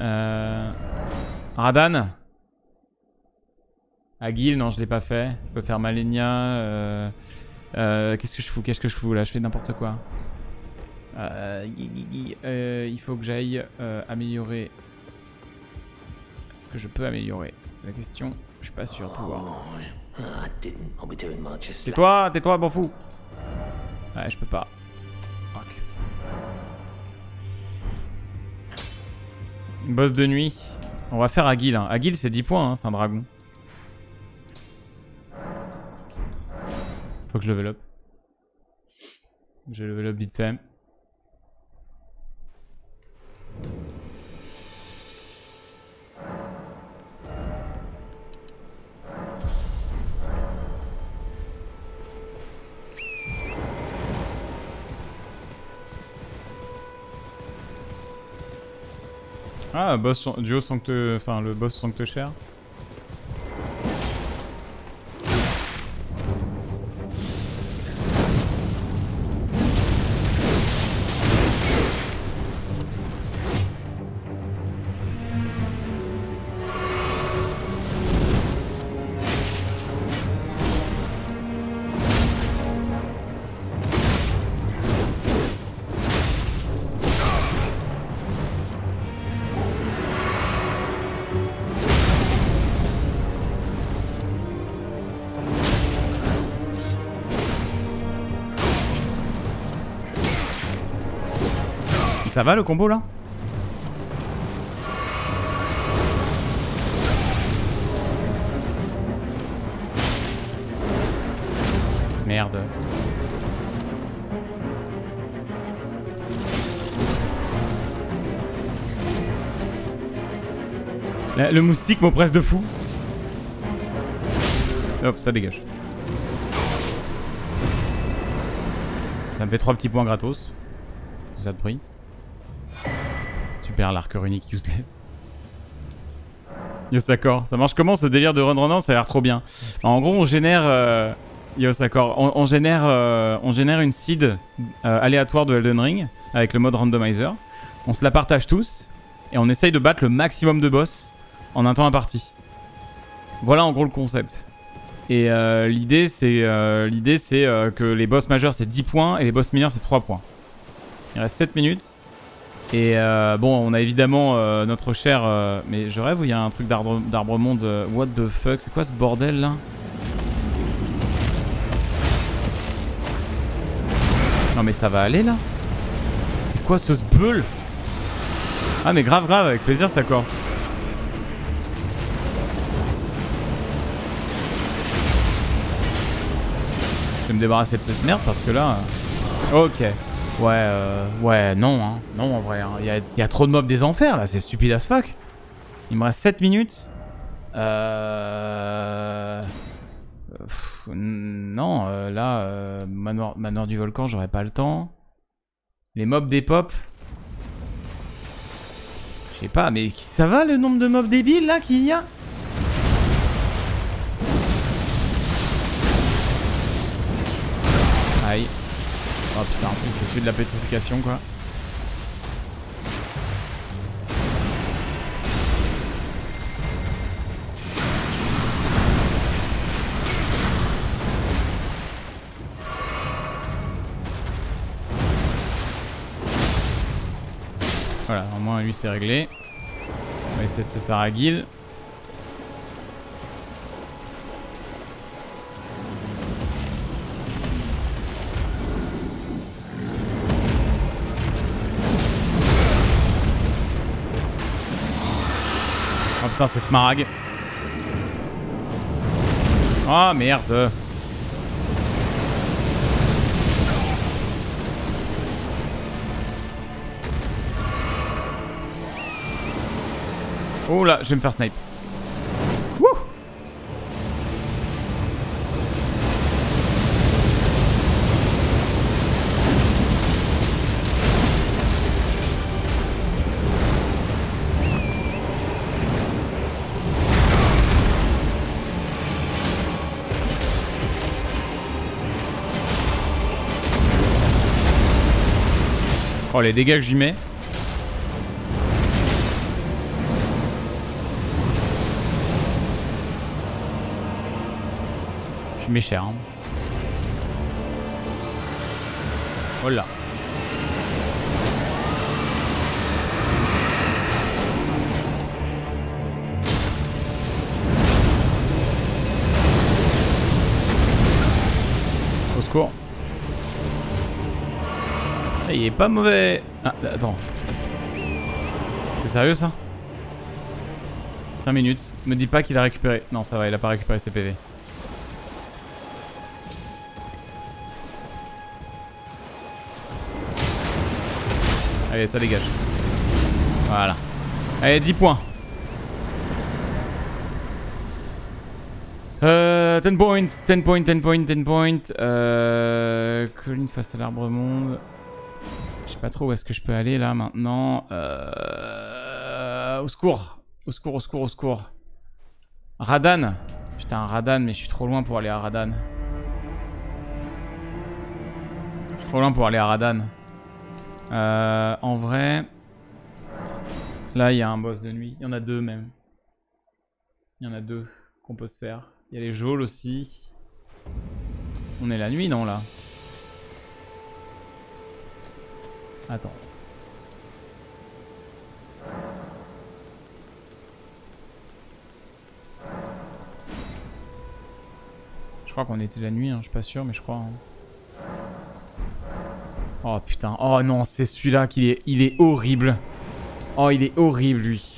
Euh... Radan? Aguil, non, je l'ai pas fait. Je peux faire Malenia. Qu'est-ce que je fous Qu'est-ce que je fous là Je fais n'importe quoi. Il faut que j'aille améliorer. Est-ce que je peux améliorer? C'est la question. Je suis pas sûr. As Tais-toi, tais-toi, m'en fous. Ouais, je peux pas. Boss de nuit. On va faire Aguil. Hein. Aguil, c'est 10 points, hein, c'est un dragon. Faut que je level up. Je level up vite fait. Ah, boss duo sancte... Enfin, le boss sancte cher. Va le combo là Merde. La- le moustique m'oppresse de fou. Hop, ça dégage. Ça me fait 3 petits points gratos. Ça de prix. Super, l'arc runique useless. Yes, d'accord. Ça marche comment ce délire de run Ça a l'air trop bien. En gros, on génère. Euh... Yes, d'accord. On, génère, euh, on génère une seed euh, aléatoire de Elden Ring avec le mode randomizer. On se la partage tous et on essaye de battre le maximum de boss en un temps imparti. Voilà en gros le concept. Et euh, l'idée c'est que les boss majeurs c'est 10 points et les boss mineurs c'est 3 points. Il reste 7 minutes. Et euh, bon, on a évidemment euh, notre cher. euh, mais je rêve où il y a un truc d'arbre monde. euh, what the fuck C'est quoi ce bordel là? Non mais ça va aller là? C'est quoi ce sbeul Ah mais grave grave, avec plaisir c'est d'accord. Je vais me débarrasser de cette merde parce que là... euh, Ok. Ouais, euh, ouais, non, hein. Non, en vrai. hein. Il y, a, il y a trop de mobs des enfers, là. C'est stupide as fuck. Il me reste 7 minutes. Euh... non, euh, là, euh, manoir, manoir du volcan, j'aurais pas le temps. Les mobs des pop. Je sais pas, mais ça va le nombre de mobs débiles là qu'il y a? Aïe. Oh putain, en plus c'est celui de la pétrification quoi. Voilà, au moins lui c'est réglé. On va essayer de se faire à guild. Putain, c'est Smarag. Oh merde. Oh là, je vais me faire snipe. Oh les dégâts que j'y mets. Je mets cher. Hein. Il est pas mauvais. Ah, attends. C'est sérieux ça 5 minutes. Me dis pas qu'il a récupéré. Non, ça va, il a pas récupéré ses PV. Allez, ça dégage. Voilà. Allez, 10 points. Euh, 10 points, 10 points, 10 points, 10 points. Euh, colline face à l'arbre monde. Pas trop où est-ce que je peux aller là maintenant. Euh, au secours. Au secours, au secours, au secours. Radan. Putain, Radan, mais je suis trop loin pour aller à Radan. Je suis trop loin pour aller à Radan. Euh, en vrai, là il y a un boss de nuit. Il y en a deux même. Il y en a deux qu'on peut se faire. Il y a les geôles aussi. On est la nuit, non là? Attends. Je crois qu'on était la nuit, hein, je suis pas sûr, mais je crois. hein. Oh putain, oh non, c'est celui-là qui est, il est horrible. Oh, il est horrible lui.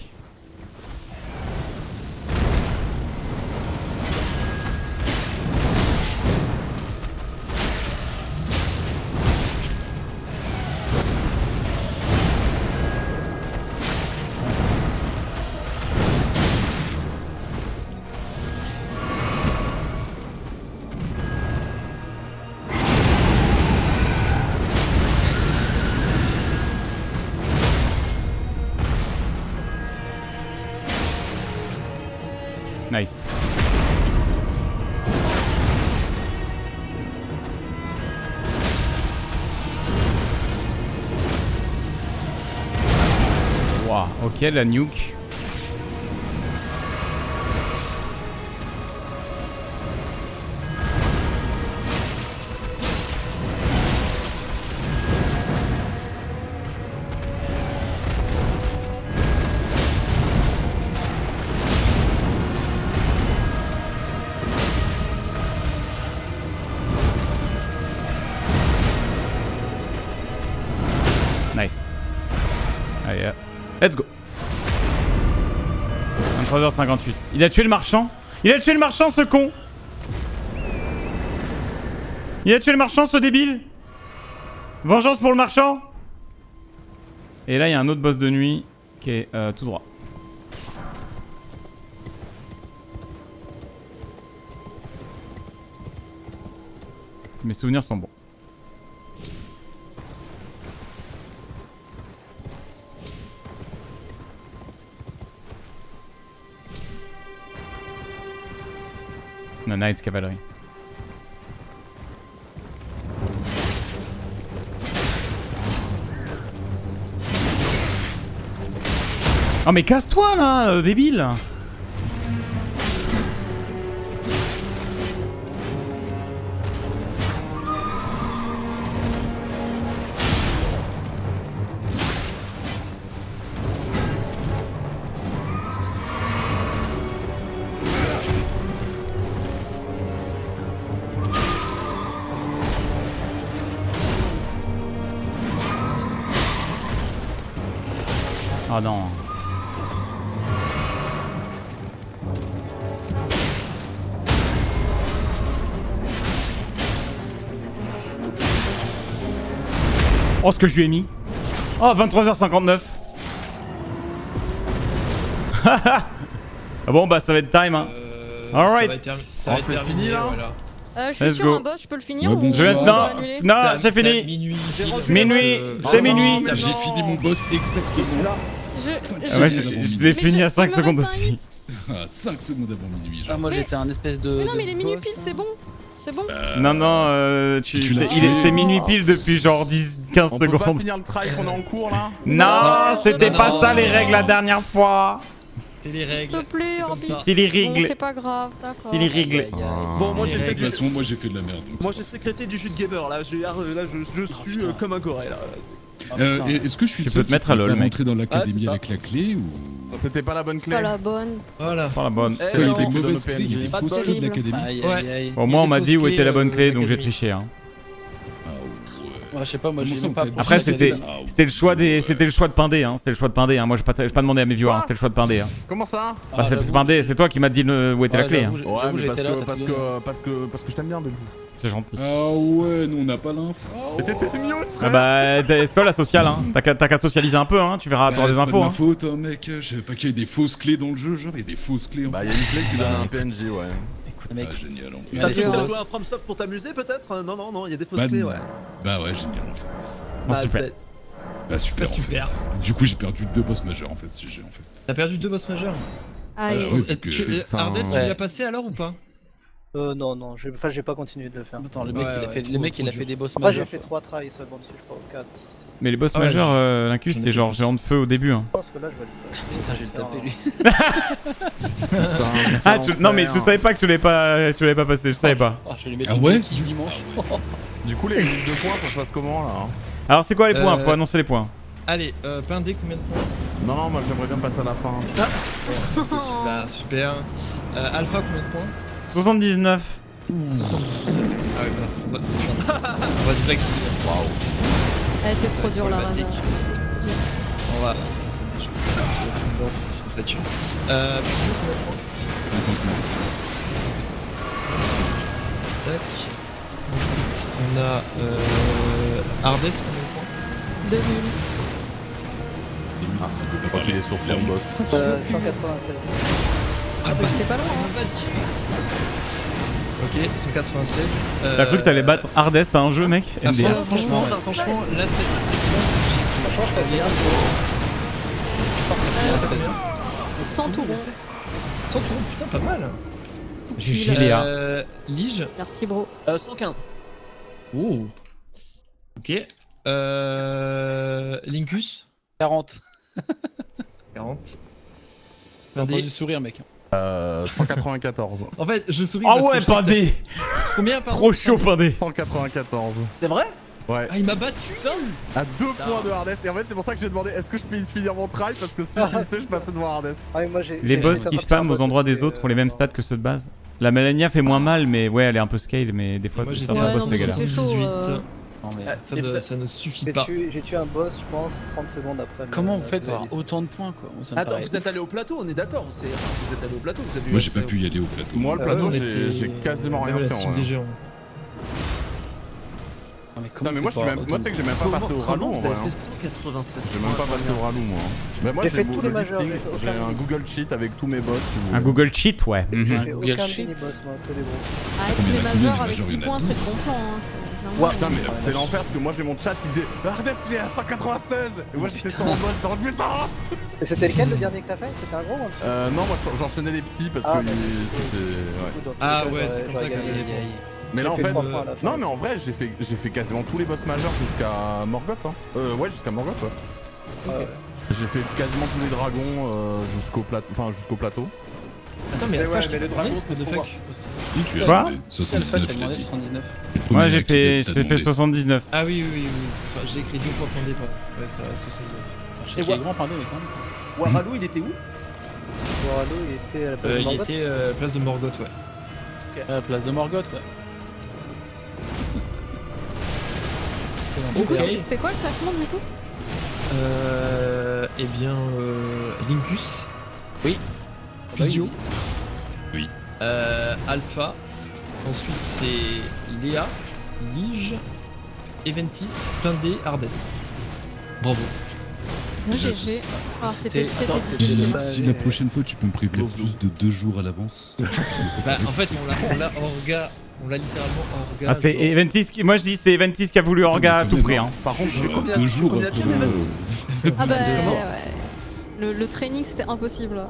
Ok, la nuke. 23h58. Il a tué le marchand Il a tué le marchand, ce con Il a tué le marchand, ce débile Vengeance pour le marchand Et là, il y a un autre boss de nuit qui est euh, tout droit. Mes souvenirs sont bons. Knights Cavalry. Oh mais casse-toi là, euh, débile Oh non. Oh ce que je lui ai mis. Oh 23h59. ah bon bah ça va être time hein. Ça va Alright. être ça va être terminé fini, là voilà. Euh, je suis Let's sur go. un boss, je peux le finir Ouais, ou bonsoir. Je laisse on non, non, c'est fini. Minuit. Minuit, Euh, c'est minuit. non, J'ai fini mon boss exactement Je, Ah ouais, je, secondes l'ai fini je- à 5 il me secondes aussi. à 5 secondes avant minuit. Ah, Genre. moi Mais- j'étais un espèce de. Mais non, mais il est minuit pile, hein. c'est bon. C'est bon. Non, non, euh, tu, Tu c'est- il est- tué. c'est minuit pile depuis genre 10, 15 On peut pas secondes. finir le try qu'on est en cours là Non, c'était non, pas non, ça les non. règles la dernière fois. C'est les S'il règles. te plaît, c'est les Bon, règles. c'est pas grave, d'accord. C'est les règles. Bon, moi j'ai De règles. toute fait, façon, moi j'ai fait de la merde. moi j'ai sécrété du jus de gamer là. J'ai- Là je, je suis euh, comme un gorille là. Euh, et Est-ce que je suis Tu le seul peux te mettre à LOL, pas mec. dans Ah, l'académie ça. avec la clé ou C'était pas la bonne clé Pas la bonne. Voilà. Pas la bonne. Eh, il y a des mauvaises clés, il y a des fausses clés de l'académie. Ouais. Au moins on m'a dit où était la bonne euh, clé donc j'ai triché. Hein. Ah, ouais. Je sais pas, moi j'ai pas. Après c'était Ah, c'était le choix des c'était le choix de Pindé hein, c'était le choix de Pindé hein. Moi j'ai pas j'ai pas demandé à mes viewers, hein, c'était le choix de Pindé hein. Comment ça? Ah, Bah, c'est j'avoue, Pindé, c'est toi qui m'as dit le- où était la clé. hein. Ouais, mais parce là, que, parce, que, parce, que, parce que je t'aime bien, Bébou. C'est gentil. Ah ouais, nous on n'a pas l'info. Mais t'étais mieux, Ah frère bah t'es- c'est toi la sociale hein. T'as qu'à t'as qu'à socialiser un peu hein. Tu verras Bah, t'auras des c'est pas de infos. ma Hein. faute, hein, mec. Je savais pas qu'il y avait des fausses clés dans le jeu. Genre, il y a des fausses clés en Bah, il y a une clé qui donne à un PNJ, ouais. Mec, Ah, génial en fait. T'as jouer à FromSoft pour t'amuser peut-être Euh, Non, non, non, il y a des fausses Bah, clés, ouais. Bah ouais, génial en fait. Bah, super. Bah super, Bah, en super. fait. Du coup, j'ai perdu deux boss majeurs en fait, si j'ai en fait. T'as perdu deux boss majeurs. Vu que- tu-. Ardès, tu l'as passé alors ou pas Euh, non, non, j'ai enfin, j'ai pas continué de le faire. Attends, le mec, Ouais, il a fait, trop- le mec, il a fait des boss Après, j'ai majeurs. fait 3 tries seulement, si je crois, ou 4. Mais les boss Ah ouais, majeurs, je- euh, l'incus c'est genre géant de feu au début. Hein. Je pense que là, je vais le Putain, je vais le taper lui. Ah tu- non mais je savais pas que tu l'avais pas tu l'avais pas passé, je savais pas. Ah, je vais lui mettre Ah une ouais kick dimanche. Du coup, les listes de points, ça se passe comment là hein Alors c'est quoi les points Euh, Faut annoncer les points. Allez, euh, Pindé, combien de points Non, non, moi j'aimerais bien passer à la fin. Bah, super. Euh, Alpha, combien de points 79. 79. Ah ouais, bah, on va, on va désactiver. Waouh. Elle était Ça trop dure la rana. On va. Je vais ça parce que sinon ça. Euh, combien de points Tac. Ensuite, on a euh, Hardest, combien de points 2000. Ah, c'est peut pas est sur boss. Euh, 196. Ah bah, C'était pas loin. hein. Ok, 196. Euh, T'as cru que t'allais battre Hardest à un jeu mec ah, MDR. franchement, franchement, là c'est Franchement, je. Euh, 100 tourons. 100 tours, putain, pas mal. J'ai là. Euh, Lige. Merci, bro. Euh, 115. Oh. Ok. Euh. Linkus. 40. 40. J'ai entendu sourire, mec. Euh, 194. En fait, je souris. Ah ouais, Pindé Combien, pardon Trop chaud, Pindé 194. C'est vrai Ouais. Ah, il m'a battu À deux points de hardest. Et en fait, c'est pour ça que j'ai demandé est-ce que je peux finir mon try? Parce que si je finissais, je passais devant hardest. Ah, moi, Les boss qui sortir spam un aux endroits des autres ont les euh, mêmes stats que ceux de base. La Malenia fait moins mal, mais ouais, elle est un peu scale, mais des fois, Moi, certains à Ouais, boss, non, mais galère. c'est chaud, 118. Non, mais... Ah, ça, ne, ça- ça ne suffit J'ai pas. tué, j'ai tué un boss, je pense, 30 secondes après. le- Comment vous la- faites la pour liste. avoir autant de points quoi Ça Attends, vous êtes allé au plateau, on est d'accord. Vous êtes allé au plateau, vous avez Moi, j'ai pas pu y aller au plateau. Moi, le Euh, plateau, j'ai j'ai quasiment rien la fait. cible des géants. Non, mais comment Non, mais moi, je faites suis pour même. avoir Moi, tu sais que j'ai même pas Comment, passé au rallou en vrai. hein. fait 196 J'ai même pas passé au rallou moi. Mais moi J'ai j'ai tous les le majeurs, j'ai j'ai un Google Sheet avec tous mes boss. si vous Un. Google Cheat, ouais. J'ai mhm. fait Google aucun moi. Ah, tous les il y en a majeurs avec de 10 majeurs points, c'est le bon plan. hein, Ouais, putain, mais c'est l'enfer parce que moi j'ai mon chat qui dit Hardest il est à 196 Et moi j'étais sur mon boss dans le putain Et c'était lequel le dernier que t'as fait? C'était un gros ou un petit Euh, non, moi j'enchaînais les petits parce Ah, que c'était. Ouais. Ah ouais, c'est comme ça que Mais là en fait. Non, mais en vrai, j'ai fait, j'ai fait quasiment tous les boss majeurs jusqu'à Morgoth. Hein. Euh, ouais, jusqu'à Morgoth, ouais. Ah. J'ai fait quasiment tous les dragons euh, jusqu'au plateau. Enfin, jusqu'au plateau. Attends, mais Mais la ouais, mais t'es les dragons, c'est de fuck. Quoi demandé. Alpha, 79, t'as il a demandé dit. 79. Le premier Moi, j'ai fait, fait demandé. 79. Ah oui, oui, oui. oui. Enfin, j'ai écrit deux fois Pandé, pas. Ouais, ça va, 79. Je sais Et ouais. grand, pardon, mais quand même. Waralou, il était où Moralo, il était à la place Euh, de il Morgoth. était euh, place de Morgoth, ouais. À la place de Morgoth, ouais. Du coup, Ok. c'est- c'est quoi le classement du coup? Euh. Eh bien, euh, Linkus. Oui. Physio. Oui. Euh, Alpha. Ensuite, c'est Léa, Lige, Eventis, Pindé, Hardest. Bravo. Moi. Ah, c'était Si la prochaine fois tu peux me prévenir plus de deux jours à l'avance. Bah, en fait, on l'a, on l'a orga. On l'a littéralement orga. Ah, c'est genre- Eventis qui... Moi, je dis c'est Eventis qui a voulu Orga à mais tout prix. même, Hein. Par contre, Euh, combien- deux jours combien tiers, deux. Ah bah ouais. Le, le training c'était impossible.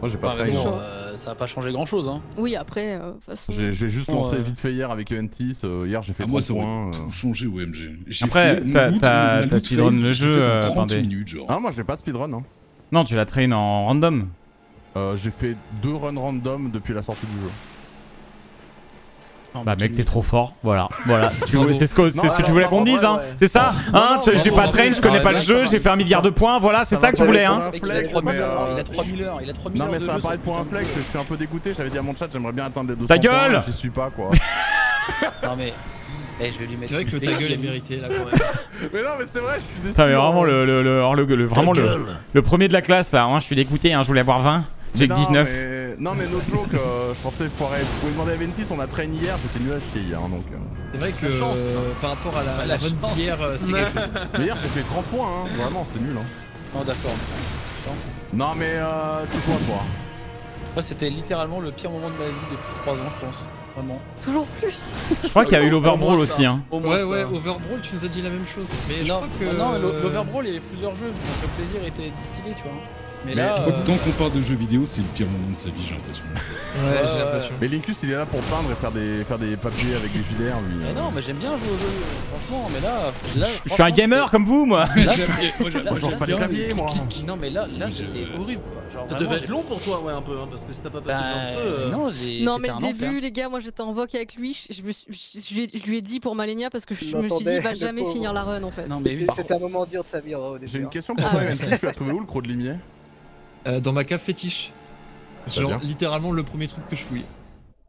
Moi j'ai pas Ah, très bon, euh, ça a pas changé grand chose, hein. Oui, après, euh, de toute façon. J'ai juste Bon, lancé euh, vite fait hier avec Eventis. euh, hier j'ai fait Ah, 3 moi, ça euh. tout changé au MG. J'ai Après, t'as- ma speedrun le jeu, fait en euh, 30 attendez. minutes, genre. Ah, moi j'ai pas speedrun. Hein. Non, tu l'as train en random. Euh, j'ai fait deux runs random depuis la sortie du jeu. Bah mec t'es trop fort, voilà, voilà. C'est ce que, c'est Non, ce que tu voulais qu'on dise, hein ouais. C'est ça Hein J'ai pas train, je connais pas le ça jeu, va. j'ai fait un milliard de points, voilà, c'est ça que tu voulais, hein il a 3000 mais, heures, euh, il a 3000 heures, il a 3000 Non heures mais ça va jeu paraître sur pour un flex, je suis un peu dégoûté, j'avais dit à mon chat j'aimerais bien atteindre les 200 Ta gueule J'y suis pas quoi. Non mais. Eh, je vais lui mettre. C'est vrai que ta gueule est méritée là quand même. mais non mais c'est vrai, je suis déçu. Putain mais vraiment hein. le, le, vraiment le, le premier de la classe là, hein, je suis dégoûté, hein, je voulais avoir 20, j'ai que Non, 19. mais- Non mais notre joke, euh, je pensais foirer. Vous pouvez demander à Ventis, on a train hier, c'était nul à chier hier donc. euh. C'est vrai que chance. euh, par rapport à la, La la d'hier, c'était quelque chose. Mais hier j'ai fait 30 points, hein. vraiment c'est nul. Hein. Non, d'accord. Non mais euh, tais-toi toi. Moi, c'était littéralement le pire moment de ma vie depuis 3 ans, je pense. Vraiment. Toujours plus. Je crois qu'il y a eu l'overbrawl aussi, hein. Au moins Ouais, ça. ouais, Overbrawl, tu nous as dit la même chose. Mais je non, crois que. non, l'o- l'Overbrawl, il y avait plusieurs jeux, donc le plaisir était distillé, tu vois. Mais, Mais là. Tant- euh, Tant qu'on parle de jeux vidéo, c'est le pire moment de sa vie, j'ai l'impression. Ouais, j'ai l'impression. Mais Linkus il est là pour peindre et faire des, faire des papiers avec des JDR lui. Mais non, mais j'aime bien jouer au jeu, franchement, mais là. là Je suis un gamer comme vous moi Là, Moi, là, j'aime Moi je pas les claviers moi. Non, mais là, là c'était horrible, quoi. Genre, Ça vraiment, devait être long pour toi, ouais, un peu, hein, parce que si t'as pas passé Bah, le jeu, euh, non, mais le un début, les gars, moi j'étais en voc avec lui. Je, lui ai- dit pour Malenia parce que je me suis dit, il va jamais finir la run en fait. Non, mais. C'était un moment dur de sa vie au début. J'ai une question pour toi tu as trouvé où le croc de limier? Euh, dans ma cave fétiche. Genre, littéralement le premier truc que je fouille.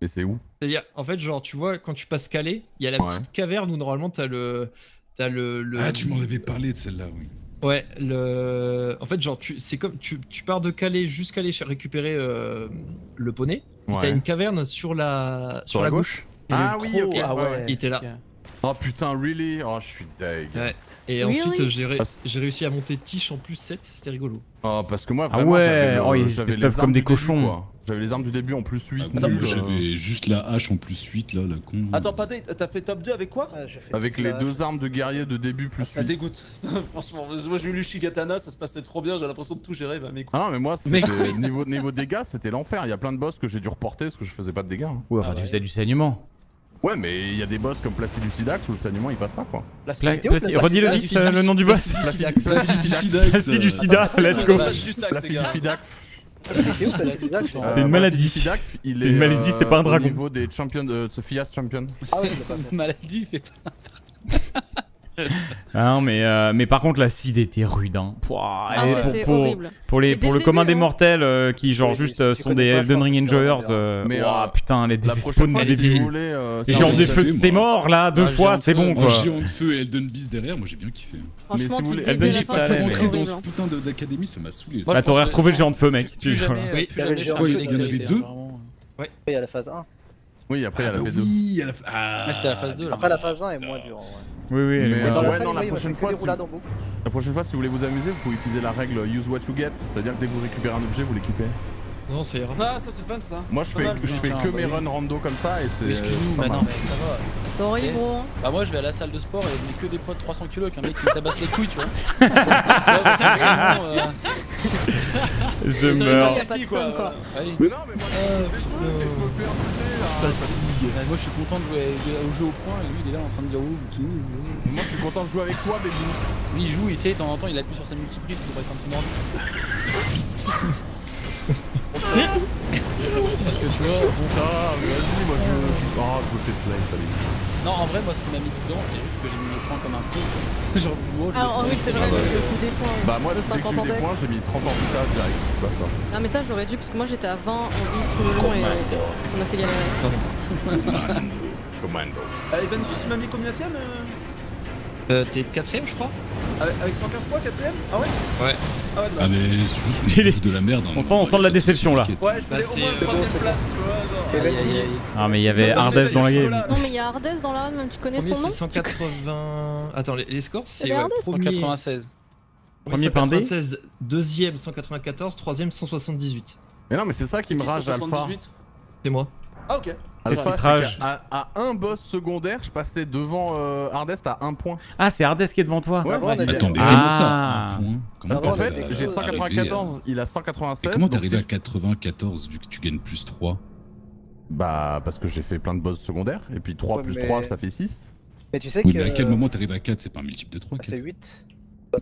Et c'est où? C'est-à-dire, en fait, genre, tu vois, quand tu passes Calais, il y a la Ouais. petite caverne où normalement t'as le. T'as le, le. Ah, tu m'en avais parlé de celle-là, oui. Ouais, le. En fait, genre, tu, c'est comme. Tu, tu pars de Calais jusqu'à ch- récupérer euh, le poney. et T'as Ouais. une caverne sur la. Sur, la la gauche Ah oui, croc, ok. ouais, ah ouais, ouais. Il était là. Oh putain, really? Oh je suis deg. Ouais. Et Really ensuite, j'ai ré- Ah, j'ai réussi à monter Tiche en plus 7, c'était rigolo. Oh, parce que moi, ah vraiment, ah ouais, oh, ils stuff comme des cochons. J'avais les armes du début en plus 8. J'avais euh, juste la hache en plus 8 là, la con. Attends, pas t'as fait top 2 avec quoi Avec les deux armes de guerrier de début plus 8. Ça dégoûte, franchement. Moi j'ai eu le Shigatana, ça se passait trop bien, j'ai l'impression de tout gérer, bah. Ah non, mais moi, niveau, niveau dégâts, c'était l'enfer. Il y a plein de boss que j'ai dû reporter parce que je faisais pas de dégâts. Hein. Ouais, enfin, tu faisais du saignement. Ouais, mais il y a des boss comme Placiducidax où le saignement il passe pas quoi. Placiducidax. Redis le nom du boss. Placiducidax. Placiducidax, let's go. Placiducidax. C'est une euh, maladie. C'est une maladie, c'est pas un euh, dragon. Au niveau des champions de euh, Sophia's Champion. Ah ouais, maladie, c'est pas un dragon. Ah non, mais, euh, mais par contre, l'acide était rude. Hein. Pouah, Ah, pour, pour- pour les, pour le le commun début, des mortels euh, qui, genre, Oui, juste euh, si sont des Elden Ring Enjoyers. Hein. euh. Mais, euh, putain, les La prochaine dès le début. Et c'est genre, de- c'est mort là, deux Ah, fois, c'est bon quoi. Un géant de feu et Elden Beast derrière, moi j'ai bien kiffé. Franchement, si vous voulez- Rentrer dans ce putain d'académie, ça m'a saoulé. Bah, t'aurais retrouvé le géant de feu, mec. Tu- Plus jamais, Oui, il y en avait deux. hein. Après, il y a la phase 1. Oui, après, il y a la ah, phase 2. oui, ah, c'était la phase 2, là. Après, la phase 1 est moins dure. en vrai. Oui, oui, Mais, euh, la prochaine fois, si vous... voulez vous amuser, vous pouvez utiliser la règle euh, use what you get, c'est-à-dire que dès que vous récupérez un objet, vous l'équipez. Non, c'est. Ah, ça c'est fun ça. Moi, je fais, que mes bah, runs rando comme ça et c'est. Excuse-nous, bah non, mais ça va. C'est. Bah, moi, je vais à la salle de sport et je mets que des poids de 300 kg avec un mec qui me tabasse les couilles, tu vois. Bah, je meurs. Mais non, mais moi, je euh, Fatigue. moi je suis content de jouer au jeu au point et lui il est là en train de dire ouh, Moi je suis content de jouer avec toi bébé. Lui il joue et tu sais de temps en temps il appuie sur sa multiprise pour être un petit mordu. Parce que Non, en vrai, moi ce qui m'a mis dedans, c'est juste que j'ai mis les points comme un petit. Genre, Ah, oui, c'est vrai, des. Bah, moi, le 50 ans points, j'ai mis 30 ans plus tard direct. Non, mais ça, j'aurais dû, parce que moi j'étais à 20 en vie tout le long et ça m'a fait galérer. Commando. Tu m'as mis combien euh euh, T'es quatrième, je crois avec 115 points, quatrième Ah ouais Ouais. Ah, ah mais c'est juste que de la merde. Hein. On sent, de la déception là. Ouais, je bah, au moins euh, place, tu vois. Ah mais il y avait Ardès dans la game. Non mais il y a Ardès dans la tu connais oh, son nom 180... Attends, les, scores c'est... 196. Euh, premier 196, deuxième 194, troisième 178. Mais non mais c'est ça qui me rage Alpha. C'est moi. Ah ok. Ah. Bah, à, un boss secondaire, je passais devant euh, Ardest à un point. Ah, c'est Ardest qui est devant toi. Ouais, ouais, ouais. Attendez, ça ah. En fait, j'ai 194, il a 196. Comment t'es arrivé à 94 vu que tu gagnes plus 3 Bah, parce que j'ai fait plein de boss secondaires. Et puis 3 plus 3, ça fait 6. Mais tu sais oui, que. Mais à quel moment t'arrives à 4 C'est pas un multiple de 3 ah, C'est 8.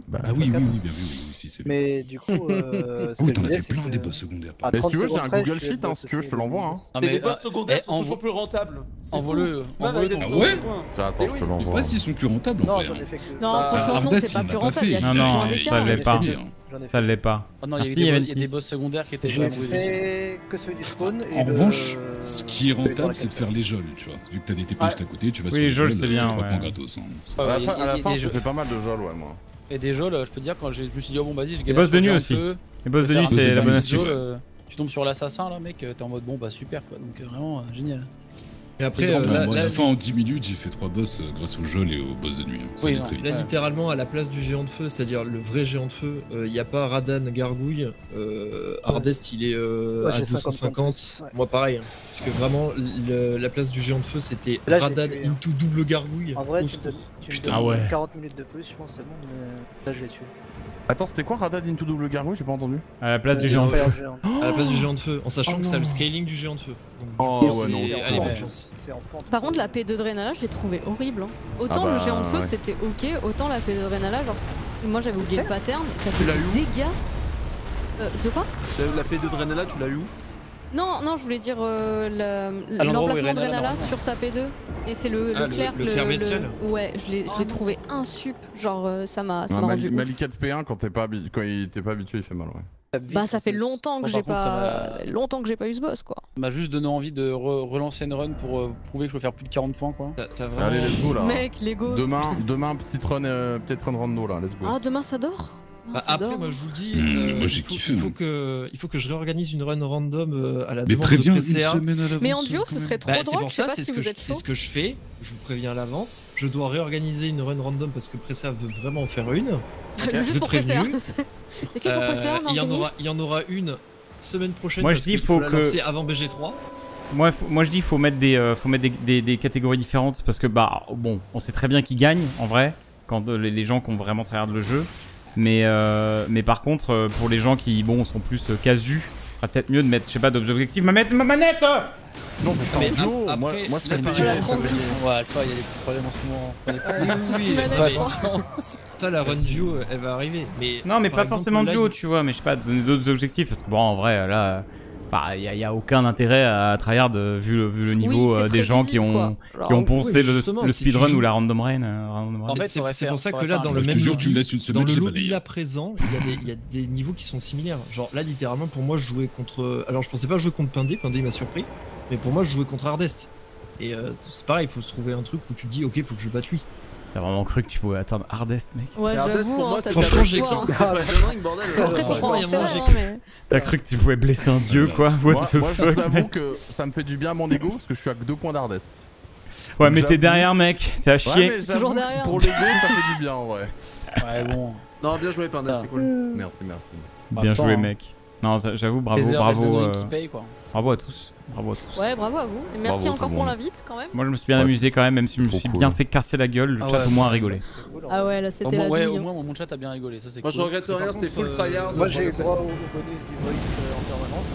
Bah, ah oui, oui, oui, bien vu, oui, oui, si, Mais du coup. Euh, ah oui, t'en as fait plein que... des boss secondaires. Pas. Mais si tu veux, j'ai un Google Sheet, hein, si tu veux, je te l'envoie. Hein. Ah, mais, mais les euh, boss secondaires eh, sont envo... toujours plus rentables. Envoie-le. Envoie ah ouais Tiens, attends, je te l'envoie. Je sais pas s'ils sont plus rentables en vrai. Hein. Non, bah, franchement, non, c'est pas plus rentable. Non, non, ça l'est pas. Ça l'est pas. Oh non, il y a des boss secondaires qui étaient déjà que celui du spawn. En revanche, ce qui est rentable, c'est de faire les geôles, tu vois. Vu que t'as des TP juste à côté, tu vas sur les geôles, c'est 3 points gratos. À la fin, je fais pas mal de geôles, ouais, moi. Et des là, euh, je peux dire, quand je me suis dit, oh bon, vas-y, je Les boss de nuit aussi. Peu, Les boss de nuit, c'est la bonne astuce. Euh, tu tombes sur l'assassin, là, mec, euh, t'es en mode, bon, bah super, quoi. Donc, vraiment, génial. Et après, moi, euh, en 10 minutes, j'ai fait 3 boss euh, grâce au gel et au boss de nuit. Très vite. Là, littéralement, à la place du géant de feu, c'est-à-dire le vrai géant de feu, euh, il n'y a pas Radan Gargouille. Hardest, il est ouais, à 250. Moi, pareil. Hein. Parce que vraiment, la place du géant de feu, c'était Radan tué, hein. into double gargouille. En vrai, tu, te, Putain, ouais. 40 minutes de plus, je pense, c'est bon. Mais là, je l'ai tué. Attends, c'était quoi Radad into double gargouille J'ai pas entendu. À la place du euh, géant de feu. À la place du géant de feu, en sachant que c'est le scaling du géant de feu. oh ouais, non. Allez, bonne chance. Par contre, la P2 de Renala, je l'ai trouvé horrible. Hein. Ah autant le bah, géant de feu c'était ok, autant la P2 de Renala, genre. Moi j'avais oublié le pattern, ça fait des dégâts. Euh, de quoi? La P2 de Renala, tu l'as eu où? Non, non, je voulais dire euh, l'emplacement de Renala sur sa P2. Et c'est le, ah, le, clair. Le, le, Ouais, je l'ai ah, trouvé un sup. Genre, euh, ça m'a ouais, rendu. Malika de P1, quand t'es pas, quand pas habitué, il fait mal, ouais. Bah, bah ça fait longtemps que j'ai pas longtemps que j'ai pas eu ce boss quoi. M'a juste donné envie de relancer une run pour euh, prouver que je peux faire plus de 40 points quoi. T vraiment... Allez let's go là. Mec, les go. Demain, demain petite run euh, peut-être run rando là, let's go. Ah demain ça dort? Ah, bah après, moi je vous dis, euh, il, faut, que, je réorganise une run random euh, à la demande de Une semaine à. Mais en duo, ce serait trop bah, drôle. C'est ce, que je fais. Je vous préviens à l'avance. Je dois réorganiser une run random parce que Pressa veut vraiment en faire une. Juste pour c'est que pour euh, il, y en aura, une semaine prochaine. Moi je dis, qu'il faut, que... avant BG3. Moi, moi je dis faut mettre des faut mettre des, des, catégories différentes parce que bah bon on sait très bien qui gagne en vrai quand les, les gens qui ont vraiment très hard le jeu mais euh, mais par contre euh, pour les gens qui bon sont plus euh, casus, ce sera peut-être mieux de mettre je sais pas d'objectif ma manette ma manette. Non, mais moi, par pas exemple, Ouais, Alpha, il y a des petits problèmes en ce moment. Oui, oui, je. Ça, la run duo, elle va arriver. Mais Non mais pas exemple, forcément duo tu vois, mais je sais pas donner d'autres objectifs parce que bon en vrai là. Bah, Il n'y a, aucun intérêt à tryhard vu le, vu le niveau euh, des gens qui ont, quoi. qui ont poncé oui, le, speedrun ou la random rain. euh, random rain. En fait, c'est pour ça que là, dans le même jure, tu me lobby, laisses une dans le lobby présent, il y, a des- il y a des niveaux qui sont similaires. Genre là, littéralement, pour moi, je jouais contre. Alors, je pensais pas jouer contre Pindé, Pindé il m'a surpris. Mais pour moi, je jouais contre Hardest. Et euh, c'est pareil, il faut se trouver un truc où tu te dis, ok, faut que je batte lui. T'as vraiment cru que tu pouvais atteindre Hardest mec Ouais, Hardest, j'avoue, pour hein, moi, t'as c'est franchement, j'ai cru- hein. Bordel. Après, Euh, en j'ai. T'as cru que tu pouvais blesser un dieu quoi What Moi, the moi, je fuck mec que ça me fait du bien à mon ego parce que je suis à que deux points d'Ardest. Ouais mais t'es derrière mec, t'es à chier. Toujours derrière. Pour l'ego, ça fait du bien en vrai. Ouais, bon. Non, bien joué, Panda, c'est cool. Merci, merci. Bien Attends, joué hein. mec. Non j'avoue bravo, bravo, euh, qui payent, quoi. bravo à tous. Bravo à tous. Ouais, bravo à vous. Et merci Bravo, encore pour l'invite quand même. Moi je me suis bien Ouais, amusé quand même, même si je me suis cool. bien fait casser la gueule, le Ah chat ouais, au moins a rigolé. cool, en Ah ouais, là c'était moins, la ouais, au hein. moins mon chat a bien rigolé, ça c'est Moi, je regrette rien, c'était full tryhard. Moi j'ai droit au bonus du voice euh, en permanence,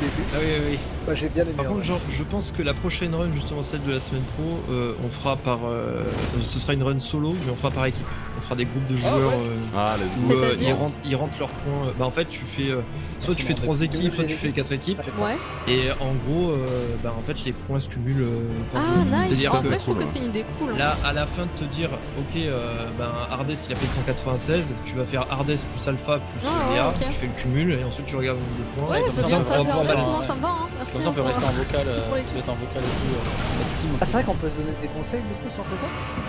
début. Ah oui, oui, oui. Bah, j'ai bien aimé. Par contre, genre, je pense que la prochaine run, justement celle de la semaine pro, euh, on fera par. euh, ce sera une run solo, mais on fera par équipe. On fera des groupes de joueurs ouais. euh, Ah, où euh, ils, rentrent, ils rentrent leurs points. Bah, en fait, tu fais. euh, soit tu fais Maximum trois équipes, soit tu fais quatre équipes. Ouais. Et en gros, euh, bah, en fait, les points se cumulent. euh, Ah, nice. C'est-à-dire que vrai, je trouve cool, que c'est une idée cool. hein. là, à la fin de te dire, ok, euh, ben Hardest il a fait 196, tu vas faire Hardest plus Alpha plus Ah, Léa, tu fais le cumul et ensuite tu regardes le nombre de points. Ouais, et ça, on ça pouvoir balancer. ça me va, hein. Merci. Comme ça on peut rester en vocal, euh, peut-être en vocal et tout. euh. Ah, c'est vrai qu'on peut se donner des conseils du coup ça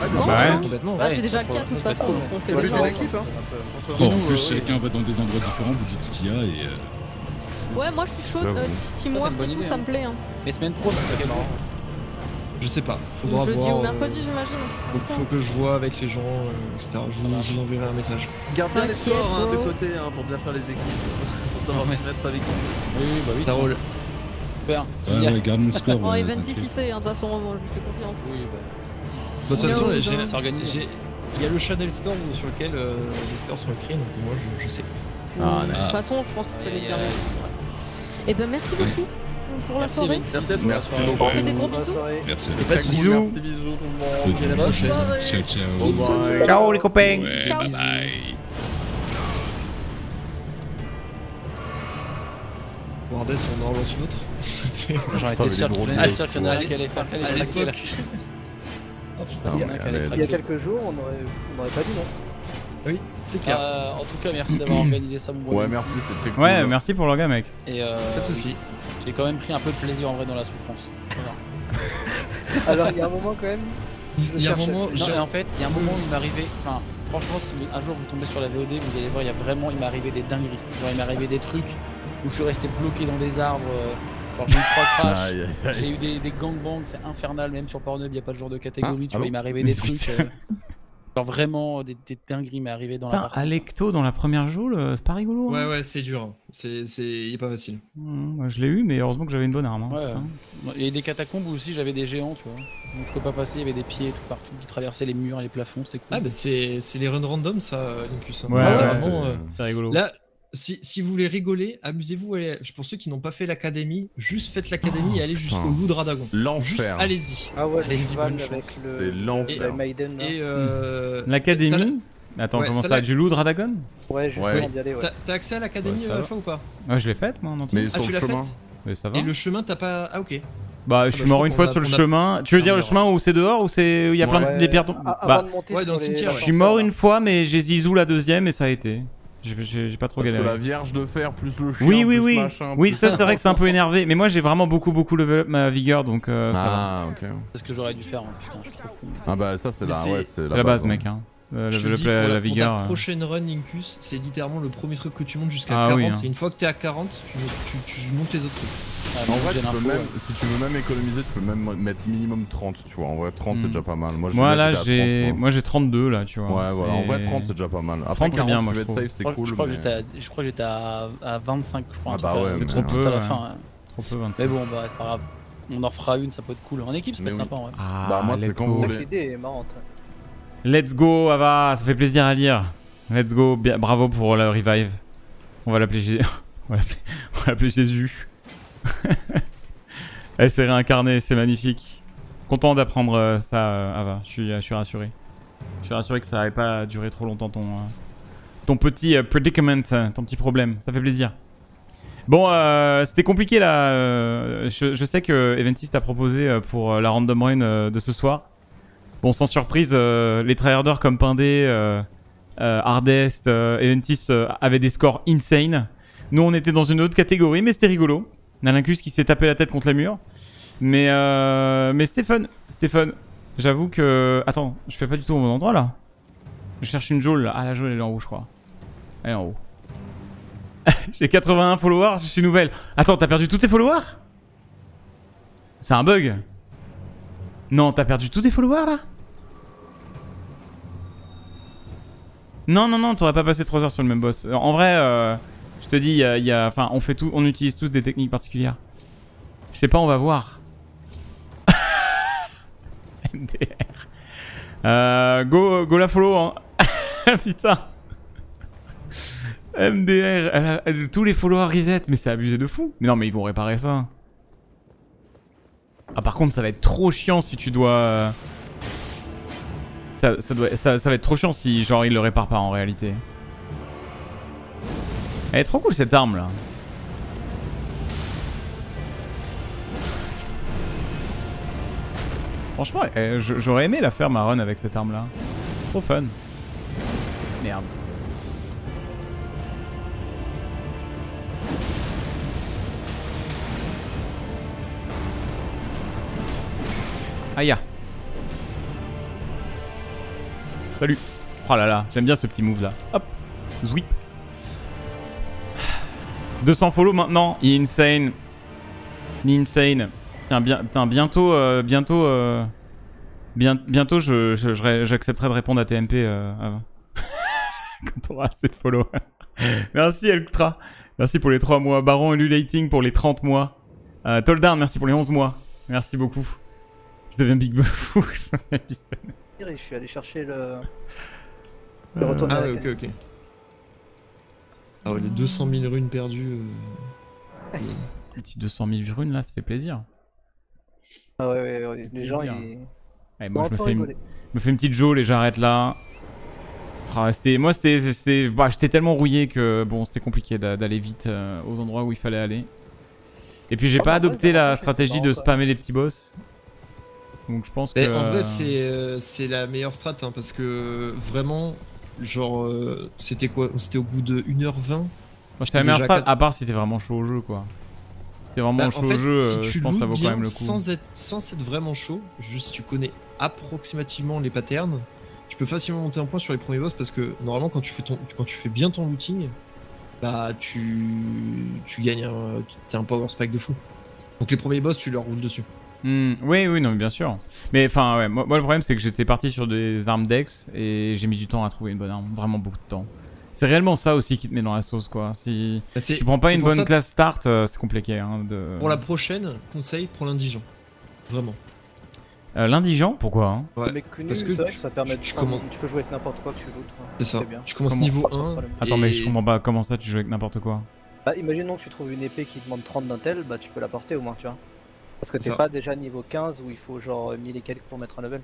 Ah, Bon, Bah ouais. complètement. Bah, Ouais, c'est déjà le ça cas de toute façon, on fait hein? Oh, en plus, euh, chacun va dans des endroits différents, vous dites ce qu'il y a et. euh, Ouais, moi je suis Ça, c'est teamwork et tout, ça hein. me plaît. hein. Mais semaine pro, ça serait marrant. Je sais pas, faudra Jeudi voir. ou euh, mercredi, j'imagine. faut, faut que je vois avec les gens, euh, etc. Je vous, je vous enverrai un message. Garde bien les hein, de côté hein, pour bien faire les équipes. Pour savoir mettre avec. Oui, oui, bah oui. Ça roule. Super. Ouais, ouais, garde mon score. En ouais, event t'inquiète. ici, c'est, hein, de toute façon, moi je lui fais confiance. Oui, bah. De toute façon, j'ai- il y a le channel score sur lequel euh, les scores sont écrits, donc moi je, je sais. Ah, de toute façon, je pense que tu connais bien. Et ben merci beaucoup pour la Merci, soirée. Merci à tous. Merci beaucoup. On fait des gros bisous. Merci. Bisous. Merci, bisous nuit. prochaine. Ciao, ciao. Bye. Ciao les copains Ouais, Ciao. bye bye. Hardest, on en relance une autre. J'en étais sûr qu'il y en a un qui allait faire à l'époque. Putain, Il y a quelques jours, on aurait, on aurait pas dit non. Oui, c'est clair. Euh, en tout cas, merci d'avoir organisé ça, mon bon. Ouais, merci, c'était cool. Ouais, merci pour le gars mec. Et euh, Pas de soucis. J'ai quand même pris un peu de plaisir en vrai dans la souffrance. Voilà. Alors il y a un moment quand même. Il y a un moment, Non, en fait, il y a un moment où il m'arrivait. Enfin, franchement, si un jour vous tombez sur la VOD, vous allez voir, il y a vraiment, il m'est arrivé des dingueries. Genre, il m'est arrivé des trucs où je suis resté bloqué dans des arbres. euh, Genre, j'ai eu trois crashs. J'ai eu des, des gangbangs, c'est infernal, même sur Pornhub, il n'y a pas de genre de catégorie, Ah, tu vois, allô il m'est arrivé des trucs. euh, genre vraiment, des, des dingueries m'est arrivé dans la partie. Alecto dans la première joule, euh, c'est pas rigolo. hein. Ouais, ouais, c'est dur. hein. C'est, est pas facile. Mmh, je l'ai eu, mais heureusement que j'avais une bonne arme. hein, Ouais, putain. Il y a des catacombes où aussi j'avais des géants, tu vois. Donc je peux pas passer, il y avait des pieds tout partout qui traversaient les murs, les plafonds, c'était cool. Ah, bah c'est, c'est les runs random, ça, euh, Lincus. hein. Ouais, ouais, c'est- euh, rigolo. Là, si, si vous voulez rigoler, amusez-vous. allez- Pour ceux qui n'ont pas fait l'académie, juste faites l'académie et allez jusqu'au putain. loup de Radagon. Juste L'enfer. allez-y. Ah ouais, bonne avec le. C'est l'enfer. le Maiden euh, t'as L'académie Attends, Ouais, comment ça la- Du loup Dradagon Ouais, juste Ouais. d'y aller, ouais. T'as, accès à l'académie Ouais, euh. Alpha ou pas Ouais, je l'ai faite, moi, entier. Mais Ah, sur tu le l'as chemin. faite Mais ça va. Et le chemin, t'as pas. Ah, ok. Bah, je bah, suis je mort une fois a- sur le a- chemin. Tu veux Ah, dire le chemin où c'est dehors ou c'est où il y a plein de des pierres a- Avant Bah, de monter ouais, sur dans le les cimetière, je suis mort une fois, mais j'ai zizou la deuxième et ça a été. J'ai- pas trop Parce que galéré. la Vierge de Fer plus le chien. Oui, oui, plus oui. machin, Oui, plus- ça c'est vrai que c'est un peu énervé. Mais moi j'ai vraiment beaucoup, beaucoup level up ma vigueur donc euh, ça va. Ah, ok. C'est ce que j'aurais dû faire, hein. putain, je suis trop con. Ah bah ça c'est la, ouais, c'est C'est la base, mec. Hein. Euh, Je te le- dis, le- pour, la, la, pour vigueur. ta euh. prochaine run Incus, c'est littéralement le premier truc que tu montes jusqu'à Ah 40. oui, hein. Et une fois que t'es à 40, tu, tu, tu montes les autres trucs. En vrai, tu peux même, si tu veux même économiser, tu peux même mettre minimum 30, tu vois. En vrai, 30 c'est Hmm. déjà pas mal. Moi, je- là j'ai 30, moi. moi j'ai 32 là tu vois. Ouais, voilà, en vrai, Et- 30 c'est déjà pas mal. Après, 30 c'est 40, bien moi je trouve. safe, c'est Je crois- cool. je crois que mais- j'étais à, je crois que j'étais à, à 25, je crois. Ah bah ouais, C'est mais trop peu. tout à la ouais. fin. ouais. Trop peu 25. Mais bon, bah c'est pas grave. On en refera une, ça peut être cool. En équipe, ça peut être sympa en vrai. Ah, Bah, moi, c'est quand vous voulez. Let's go, Ava, ça fait plaisir à lire. Let's go, bravo pour le revive. On va l'appeler Jésus. Elle s'est réincarnée, c'est magnifique. Content d'apprendre euh, ça, euh, Ava. Je suis, je suis rassuré. Je suis rassuré que ça n'avait pas duré trop longtemps ton, euh, petit euh, predicament, euh, ton petit problème. Ça fait plaisir. Bon, euh, c'était compliqué là. euh, je, je sais que Eventis t'a proposé euh, pour euh, la random run euh, de ce soir. Bon, sans surprise, euh, les tryharders comme Pindé, euh, euh, Hardest, euh, Eventis euh, avaient des scores insane. Nous, on était dans une autre catégorie, mais c'était rigolo. Nalincus qui s'est tapé la tête contre le mur. Mais, mais c'était fun. C'était fun. J'avoue que... Attends, je fais pas du tout au bon endroit là. Je cherche une jaule. Ah, la jaule elle est en haut, je crois. Elle est en haut. J'ai 81 followers, je suis nouvelle. Attends, t'as perdu tous tes followers? C'est un bug. Non, t'as perdu tous tes followers là? Non, non, non, t'aurais pas passé 3 heures sur le même boss. Euh, En vrai, euh, je te dis, il y a- enfin, on fait tout, on utilise tous des techniques particulières. Je sais pas, on va voir. MDR. Euh, go, go la follow, hein. Putain. MDR, tous les followers reset, mais c'est abusé de fou. Mais non, mais ils vont réparer ça. Ah, par contre, ça va être trop chiant si tu dois. euh, Ça, ça, doit, ça, va être trop chiant si, genre, ils le réparent pas en réalité. Elle est trop cool cette arme là. Franchement, eh, j'aurais aimé la faire ma run avec cette arme là. Trop fun. Merde. Aïe. Salut. Oh là là, j'aime bien ce petit move là. Hop. Zouip. 200 follow maintenant. Insane. Insane. Tiens, bien, tiens, bientôt, euh, bientôt, euh, bien, bientôt, j'accepterai de répondre à TMP euh, avant. Quand t'auras assez de follow. merci Elctra. Merci pour les 3 mois. Baron Ululating pour les 30 mois. Euh, merci pour les 11 mois. Merci beaucoup. Je deviens Big Buff. Je suis allé chercher le. le retour Ah ouais, ok, ok. Ah ouais, les 200 000 runes perdues. euh, Petit 200 000 runes là, ça fait plaisir. Ah ouais, ouais, ouais, les gens ils. Allez, moi, je me, fais une, rigolé. je me fais une petite jaule et j'arrête là. Ah, c'était- moi, c'était, c'était- bah, j'étais tellement rouillé que bon, c'était compliqué d'a- d'aller vite euh, aux endroits où il fallait aller. Et puis, j'ai Ah, pas bah, adopté ouais, la stratégie de quoi. spammer les petits boss. Donc, je pense que. Mais en euh, vrai, c'est euh, c'est la meilleure strat hein, parce que vraiment, genre, euh, c'était quoi? C'était au bout de 1h20 moi, c'est la meilleure strat, à part si t'es vraiment chaud au jeu, quoi. T'es vraiment Bah, chaud en fait, au jeu, si euh, tu je pense que ça vaut quand même le coup. Sans être, sans être vraiment chaud, juste si tu connais approximativement les patterns, tu peux facilement monter un point sur les premiers boss parce que normalement, quand tu fais, ton, quand tu fais bien ton looting, bah tu, tu gagnes un, un power spike de fou. Donc les premiers boss, tu leur roules dessus. Hmm, oui, oui, non, mais bien sûr. Mais enfin, ouais, moi, moi, le problème c'est que j'étais parti sur des armes Dex et j'ai mis du temps à trouver une bonne arme, vraiment beaucoup de temps. C'est réellement ça aussi qui te met dans la sauce, quoi. Si Bah, tu prends pas une bonne ça- classe start, euh, c'est compliqué. Hein, de... Pour la prochaine, conseil, prends l'indigent. Vraiment. Euh, L'indigent, pourquoi hein Ouais. Parce que vrai tu- que ça permet de tu peux jouer avec n'importe quoi que tu quoi. C'est ça. bien. Tu commences Comment- niveau Pas de 1. problème. Attends, mais je comprends pas comment ça tu joues avec n'importe quoi. Bah, imaginons que tu trouves une épée qui demande 30 d'intel, bah tu peux la porter au moins, tu vois. Parce que t'es pas déjà niveau 15 où il faut genre 1000 et quelques pour mettre un level.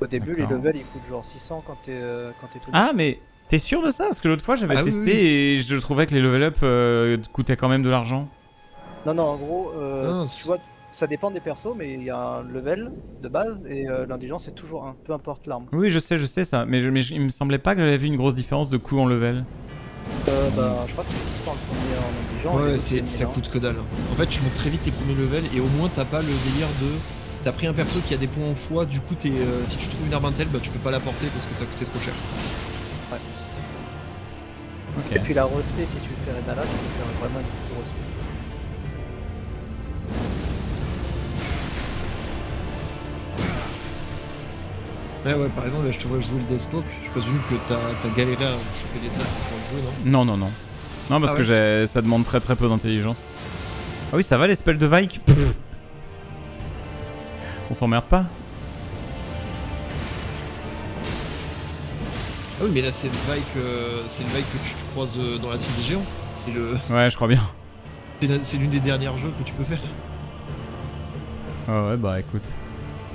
Au début, les levels ils coûtent genre 600 quand t'es euh, quand t'es tout Ah, mais t'es sûr de ça? Parce que l'autre fois j'avais Ah testé oui, et je trouvais que les level up euh, coûtaient quand même de l'argent. Non, non, en gros, euh, Non, tu vois, ça dépend des persos, mais il y a un level de base et euh, l'indigence c'est toujours un, peu importe l'arme. Oui, je sais, je sais ça. Mais, je- mais je- il me semblait pas que j'avais vu une grosse différence de coût en level. Euh, bah, je crois que c'est 600 le premier en Ouais, c'est- ça 1000, coûte que dalle. En fait, tu montes très vite tes premiers levels et au moins t'as pas le délire de T'as pris un perso qui a des points en foi, du coup t'es, euh, si tu trouves une arme intel, bah tu peux pas la porter parce que ça coûtait trop cher. Et puis la respect, si tu fais Renala, tu peux faire vraiment une petite respect. Ouais, ouais, par exemple, là, je te vois jouer le Despoke, je présume que t'as as galéré à choper des salles pour jouer, non? Non, non, non. Non, parce Ah que ouais ça demande très très peu d'intelligence. Ah oui, ça va les spells de Vike? Pff. On s'emmerde pas Ah oui, mais là c'est le Vike, euh, c'est le Vike que tu croises euh, dans la cime des géants. C'est le, Ouais, je crois bien. c'est l'une des dernières jeux que tu peux faire. Ouais, ouais, bah écoute,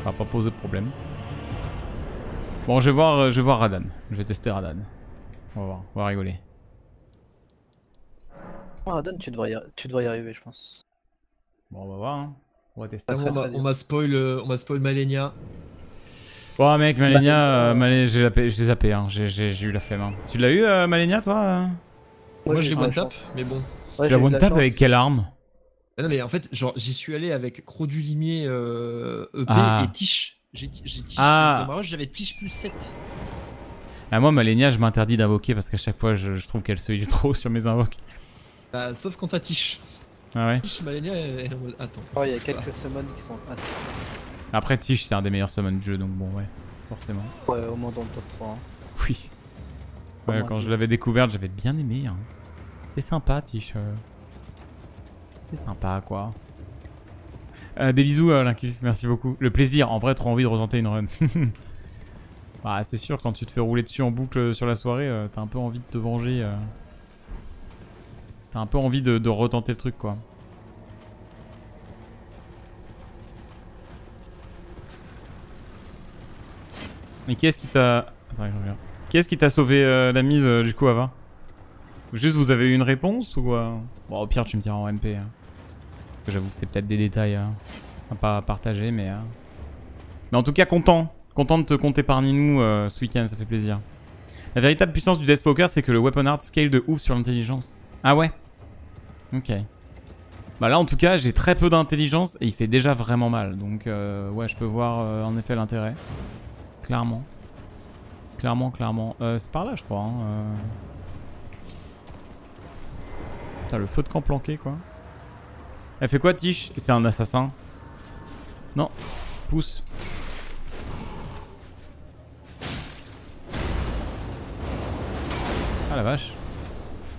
ça va pas poser de problème. Bon, je vais voir, euh, je vais voir Radan. Je vais tester Radan. On va voir, on va rigoler. Oh, Radon, tu devrais, y... tu devrais y arriver, je pense. Bon, on va voir. hein. On va tester. Ah, on m'a- spoil, euh, on m'a spoil Malenia. Bon, mec, Malenia, Bah, euh, zappé- je l'ai zappé, hein. j'ai eu la flemme. hein. Tu l'as eu, euh, Malenia, toi euh Moi, j'ai je l'ai eu de la one tap, chance. mais bon. Ouais, Tu l'as j'ai eu de one la tap chance. avec quelle arme Ah non, mais en fait, genre, j'y suis allé avec Croc du Limier euh, EP Ah. et Tiche. J'ai ti- j'ai Tiche. Ah. J'avais Tiche plus 7. Ah, moi, Malenia, je m'interdis d'invoquer parce qu'à chaque fois, je, je trouve qu'elle se heal trop sur mes invoques. Bah, sauf quand t'as Tiche. Ah ouais Tiche, Malenia, elle. Attends. Oh, il y a quelques summons qui sont assez. Après, Tish, c'est un des meilleurs summons du jeu, donc bon, ouais, forcément. Ouais, au moins dans le top 3. hein. Oui. Ouais, Comment quand je l'avais découverte, j'avais bien aimé. Hein. C'était sympa, Tish. euh. C'était sympa, quoi. Euh, des bisous, euh, Lincus, merci beaucoup. Le plaisir, en vrai, trop envie de retenter une run. bah, c'est sûr, quand tu te fais rouler dessus en boucle euh, sur la soirée, euh, t'as un peu envie de te venger. euh. T'as un peu envie de, retenter le truc, quoi. Et qui est-ce qui t'a... Attends, je reviens. Qui est-ce qui t'a sauvé la mise du coup, Ava? Juste vous avez eu une réponse ou... Bon, au pire, tu me diras en MP. hein. Parce que j'avoue que c'est peut-être des détails hein, à pas partager, mais... euh. Mais en tout cas, content. Content de te compter parmi nous euh, ce week-end, ça fait plaisir. La véritable puissance du Death Poker, c'est que le Weapon Art scale de ouf sur l'intelligence. Ah ouais? Ok. Bah là, en tout cas, j'ai très peu d'intelligence et il fait déjà vraiment mal. Donc, euh, ouais, je peux voir euh, en effet l'intérêt. Clairement. Clairement, clairement. C'est par là, je crois. Hein. Putain, le feu de camp planqué, quoi. Elle fait quoi, Tish? C'est un assassin Non. Pousse. Ah la vache.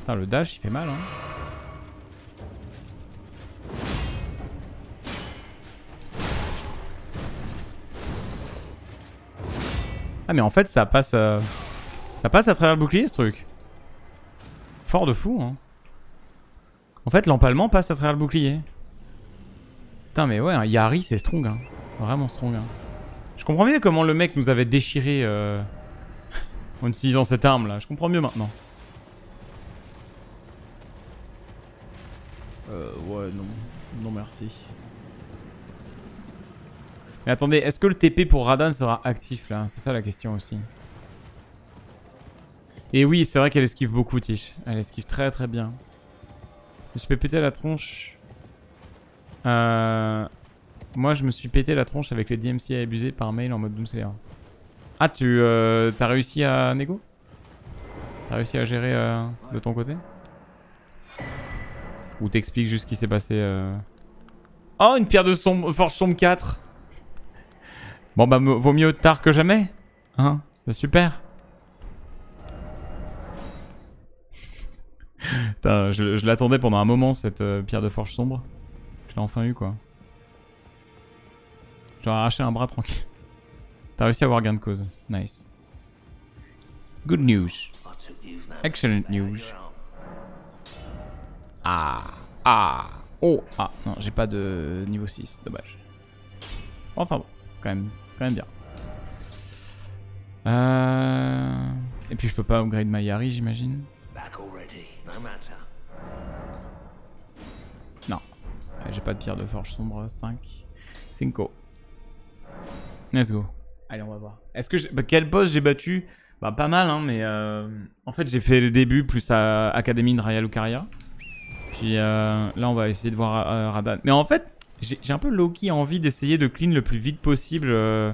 Putain, le dash, il fait mal, hein. Ah mais en fait ça passe euh, ça passe à travers le bouclier ce truc. Fort de fou hein. En fait l'empalement passe à travers le bouclier. Putain mais ouais, hein, Yari c'est strong hein. Vraiment strong hein. Je comprends mieux comment le mec nous avait déchiré euh, en utilisant cette arme là. Je comprends mieux maintenant. Euh ouais non. Non merci. Mais attendez, est-ce que le TP pour Radan sera actif là? C'est ça la question aussi. Et oui, c'est vrai qu'elle esquive beaucoup, Tish. Elle esquive très très bien. Je peux péter la tronche. Euh... Moi, je me suis pété la tronche avec les DMC abusés par mail en mode Doomslayer. Ah, tu euh, t'as réussi à négo? T'as réussi à gérer euh, de ton côté? Ou t'expliques juste ce qui s'est passé euh... Oh, une pierre de sombre, forge sombre 4 Bon bah me- vaut mieux tard que jamais. Hein? C'est super. Je, l'attendais pendant un moment cette euh, pierre de forge sombre. Je l'ai enfin eu quoi. J'aurais arraché un bras tranquille. T'as réussi à avoir gain de cause. Nice. Good news. Excellent news. Ah. Ah. Oh. Ah. Non, j'ai pas de niveau 6. Dommage. Enfin bon. Quand même, quand même bien. Euh... Et puis je peux pas upgrade ma Yari, j'imagine. Back already. Non. Euh, J'ai pas de pierre de forge sombre 5. Cinco. Let's go. Allez, on va voir. Est-ce que bah, quel boss j'ai battu? Bah pas mal, hein, mais euh, en fait j'ai fait le début plus à Académie de Raya Lucaria. Puis euh, là on va essayer de voir euh, Radan. Mais en fait, J'ai un peu low-key envie d'essayer de clean le plus vite possible euh,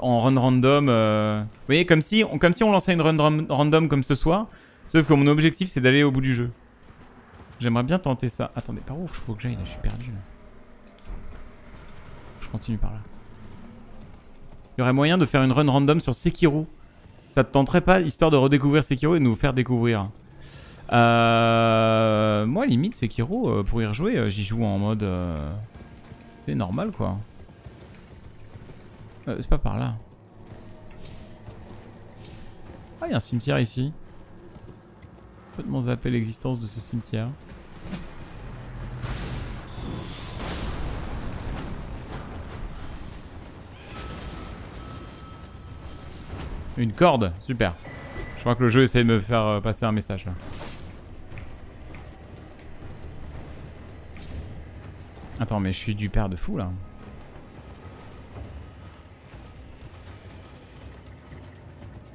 en run random. euh. Vous voyez, comme si, on, comme si on lançait une run random comme ce soir. Sauf que mon objectif, c'est d'aller au bout du jeu. J'aimerais bien tenter ça. Attendez, par où faut que j'aille? Là Je suis perdu. Je continue par là. Il y aurait moyen de faire une run random sur Sekiro. Ça te tenterait pas, histoire de redécouvrir Sekiro et de nous faire découvrir euh... Moi, limite, Sekiro, euh, pour y rejouer, euh, j'y joue en mode... euh, C'est normal, quoi. C'est pas par là. Ah, il y a un cimetière ici. Complètement zappé l'existence de ce cimetière. Une corde, super. Je crois que le jeu essaie de me faire euh, passer un message là. Attends, mais je suis du père de fou là.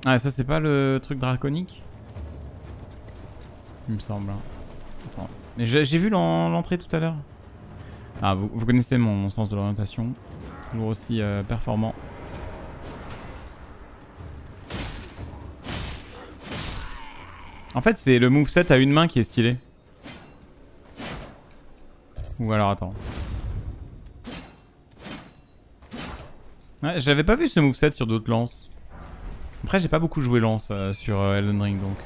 Ah, ça c'est pas le truc draconique? Il me semble. hein. Attends. J'ai vu l'en- l'entrée tout à l'heure. Ah, vous, connaissez mon, sens de l'orientation. Toujours aussi euh, performant. En fait, c'est le moveset à une main qui est stylé. Ou alors, attends. Ouais, j'avais pas vu ce moveset sur d'autres lances. Après, j'ai pas beaucoup joué lance euh, sur euh, Elden Ring, donc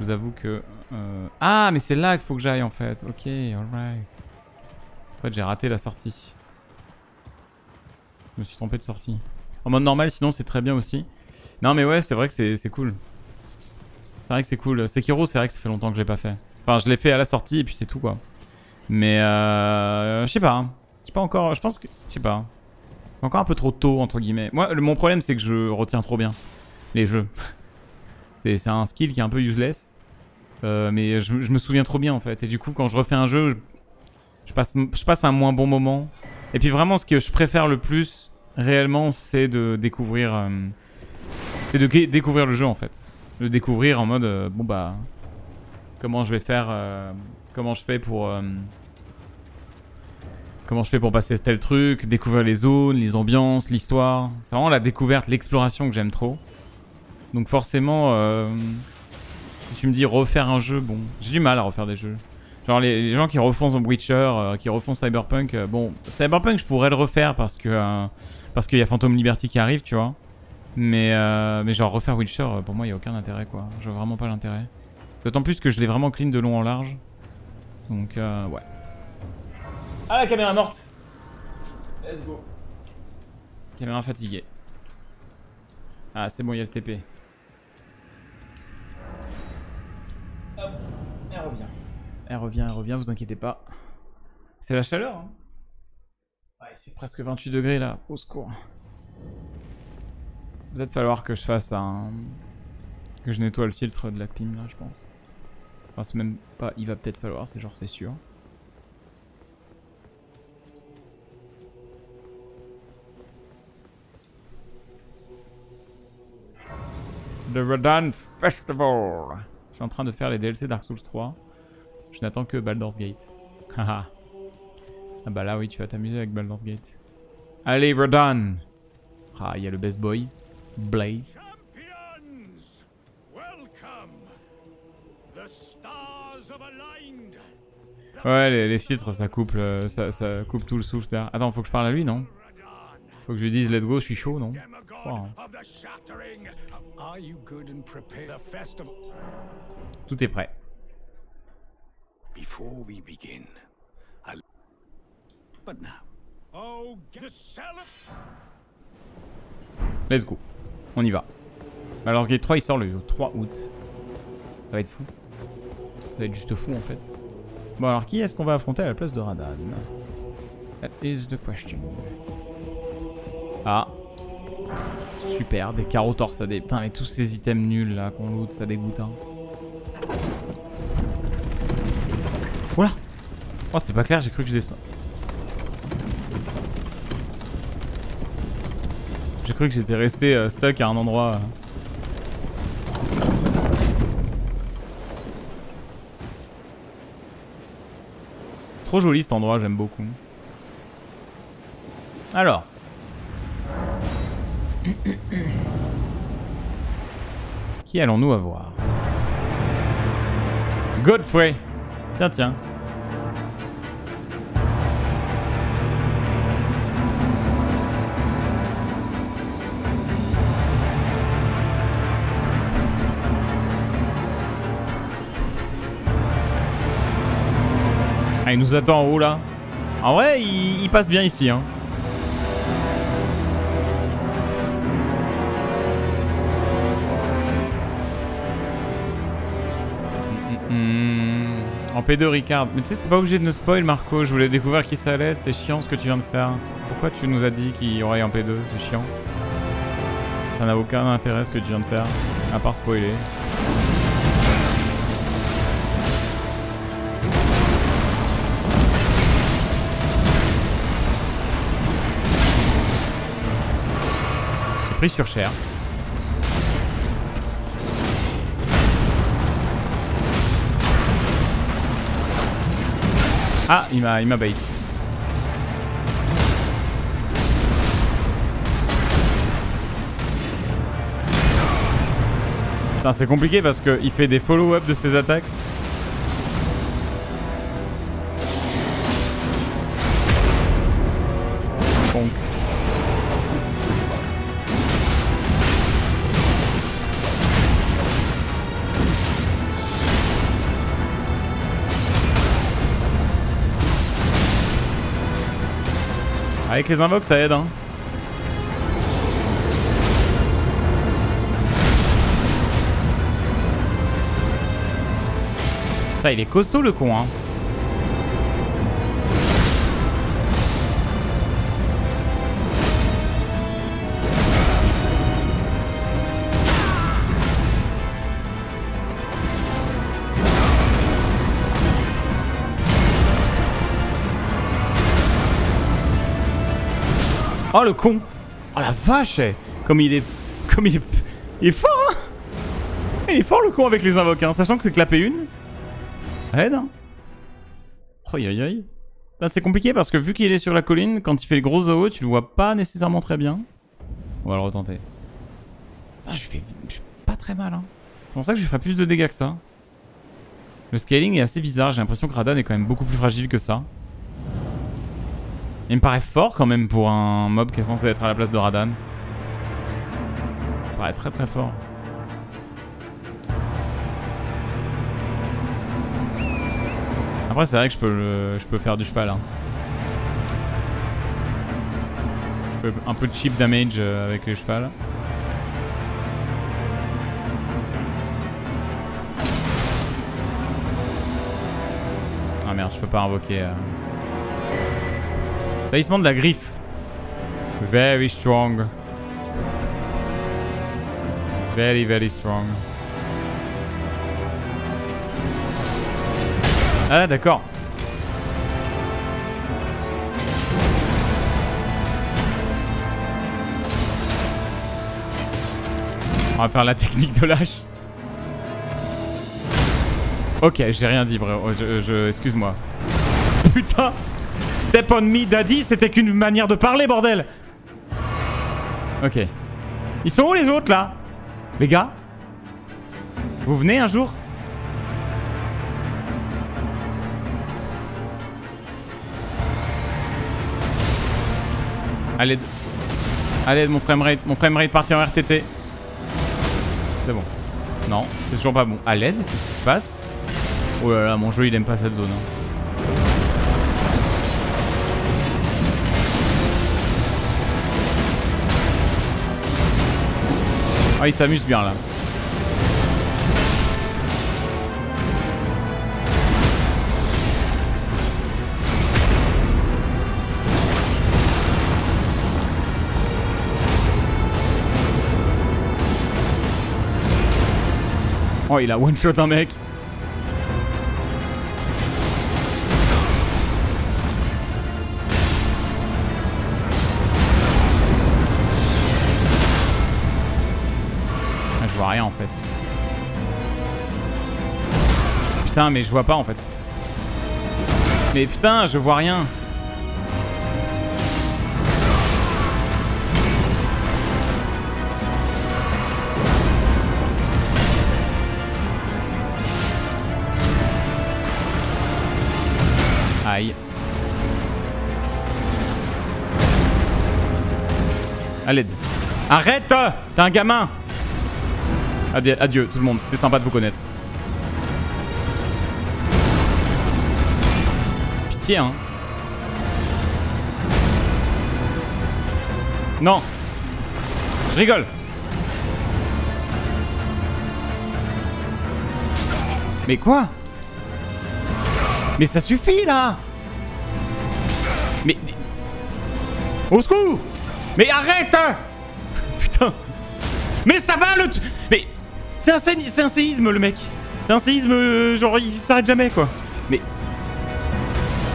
je vous avoue que... euh, Ah, mais c'est là qu'il faut que j'aille en fait. Ok, alright. En fait, j'ai raté la sortie. Je me suis trompé de sortie. En mode normal, sinon, c'est très bien aussi. Non, mais ouais, c'est vrai que c'est cool. C'est vrai que c'est cool. Sekiro, c'est vrai que ça fait longtemps que je l'ai pas fait. Enfin, je l'ai fait à la sortie et puis c'est tout quoi. Mais euh, je sais pas. hein. Je sais pas encore. Je pense que. Je sais pas. C'est encore un peu trop tôt entre guillemets. Moi, le- mon problème c'est que je retiens trop bien les jeux. c'est un skill qui est un peu useless. Euh, mais je, me souviens trop bien en fait. Et du coup, quand je refais un jeu, je, passe, un moins bon moment. Et puis vraiment, ce que je préfère le plus réellement, c'est de découvrir. euh, c'est de découvrir le jeu en fait. De découvrir en mode euh, bon bah comment je vais faire comment je fais pour comment je fais pour passer tel truc, découvrir les zones, les ambiances, l'histoire. C'est vraiment la découverte, l'exploration que j'aime trop. Donc forcément euh, si tu me dis refaire un jeu, bon, j'ai du mal à refaire des jeux. Genre les, gens qui refont The Witcher, euh, qui refont Cyberpunk, euh, bon, Cyberpunk je pourrais le refaire parce que parce qu'il y a Phantom Liberty qui arrive, tu vois. Mais, mais genre refaire Witcher, pour moi, il n'y a aucun intérêt quoi. Je vois vraiment pas l'intérêt. D'autant plus que je l'ai vraiment clean de long en large. Donc, ouais. Ah, la caméra morte Let's go. Caméra fatiguée. Ah, c'est bon, il y a le TP. Hop, elle revient. Elle revient, elle revient, vous inquiétez pas. C'est la chaleur, hein Ouais, il fait presque 28 degrés là, au secours. Peut-être falloir que je fasse un... Que je nettoie le filtre de la clim là, je pense. Enfin, c'est même pas... Il va peut-être falloir, c'est genre c'est sûr. The Rodan Festival suis en train de faire les DLC Dark Souls 3. Je n'attends que Baldur's Gate. Haha. ah bah là oui, tu vas t'amuser avec Baldur's Gate. Allez, Rodan Ah, il y a le best boy. Blade. Ouais, les, les filtres, ça coupe, le- ça, ça coupe tout le souffle. derrière. Attends, faut que je parle à lui, non? Faut que je lui dise let's go, je suis chaud, non Je crois, hein. Tout est prêt. Before we begin, I'll... But now. Oh. Let's go. On y va. Baldur's Gate 3, il sort le 3 août. Ça va être fou. Ça va être juste fou, en fait. Bon, alors qui est-ce qu'on va affronter à la place de Radan? That is the question. Ah. Super, des carreaux torsadés. Putain, mais tous ces items nuls là qu'on loot, ça dégoûte. Hein. Oula Oh, c'était pas clair, j'ai cru que je descends. J'ai cru que j'étais resté euh, stuck à un endroit. euh. C'est trop joli cet endroit, j'aime beaucoup. Alors. Qui allons-nous avoir? Godfrey. Tiens, tiens. Ah, il nous attend en haut là. En vrai, il, il passe bien ici. Hein. En P2 Ricard. Mais tu sais, t'es pas obligé de nous spoil Marco. Je voulais découvrir qui ça allait. C'est chiant ce que tu viens de faire. Pourquoi tu nous as dit qu'il y aurait un P2 C'est chiant. Ça n'a aucun intérêt ce que tu viens de faire. À part spoiler. J'ai pris sur cher. Ah, il m'a il m'a bait. Putain, c'est compliqué parce qu'il fait des follow-up de ses attaques. Avec les invoques, ça aide, hein. Il est costaud le con, hein. Oh le con Oh la vache eh. Comme il est... Comme il est... Il est fort hein Il est fort le con avec les invoques hein, sachant que c'est clapé une. Aide hein aïe aïe. Putain, C'est compliqué parce que vu qu'il est sur la colline, quand il fait le gros AO, tu le vois pas nécessairement très bien. On va le retenter. Putain, je fais, je fais pas très mal hein. C'est pour ça que je ferai plus de dégâts que ça. Le scaling est assez bizarre, j'ai l'impression que Radan est quand même beaucoup plus fragile que ça. Il me paraît fort quand même pour un mob qui est censé être à la place de Radan. Il me paraît très très fort. Après c'est vrai que je peux, je peux faire du cheval. Hein. Je peux un peu de cheap damage euh, avec les chevals. Ah merde, je peux pas invoquer. euh. Talisman de la griffe. Very strong. Very, very strong. Ah, d'accord. On va faire la technique de lâche. Ok, j'ai rien dit, vrai. Oh, Je, je- Excuse-moi. Putain Step on me, daddy, c'était qu'une manière de parler, bordel Ok. Ils sont où les autres, là? Les gars? Vous venez un jour? Allez, allez, mon framerate, mon framerate parti en RTT. C'est bon. Non, c'est toujours pas bon. À l'aide, qu'est-ce qui se passe? Oh là là, mon jeu il aime pas cette zone. hein. Ah, il s'amuse bien là. Oh, il a one shot un mec. Putain, mais je vois pas en fait. Mais putain, je vois rien. Aïe. À l'aide. Arrête T'es un gamin Adieu, tout le monde, c'était sympa de vous connaître. Pitié, hein. Non. Je rigole. Mais quoi? Mais ça suffit là! Mais... Au secours! Mais arrête Putain. Mais ça va le... C'est un, un séisme le mec C'est un séisme, euh, genre il s'arrête jamais quoi Mais...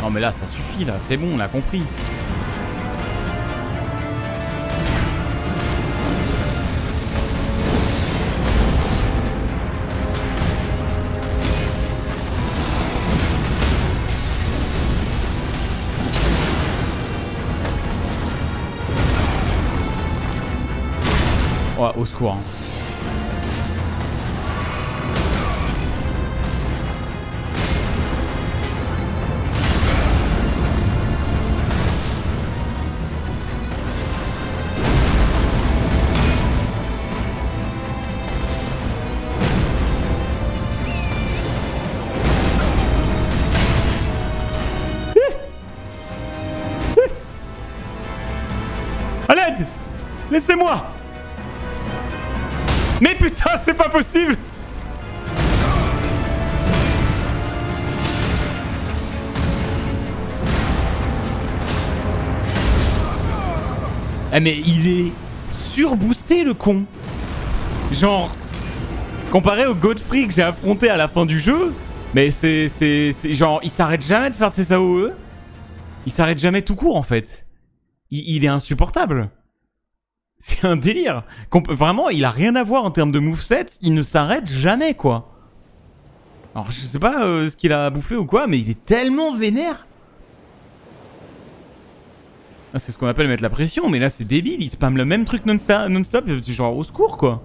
Non mais là ça suffit là, c'est bon, on l'a compris. Ouais, au secours. hein. Laissez-moi Mais putain, c'est pas possible Eh mais il est surboosté le con Genre, comparé au Godfrey que j'ai affronté à la fin du jeu, mais c'est... c'est Genre, il s'arrête jamais de faire ses AOE. Il s'arrête jamais tout court en fait. Il est insupportable. C'est un délire. Vraiment, il a rien à voir en termes de moveset. Il ne s'arrête jamais, quoi. Alors, je sais pas euh, ce qu'il a bouffé ou quoi, mais il est tellement vénère. Ah, C'est ce qu'on appelle mettre la pression, mais là, c'est débile. Il spamme le même truc non-stop. c'est genre, au secours, quoi.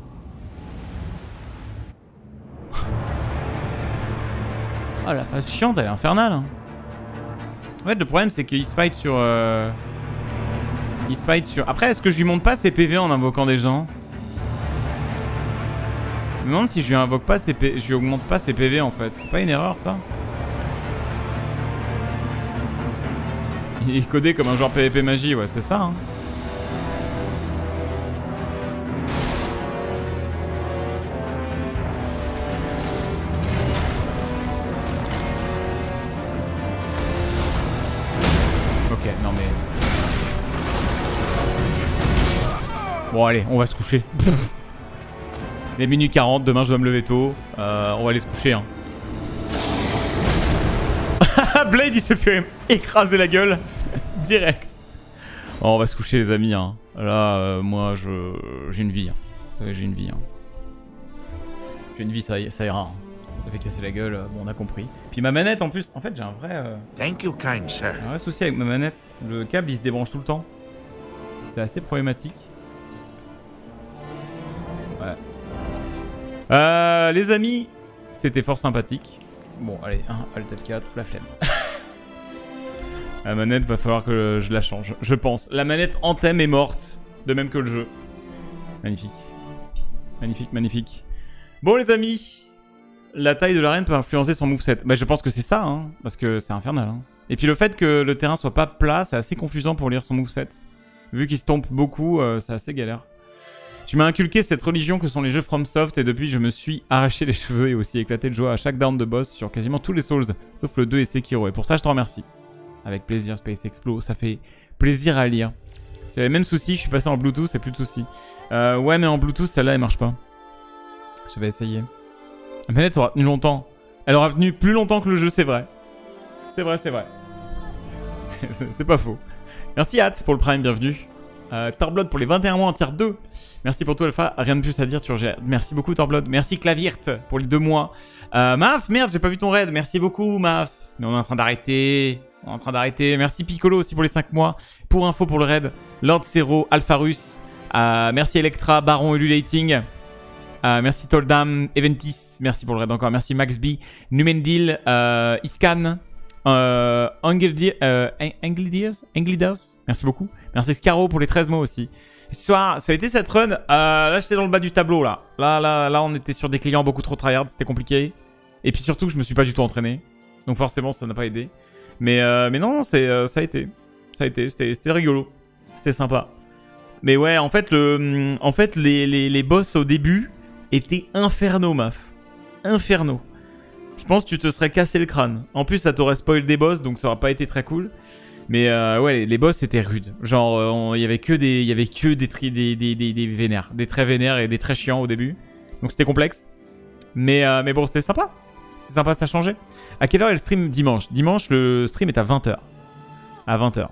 Ah, la phase chiante, elle est infernale. hein. En fait, le problème, c'est qu'il se fight sur... euh, Il fight sur... Après, est-ce que je lui monte pas ses PV en invoquant des gens Je me demande si je lui invoque pas ses P... Je lui augmente pas ses PV, en fait. C'est pas une erreur, ça Il est codé comme un joueur PvP magie, ouais, c'est ça, hein. Bon allez, on va se coucher. Les minuit 40, demain je dois me lever tôt. Euh, on va aller se coucher. Hein. Blade il s'est fait écraser la gueule. Direct. Oh, on va se coucher les amis. Hein. Là, euh, moi je j'ai une vie. Hein. Vous savez, j'ai une vie. J'ai une vie, ça, ira. Ça fait casser la gueule, euh, bon on a compris. Puis ma manette en plus, en fait j'ai un vrai... euh, Thank you, kind sir. un vrai souci avec ma manette. Le câble il se débranche tout le temps. C'est assez problématique. Euh, les amis, c'était fort sympathique. Bon, allez, 1, Alt F4, la flemme. la manette, va falloir que je la change, je pense. La manette en thème est morte, de même que le jeu. Magnifique. Magnifique, magnifique. Bon, les amis, la taille de l'arène peut influencer son moveset. Bah, je pense que c'est ça, hein, parce que c'est infernal. hein. Et puis le fait que le terrain soit pas plat, c'est assez confusant pour lire son moveset. Vu qu'il se tombe beaucoup, euh, c'est assez galère. Tu m'as inculqué cette religion que sont les jeux FromSoft et depuis je me suis arraché les cheveux et aussi éclaté de joie à chaque down de boss sur quasiment tous les Souls, sauf le 2 et Sekiro. Et pour ça je te remercie. Avec plaisir Space Explo, ça fait plaisir à lire. J'avais même souci, je suis passé en Bluetooth, c'est plus de souci. Euh, ouais mais en Bluetooth celle-là elle marche pas. J'avais essayé. La manette aura tenu longtemps. Elle aura tenu plus longtemps que le jeu, c'est vrai. C'est vrai, c'est vrai. C'est pas faux. Merci Hat pour le Prime, bienvenue. Euh, Torblood pour les 21 mois en tier 2. Merci pour tout Alpha, rien de plus à dire. Merci beaucoup Torblood. Merci Clavirt pour les 2 mois. Euh, Maf, merde, j'ai pas vu ton raid. Merci beaucoup Maf. Mais on est en train d'arrêter. On est en train d'arrêter. Merci Piccolo aussi pour les 5 mois. Pour info pour le raid, Lord Zero, Alpharus. Euh, merci Electra, Baron Ululating. Euh, merci Toldam, Eventis, merci pour le raid encore. Merci Max B, Numendil, Iscan, Euh, euh, Ang- Anglidias Merci beaucoup. Merci Scaro pour les 13 mots aussi. Soir, ça a été cette run. Euh, là, j'étais dans le bas du tableau, là. Là, là, là, on était sur des clients beaucoup trop tryhard. C'était compliqué. Et puis surtout, je me suis pas du tout entraîné. Donc forcément, ça n'a pas aidé. Mais, euh, mais non, c'est, euh, ça a été. Ça a été. C'était rigolo. C'était sympa. Mais ouais, en fait, le, en fait les, les, les boss au début étaient infernaux, maf. Infernaux. Je pense que tu te serais cassé le crâne. En plus, ça t'aurait spoil des boss, donc ça aurait pas été très cool. Mais euh, ouais, les, boss étaient rudes. Genre, euh, il y avait que des, y avait que des, tri- des, des, des, des vénères, des très vénères et des très chiants au début. Donc c'était complexe. Mais, euh, mais bon, c'était sympa. C'était sympa, ça changeait. À quelle heure est le stream dimanche? Dimanche, le stream est à 20h. À 20h.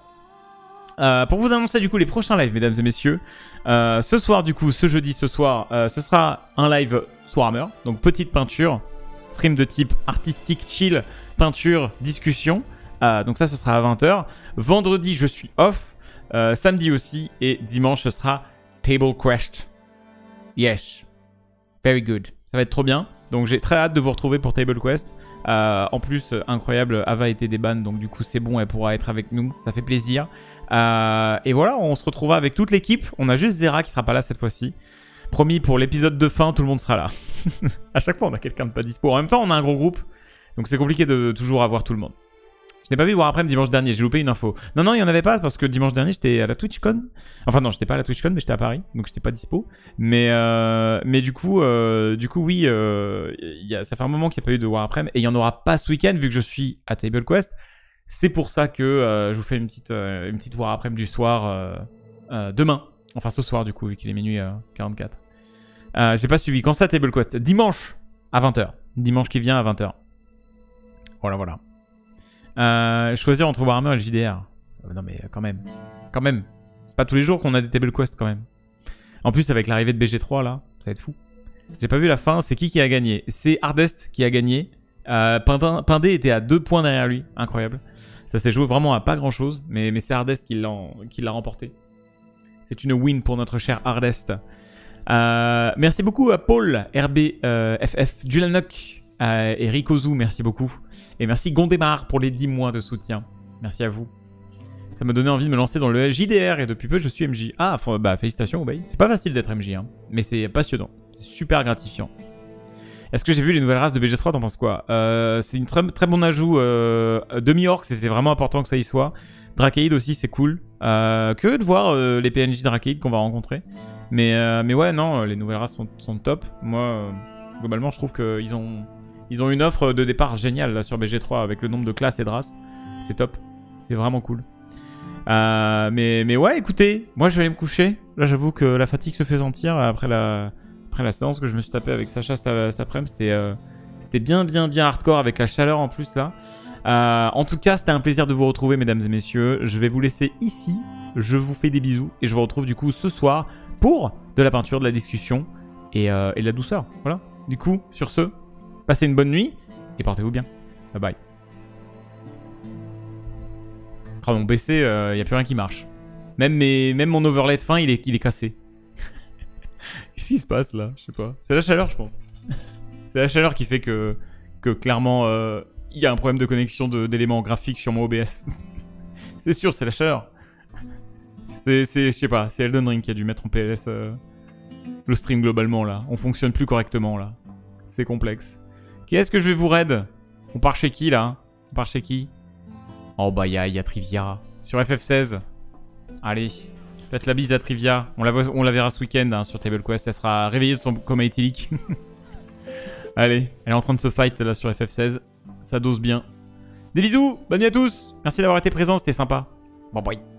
Euh, pour vous annoncer du coup les prochains lives, mesdames et messieurs, ce soir du coup, ce jeudi, ce soir, ce sera un live Swarmer, donc petite peinture, stream de type artistique, chill, peinture, discussion. Euh, donc ça, ce sera à 20h. Vendredi, je suis off. Euh, samedi aussi. Et dimanche, ce sera Table Quest. Yes. Very good. Ça va être trop bien. Donc j'ai très hâte de vous retrouver pour Table Quest. Euh, en plus, euh, incroyable, Ava était des bannes, donc du coup c'est bon, elle pourra être avec nous. Ça fait plaisir. Et voilà, on se retrouvera avec toute l'équipe. On a juste Zera qui sera pas là cette fois-ci. Promis, pour l'épisode de fin, tout le monde sera là. à chaque fois, on a quelqu'un de pas dispo. En même temps, on a un gros groupe. Donc c'est compliqué de toujours avoir tout le monde. Je n'ai pas vu après dimanche dernier, j'ai loupé une info. Non, non, il n'y en avait pas parce que dimanche dernier j'étais à la TwitchCon. Enfin, non, j'étais pas à la TwitchCon, mais j'étais à Paris, donc j'étais pas dispo. Mais, euh, mais du coup, euh, du coup, oui, euh, ça fait un moment qu'il n'y a pas eu de War après, et il n'y en aura pas ce week-end vu que je suis à Table Quest. C'est pour ça que je vous fais une petite, une petite War après du soir demain. Enfin, ce soir, du coup, vu qu'il est minuit euh, 44. Euh, j'ai pas suivi. Quand ça, Table Quest? Dimanche à 20h. Dimanche qui vient à 20h. Voilà, voilà. Euh, choisir entre Warhammer et le JDR. Euh, non mais euh, quand même. Quand même. C'est pas tous les jours qu'on a des table quest quand même. En plus avec l'arrivée de BG3 là, ça va être fou. J'ai pas vu la fin, c'est qui qui a gagné? C'est Hardest qui a gagné. Pindé était à deux points derrière lui, incroyable. Ça s'est joué vraiment à pas grand chose, mais, c'est Hardest qui l'a remporté. C'est une win pour notre cher Hardest. Merci beaucoup à Paul, RBFF, Dulanok euh, et merci beaucoup. Et merci Gondemar pour les 10 mois de soutien. Merci à vous. Ça m'a donné envie de me lancer dans le JDR et depuis peu je suis MJ. Ah, bah félicitations Obey. C'est pas facile d'être MJ, hein, mais c'est passionnant. C'est super gratifiant. Est-ce que j'ai vu les nouvelles races de BG3 T'en penses quoi? Euh, C'est une très, très ajout. Euh, Demi-Orc, c'était vraiment important que ça y soit. Drakeid aussi, c'est cool. Euh, que de voir euh, les PNJ Drakeid qu'on va rencontrer. Mais, euh, mais ouais, non, les nouvelles races sont, sont top. Moi, euh, globalement, je trouve qu'ils ont, ils ont une offre de départ géniale là, sur BG3 avec le nombre de classes et de races. C'est top. C'est vraiment cool. Euh, mais, mais ouais, écoutez, moi je vais aller me coucher. Là, j'avoue que la fatigue se fait sentir après la, après la séance que je me suis tapé avec Sacha cet, après-midi. C'était euh, c'était bien, bien, bien hardcore avec la chaleur en plus là. Euh, en tout cas, c'était un plaisir de vous retrouver, mesdames et messieurs. Je vais vous laisser ici. Je vous fais des bisous et je vous retrouve du coup ce soir pour de la peinture, de la discussion et, et de la douceur. Voilà. Du coup, sur ce, passez une bonne nuit et portez-vous bien. Bye bye. Ah, mon PC, il n'y a plus rien qui marche. Même, mes, même mon overlay de fin, il est, il est cassé. Qu'est-ce qui se passe là? Je sais pas. C'est la chaleur, je pense. C'est la chaleur qui fait que, que clairement, euh, il y a un problème de connexion d'éléments graphiques sur mon OBS. c'est sûr, c'est la chaleur. C'est- je sais pas, c'est Elden Ring qui a dû mettre en PLS euh, le stream globalement là. On fonctionne plus correctement là. C'est complexe. Qui est-ce que je vais vous raid? On part chez qui là? On part chez qui? Oh bah il y a, Trivia. Sur FF16. Allez. Faites la bise à Trivia. On la, on la verra ce week-end hein, sur Table Quest. Elle sera réveillée de son coma éthylique. Allez, elle est en train de se fight là sur FF16. Ça dose bien. Des bisous, bonne nuit à tous. Merci d'avoir été présents, c'était sympa. Bye bye.